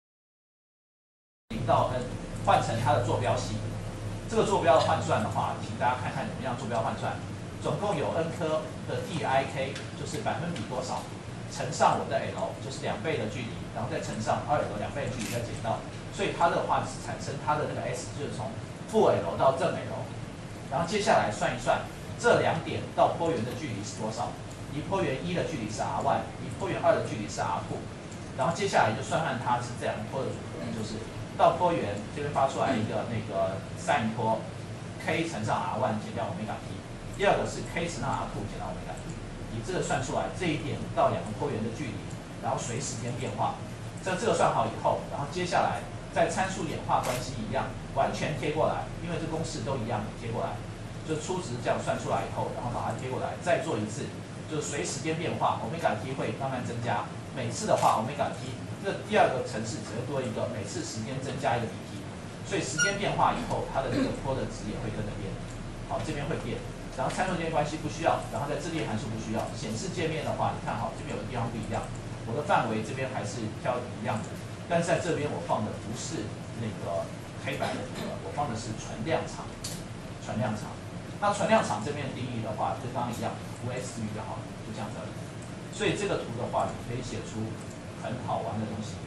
零到 n 换成它的坐标系。这个坐标的换算的话，请大家看看怎么样坐标换算。总共有 n 颗的 d i k，就是百分比多少？乘上我的 l 就是两倍的距离，然后再乘上二 l 两倍的距离再减到，所以它的话是产生它的那个 s 就是从负 l 到正 l，然后接下来算一算这两点到波源的距离是多少？离波源一的距离是 r one，离波源二的距离是 r2，然后接下来就算算它是这两波的组合，就是到波源这边发出来一个那个 sin 波 k 乘上 r one 减掉 omega t，第二个是 k 乘上 r2 减到 omega t。你这个算出来，这一点到两个波源的距离，然后随时间变化。这这个算好以后，然后接下来在参数演化关系一样，完全贴过来，因为这公式都一样贴过来。就初值这样算出来以后，然后把它贴过来，再做一次，就随时间变化，欧米伽 t 会慢慢增加。每次的话，欧米伽 t 这第二个层次只会多一个，每次时间增加一个 dt，所以时间变化以后，它的这个坡的值也会跟着变。好，这边会变，然后参数间关系不需要，然后在智力函数不需要。显示界面的话，你看好这边有个地方不一样，我的范围这边还是挑一样的，但是在这边我放的不是那个黑白的图了，我放的是纯量场，纯量场。那存量场这边定义的话，跟刚刚一样，无 S 域就好，就这样子。所以这个图的话，你可以写出很好玩的东西。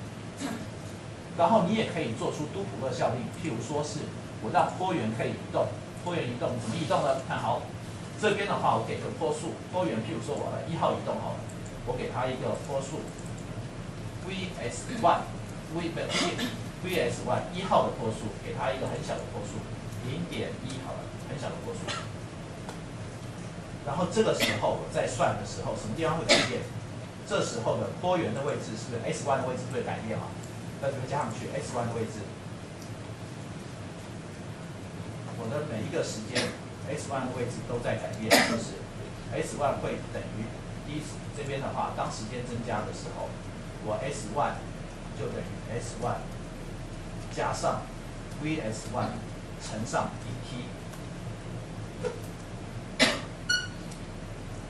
然后你也可以做出都普勒效应，譬如说是我让波源可以移动，波源移动怎么移动呢？看好，这边的话我给个波数，波源譬如说我的一号移动好了，我给它一个波数 vs one，v 不 v vs one 一号的波数，给它一个很小的波数零点一好了。很小的波数，然后这个时候我在算的时候，什么地方会改变？这时候的波源的位置是不是 s one 的位置会改变啊？那这边加上去 s one 的位置，我的每一个时间 s one 的位置都在改变，就是 s one 会等于第一这边的话，当时间增加的时候，我 S one 就等于 S one 加上 vs one 乘上 dt。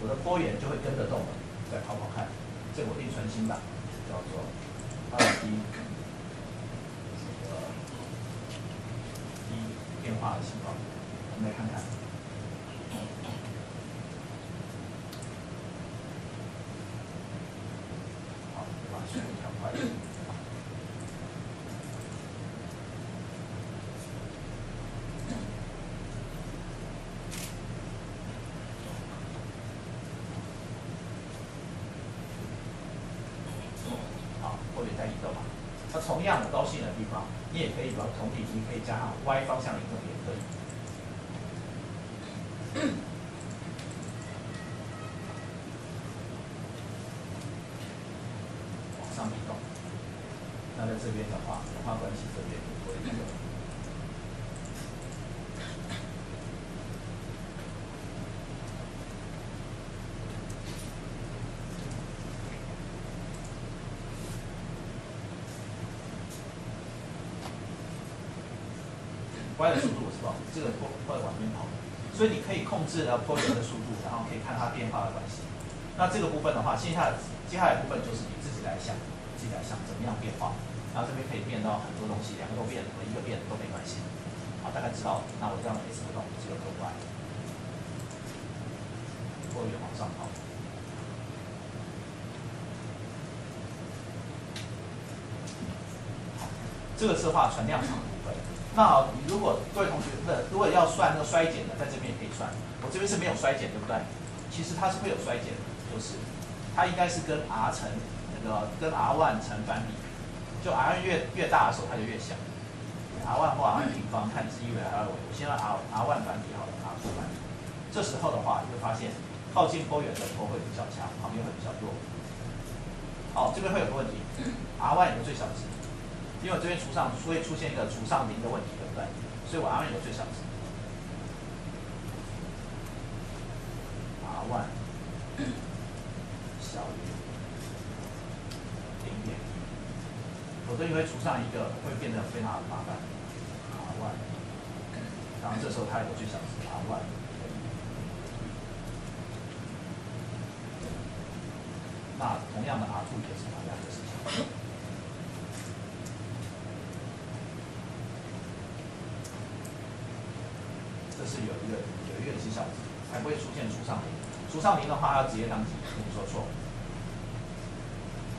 我的波源就会跟着动了，再跑跑看，这我另存新版，叫做二 D 这个一变化的情况，我们来看看。好，把速度调快一点。同样的高兴的地方，你也可以把同体积可以加上 y 方向的动也可以。往上移动，那在这边的话，文化关系这边多一个。Y 的速度我知道，这个不会往边跑，所以你可以控制呃波源的速度，然后可以看它变化的关系。那这个部分的话，接下来接下来部分就是你自己来想，自己来想怎么样变化。然后这边可以变到很多东西，两个都变，和一个变都没关系。好，大概知道。那我这样 S 不动，这个可 Y，波源往上跑。好，这个是画存量场。那好，你如果各位同学，那如果要算那个衰减的，在这边也可以算。我这边是没有衰减，对不对？其实它是会有衰减的，就是它应该是跟 r 乘那个跟 r one 乘反比，就 r 越越大的时候它就越小。r 万或 R 平方看是一为 r 二维，我先让 r r 万反比好了，r two 反比。这时候的话，你会发现靠近波源的波会比较强，旁边会比较弱。好，这边会有个问题，r one 有个最小值。因为我这边除上会出现一个除上零的问题，对不对？所以我 R one 有最小值，R one 小于零点一，否则你会除上一个会变得非常麻烦。R one，然后这时候它有个最小值 R one，那同样的 R two 也是同样的事情。是有一个有一个绩效值，才不会出现除上零。除上零的话，要直接当几？你说错。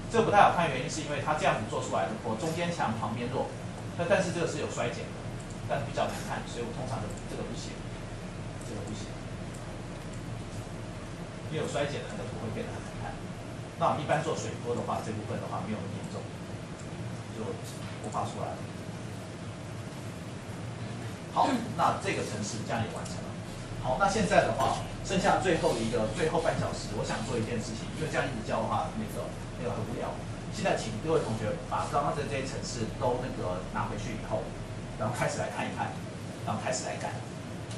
这个不太好看，原因是因为它这样子做出来的，我中间强，旁边弱。那但是这个是有衰减的，但比较难看，所以我通常的这个不写，这个不写。因为有衰减的，那个图会变得很难看。那我们一般做水波的话，这部分的话没有那么严重，就不画出来了。好，那这个程式这样也完成了。好，那现在的话，剩下最后一个最后半小时，我想做一件事情，因为这样一直教的话，那个那个很无聊。现在请各位同学把刚刚的这些程式都那个拿回去以后，然后开始来看一看，然后开始来改。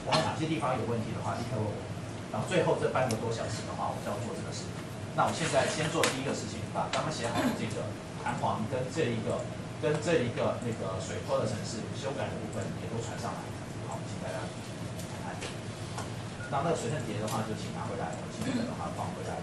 然后哪些地方有问题的话，立刻问我。然后最后这半个多小时的话，我就要做这个事。那我现在先做第一个事情，把刚刚写好的这个弹簧跟这一个跟这一个那个水坡的城市修改的部分也都传上来。好，请大家看看。那那个随身碟的话，就请拿回来，请这个把它放回来。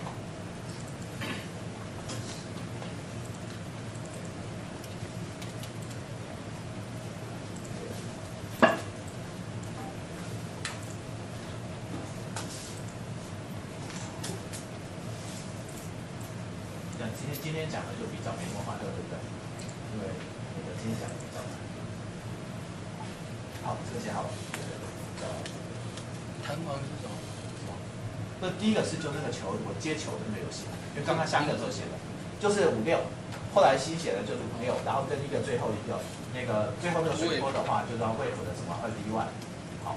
那今天今天讲的就比较没那么欢乐，对不对？因为那个今天讲的比较难。好，这个写好了。弹簧是什么？那第一个是就那个球，我接球的那个游戏，就刚刚下一个时候写的，就是五六，后来新写的就是五六，然后跟一个最后一个那个最后那个水波的话，就是 wave 的什么二十一万。好，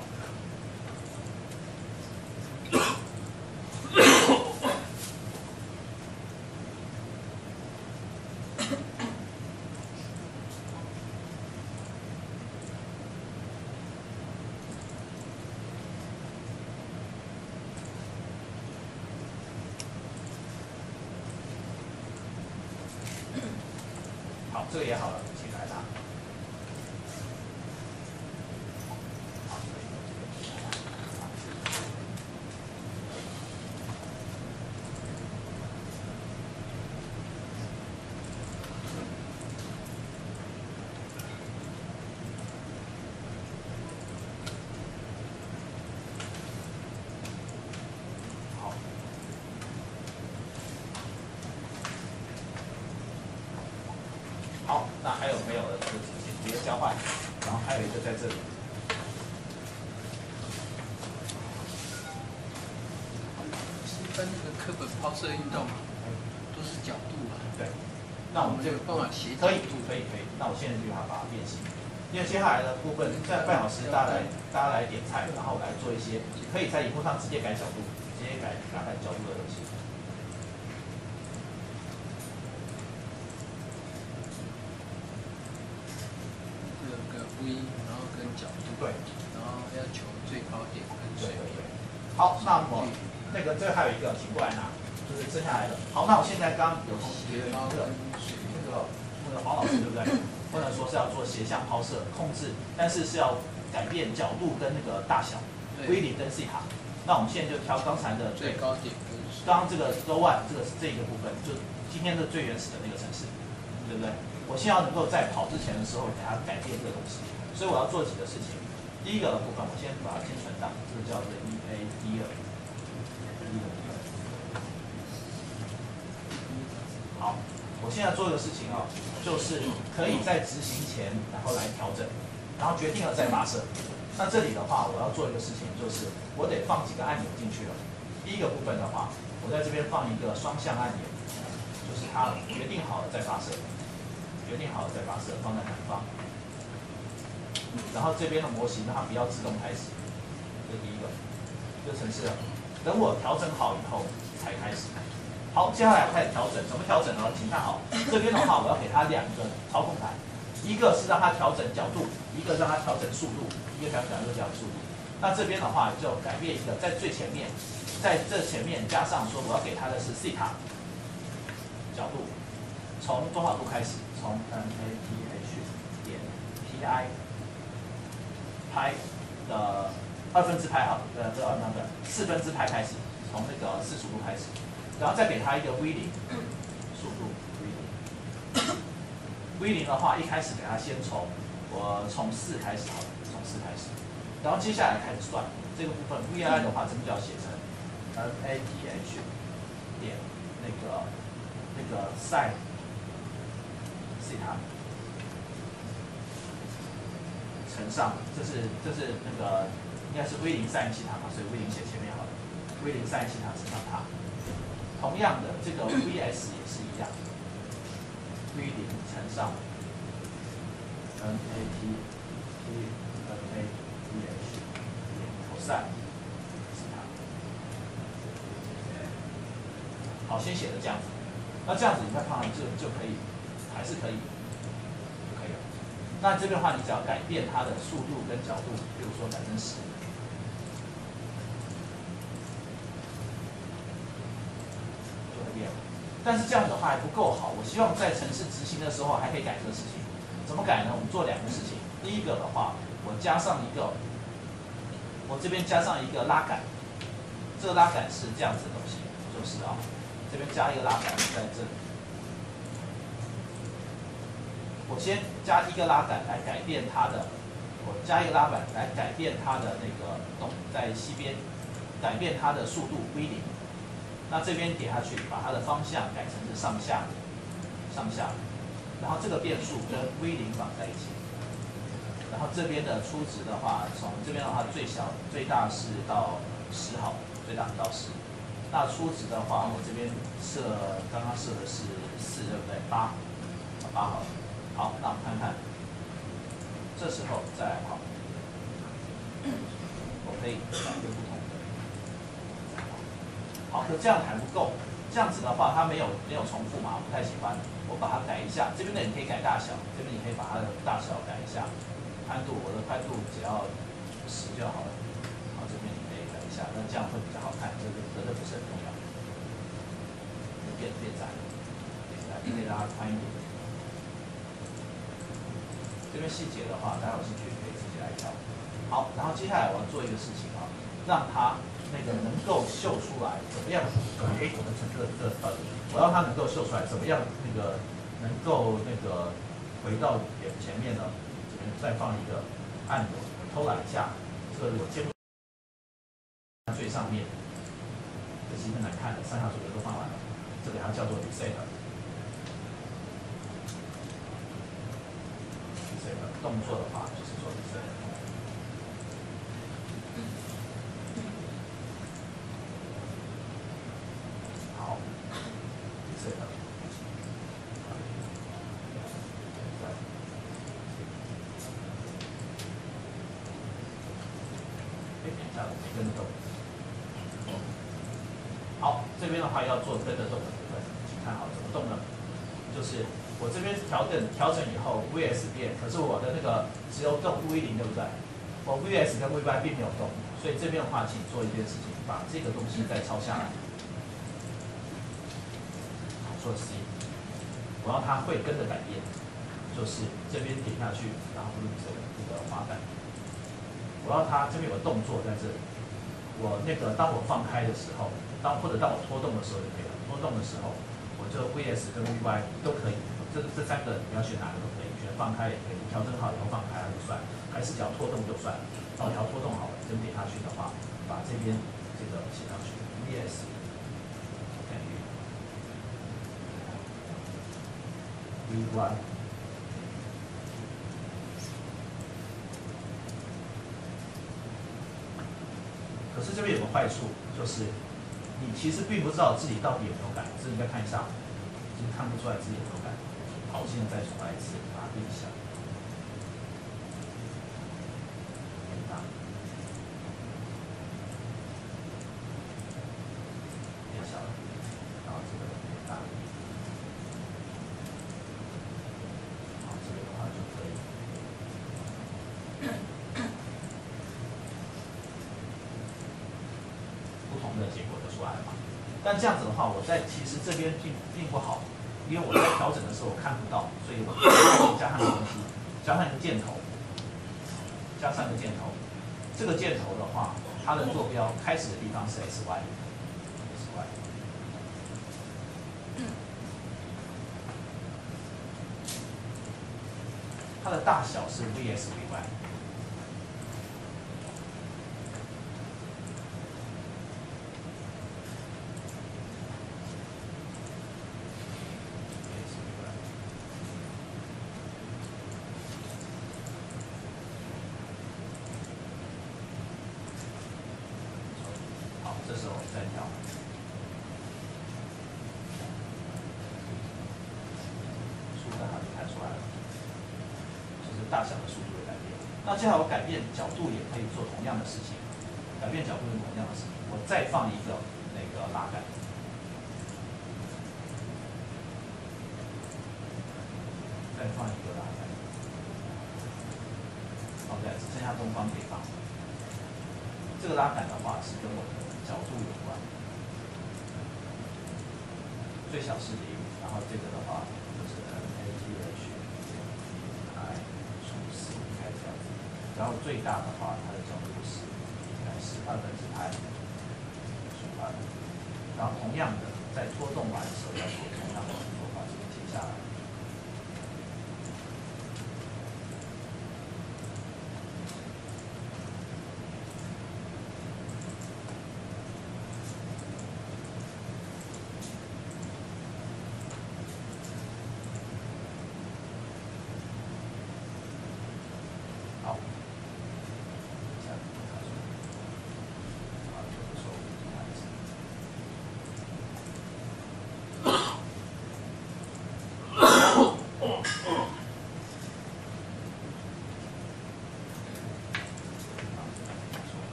这个也好了，请来拿。好好。好，那还有没有的这个直接交换，然后还有一个在这里。是一般那个课本抛射运动都是角度嘛，对，可以可以可以。那我现在就要把它练习，因为接下来的部分在半小时大家来大家来点菜，然后来做一些可以在荧幕上直接改角度，直接改改改角度的东西。有个 V，然后跟角度，对，然后要求最高点跟水位。对对对。好，那么那个这还有一个，请过来拿，就是剩下来的。好，那我现在刚有同学那个那个那个黄老师对不对？不能说是要做斜向抛射控制，但是是要改变角度跟那个大小，威对，零跟西塔。那我们现在就挑刚才的最高点。刚刚这个 row one 这个是这一个部分，就今天的最原始的那个城市，对不对？我现在要能够在跑之前的时候给它改变这个东西，所以我要做几个事情。第一个的部分，我先把它先存档，这个叫做 E A 一二。好，我现在做一个事情哦，就是可以在执行前，然后来调整，然后决定了再发射。那这里的话，我要做一个事情，就是我得放几个按钮进去了。第一个部分的话，我在这边放一个双向按钮，就是它决定好了再发射，决定好了再发射，放在南方。然后这边的模型让它不要自动开始，这第一个，这城市了。等我调整好以后才开始。好，接下来开始调整，怎么调整呢？请看好，这边的话我要给它两个操控台，一个是让它调整角度，一个让它调整速度，一个调整，一个调整速度。那这边的话就改变一个，在最前面，在这前面加上说我要给它的是西塔角度，从多少度开始？从 N A P H 点 P I 拍的二分之拍好，呃，这二那个四分之拍开始，从那个四十度开始，然后再给它一个 V 零速度 V 零。V 零的话，一开始给它先从我从四开始好了，从四开始，然后接下来开始算这个部分 V I 的话，这边就要写成？N A T H 点那个那个 sin 西塔。乘上，这是这是那个应该是 V 零 sin 西塔嘛，所以 V 零写前面好了，V 零 sin 西塔乘上它。同样的，这个 VS 也是一样，V 零乘上 N A T T N A T H 点 cos 西塔。好，先写的这样子，那这样子你再看就就可以，还是可以，就可以了。那这边的话，你只要改变它的速度跟角度，比如说改成十，但是这样的话还不够好，我希望在城市执行的时候还可以改这个事情。怎么改呢？我们做两个事情。第一个的话，我加上一个，我这边加上一个拉杆，这个拉杆是这样子的东西，就是啊，这边加一个拉杆在这里。我先加一个拉杆来改变它的，我加一个拉杆来改变它的那个动在西边，改变它的速度 v 零。那这边点下去，把它的方向改成是上下，上下，然后这个变数跟 v 零绑在一起。然后这边的初值的话，从这边的话最小最大是到十毫，最大到十。那初值的话，我这边设刚刚设的是四，对不对？八，八毫。好，那我们看看，这时候再来跑，我可以。好，可这样还不够，这样子的话它没有没有重复嘛，我不太喜欢。我把它改一下，这边的你可以改大小，这边你可以把它的大小改一下。宽度，我的宽度只要十就好了。好，这边你可以改一下，那这样会比较好看。这个这个不是很重要，变变窄，来，可以让它宽一点。这边细节的话，大家有兴趣可以自己来调。好，然后接下来我要做一个事情啊，让它那个能够秀出来怎么样？哎，我们整个这呃，我要它能够秀出来怎么样？那个能够那个回到前前面呢？这边再放一个按钮，偷懒一下，这个我接不最上面，这是很难看的，上下左右都放完了，这个它叫做 reset。动作的话，就是做这个。好，这个。对，这样跟着动。好，这边的话要做跟着动的部分，请看好怎么动呢？就是。我这边调整调整以后，VS 变，可是我的那个 V 零，对不对？我 VS 跟 VY 并没有动，所以这边的话，请做一件事情，把这个东西再抄下来。做 C，我要它会跟着改变，就是这边点下去，然后这个这个滑板，我要它这边有个动作在这里。我那个当我放开的时候，当或者当我拖动的时候就可以了。拖动的时候，我就 VS 跟 VY 都可以。这这三个你要选哪个都可以，选放开也可以，调整好以后放开了就算，还是只要拖动就算。然后调拖动好了，真点下去的话，把这边这个写上去，VS 等于 VY。可是这边有个坏处，就是你其实并不知道自己到底有没有改，这应该看一下，已经看不出来自己有没有改。好，现在再重来一次，把它变小，变大，变小了，然后这个变大，好，这个的话就可以，不同的结果就出来了嘛。但这样子的话，我在其实这边并并不好。因为我在调整的时候我看不到，所以我加上一个东西，加上一个箭头，加上一个箭头。这个箭头的话，它的坐标开始的地方是 x y，x y。它的大小是 v s v y。接下来我改变角度也可以做同样的事情，改变角度也同样的事情，我再放一个那个拉杆，再放一个拉杆，ok，只剩下东方可以放，这个拉杆的话是跟我的角度有关，最小是零然后这个的话就是。然后最大的话，它的角度是应该是二分之 π 除分，然后同样的。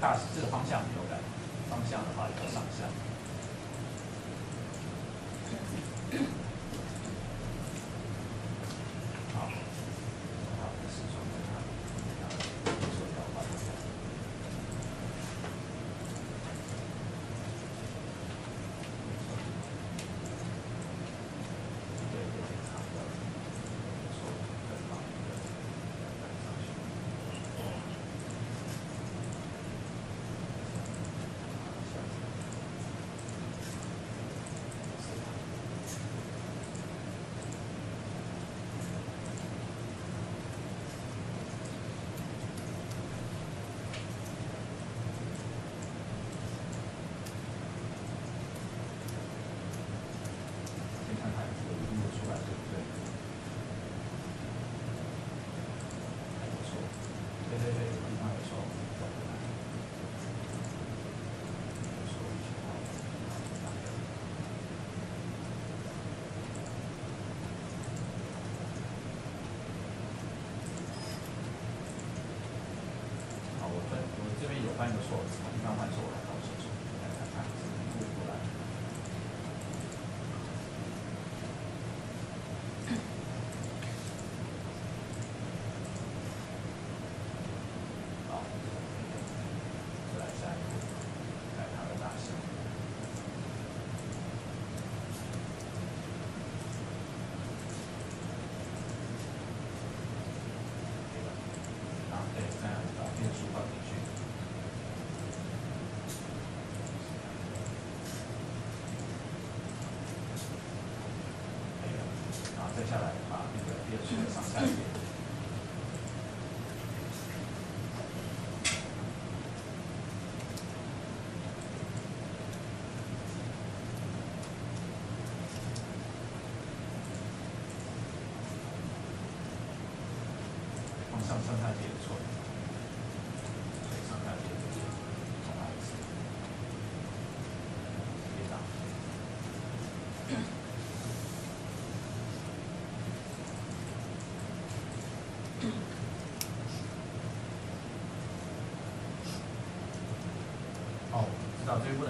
大是这个方向。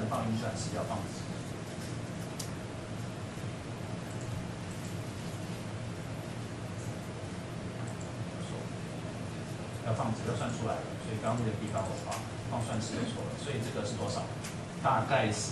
放预算是要放？要放几要算出来了，所以刚刚那个地方我放放算是有错了，所以这个是多少？大概是。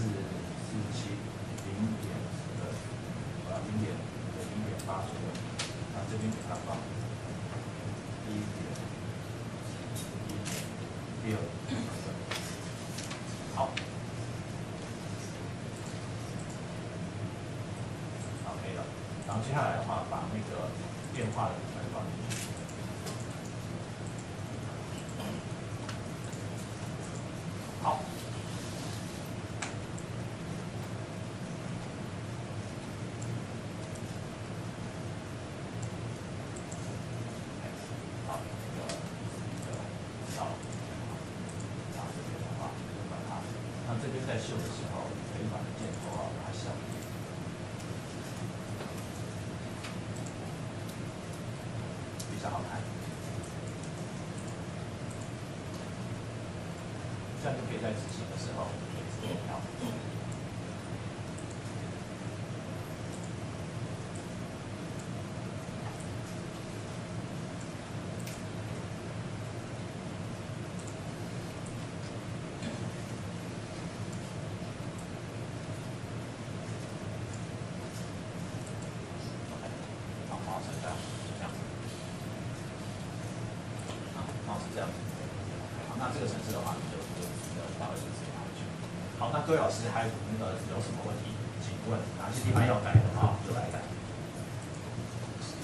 还有那个有什么问题，请问哪些地方要改的啊，就来改。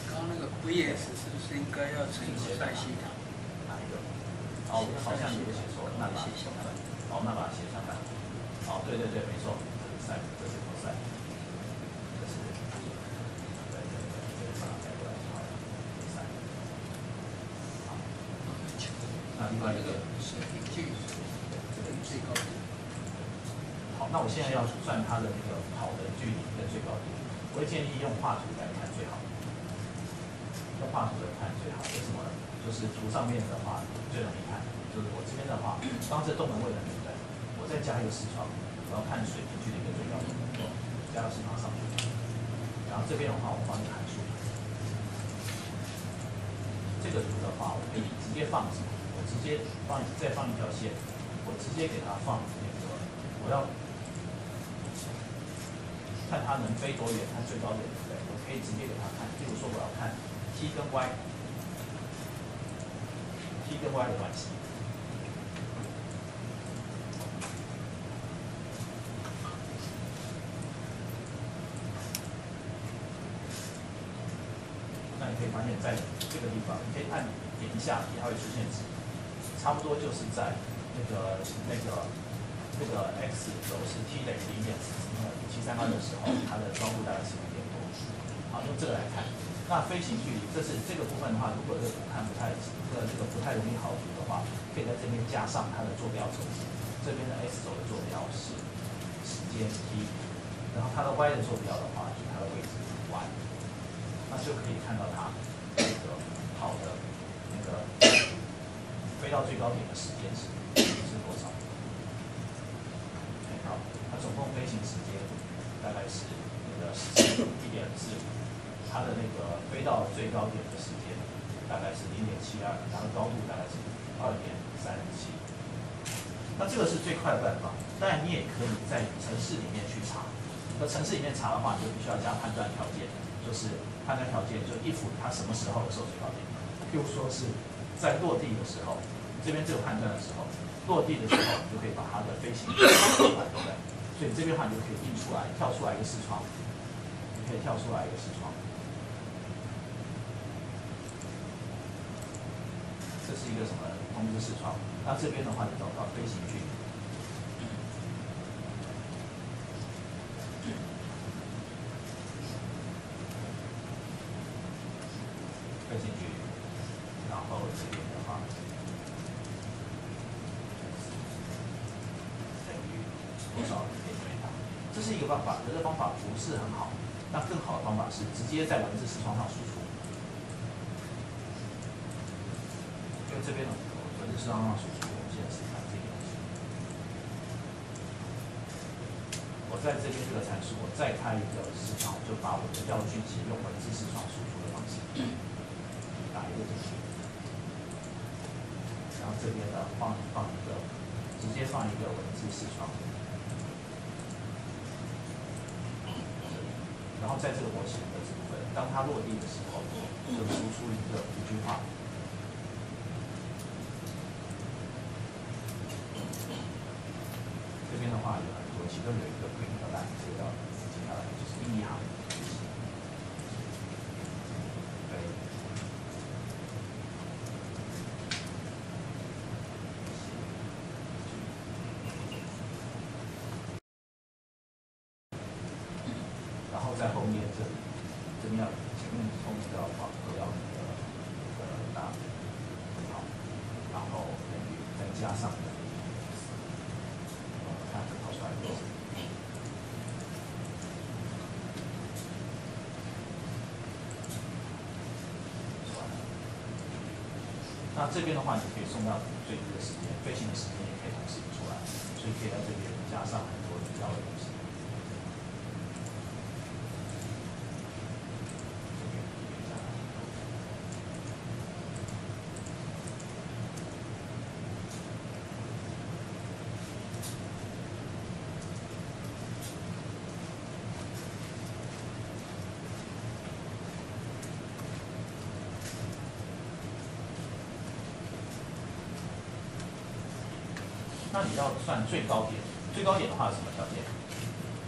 刚刚那个 VS 是不是应该要乘以赛西塔？哪一个？哦，好像有写错，那把它写相反。哦，那把它写相反。哦，对对对，没错，这是赛，这是 cos，这是，对对对，这个把它改过来就好了，赛。好，那另外一个是平距这个最高点。好，那我现在要算它的那个跑的距离跟最高点，我会建议用画图来看最好。用画图来看最好，为什么呢？就是图上面的话最容易看，就是我这边的话，当这动能位的对不对？我再加一个视窗，我要看水平距离跟最高点，加到视窗上去。然后这边的话，我放一个函数。这个图的话，我可以直接放什么？我直接放再放一条线，我直接给它放那个，我要看它能飞多远，看最高点，对不对？我可以直接给它看。比如说我要看 t 跟 y，t 跟 y 的关系。可以发现，在这个地方，你可以按点一下，它会出现值，差不多就是在那个那个那个 x 轴是 t 等于零点七三二的时候，它的高度大概是零点多。好，用这个来看。那飞行距离，这是这个部分的话，如果这个图看不太这个这个不太容易好读的话，可以在这边加上它的坐标轴。这边的 x 轴的坐标是时间 t，然后它的 y 的坐标的话，就可以看到它那个跑的那个飞到最高点的时间是是多少。好，它总共飞行时间大概是那个十七一点四五，它的那个飞到最高点的时间大概是零点七二，然后高度大概是二点三七。那这个是最快的办法，当然你也可以在城市里面去查。那城市里面查的话，你就必须要加判断条件，就是判断条件就 if 它什么时候的时候最高点，譬如说是在落地的时候，这边这个判断的时候，落地的时候你就可以把它的飞行，所以这边的话你就可以印出来，跳出来一个视窗，你可以跳出来一个视窗。这是一个什么通知视窗？那这边的话，你找到飞行距离。飞行距离，然后这边的话等于多少点对它？这是一个方法，可是方法不是很好。那更好的方法是直接在文字视窗上输出。因为这边呢，文字视窗上输出，我们现在是看这个东西。我在这边这个参数，我再开一个视窗，就把我的调度讯息用文字视窗输出的方式 打一个进去，然后这边呢放放一个，直接放一个文字视窗，然后在这个模型的这部分，当它落地的时候，就输出一个一句话。这边的话有很多，其中有一个 print line，这个接下来就是第一行。对。然后在后面这里，这边要前面后面都要放都要那个那个大，好，然后等于再加上。看这跑出来多少。那这边的话，你可以送到最低的时间，飞行的时间也可以同时出来，所以可以在这边加上很多比较的东西。这边可以加很多。你要算最高点，最高点的话是什么条件？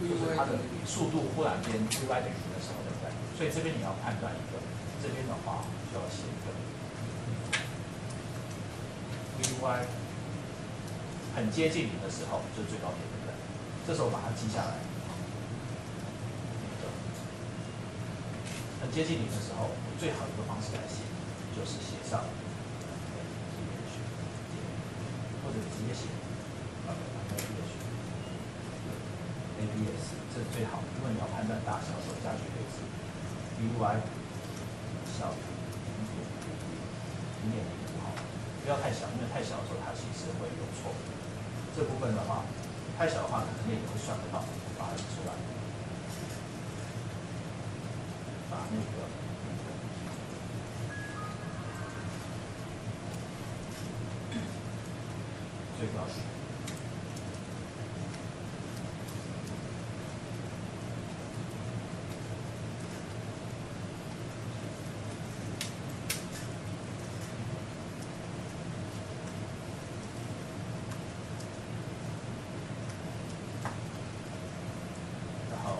就是它的速度忽然间 v y 等于零的时候，对不对？所以这边你要判断一个，这边的话就要写一个 vy 很接近零的时候就是最高点，对不对？这时候把它记下来。很接近零的时候，最好一个方式来写，就是写上或者直接写 ABS，这是最好的，因为你要判断大小的时候加绝对值，Vy 小于零点零五毫，不要太小，因为太小的时候它其实会有错。这部分的话，太小的话可能也会算不到，把它出来，把那个。最高点。然后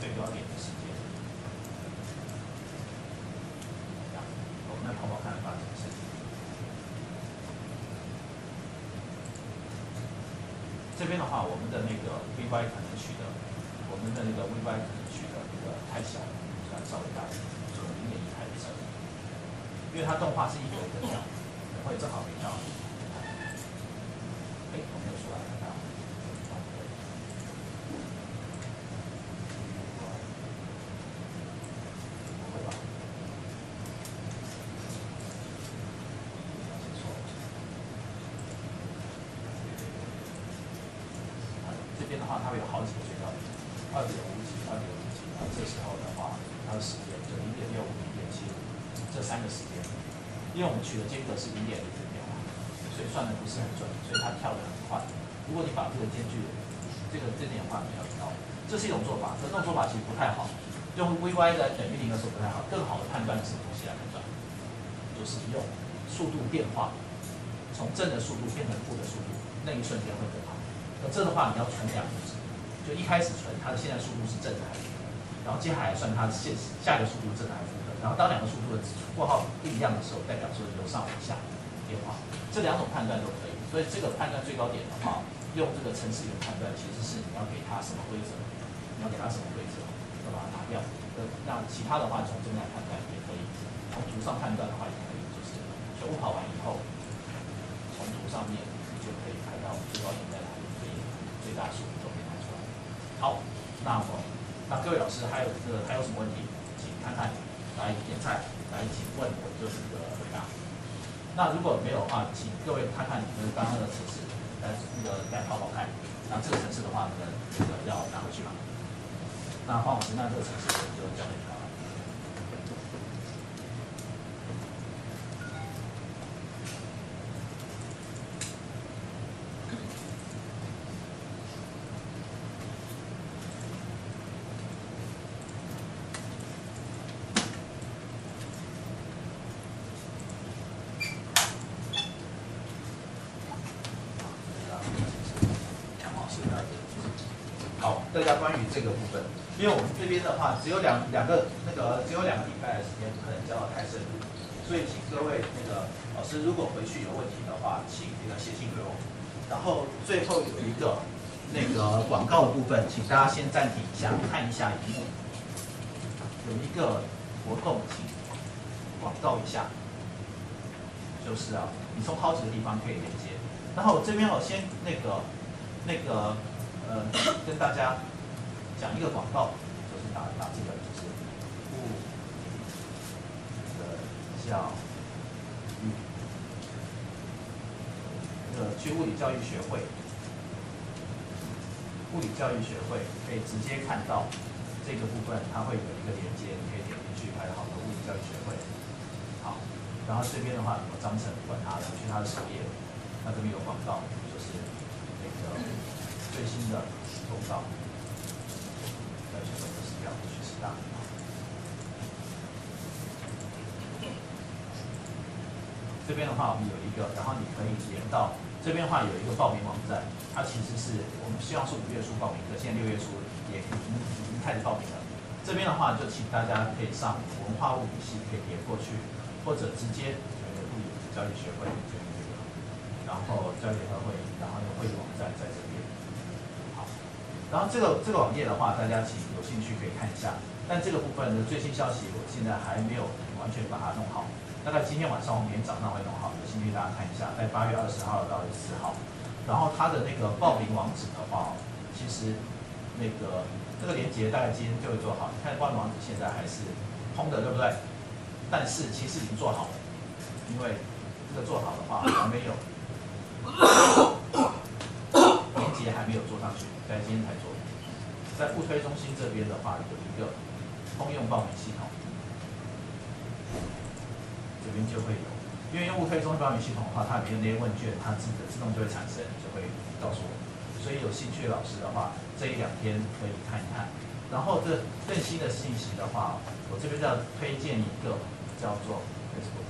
最高点的时间，这样，我们来跑跑看发生什么事情。这边的话，我们的那个 Vy 可能取的，我们的那个 Vy 可能取的那个太小了，要稍微大一点，就零点一还是这样，因为它动画一格一格这样，会正好没到。哎，我没有出来，看到。不会吧？写错了。这边的话，它会有好几个最高点，二点五几、二点五几，然后这时候的话，它的时间就零点六五、零点七五这三个时间，因为我们取的间隔是零点零零点五，所以算的不是很准，所以它跳得很快。如果你把这个间距，这个这点的话比较高，这是一种做法，可这种做法其实不太好，用 Vy 的等于零的时候不太好，更好的判断是什么东西来判断？就是用速度变化，从正的速度变成负的速度，那一瞬间会更好。那这的话，你要存两个值，就一开始存它的现在速度是正的还是负的，然后接下来算它现下一个速度正的还是负，然后当两个数字的括号不一样的时候，代表说由上往下变化，这两种判断都可以。所以这个判断最高点的话，用这个程式语判断，其实是你要给它什么规则，你要给它什么规则，要把它拿掉。那其他的话从这边来判断也可以，从图上判断的话也可以，就是全部跑完以后，从图上面就可以看到最高点在哪里，所以最大数都可以拿出来。好，那我那各位老师还有这个还有什么问题，菜来请问我就是这个回答。那如果没有的话，请各位看看你们刚刚的城市，来那个来跑跑看。那这个城市的话，呢这个要拿回去吗？那黄老师，那这个城市我们就交给你了。好，大家关于这个部分，因为我们这边的话只有两两个那个只有两个礼拜的时间，不可能教的太深入，所以请各位那个老师如果回去有问题的话，请那个写信给我。然后最后有一个那个广告的部分，请大家先暂停一下，看一下荧幕，有一个活动，请广告一下，就是啊，你从好几个地方可以连接。然后我这边我先那个那个呃跟大家讲一个广告，就是打打这个就是物的教育，那个去物理教育学会，物理教育学会可以直接看到这个部分，它会有一个连接，你可以点进去，还有好多物理教育学会。好，然后这边的话，我章程管它的，去它的首页。那这边有广告，最新的公告，在学生的资料去师大。这边的话，我们有一个，然后你可以连到这边的话有一个报名网站，它其实是我们希望是五月初报名的，现在六月初也已经已经开始报名了。这边的话就请大家可以上文化物理系可以连过去，或者直接这个物理教育学会这个，然后教育联合会，然后有会议网站在这边。然后这个这个网页的话，大家请有兴趣可以看一下。但这个部分的最新消息，我现在还没有完全把它弄好。大概今天晚上、明天早上会弄好，有兴趣大家看一下，在八月二十号到二十四号。然后它的那个报名网址的话，其实那个这个连接大概今天就会做好。你看报名网址现在还是通的，对不对？但是其实已经做好了，因为这个做好的话还没有也还没有做上去，在今天才做。在物推中心这边的话，有一个通用报名系统。这边就会有，因为用物推中心报名系统的话，它里面那些问卷，它自己的自动就会产生，就会告诉我。所以有兴趣的老师的话，这一两天可以看一看。然后这更新的信息的话，我这边要推荐一个叫做 Facebook，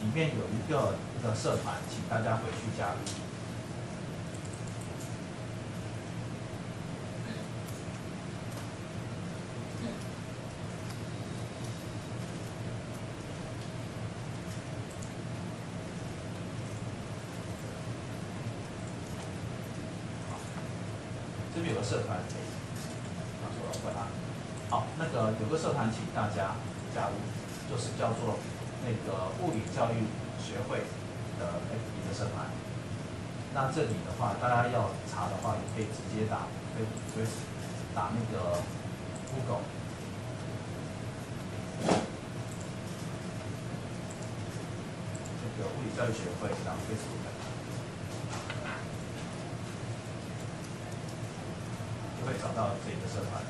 里面有一个的社团，请大家回去加入。这边有个社团，他说会啊，好，那个有个社团，请大家加入，就是叫做那个物理教育学会社团。那这里的话，大家要查的话，也可以直接打，可以可以打那个 Google。这个物理教育学会，然后 Facebook。就会找到这个社团，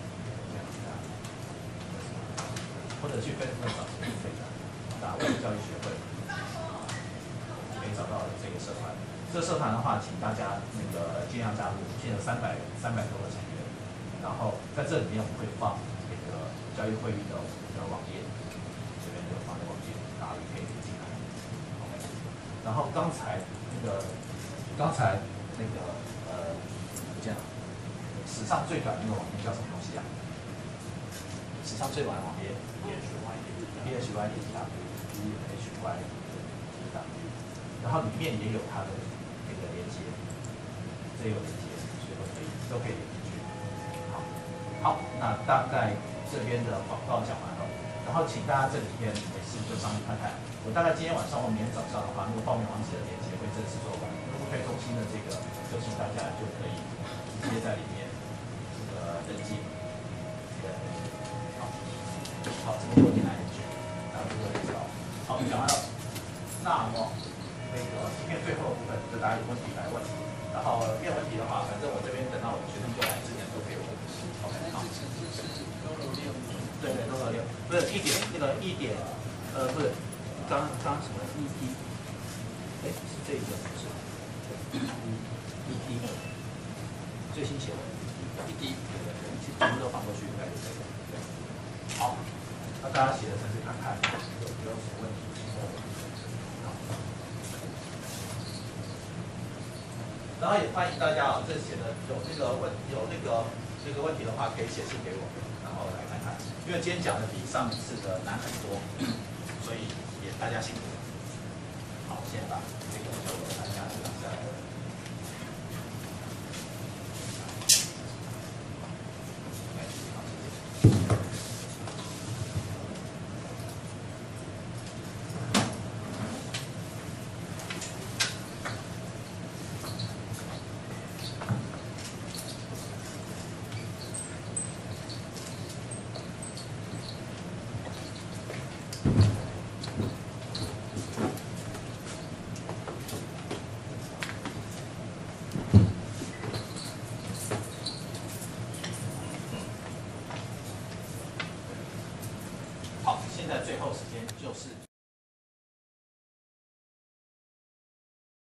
欢迎大家啊，这写的有那个问有那个那个问题的话，可以写信给我，然后来看看。因为今天讲的比上一次的难很多，所以也大家辛苦